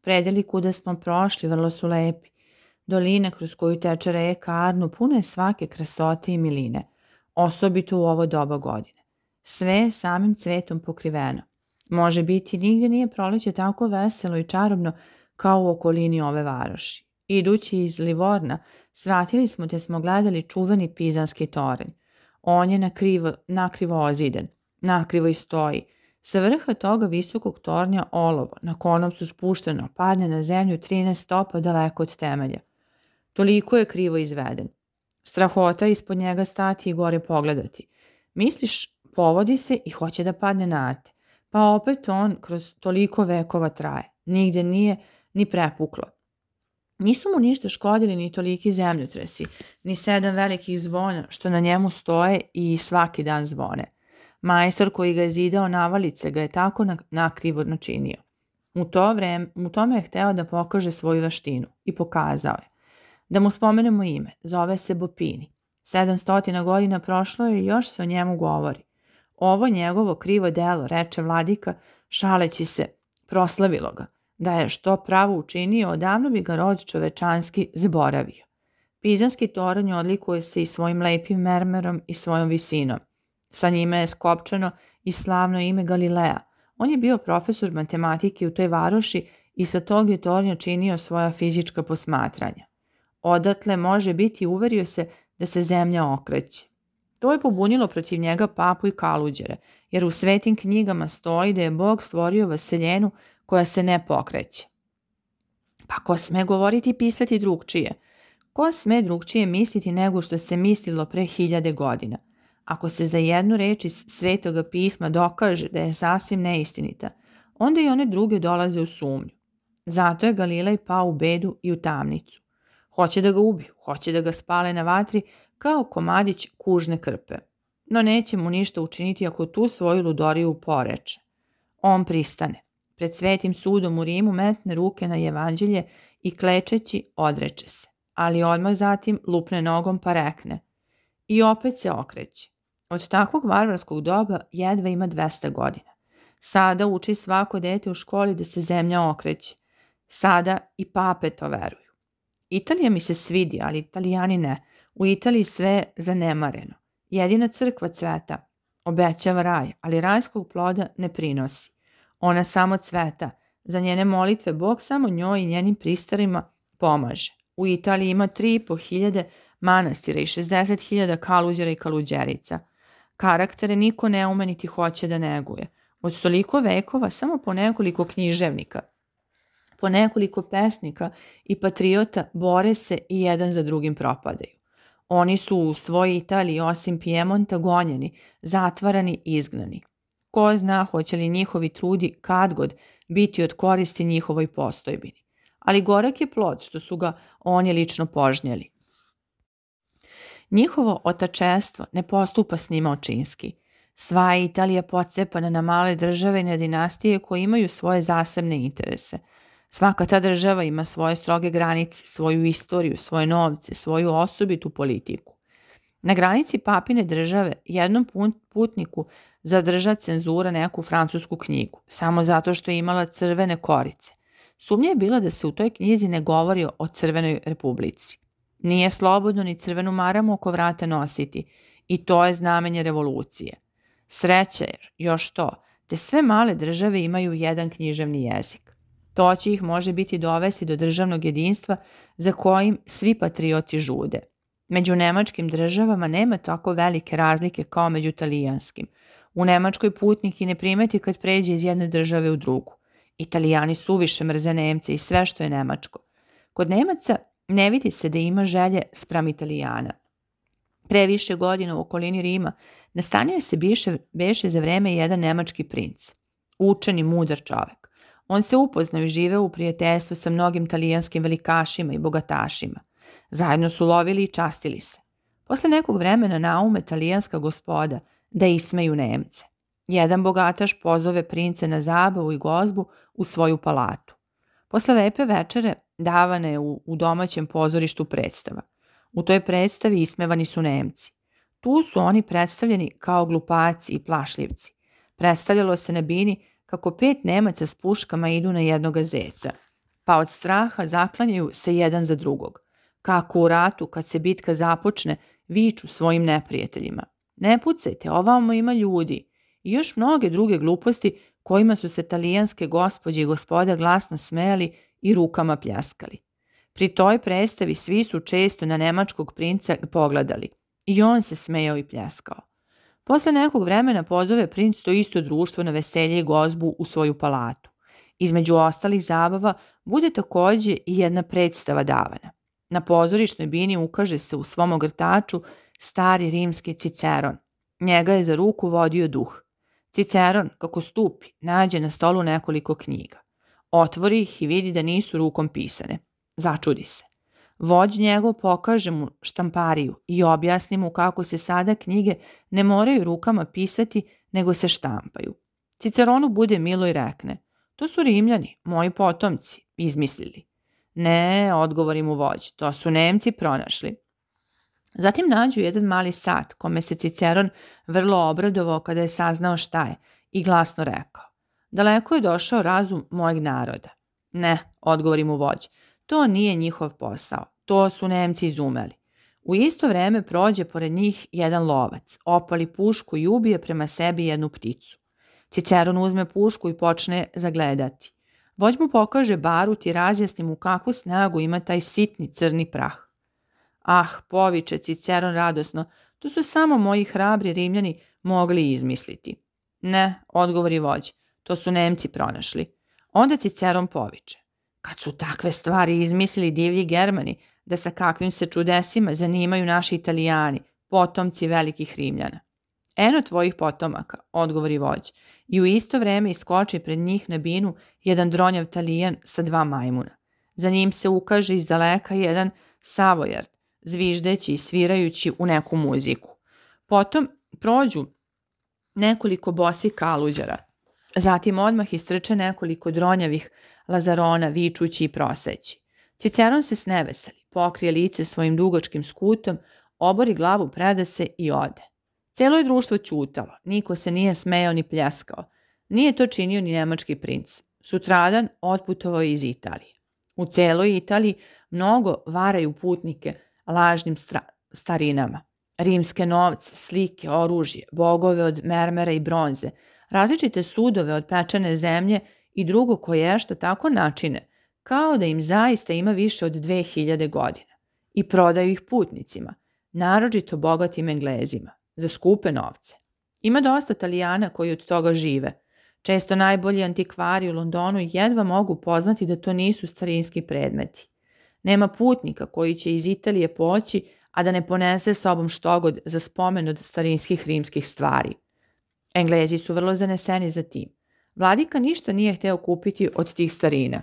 S2: Predeli kuda smo prošli vrlo su lepi. Dolina kroz koju teče reka Arnu puna je svake krasote i miline, osobito u ovo doba godine. Sve je samim cvetom pokriveno. Može biti, nigdje nije proleće tako veselo i čarobno kao u okolini ove varoši. Idući iz Livorna, sratili smo te smo gledali čuveni pizanski toranj. On je nakrivo, nakrivo oziden, nakrivo i stoji. Sa vrha toga visokog tornja olovo, na konopcu spušteno, padne na zemlju 13 stopa daleko od temelja. Toliko je krivo izveden. Strahota ispod njega stati i gore pogledati. Misliš, povodi se i hoće da padne na te. Pa opet on kroz toliko vekova traje. Nigde nije ni prepuklo. Nisu mu ništa škodili ni toliki zemljotresi, ni sedam velikih zvona što na njemu stoje i svaki dan zvone. Majstor koji ga je zidao navalice ga je tako nakrivo načinio. U, to vreme, u tome je hteo da pokaže svoju vaštinu i pokazao je. Da mu spomenemo ime, zove se Bopini. 700 godina prošlo je i još se o njemu govori. Ovo njegovo krivo delo, reče vladika, šaleći se, proslavilo ga. Da je što pravo učinio, odavno bi ga rod čovečanski zaboravio. Pizanski toranj odlikuje se i svojim lepim mermerom i svojom visinom. Sa njime je skopčano i slavno ime Galilea. On je bio profesor matematike u toj varoši i sa tog je tornja činio svoja fizička posmatranja. Odatle može biti uverio se da se zemlja okreće. To je pobunilo protiv njega papu i kaluđere, jer u svetim knjigama stoji da je Bog stvorio vaseljenu koja se ne pokreće. Pa ko sme govoriti i pisati drugčije? Ko sme drugčije misliti nego što se mislilo pre hiljade godina? Ako se za jednu reč iz svetoga pisma dokaže da je sasvim neistinita, onda i one druge dolaze u sumnju. Zato je Galilej pao u bedu i u tamnicu. Hoće da ga ubiju, hoće da ga spale na vatri kao komadić kužne krpe. No neće mu ništa učiniti ako tu svoju ludoriju poreče. On pristane. Pred svetim sudom u Rimu metne ruke na evanđelje i klečeći odreče se. Ali odmah zatim lupne nogom pa rekne. I opet se okreće. Od takvog varvarskog doba jedva ima 200 godina. Sada uči svako dete u školi da se zemlja okreće. Sada i pape to veruju. Italija mi se svidi, ali italijani ne. U Italiji sve zanemareno. Jedina crkva cveta. Obećava raj, ali rajskog ploda ne prinosi. Ona samo cveta. Za njene molitve Bog samo njoj i njenim pristarima pomaže. U Italiji ima 3,5 hiljade manastira i 60 hiljada kaluđera i kaluđerica. Karaktere niko ne ume niti hoće da neguje. Od toliko vekova samo po nekoliko književnika, po nekoliko pesnika i patriota bore se i jedan za drugim propadaju. Oni su u svojoj Italiji osim Piemonta gonjeni, zatvarani i izgnani. Ko zna hoće li njihovi trudi kad god biti od koristi njihovoj postojbini. Ali gorak je plod što su ga oni lično požnjeli. Njihovo otačestvo ne postupa s njima očinski. Sva je Italija pocepana na male države i na dinastije koje imaju svoje zasebne interese. Svaka ta država ima svoje stroge granice, svoju istoriju, svoje novce, svoju osobitu politiku. Na granici papine države jednom putniku zadrža cenzura neku francusku knjigu, samo zato što je imala crvene korice. Sumnja je bila da se u toj knjizi ne govori o crvenoj republici. Nije slobodno ni crvenu maramu oko vrata nositi i to je znamenje revolucije. Sreće je još to, te sve male države imaju jedan književni jezik. To će ih može biti dovesti do državnog jedinstva za kojim svi patrioti žude. Među nemačkim državama nema tako velike razlike kao među talijanskim. U Nemačkoj putnik i ne primeti kad pređe iz jedne države u drugu. Italijani suviše mrze Nemce i sve što je nemačko. Kod Nemaca ne vidi se da ima želje spram Italijana. Pre više godina u okolini Rima nastanio se biše, beše za vreme jedan nemački princ. Učen i mudar čovek. On se upoznao i živeo u prijateljstvu sa mnogim talijanskim velikašima i bogatašima. Zajedno su lovili i častili se. Posle nekog vremena naume talijanska gospoda da ismeju Nemce. Jedan bogataš pozove prince na zabavu i gozbu u svoju palatu. Posle lepe večere davana je u, u domaćem pozorištu predstava. U toj predstavi ismevani su Nemci. Tu su oni predstavljeni kao glupaci i plašljivci. Predstavljalo se na bini kako pet Nemaca s puškama idu na jednoga zeca, pa od straha zaklanjaju se jedan za drugog. Kako u ratu, kad se bitka započne, viču svojim neprijateljima. Ne pucajte, ovamo ima ljudi. I još mnoge druge gluposti kojima su se talijanske gospođe i gospoda glasno smejali i rukama pljaskali. Pri toj predstavi svi su često na nemačkog princa pogledali i on se smejao i pljaskao. Posle nekog vremena pozove princ to isto društvo na veselje i gozbu u svoju palatu. Između ostalih zabava bude takođe i jedna predstava davana. Na pozorišnoj bini ukaže se u svom ogrtaču stari rimski Ciceron. Njega je za ruku vodio duh. Ciceron, kako stupi, nađe na stolu nekoliko knjiga. Otvori ih i vidi da nisu rukom pisane. Začudi se. Vođ njegov pokaže mu štampariju i objasni mu kako se sada knjige ne moraju rukama pisati, nego se štampaju. Ciceronu bude milo i rekne, to su Rimljani, moji potomci, izmislili. Ne, odgovori mu vođ, to su Nemci pronašli. Zatim nađu jedan mali sat kome se Ciceron vrlo obradovao kada je saznao šta je i glasno rekao. Daleko je došao razum mojeg naroda. Ne, odgovori mu vođ, to nije njihov posao, to su Nemci izumeli. U isto vreme prođe pored njih jedan lovac, opali pušku i ubije prema sebi jednu pticu. Ciceron uzme pušku i počne zagledati. Vođ mu pokaže barut i razjasni mu kakvu snagu ima taj sitni crni prah. Ah, poviče Ciceron radosno, to su samo moji hrabri rimljani mogli izmisliti. Ne, odgovori vođ, to su Nemci pronašli. Onda Ciceron poviče. Kad su takve stvari izmislili divlji Germani, da sa kakvim se čudesima zanimaju naši italijani, potomci velikih Rimljana. Eno tvojih potomaka, odgovori vođ, i u isto vreme iskoči pred njih na binu jedan dronjav talijan sa dva majmuna. Za njim se ukaže iz daleka jedan savojard, zviždeći i svirajući u neku muziku. Potom prođu nekoliko bosi kaluđara. Zatim odmah istrče nekoliko dronjavih lazarona vičući i proseći. Ciceron se sneveseli, pokrije lice svojim dugačkim skutom, obori glavu, preda se i ode. Celo je društvo ćutalo, niko se nije smejao ni pljeskao. Nije to činio ni nemački princ. Sutradan otputovao iz Italije. U celoj Italiji mnogo varaju putnike lažnim starinama. Rimske novce, slike, oružje, bogove od mermera i bronze, različite sudove od pečene zemlje i drugo koje što tako načine, kao da im zaista ima više od 2000 godina i prodaju ih putnicima, naročito bogatim englezima, za skupe novce. Ima dosta Italijana koji od toga žive. Često najbolji antikvari u Londonu jedva mogu poznati da to nisu starinski predmeti. Nema putnika koji će iz Italije poći, a da ne ponese sobom štogod za spomen od starinskih rimskih stvari. Englezi su vrlo zaneseni za tim. Vladika ništa nije hteo kupiti od tih starina.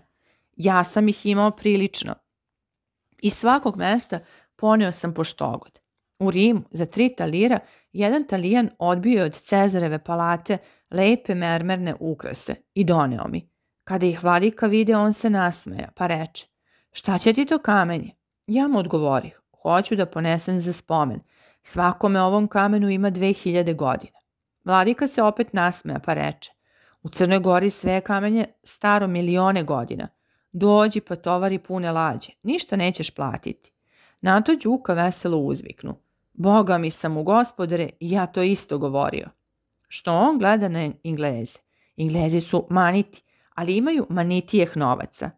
S2: Ja sam ih imao prilično. Iz svakog mesta poneo sam po štogod. U Rimu za tri talira jedan talijan odbio od Cezareve palate lepe mermerne ukrase i doneo mi. Kada ih vladika vide, on se nasmeja, pa reče, šta će ti to kamenje? Ja mu odgovorih, hoću da ponesem za spomen. Svakome ovom kamenu ima 2000 godina. Vladika se opet nasmeja, pa reče, u Crnoj Gori sve kamenje staro milione godina. Dođi pa tovari pune lađe, ništa nećeš platiti. Na to Đuka veselo uzviknu. Boga mi sam u gospodare i ja to isto govorio. Što on gleda na Ingleze? Inglezi su maniti, ali imaju manitijeh novaca.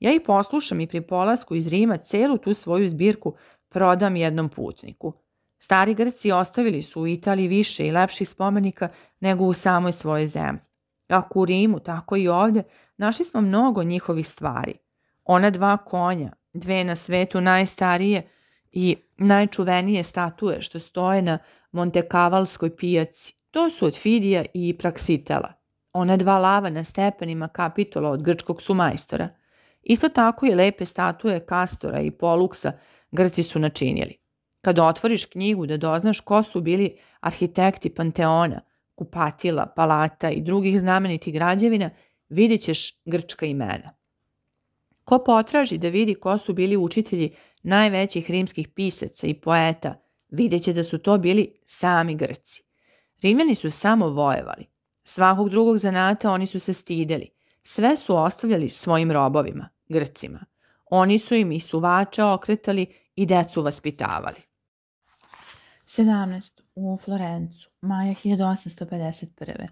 S2: Ja ih poslušam i pri polasku iz Rima celu tu svoju zbirku prodam jednom putniku. Stari Grci ostavili su u Italiji više i lepših spomenika nego u samoj svojoj zemlji. Kako u Rimu, tako i ovde, našli smo mnogo njihovih stvari. Ona dva konja, dve na svetu najstarije i najčuvenije statue što stoje na Montekavalskoj pijaci, to su od Fidija i Praksitela. Ona dva lava na stepenima kapitola od grčkog su majstora. Isto tako i lepe statue Kastora i Poluksa Grci su načinili. Kad otvoriš knjigu da doznaš ko su bili arhitekti Panteona, kupatila, palata i drugih znamenitih građevina, vidit ćeš grčka imena. Ko potraži da vidi ko su bili učitelji najvećih rimskih pisaca i poeta, vidjet će da su to bili sami Grci. Rimljani su samo vojevali. Svakog drugog zanata oni su se stideli. Sve su ostavljali svojim robovima, Grcima. Oni su im i suvača okretali i decu vaspitavali.
S1: 17. U Florencu, maja 1851.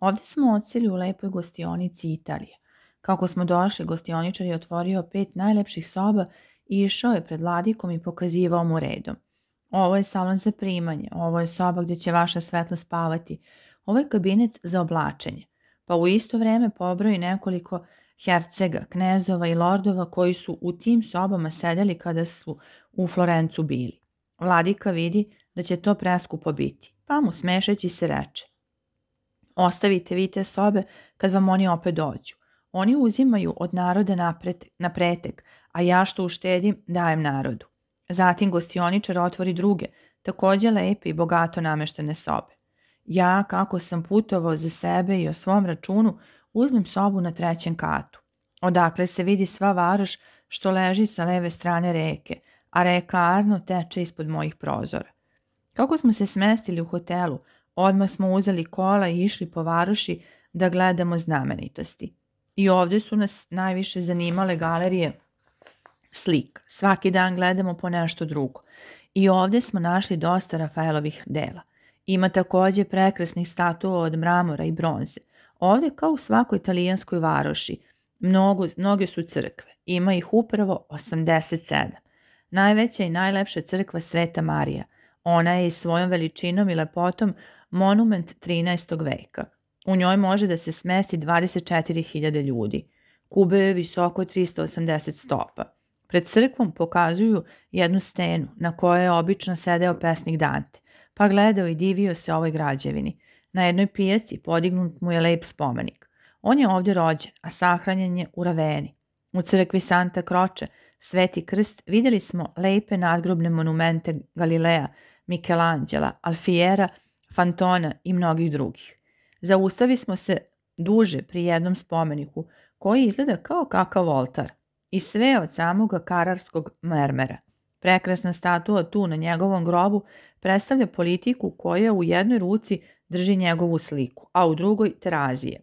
S1: Ovde smo ocili u lepoj gostionici Italije. Kako smo došli, gostioničar je otvorio pet najlepših soba i išao je pred Ladikom i pokazivao mu redom. Ovo je salon za primanje, ovo je soba gdje će vaša svetla spavati, ovo je kabinet za oblačenje. Pa u isto vreme pobroji nekoliko hercega, knezova i lordova koji su u tim sobama sedeli kada su u Florencu bili. Vladika vidi da će to preskupo biti, pa mu smešeći se reče. Ostavite vi te sobe kad vam oni opet dođu. Oni uzimaju od naroda na pretek, a ja što uštedim dajem narodu. Zatim gostioničar otvori druge, takođe lepe i bogato nameštene sobe. Ja, kako sam putovao za sebe i o svom računu, uzmem sobu na trećem katu. Odakle se vidi sva varoš što leži sa leve strane reke, a reka Arno teče ispod mojih prozora. Kako smo se smestili u hotelu, odmah smo uzeli kola i išli po varoši da gledamo znamenitosti. I ovde su nas najviše zanimale galerije slika. Svaki dan gledamo po nešto drugo. I ovde smo našli dosta Rafaelovih dela. Ima takođe prekrasnih statua od mramora i bronze. Ovde, kao u svakoj italijanskoj varoši, mnogo, mnoge su crkve. Ima ih upravo 87. Najveća i najlepša crkva Sveta Marija. Ona je i svojom veličinom i lepotom monument 13. veka. U njoj može da se smesti 24.000 ljudi. Kube je visoko 380 stopa. Pred crkvom pokazuju jednu stenu na kojoj je obično sedeo pesnik Dante,
S2: pa gledao i divio se ovoj građevini. Na jednoj pijaci podignut mu je lep spomenik. On je ovdje rođen, a sahranjen je u Raveni. U crkvi Santa Croce, Sveti krst, vidjeli smo lepe nadgrobne monumente Galilea, Michelangela, Alfiera, Fantona i mnogih drugih. Zaustavi smo se duže pri jednom spomeniku koji izgleda kao kakav oltar i sve od samoga kararskog mermera. Prekrasna statua tu na njegovom grobu predstavlja politiku koja u jednoj ruci drži njegovu sliku, a u drugoj terazije.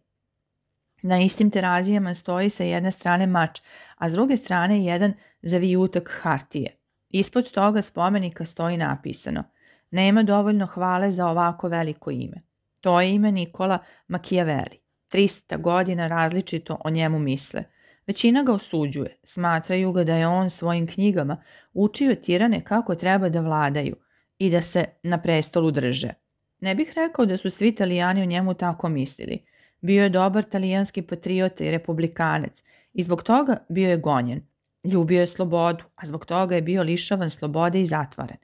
S2: Na istim terazijama stoji sa jedne strane mač, a s druge strane jedan zavijutak hartije. Ispod toga spomenika stoji napisano Nema dovoljno hvale za ovako veliko ime. To je ime Nikola Machiavelli. 300 godina različito o njemu misle. Većina ga osuđuje, smatraju ga da je on svojim knjigama učio tirane kako treba da vladaju i da se na prestolu drže. Ne bih rekao da su svi italijani o njemu tako mislili. Bio je dobar talijanski patriota i republikanac i zbog toga bio je gonjen. Ljubio je slobodu, a zbog toga je bio lišavan slobode i zatvaren.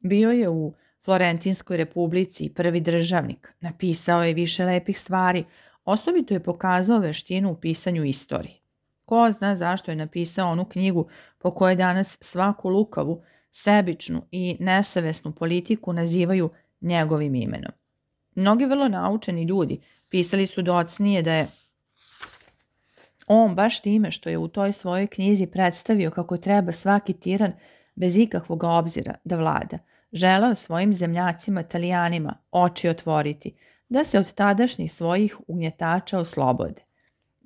S2: Bio je u Florentinskoj republici prvi državnik, napisao je više lepih stvari, osobito je pokazao veštinu u pisanju istorije. Ko zna zašto je napisao onu knjigu po kojoj danas svaku lukavu, sebičnu i nesavesnu politiku nazivaju njegovim imenom. Mnogi vrlo naučeni ljudi pisali su docnije da je on baš time što je u toj svojoj knjizi predstavio kako treba svaki tiran bez ikakvog obzira da vlada, želeo svojim zemljacima, italijanima, oči otvoriti, da se od tadašnjih svojih ugnjetača oslobode.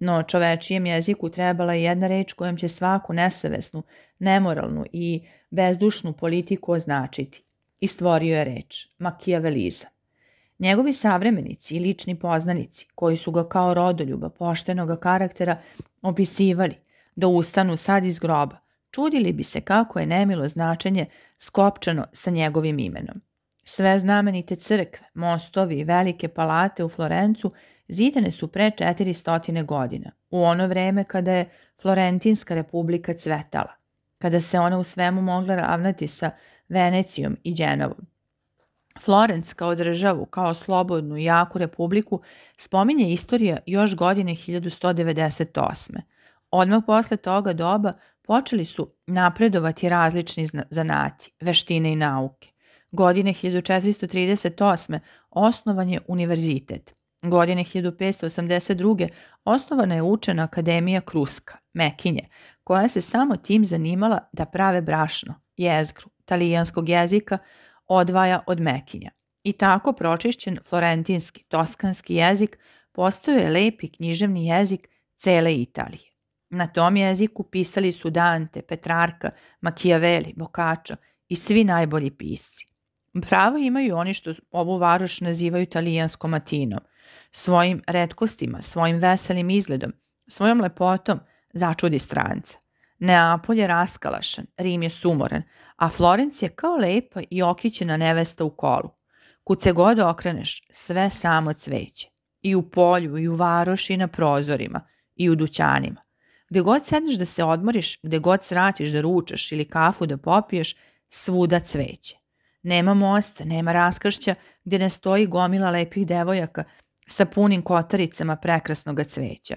S2: No čovečijem jeziku trebala je jedna reč kojom će svaku nesavesnu, nemoralnu i bezdušnu politiku označiti. I stvorio je reč, makijavelizam. Njegovi savremenici i lični poznanici, koji su ga kao rodoljuba poštenoga karaktera opisivali da ustanu sad iz groba, čudili bi se kako je nemilo značenje skopčano sa njegovim imenom. Sve znamenite crkve, mostovi i velike palate u Florencu zidane su pre 400 godina, u ono vreme kada je Florentinska republika cvetala, kada se ona u svemu mogla ravnati sa Venecijom i Đenovom. Florenc kao državu, kao slobodnu i jaku republiku, spominje istorija još godine 1198. Odmah posle toga doba počeli su napredovati različni zanati, veštine i nauke. Godine 1438. osnovan je univerzitet. Godine 1582. osnovana je učena akademija Kruska, Mekinje, koja se samo tim zanimala da prave brašno, jezgru, talijanskog jezika odvaja od Mekinja. I tako pročišćen florentinski, toskanski jezik postao je lepi književni jezik cele Italije. Na tom jeziku pisali su Dante, Petrarka, Machiavelli, Boccaccio i svi najbolji pisci. Pravo imaju oni što ovu varoš nazivaju talijanskom Atinom. Svojim redkostima, svojim veselim izgledom, svojom lepotom začudi stranca. Neapolj je raskalašan, Rim je sumoran, a Florenc je kao lepa i okićena nevesta u kolu. Kud se god okreneš, sve samo cveće. I u polju, i u varoši, i na prozorima, i u dućanima. Gde god sedneš da se odmoriš, gde god sratiš da ručaš ili kafu da popiješ, svuda cveće. Nema mosta, nema raskršća gdje ne stoji gomila lepih devojaka sa punim kotaricama prekrasnog cveća.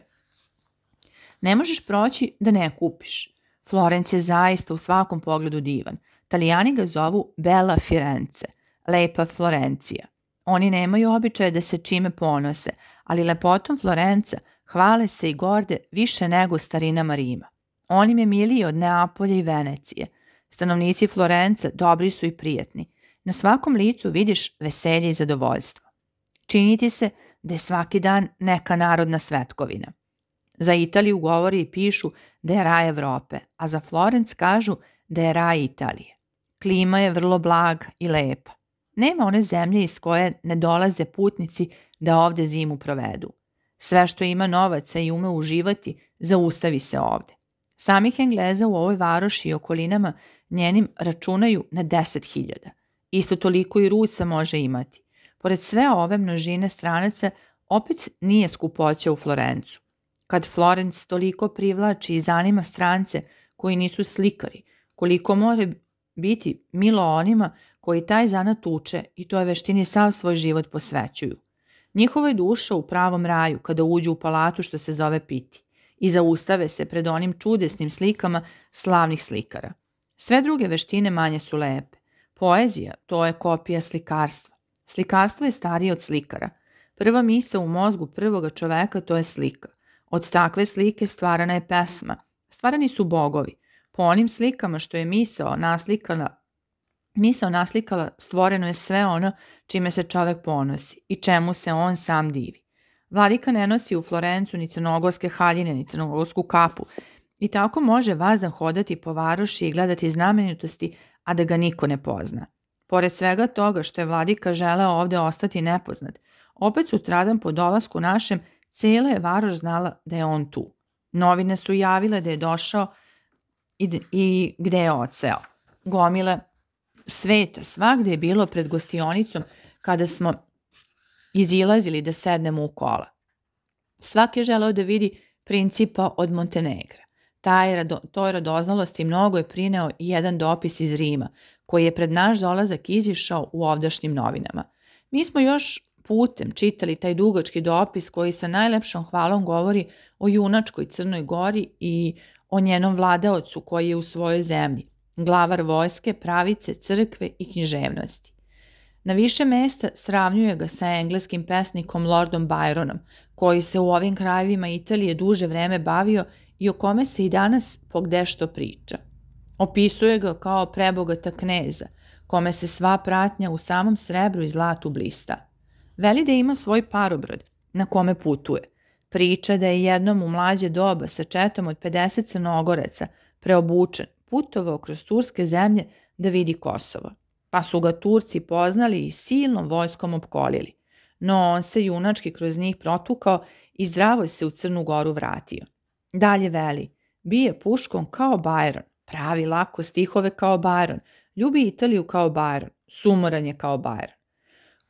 S2: Ne možeš proći da ne kupiš. Florenc je zaista u svakom pogledu divan. Talijani ga zovu Bella Firenze, lepa Florencija. Oni nemaju običaje da se čime ponose, ali lepotom Florenca hvale se i gorde više nego starinama Rima. On im je miliji od Neapolja i Venecije. Stanovnici Florenca dobri su i prijatni. Na svakom licu vidiš veselje i zadovoljstvo. Čini ti se da je svaki dan neka narodna svetkovina. Za Italiju govori i pišu da je raj Evrope, a za Florenc kažu da je raj Italije. Klima je vrlo blaga i lepa. Nema one zemlje iz koje ne dolaze putnici da ovde zimu provedu. Sve što ima novaca i ume uživati, zaustavi se ovde. Samih Engleza u ovoj varoši i okolinama njenim računaju na deset hiljada. Isto toliko i Rusa može imati. Pored sve ove množine stranaca, opet nije skupoća u Florencu. Kad Florenc toliko privlači i zanima strance koji nisu slikari, koliko mora biti milo onima koji taj zanat uče i toj veštini sav svoj život posvećuju. Njihova je duša u pravom raju kada uđu u palatu što se zove piti i zaustave se pred onim čudesnim slikama slavnih slikara. Sve druge veštine manje su lepe. Poezija, to je kopija slikarstva. Slikarstvo je starije od slikara. Prva misa u mozgu prvoga čoveka to je slika. Od takve slike stvarana je pesma. Stvarani su bogovi. Po onim slikama što je misao naslikala Misao naslikala stvoreno je sve ono čime se čovek ponosi i čemu se on sam divi. Vladika ne nosi u Florencu ni crnogorske haljine, ni crnogorsku kapu i tako može vazdan hodati po varoši i gledati znamenitosti, a da ga niko ne pozna. Pored svega toga što je vladika želeo ovde ostati nepoznat, opet sutradan po dolasku našem cela je varoš znala da je on tu. Novine su javile da je došao i, i gde je oceo. Gomile sveta svakde je bilo pred gostionicom kada smo izilazili da sednemo u kola. Svak je želeo da vidi principa od Montenegra. Taj rado, toj radoznalosti mnogo je prineo i jedan dopis iz Rima, koji je pred naš dolazak izišao u ovdašnjim novinama. Mi smo još putem čitali taj dugački dopis koji sa najlepšom hvalom govori o junačkoj Crnoj Gori i o njenom vladaocu koji je u svojoj zemlji, glavar vojske, pravice, crkve i književnosti. Na više mesta sravnjuje ga sa engleskim pesnikom Lordom Byronom, koji se u ovim krajevima Italije duže vreme bavio i o kome se i danas pogdešto priča. Opisuje ga kao prebogata kneza, kome se sva pratnja u samom srebru i zlatu blista. Veli da ima svoj parobrod, na kome putuje. Priča da je jednom u mlađe doba sa četom od 50 crnogoreca preobučen, putovao kroz turske zemlje da vidi Kosovo. Pa su ga Turci poznali i silnom vojskom opkolili. No on se junački kroz njih protukao i zdravo se u Crnu Goru vratio. Dalje veli, bije puškom kao Byron, pravi lako stihove kao Byron, ljubi Italiju kao Byron, sumoran je kao Byron.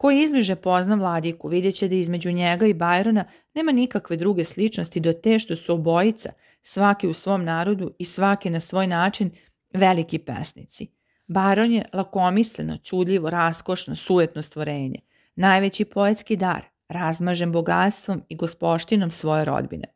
S2: Ko izbliže pozna Vladiku, vidjet će da između njega i Bajrona nema nikakve druge sličnosti do te što su obojica, svaki u svom narodu i svaki na svoj način, veliki pesnici. Baron je lakomisleno, čudljivo, raskošno, sujetno stvorenje, najveći poetski dar, razmažen bogatstvom i gospoštinom svoje rodbine.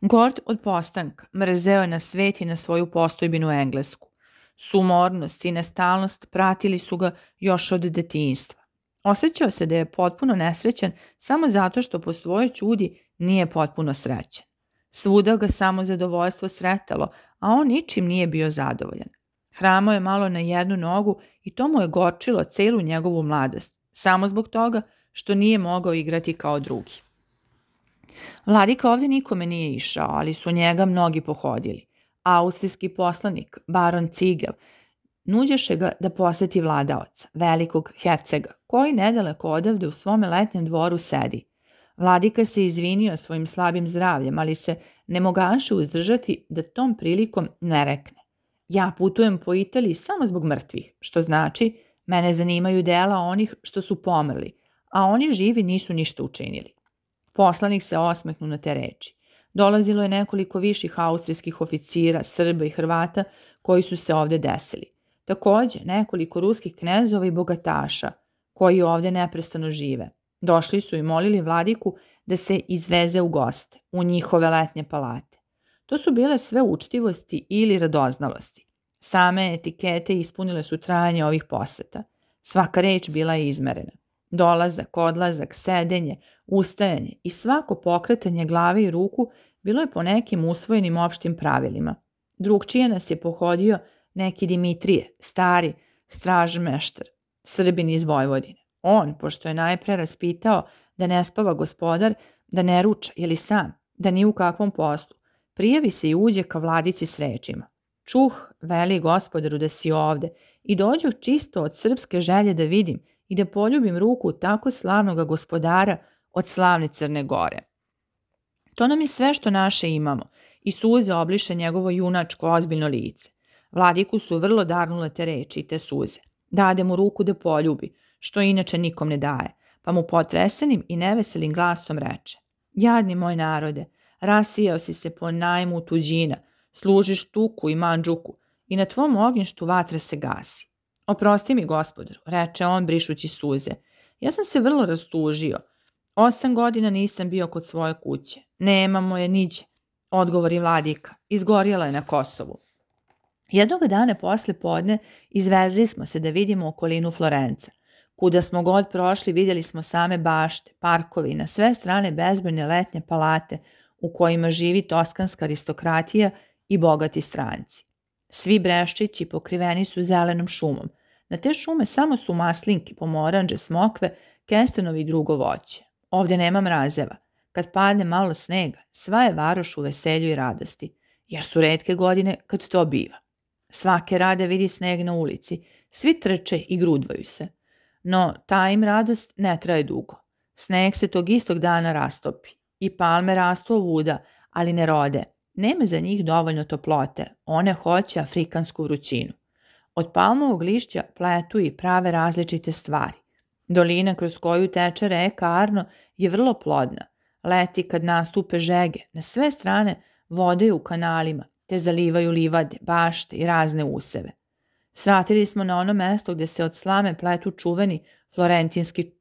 S2: Gord od postanka mrzeo je na svet i na svoju postojbinu Englesku. Sumornost i nestalnost pratili su ga još od detinjstva. Osjećao se da je potpuno nesrećan samo zato što po svojoj čudi nije potpuno srećen. Svuda ga samo zadovoljstvo sretalo, a on ničim nije bio zadovoljan. Hramo je malo na jednu nogu i to mu je gorčilo celu njegovu mladost, samo zbog toga što nije mogao igrati kao drugi. Vladika ovde nikome nije išao, ali su njega mnogi pohodili. Austrijski poslanik, baron Cigel, nuđeše ga da poseti vladaoca, velikog hercega, koji nedaleko odavde u svome letnjem dvoru sedi. Vladika se izvinio svojim slabim zdravljem, ali se ne mogaše uzdržati da tom prilikom ne rekne. Ja putujem po Italiji samo zbog mrtvih, što znači mene zanimaju dela onih što su pomrli, a oni živi nisu ništa učinili. Poslanik se osmehnu na te reči. Dolazilo je nekoliko viših austrijskih oficira, Srba i Hrvata koji su se ovde desili. Takođe, nekoliko ruskih knezova i bogataša koji ovde neprestano žive. Došli su i molili vladiku da se izveze u goste, u njihove letnje palate. To su bile sve učtivosti ili radoznalosti. Same etikete ispunile su trajanje ovih poseta. Svaka reč bila je izmerena. Dolazak, odlazak, sedenje, ustajanje i svako pokretanje glave i ruku bilo je po nekim usvojenim opštim pravilima. Drugčije nas je pohodio neki Dimitrije, stari stražmeštar, srbin iz Vojvodine. On, pošto je najpre raspitao da ne spava gospodar, da ne ruča ili sam, da ni u kakvom poslu, prijavi se i uđe ka vladici s rečima. Čuh, veli gospodaru da si ovde i dođu čisto od srpske želje da vidim i da poljubim ruku tako slavnog gospodara od slavne Crne Gore. To nam je sve što naše imamo i suze obliše njegovo junačko ozbiljno lice. Vladiku su vrlo darnule te reči i te suze. Dade mu ruku da poljubi, što inače nikom ne daje, pa mu potresenim i neveselim glasom reče. Jadni moj narode, rasijao si se po najmu tuđina, služiš tuku i manđuku i na tvom ognjištu vatra se gasi. Oprosti mi, gospodaru, reče on brišući suze. Ja sam se vrlo rastužio. Osam godina nisam bio kod svoje kuće. Nemamo je niđe, odgovori vladika. Izgorjela je na Kosovu. Jednog dana posle podne izvezli smo se da vidimo okolinu Florenca. Kuda smo god prošli vidjeli smo same bašte, parkovi i na sve strane bezbrojne letnje palate u kojima živi toskanska aristokratija i bogati stranci. Svi breščići pokriveni su zelenom šumom. Na te šume samo su maslinke, pomoranđe, smokve, kestenovi i drugo voće. Ovdje nema mrazeva. Kad padne malo snega, sva je varoš u veselju i radosti, jer su redke godine kad to biva. Svake rade vidi sneg na ulici, svi trče i grudvaju se. No, ta im radost ne traje dugo. Sneg se tog istog dana rastopi i palme rastu ovuda, ali ne rode. Nema za njih dovoljno toplote, one hoće afrikansku vrućinu. Od palmovog lišća pletu i prave različite stvari. Dolina kroz koju teče reka Arno je vrlo plodna. Leti kad nastupe žege, na sve strane vode u kanalima, te zalivaju livade, bašte i razne useve. Sratili smo na ono mesto gdje se od slame pletu čuveni florentinski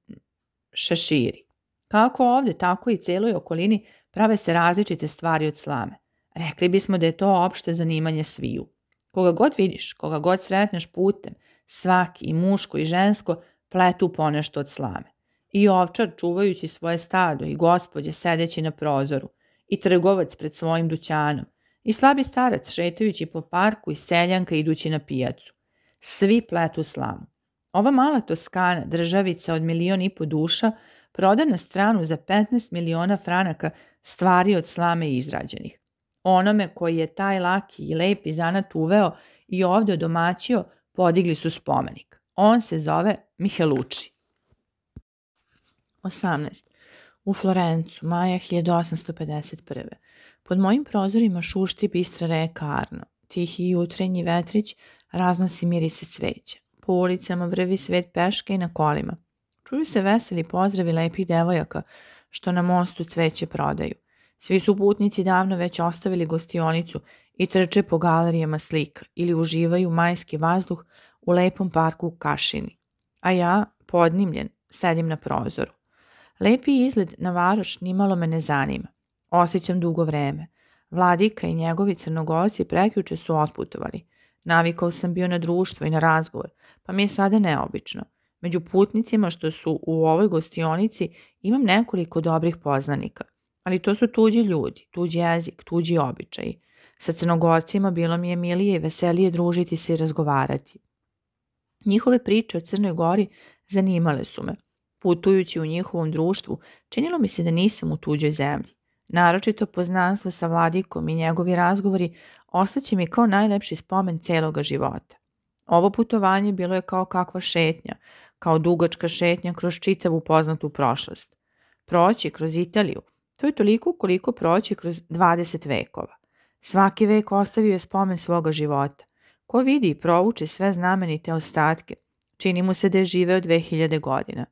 S2: šeširi. Kako ovdje, tako i celoj okolini prave se različite stvari od slame. Rekli bismo da je to opšte zanimanje sviju. Koga god vidiš, koga god sretneš putem, svaki i muško i žensko pletu ponešto od slame. I ovčar čuvajući svoje stado i gospodje sedeći na prozoru i trgovac pred svojim dućanom i slabi starac šetajući po parku i seljanka idući na pijacu. Svi pletu slamu. Ova mala Toskana, državica od milion i po duša, proda na stranu za 15 miliona franaka stvari od slame izrađenih. Onome koji je taj laki i lepi zanat uveo i ovdje domaćio, podigli su spomenik. On se zove Miheluči. 18. U Florencu, maja 1851. Pod mojim prozorima šušti bistra reka Arno. Tihi jutrenji vetrić raznosi mirise cveća. Po ulicama vrvi svet peške i na kolima. Čuju se veseli pozdravi lepih devojaka što na mostu cveće prodaju. Svi su putnici davno već ostavili gostionicu i trče po galerijama slika ili uživaju majski vazduh u lepom parku u Kašini. A ja, podnimljen, sedim na prozoru. Lepi izgled na varoš nimalo me ne zanima. Osjećam dugo vreme. Vladika i njegovi crnogorci prekjuče su otputovali. Navikao sam bio na društvo i na razgovor, pa mi je sada neobično. Među putnicima što su u ovoj gostionici imam nekoliko dobrih poznanika. Ali to su tuđi ljudi, tuđi jezik, tuđi običaji. Sa crnogorcima bilo mi je milije i veselije družiti se i razgovarati. Njihove priče o Crnoj Gori zanimale su me. Putujući u njihovom društvu, činilo mi se da nisam u tuđoj zemlji. Naročito poznanstvo sa vladikom i njegovi razgovori ostaće mi kao najlepši spomen celoga života. Ovo putovanje bilo je kao kakva šetnja, kao dugačka šetnja kroz čitavu poznatu prošlost. Proći kroz Italiju, to je toliko koliko proći kroz 20 vekova. Svaki vek ostavio je spomen svoga života. Ko vidi i provuče sve znamenite ostatke, čini mu se da je živeo 2000 godina.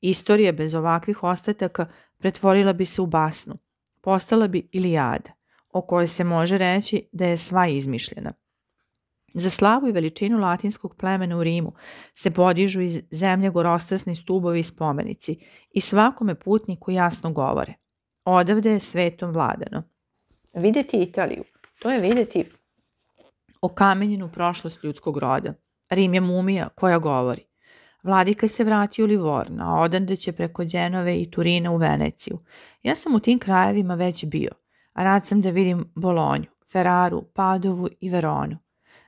S2: Istorija bez ovakvih ostataka pretvorila bi se u basnu, postala bi Ilijada, o kojoj se može reći da je sva izmišljena. Za slavu i veličinu latinskog plemena u Rimu se podižu iz zemlje gorostasni stubovi i spomenici i svakome putniku jasno govore. Odavde je svetom vladano. Videti Italiju, to je videti okamenjenu prošlost ljudskog roda. Rim je mumija koja govori. Vladika se vratio u Livorno, a odande će preko Đenove i Turina u Veneciju. Ja sam u tim krajevima već bio, a rad sam da vidim Bolonju, Ferraru, Padovu i Veronu.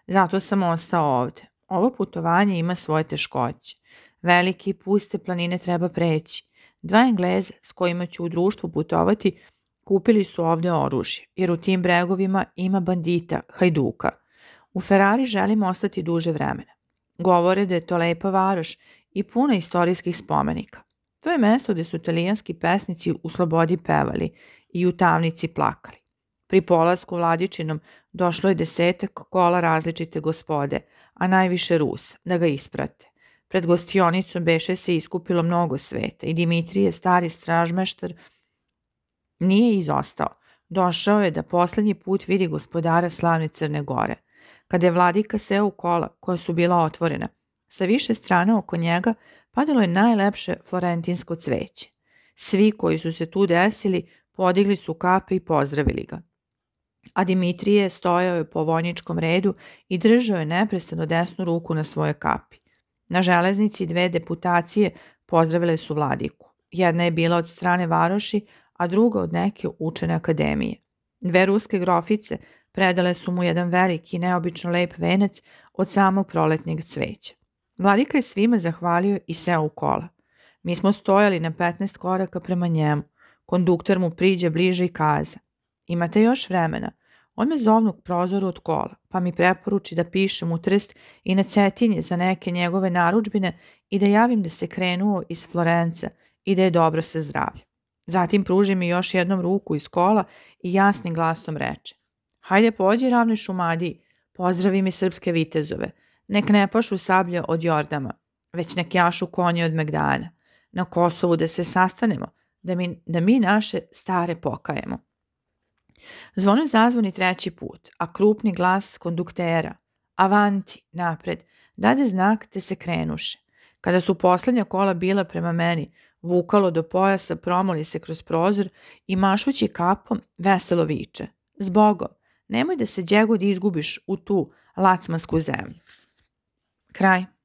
S2: Zato sam ostao ovde. Ovo putovanje ima svoje teškoće. Velike i puste planine treba preći. Dva Engleza s kojima ću u društvu putovati kupili su ovde oružje, jer u tim bregovima ima bandita, hajduka. U Ferrari želim ostati duže vremena. Govore da je to lepa varoš i puna istorijskih spomenika. To je mesto gdje su italijanski pesnici u slobodi pevali i u tamnici plakali. Pri polasku vladičinom došlo je desetak kola različite gospode, a najviše Rus, da ga isprate. Pred gostionicom beše se iskupilo mnogo sveta i Dimitrije, stari stražmeštar, nije izostao. Došao je da posljednji put vidi gospodara slavne Crne Gore – Kada je vladika seo u kola koja su bila otvorena, Sa više strana oko njega padalo je najlepše florentinsko cveće. Svi koji su se tu desili podigli su kape i pozdravili ga. A Dimitrije stojao je po vojničkom redu i držao je neprestano desnu ruku na svoje kapi. Na železnici dve deputacije pozdravile su vladiku. Jedna je bila od strane varoši, a druga od neke učene akademije. Dve ruske grofice predale su mu jedan veliki, neobično lep venac od samog proletnjeg cveća. Vladika je svima zahvalio i seo u kola. Mi smo stojali na 15 koraka prema njemu. Konduktor mu priđe bliže i kaza. Imate još vremena. On me zovnu k prozoru od kola, pa mi preporuči da pišem u trst i na cetinje za neke njegove naručbine i da javim da se krenuo iz Florence i da je dobro se zdravlja. Zatim pruži mi još jednom ruku iz kola i jasnim glasom reče. Hajde pođi ravnoj šumadiji, pozdravi mi srpske vitezove, nek ne pašu sablje od Jordama, već nek jašu konje od Megdana, na Kosovu da se sastanemo, da mi, da mi naše stare pokajemo. Zvono zazvoni treći put, a krupni glas konduktera, avanti, napred, dade znak te se krenuše. Kada su poslednja kola bila prema meni, vukalo do pojasa promoli se kroz prozor i mašući kapom veselo viče. Zbogom, nemoj da se džegod izgubiš u tu lacmansku zemlju. Kraj.